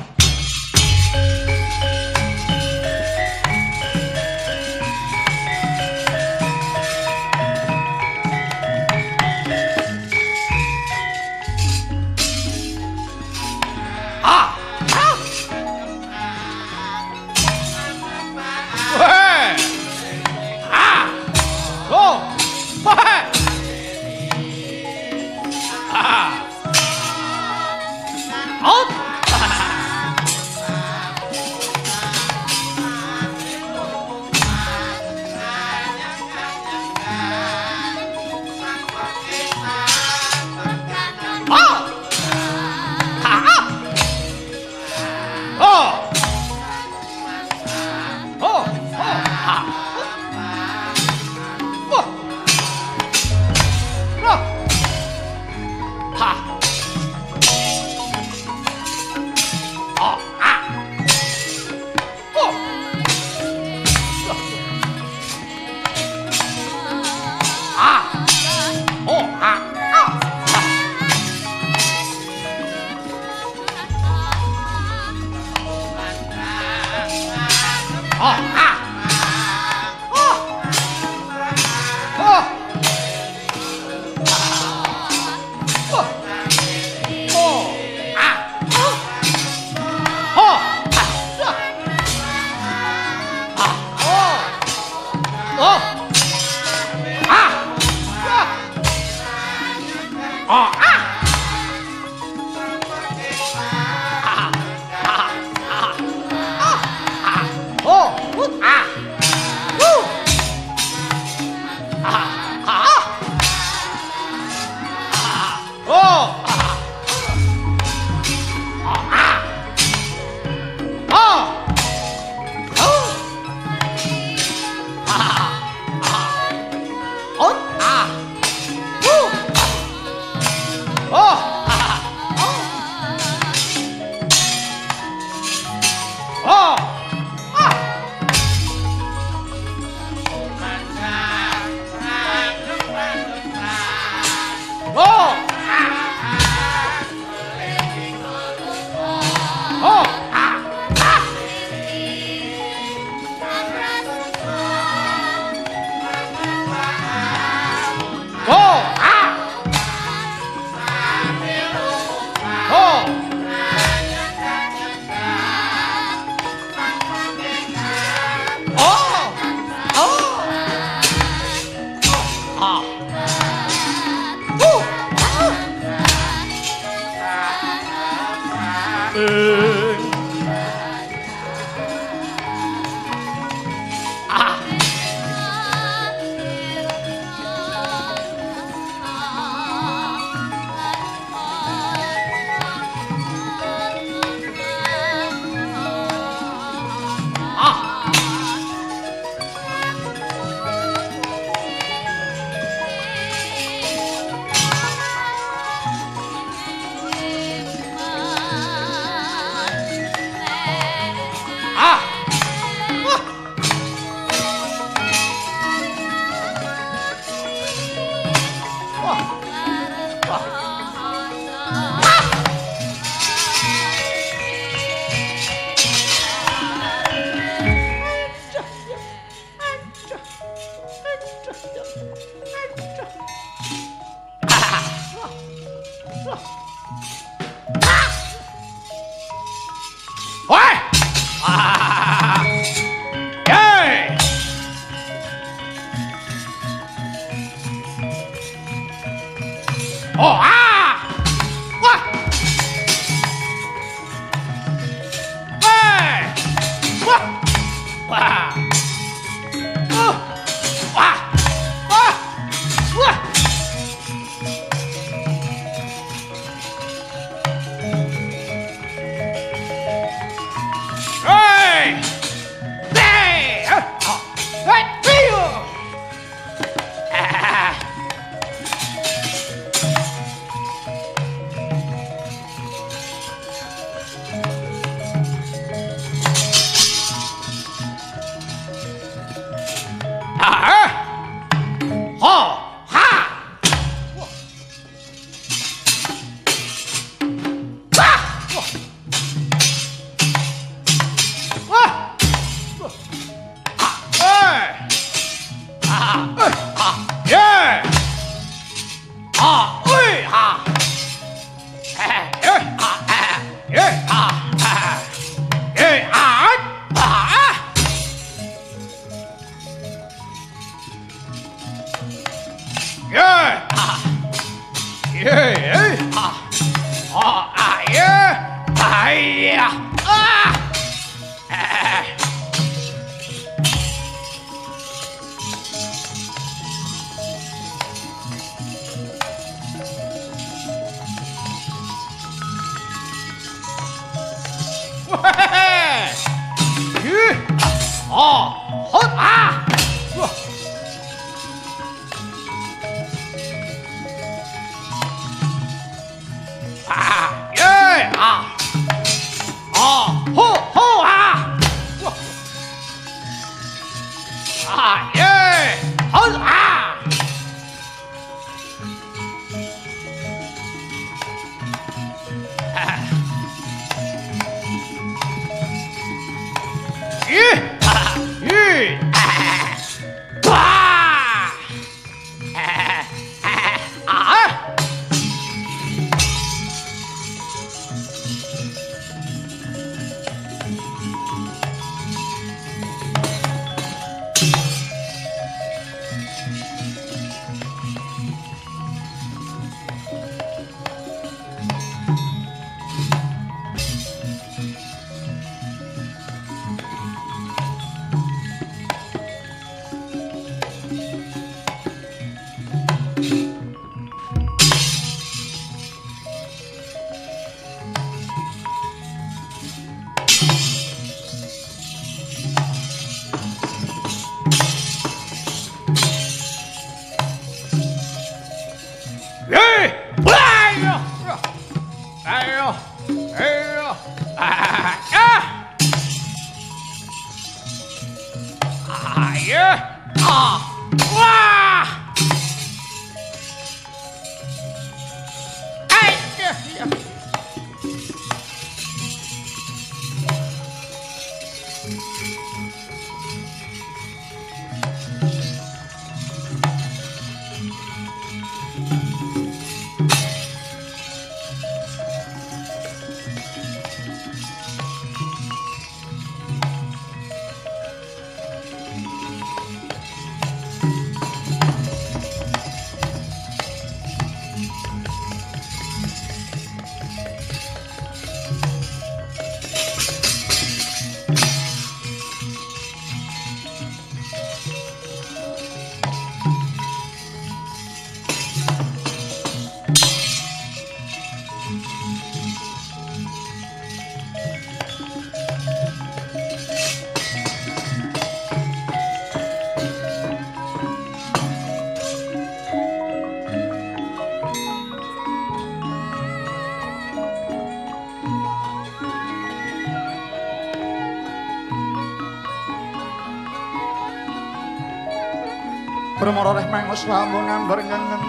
A: Pramara reh mangos wamu ngambar ngengen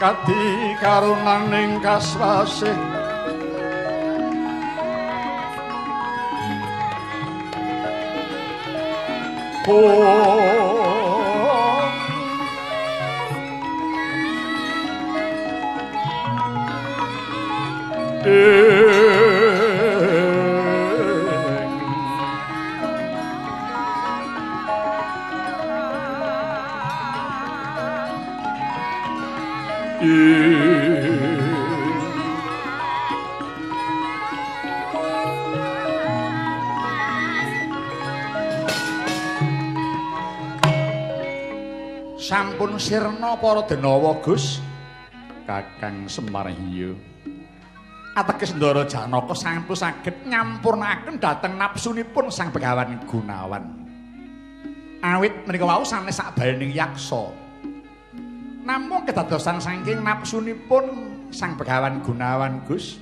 A: kadi karunaning kaswasih Oh Sampun sirna para denawa Gus. Kakang Semar Hiyo Ateges Ndara Janaka sampun saged nyampurnaken dhateng napsunipun Sang Begawan Gunawan. Awit menika wau sanes sakbarening yaksa Namung kedadosan saking napsunipun Sang Begawan Gunawan Gus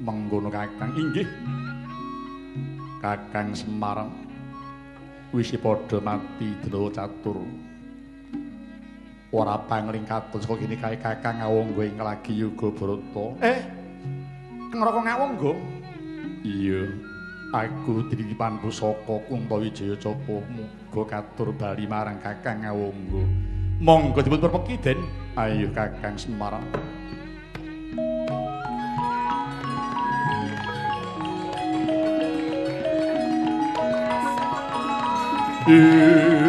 A: mengkono Kakang inggih. Kakang Semar wis padha mati Drawa catur. Ora pangling katon saka kene kae Kakang Ngawangga ing lagi yuga Brata eh ngroko Ngawangga? Iya aku dititipan pusaka Kuntawijaya Capa muga katur bali marang Kakang Ngawangga monggo dipun perpeki den. Ayo Kakang Semar kenthonging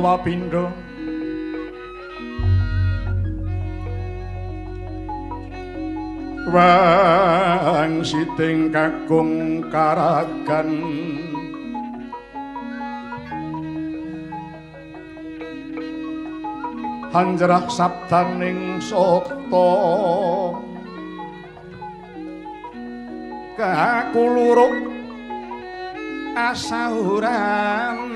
A: palwapindha wang siting kagung karagan. Hanjrah sabdaning sota kakuluruk asahuran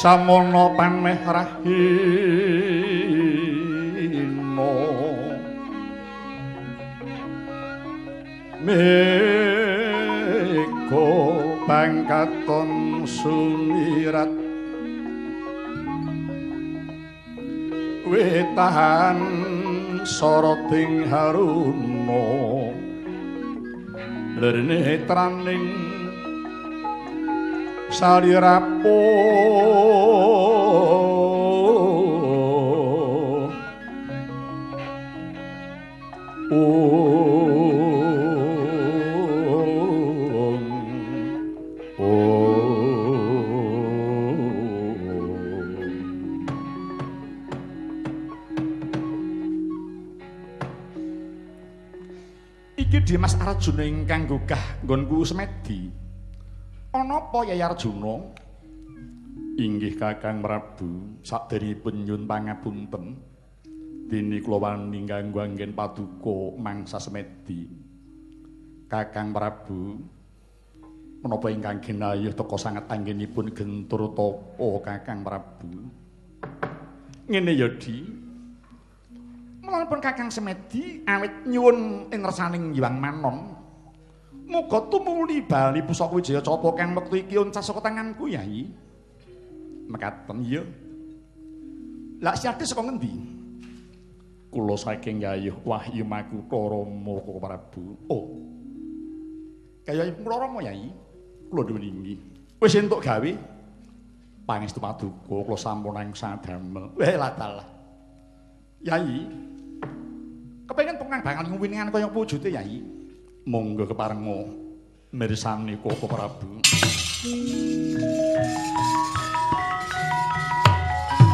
A: samono paneh rahino meko pangkaton sumirat. Wetahan soroting haruno lernetraning salirapo Iki Dimas Arjuna ingkang gugah nggonku semedi. Ana apa Yai Arjuna? Inggih Kakang Prabu, sakderipun nyun pangapunten. Dene kula wani kanggo anggen paduka mangsa semedi. Kakang Prabu, menapa ingkang ginayuh teka sanget anggenipun gentur tapa Kakang Prabu? Ngene ya, Di. Mulaipun Kakang Semedi awit nyuwun ing resaning Hyang Manon. Muga tumuli bali pusaka Wijaya Capa kang wektu iki oncas saka tanganku, Yai. Mekaten ya. Lah siate saka ngendi? Kula saking Yayuh Wahyu Makutha Rama Koko Prabu. Oh. Kaya kula Rama, Yai. Kula dhuwun inggih. Wis entuk gawe. Pangestu paduka kula sampun ing sadamel. Weh latalah. Yai, Kepengen pengang bakal ngwiningan kaya wujude Yai. Monggo keparenga mirsani Koko Prabu.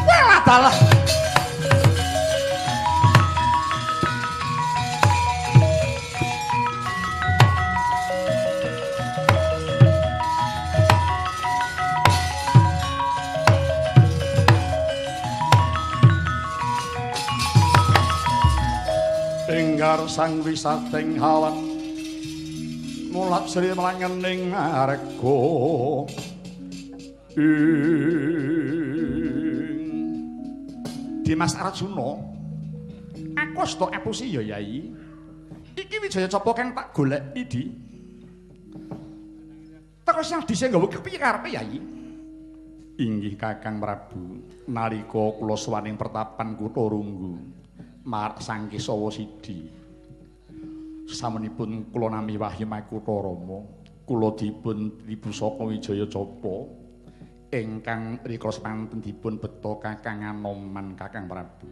A: Wah, dalah. Enggar sang wisating hawan mulat sri melangening arga Dimas Arjuna. Aku sto epusi ya yai. Iki wijaya capa kang tak golek idi Teko sing dise nggawa kepiye karepe yai? Inggih Kakang Prabu. Nalika kula suwaning pertapan kutha Runggu Mar sangki sawa sidi. Samunipun kula nami Wahyu Makutha kula dipun Tribusaka Wijaya Capa ingkang rika semanten dipun beto Kakang Anoman Kakang Prabu.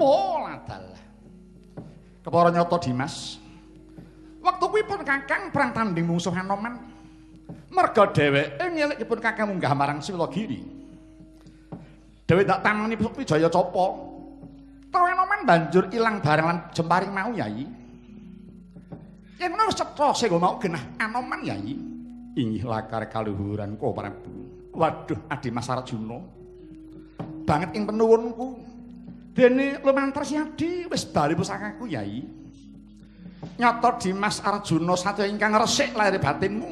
A: Oh, ladalah. Kepara nyata Dimas. Wektu kuwi pun Kakang perang tanding mungsuh Anoman. Merga dheweke ngelikipun Kakang munggah marang Siwilagiri. Dheweke tak tamani Wijaya Capa. Tawenoman banjur ilang bareng lan jemparing mau yai. Wis cetha sing mau genah anoman yai. Inggih lakar kaluhuran kok Prabu. Waduh Adi Mas Arjuna. Banget ing penuwunku. Dene lumantar si Adi wis bali pusakaku yai. Nyata Dimas Arjuna satya ingkang resik lahir batinmu.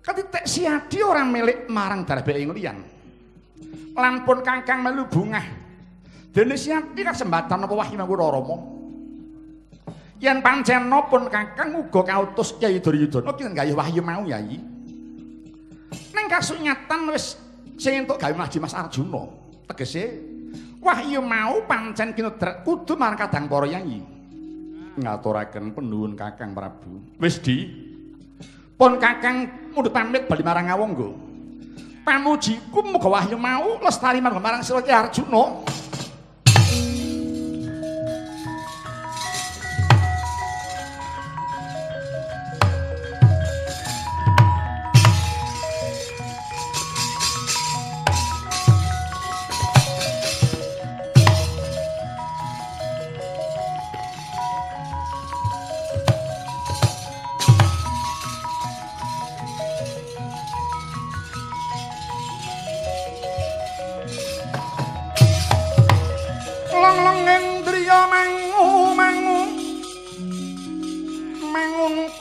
A: Ketitik si Adi ora milik marang darbe ing liyan. Lan pun kangkang melu bungah Dene siati kasembatan apa Wahyu Mangkura Rama. Yen pancen pun Kakang uga kautus Kyai Duryudana ki gayuh wahyu mau Yai. Ning kasunyatan wis sing entuk gawe Mas Mas Arjuna. Tegese wahyu mau pancen kinodrat kudu marang kadang para Yai. Ngaturaken penuwun Kakang Prabu. Wis di pun Kakang mundhut pamit bali marang Ngawangga. Pamujiku muga wahyu mau lestari marang Sira Kyai Arjuna.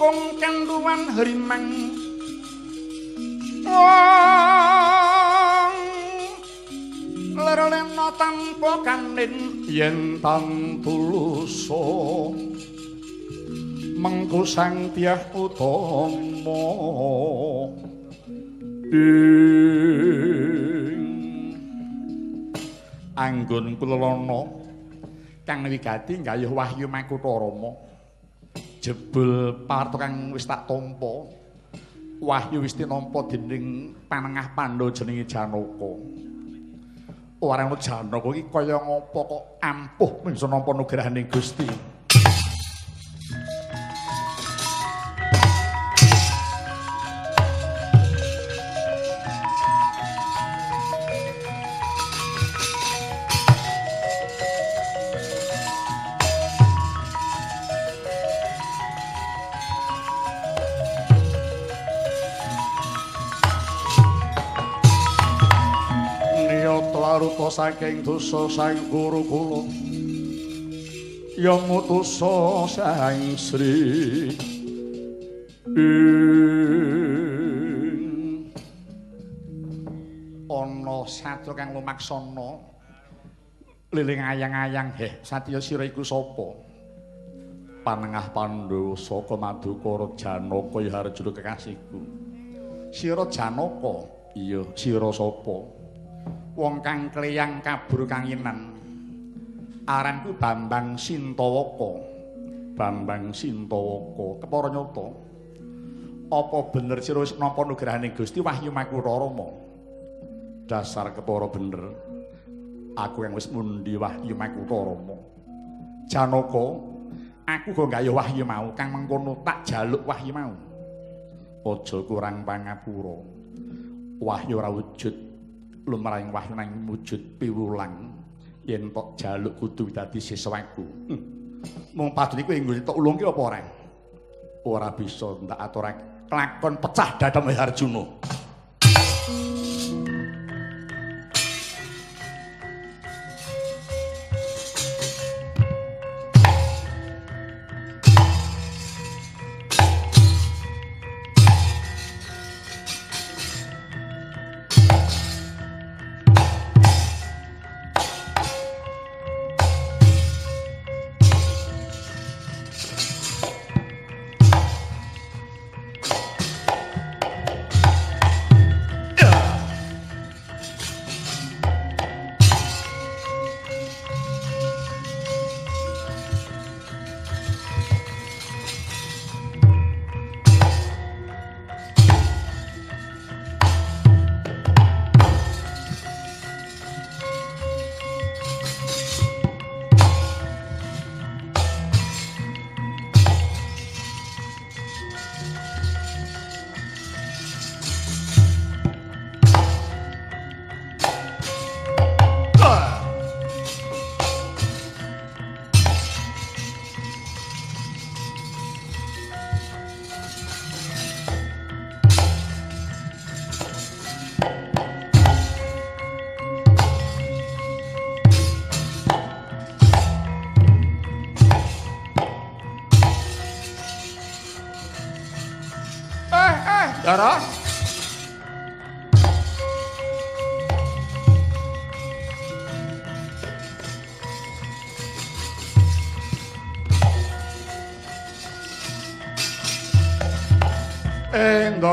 A: Mangungkung kanduan harimang Wong Lerlena tanpa kanin yen tan tuluso Mengku sang tiah utama. Anggon kulelana kang wigati gayuh wahyu makutarama jebul parto kang wis tak tampa. Wahyu wis tinampa dening panengah pandhawa jenenge Janaka. Ora ana Janaka iki kaya ngapa kok ampuh nampa nugrahaning Gusti niyata aruta saking dosa sang guru kula. Ya mutusa sang sri. Ing. Ana satya kang lumaksana liling ayang-ayang heh satya sira iku sapa? Panengah pandhawa saka madukara janaka ya harjuna kekasihku. Sira janaka? Iya sira sapa wong kang kleyang kabur kanginan aranku Bambang Sintawaka Bambang Sintawaka kepara nyata. Apa bener sira wis nampa nugrahaning Gusti Wahyu Makurarama? Dasar kepara bener aku yang wis mundi Wahyu Makurarama. Janaka aku kok gayuh wahyu mau kang mengkono tak jaluk wahyu mau. Aja kurang pangapura. Wahyu ora wujud lumrahing wahyu wujud piwulang. Yen tok jaluk kudu dadi siswaku hm. mung padune kowe nggo tok ulungke apa ora ora bisa ndak aturake lakon pecah dadam Harjuna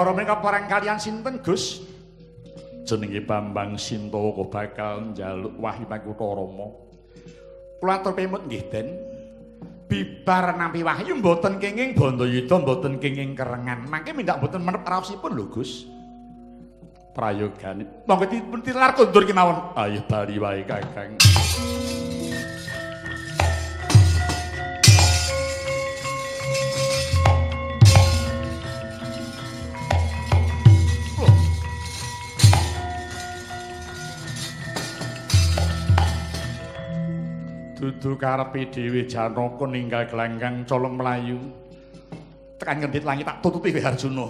A: Ndara menika parang kalian sinten, Gus? Jenenge Bambang Sinto kok bakal njaluk wahyu Makutha Rama. Kula atur pemut nggih, Den. Bibar nampi wahyu mboten kenging Bandayuda mboten kenging kerengan. Mangke mindak mboten menep raosipun lho, Gus. Prayogane. Monggo dipun tilar kondur kemawon. Ayo bali wae, Kakang. Dudu karepe dhewe Janaka ninggal gelanggang colong melayu. Tekan ngendit langit tak tutupi kowe Arjuna.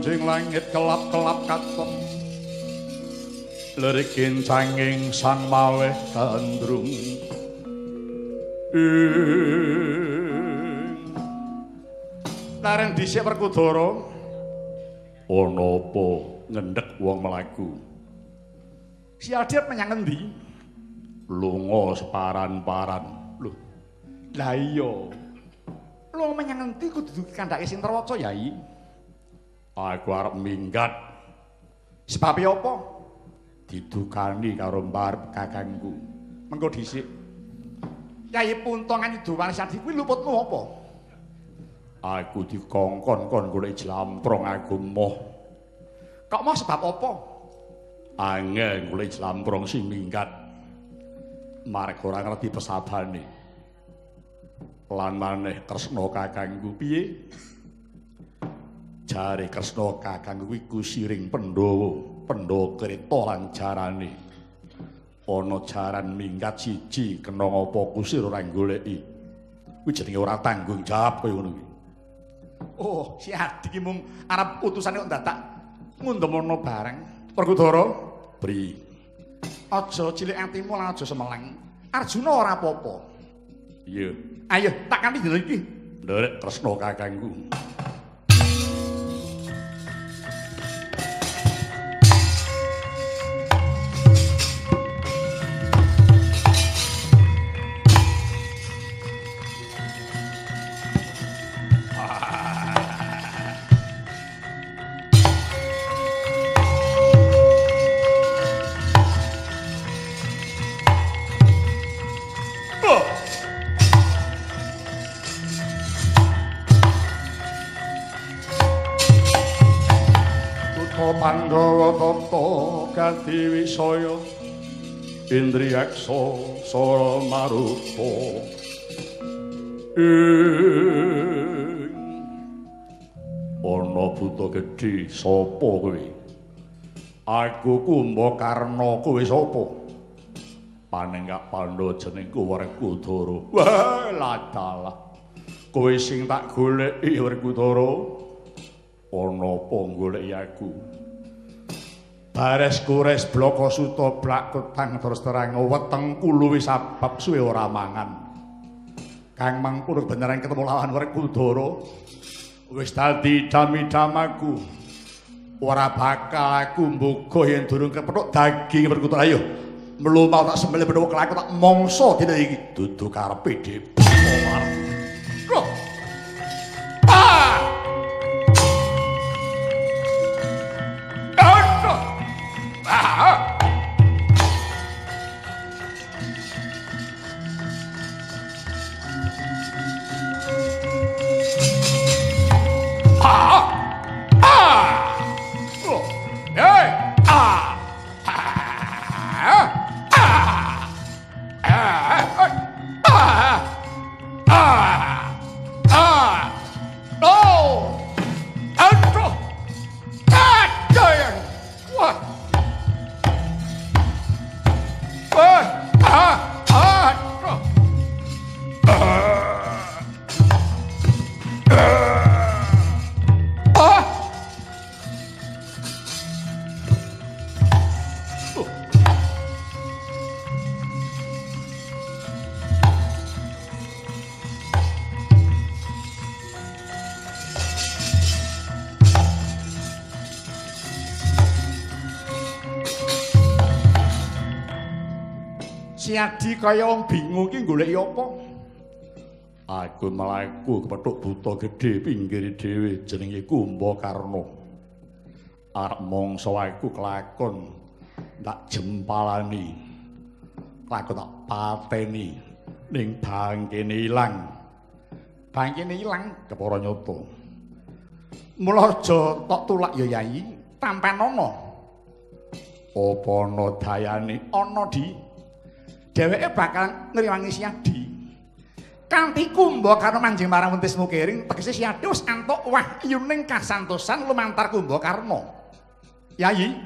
A: Kanjing langit kelap-kelap katon. Lerikin canging sang maweh tandrung Lareng dhisik Werkudara ana apa ngendhek wong mlaku? Si Adit menyang endi Lunga separan-paran. Lho Lah iya. Lu menyang endi kudu kandhake Sintrawaca, Yai? Aku arep minggat. Sebab apa? Didukani karo mbarep kakangku. Mengko dhisik. Yai Puntongan Idowani Sadi kuwi luputmu apa? Aku dikongkon kon golek jlamprong aku moh. Kok moh sebab apa? Angel golek jlamprong sing minggat. Marek ora ngerti pesabane. lan maneh Kresna kakangku piye jare Kresna kakangku kuwi kusiring Pandhawa Pandhawa kreta lan jarane. Ana jaran minggat siji kena ngapa kusir ora goleki kuwi jenenge ora tanggung jawab kaya ngono kuwi. Oh si Adi mung arep utusane kok dadak ngundemono bareng. Werkudara pri aja cilik atimu lan aja semeleng. Arjuna ora apa-apa. Iya. Ayo, tak kanthi dina iki. Ndorek Kresna kakangku. Gati wisaya Indriyaksa sara marupa Ana buta gedhe sapa kowe Aku Kumbakarna kowe sapa? Panenggak Pandhawa jenengku Werkudara Wah ladalah. Kowe sing tak goleki Werkudara ana apa goleki aku Bares kures bloko suto blak ketang terus terang weteng kulu wis sabab suwe ora mangan. Kang mangkur beneran ketemu lawan Werkudara. Wis dadi dami-damaku. Ora bakal aku mbuka yen durung kepethuk daging Werkudara ayo. Melu mau tak sembelih ben kelaku tak mongso dina iki dudu karepe dhewe. Ah! Si Adi kaya wong bingung ki goleki apa? Aku mlaku kepethuk buta gedhe pinggir dhewe jenenge Kumbakarna. Arep mangsa aku kelakon tak jempalani. Kelakon tak pateni ning bangkene ilang. Bangkene ilang kepara nyata. Mula aja tok tulak ya Yayi, tampan ana. Apa ana dayane ana di dheweke bakal ngriwangi si Adi. Kanthi kumba karo manjing marang wentis mukiring, tegese si Adi wis antuk wahyuning kasantosan lumantar kumba karma. Yayi,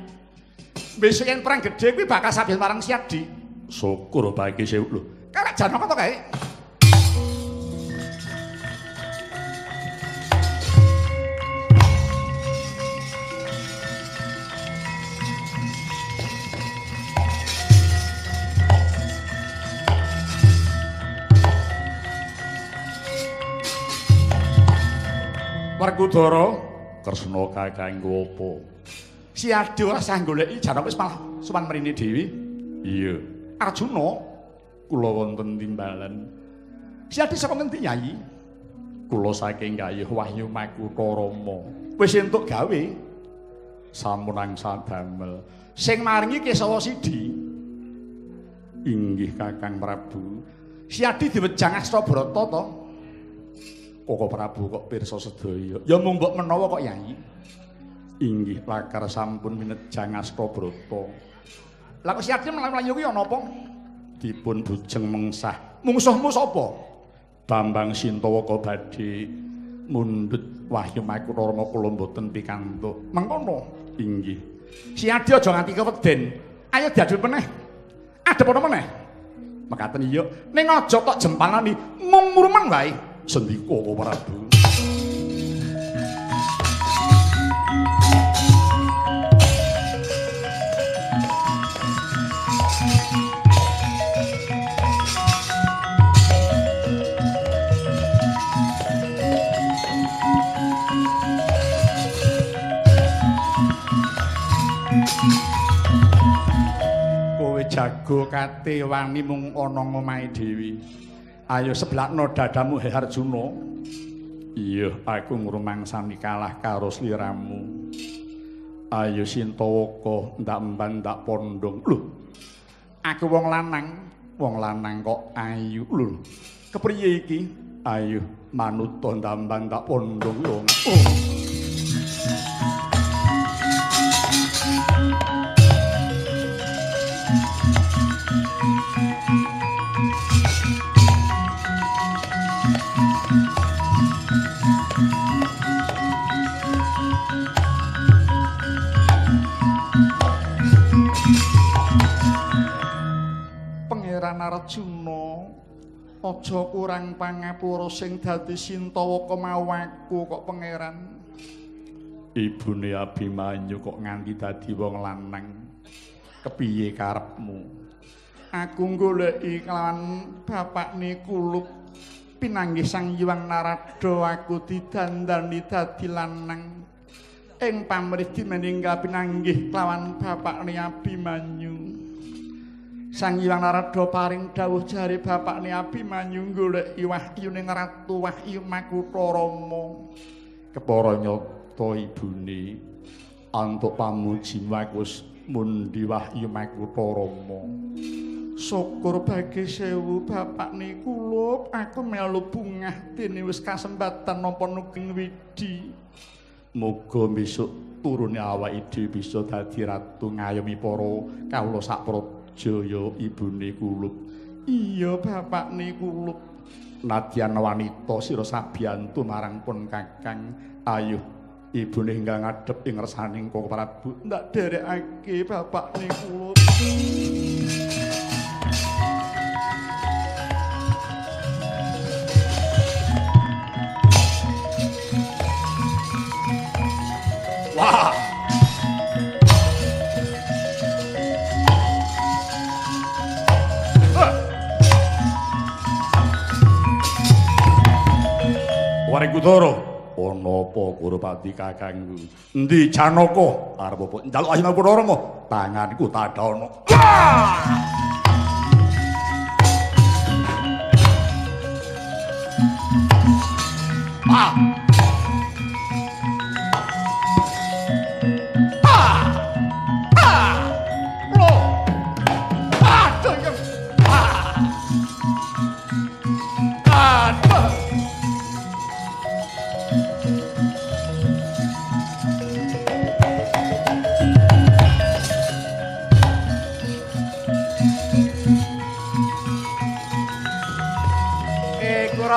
A: besok yen perang gedhe kuwi bakal sabil marang si Adi. Syukur bagi sewu lho. Karek Janaka to kae. Werkudara Kresna kakangku apa? Si Adi ora sah goleki Janaka wis malah sowan mrene dhewe. Iya. Arjuna kula wonten timbalan. Si Adi saka ngendi Yayi? Kula saking gayuh Wahyu Makutha Rama. Wis entuk gawe. Sampun angsal damel. Sing maringi Kesawa Sidi. Inggih Kakang Prabu. Si Adi diwejang Astabrata to. Koko Prabu kok pirsa sedaya. Ya mung mbok menawa kok Yai. Inggih lakar sampun minejang Astabrata. Lah kok siatnya mlayu kuwi ana apa? Dipun bujeng mengsah. Mungsuhmu sapa? Bambang Sintawaka badhe mundhut Wahyu Makutha Rama kula mboten pikantuk. Mengkono. Inggih. Si Adi aja nganti keweden. Ayo diadul meneh. Adep ana meneh. Mekaten iya. Ning aja tok jempalani mung murmen wae. Sendika kok Prabu. Jago kate wani mung ana ngomahe dhewe. Ayo seblakno dadamu He Arjuna. Iya, aku ngrumangsani kalah karo sliramu. Ayo Sintawaka ndak mban ndak pondong. Lho. Aku wong lanang, wong lanang kok ayu lho. Kepriye iki? Ayo manuta ndak mban ndak pondong lho. Oh. Pangeran Arjuna aja kurang pangapura sing dadi Sintawaka mau aku kok pangeran. Ibune Abimanyu kok nganti dadi wong lanang. Kepiye karepmu? Aku goleki kelawan bapakne kulup. Pinanggih Sang Hyang Narada aku didandani dadi lanang. Ing pamrih dimeninggal pinanggih kelawan bapakne Abimanyu Sang Hyang Narada paring dawuh jare bapakne Abimanyu goleki wahyuning Ratu Wahyu Makutha Rama. Kepara nyata ibune antuk pamuji wis mundi Wahyu Makutha Rama. Syukur bagi sewu bapakne kulup aku melu bungah dene wis kasempatan nampa nuging widi. Muga besok turune awake dhewe bisa dadi ratu ngayomi para kawula sakprata Jaya ibune kulup. Iya bapakne kulup. Nadyan wanita sira sabiyantu marang pun Kakang. Ayo ibune hingga ngadep ing resaning Koko Prabu. Ndak derekake bapakne kulup. Wah! Wari Kudoro. Ana apa Kurupati kakangku. Ndi Janaka? Arep apa Njaluk ayo nang Tanganku tak ana. ono. Ah!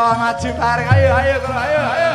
A: 와 마침 바람 아유 아유 그럼 아유 아유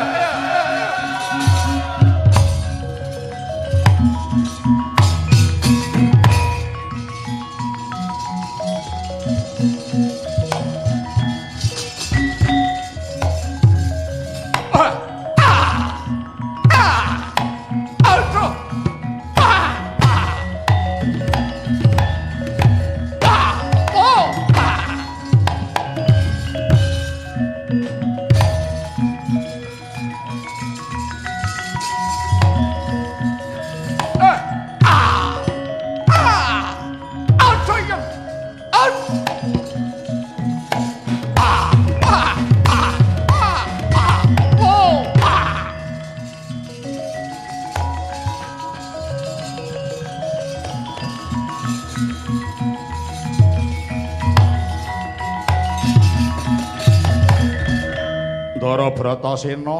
A: Bratasena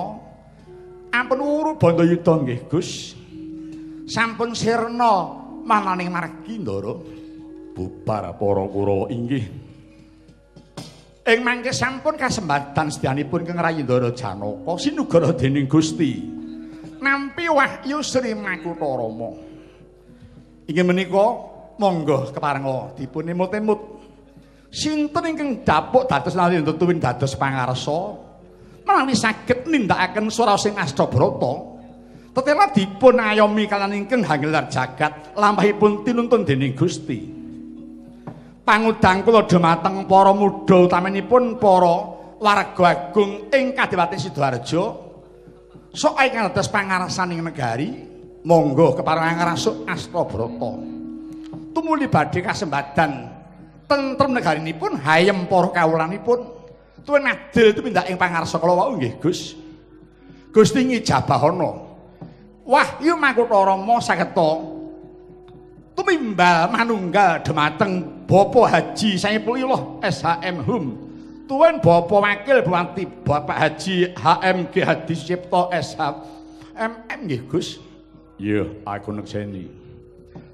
A: ampun uru Bandayuda nggih Gus. Sampun sirna mananing margi Ndara. Bubar para Kurawa inggih. Ing mangke sampun kasembatan sedyanipun Kang Rayindara Janaka sinugara dening Gusti. Nampi wahyu Sri Makutha Rama. Inggih menika monggo keparenga dipun emut-emut. Sinten ingkang dapuk dados nalika tuwin dados pangarsa menawi saged nindakaken swara sing astabrata tetela dipun ayomi kalian ingkang hanggelar jagat lampahipun tinuntun dening Gusti. Pangudang kula dhumateng para muda utaminipun para warga agung ing Kadipaten Sidoarjo sok ingkang dados pangarsaning negari monggo kepareng ngrasuk astabrata tumuli badhe kasembadan tentrem negarinipun hayem para kawulanipun tuwin adil tumindak ing pangarsa. Kala wau nggih Gus. Gusti ngijabahana Wahyu Makutha Rama sageta tumimbal manunggal dhumateng Bapak Haji Saipulillah SHM Hum. Tuwin Bapak Wakil Bupati Bapak Haji HMG Hadi Cipta SHMM nggih Gus? Iya aku nekseni.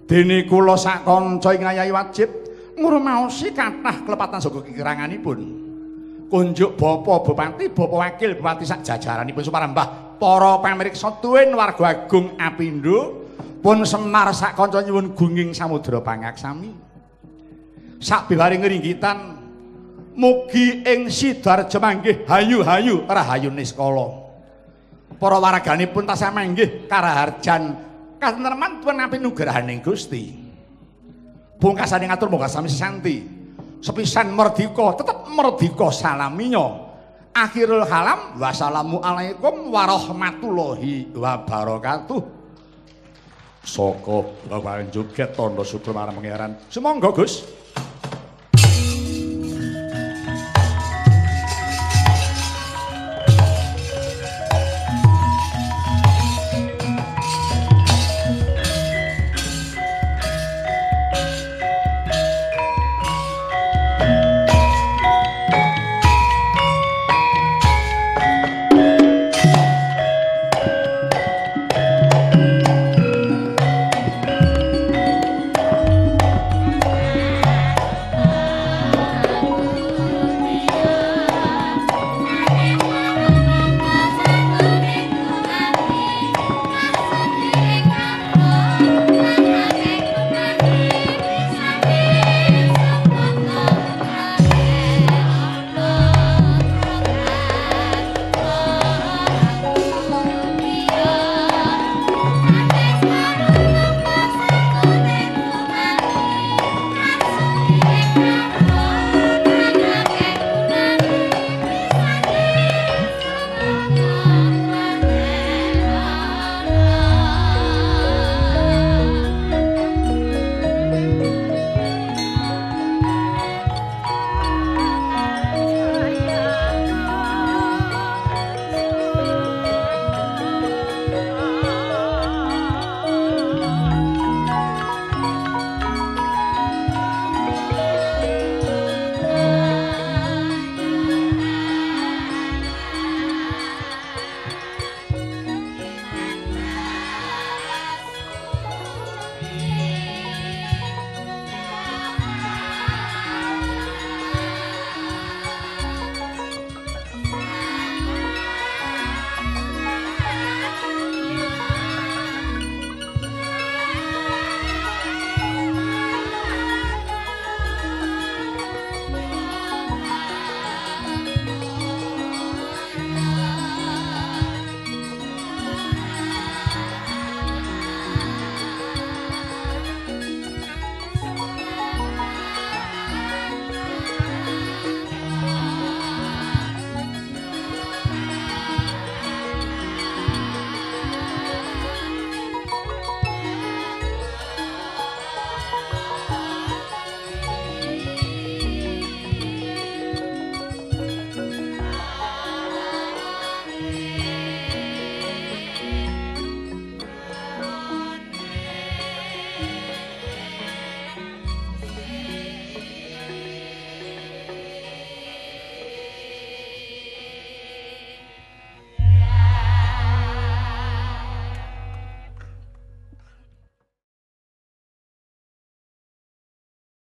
A: Dene kula sak kanca ing ngayahi wajib ngurmaosi kathah klepatan saka kikiranganipun kunjuk Bapak Bupati, Bapak Wakil Bupati sak jajaranipun sumarembah para pamirsa tuwin warga agung Apindo pun Semar sak kanca nyuwun gunging samudra pangaksami. Sak biwaring ngringgitan mugi ing Sidoarjo manggih hayu-hayu rahayu niskala. Para warganipun tasih manggih karaharjan katentreman tuwin api nugrahaning Gusti. Pungkasane ngatur moga sami sesanti. Sepisan merdika tetep merdika salaminya. Akhirul kalam wassalamualaikum warahmatullahi wabarakatuh. Saka bawahan joget tondo syukur marang pangeran. Sumangga Gus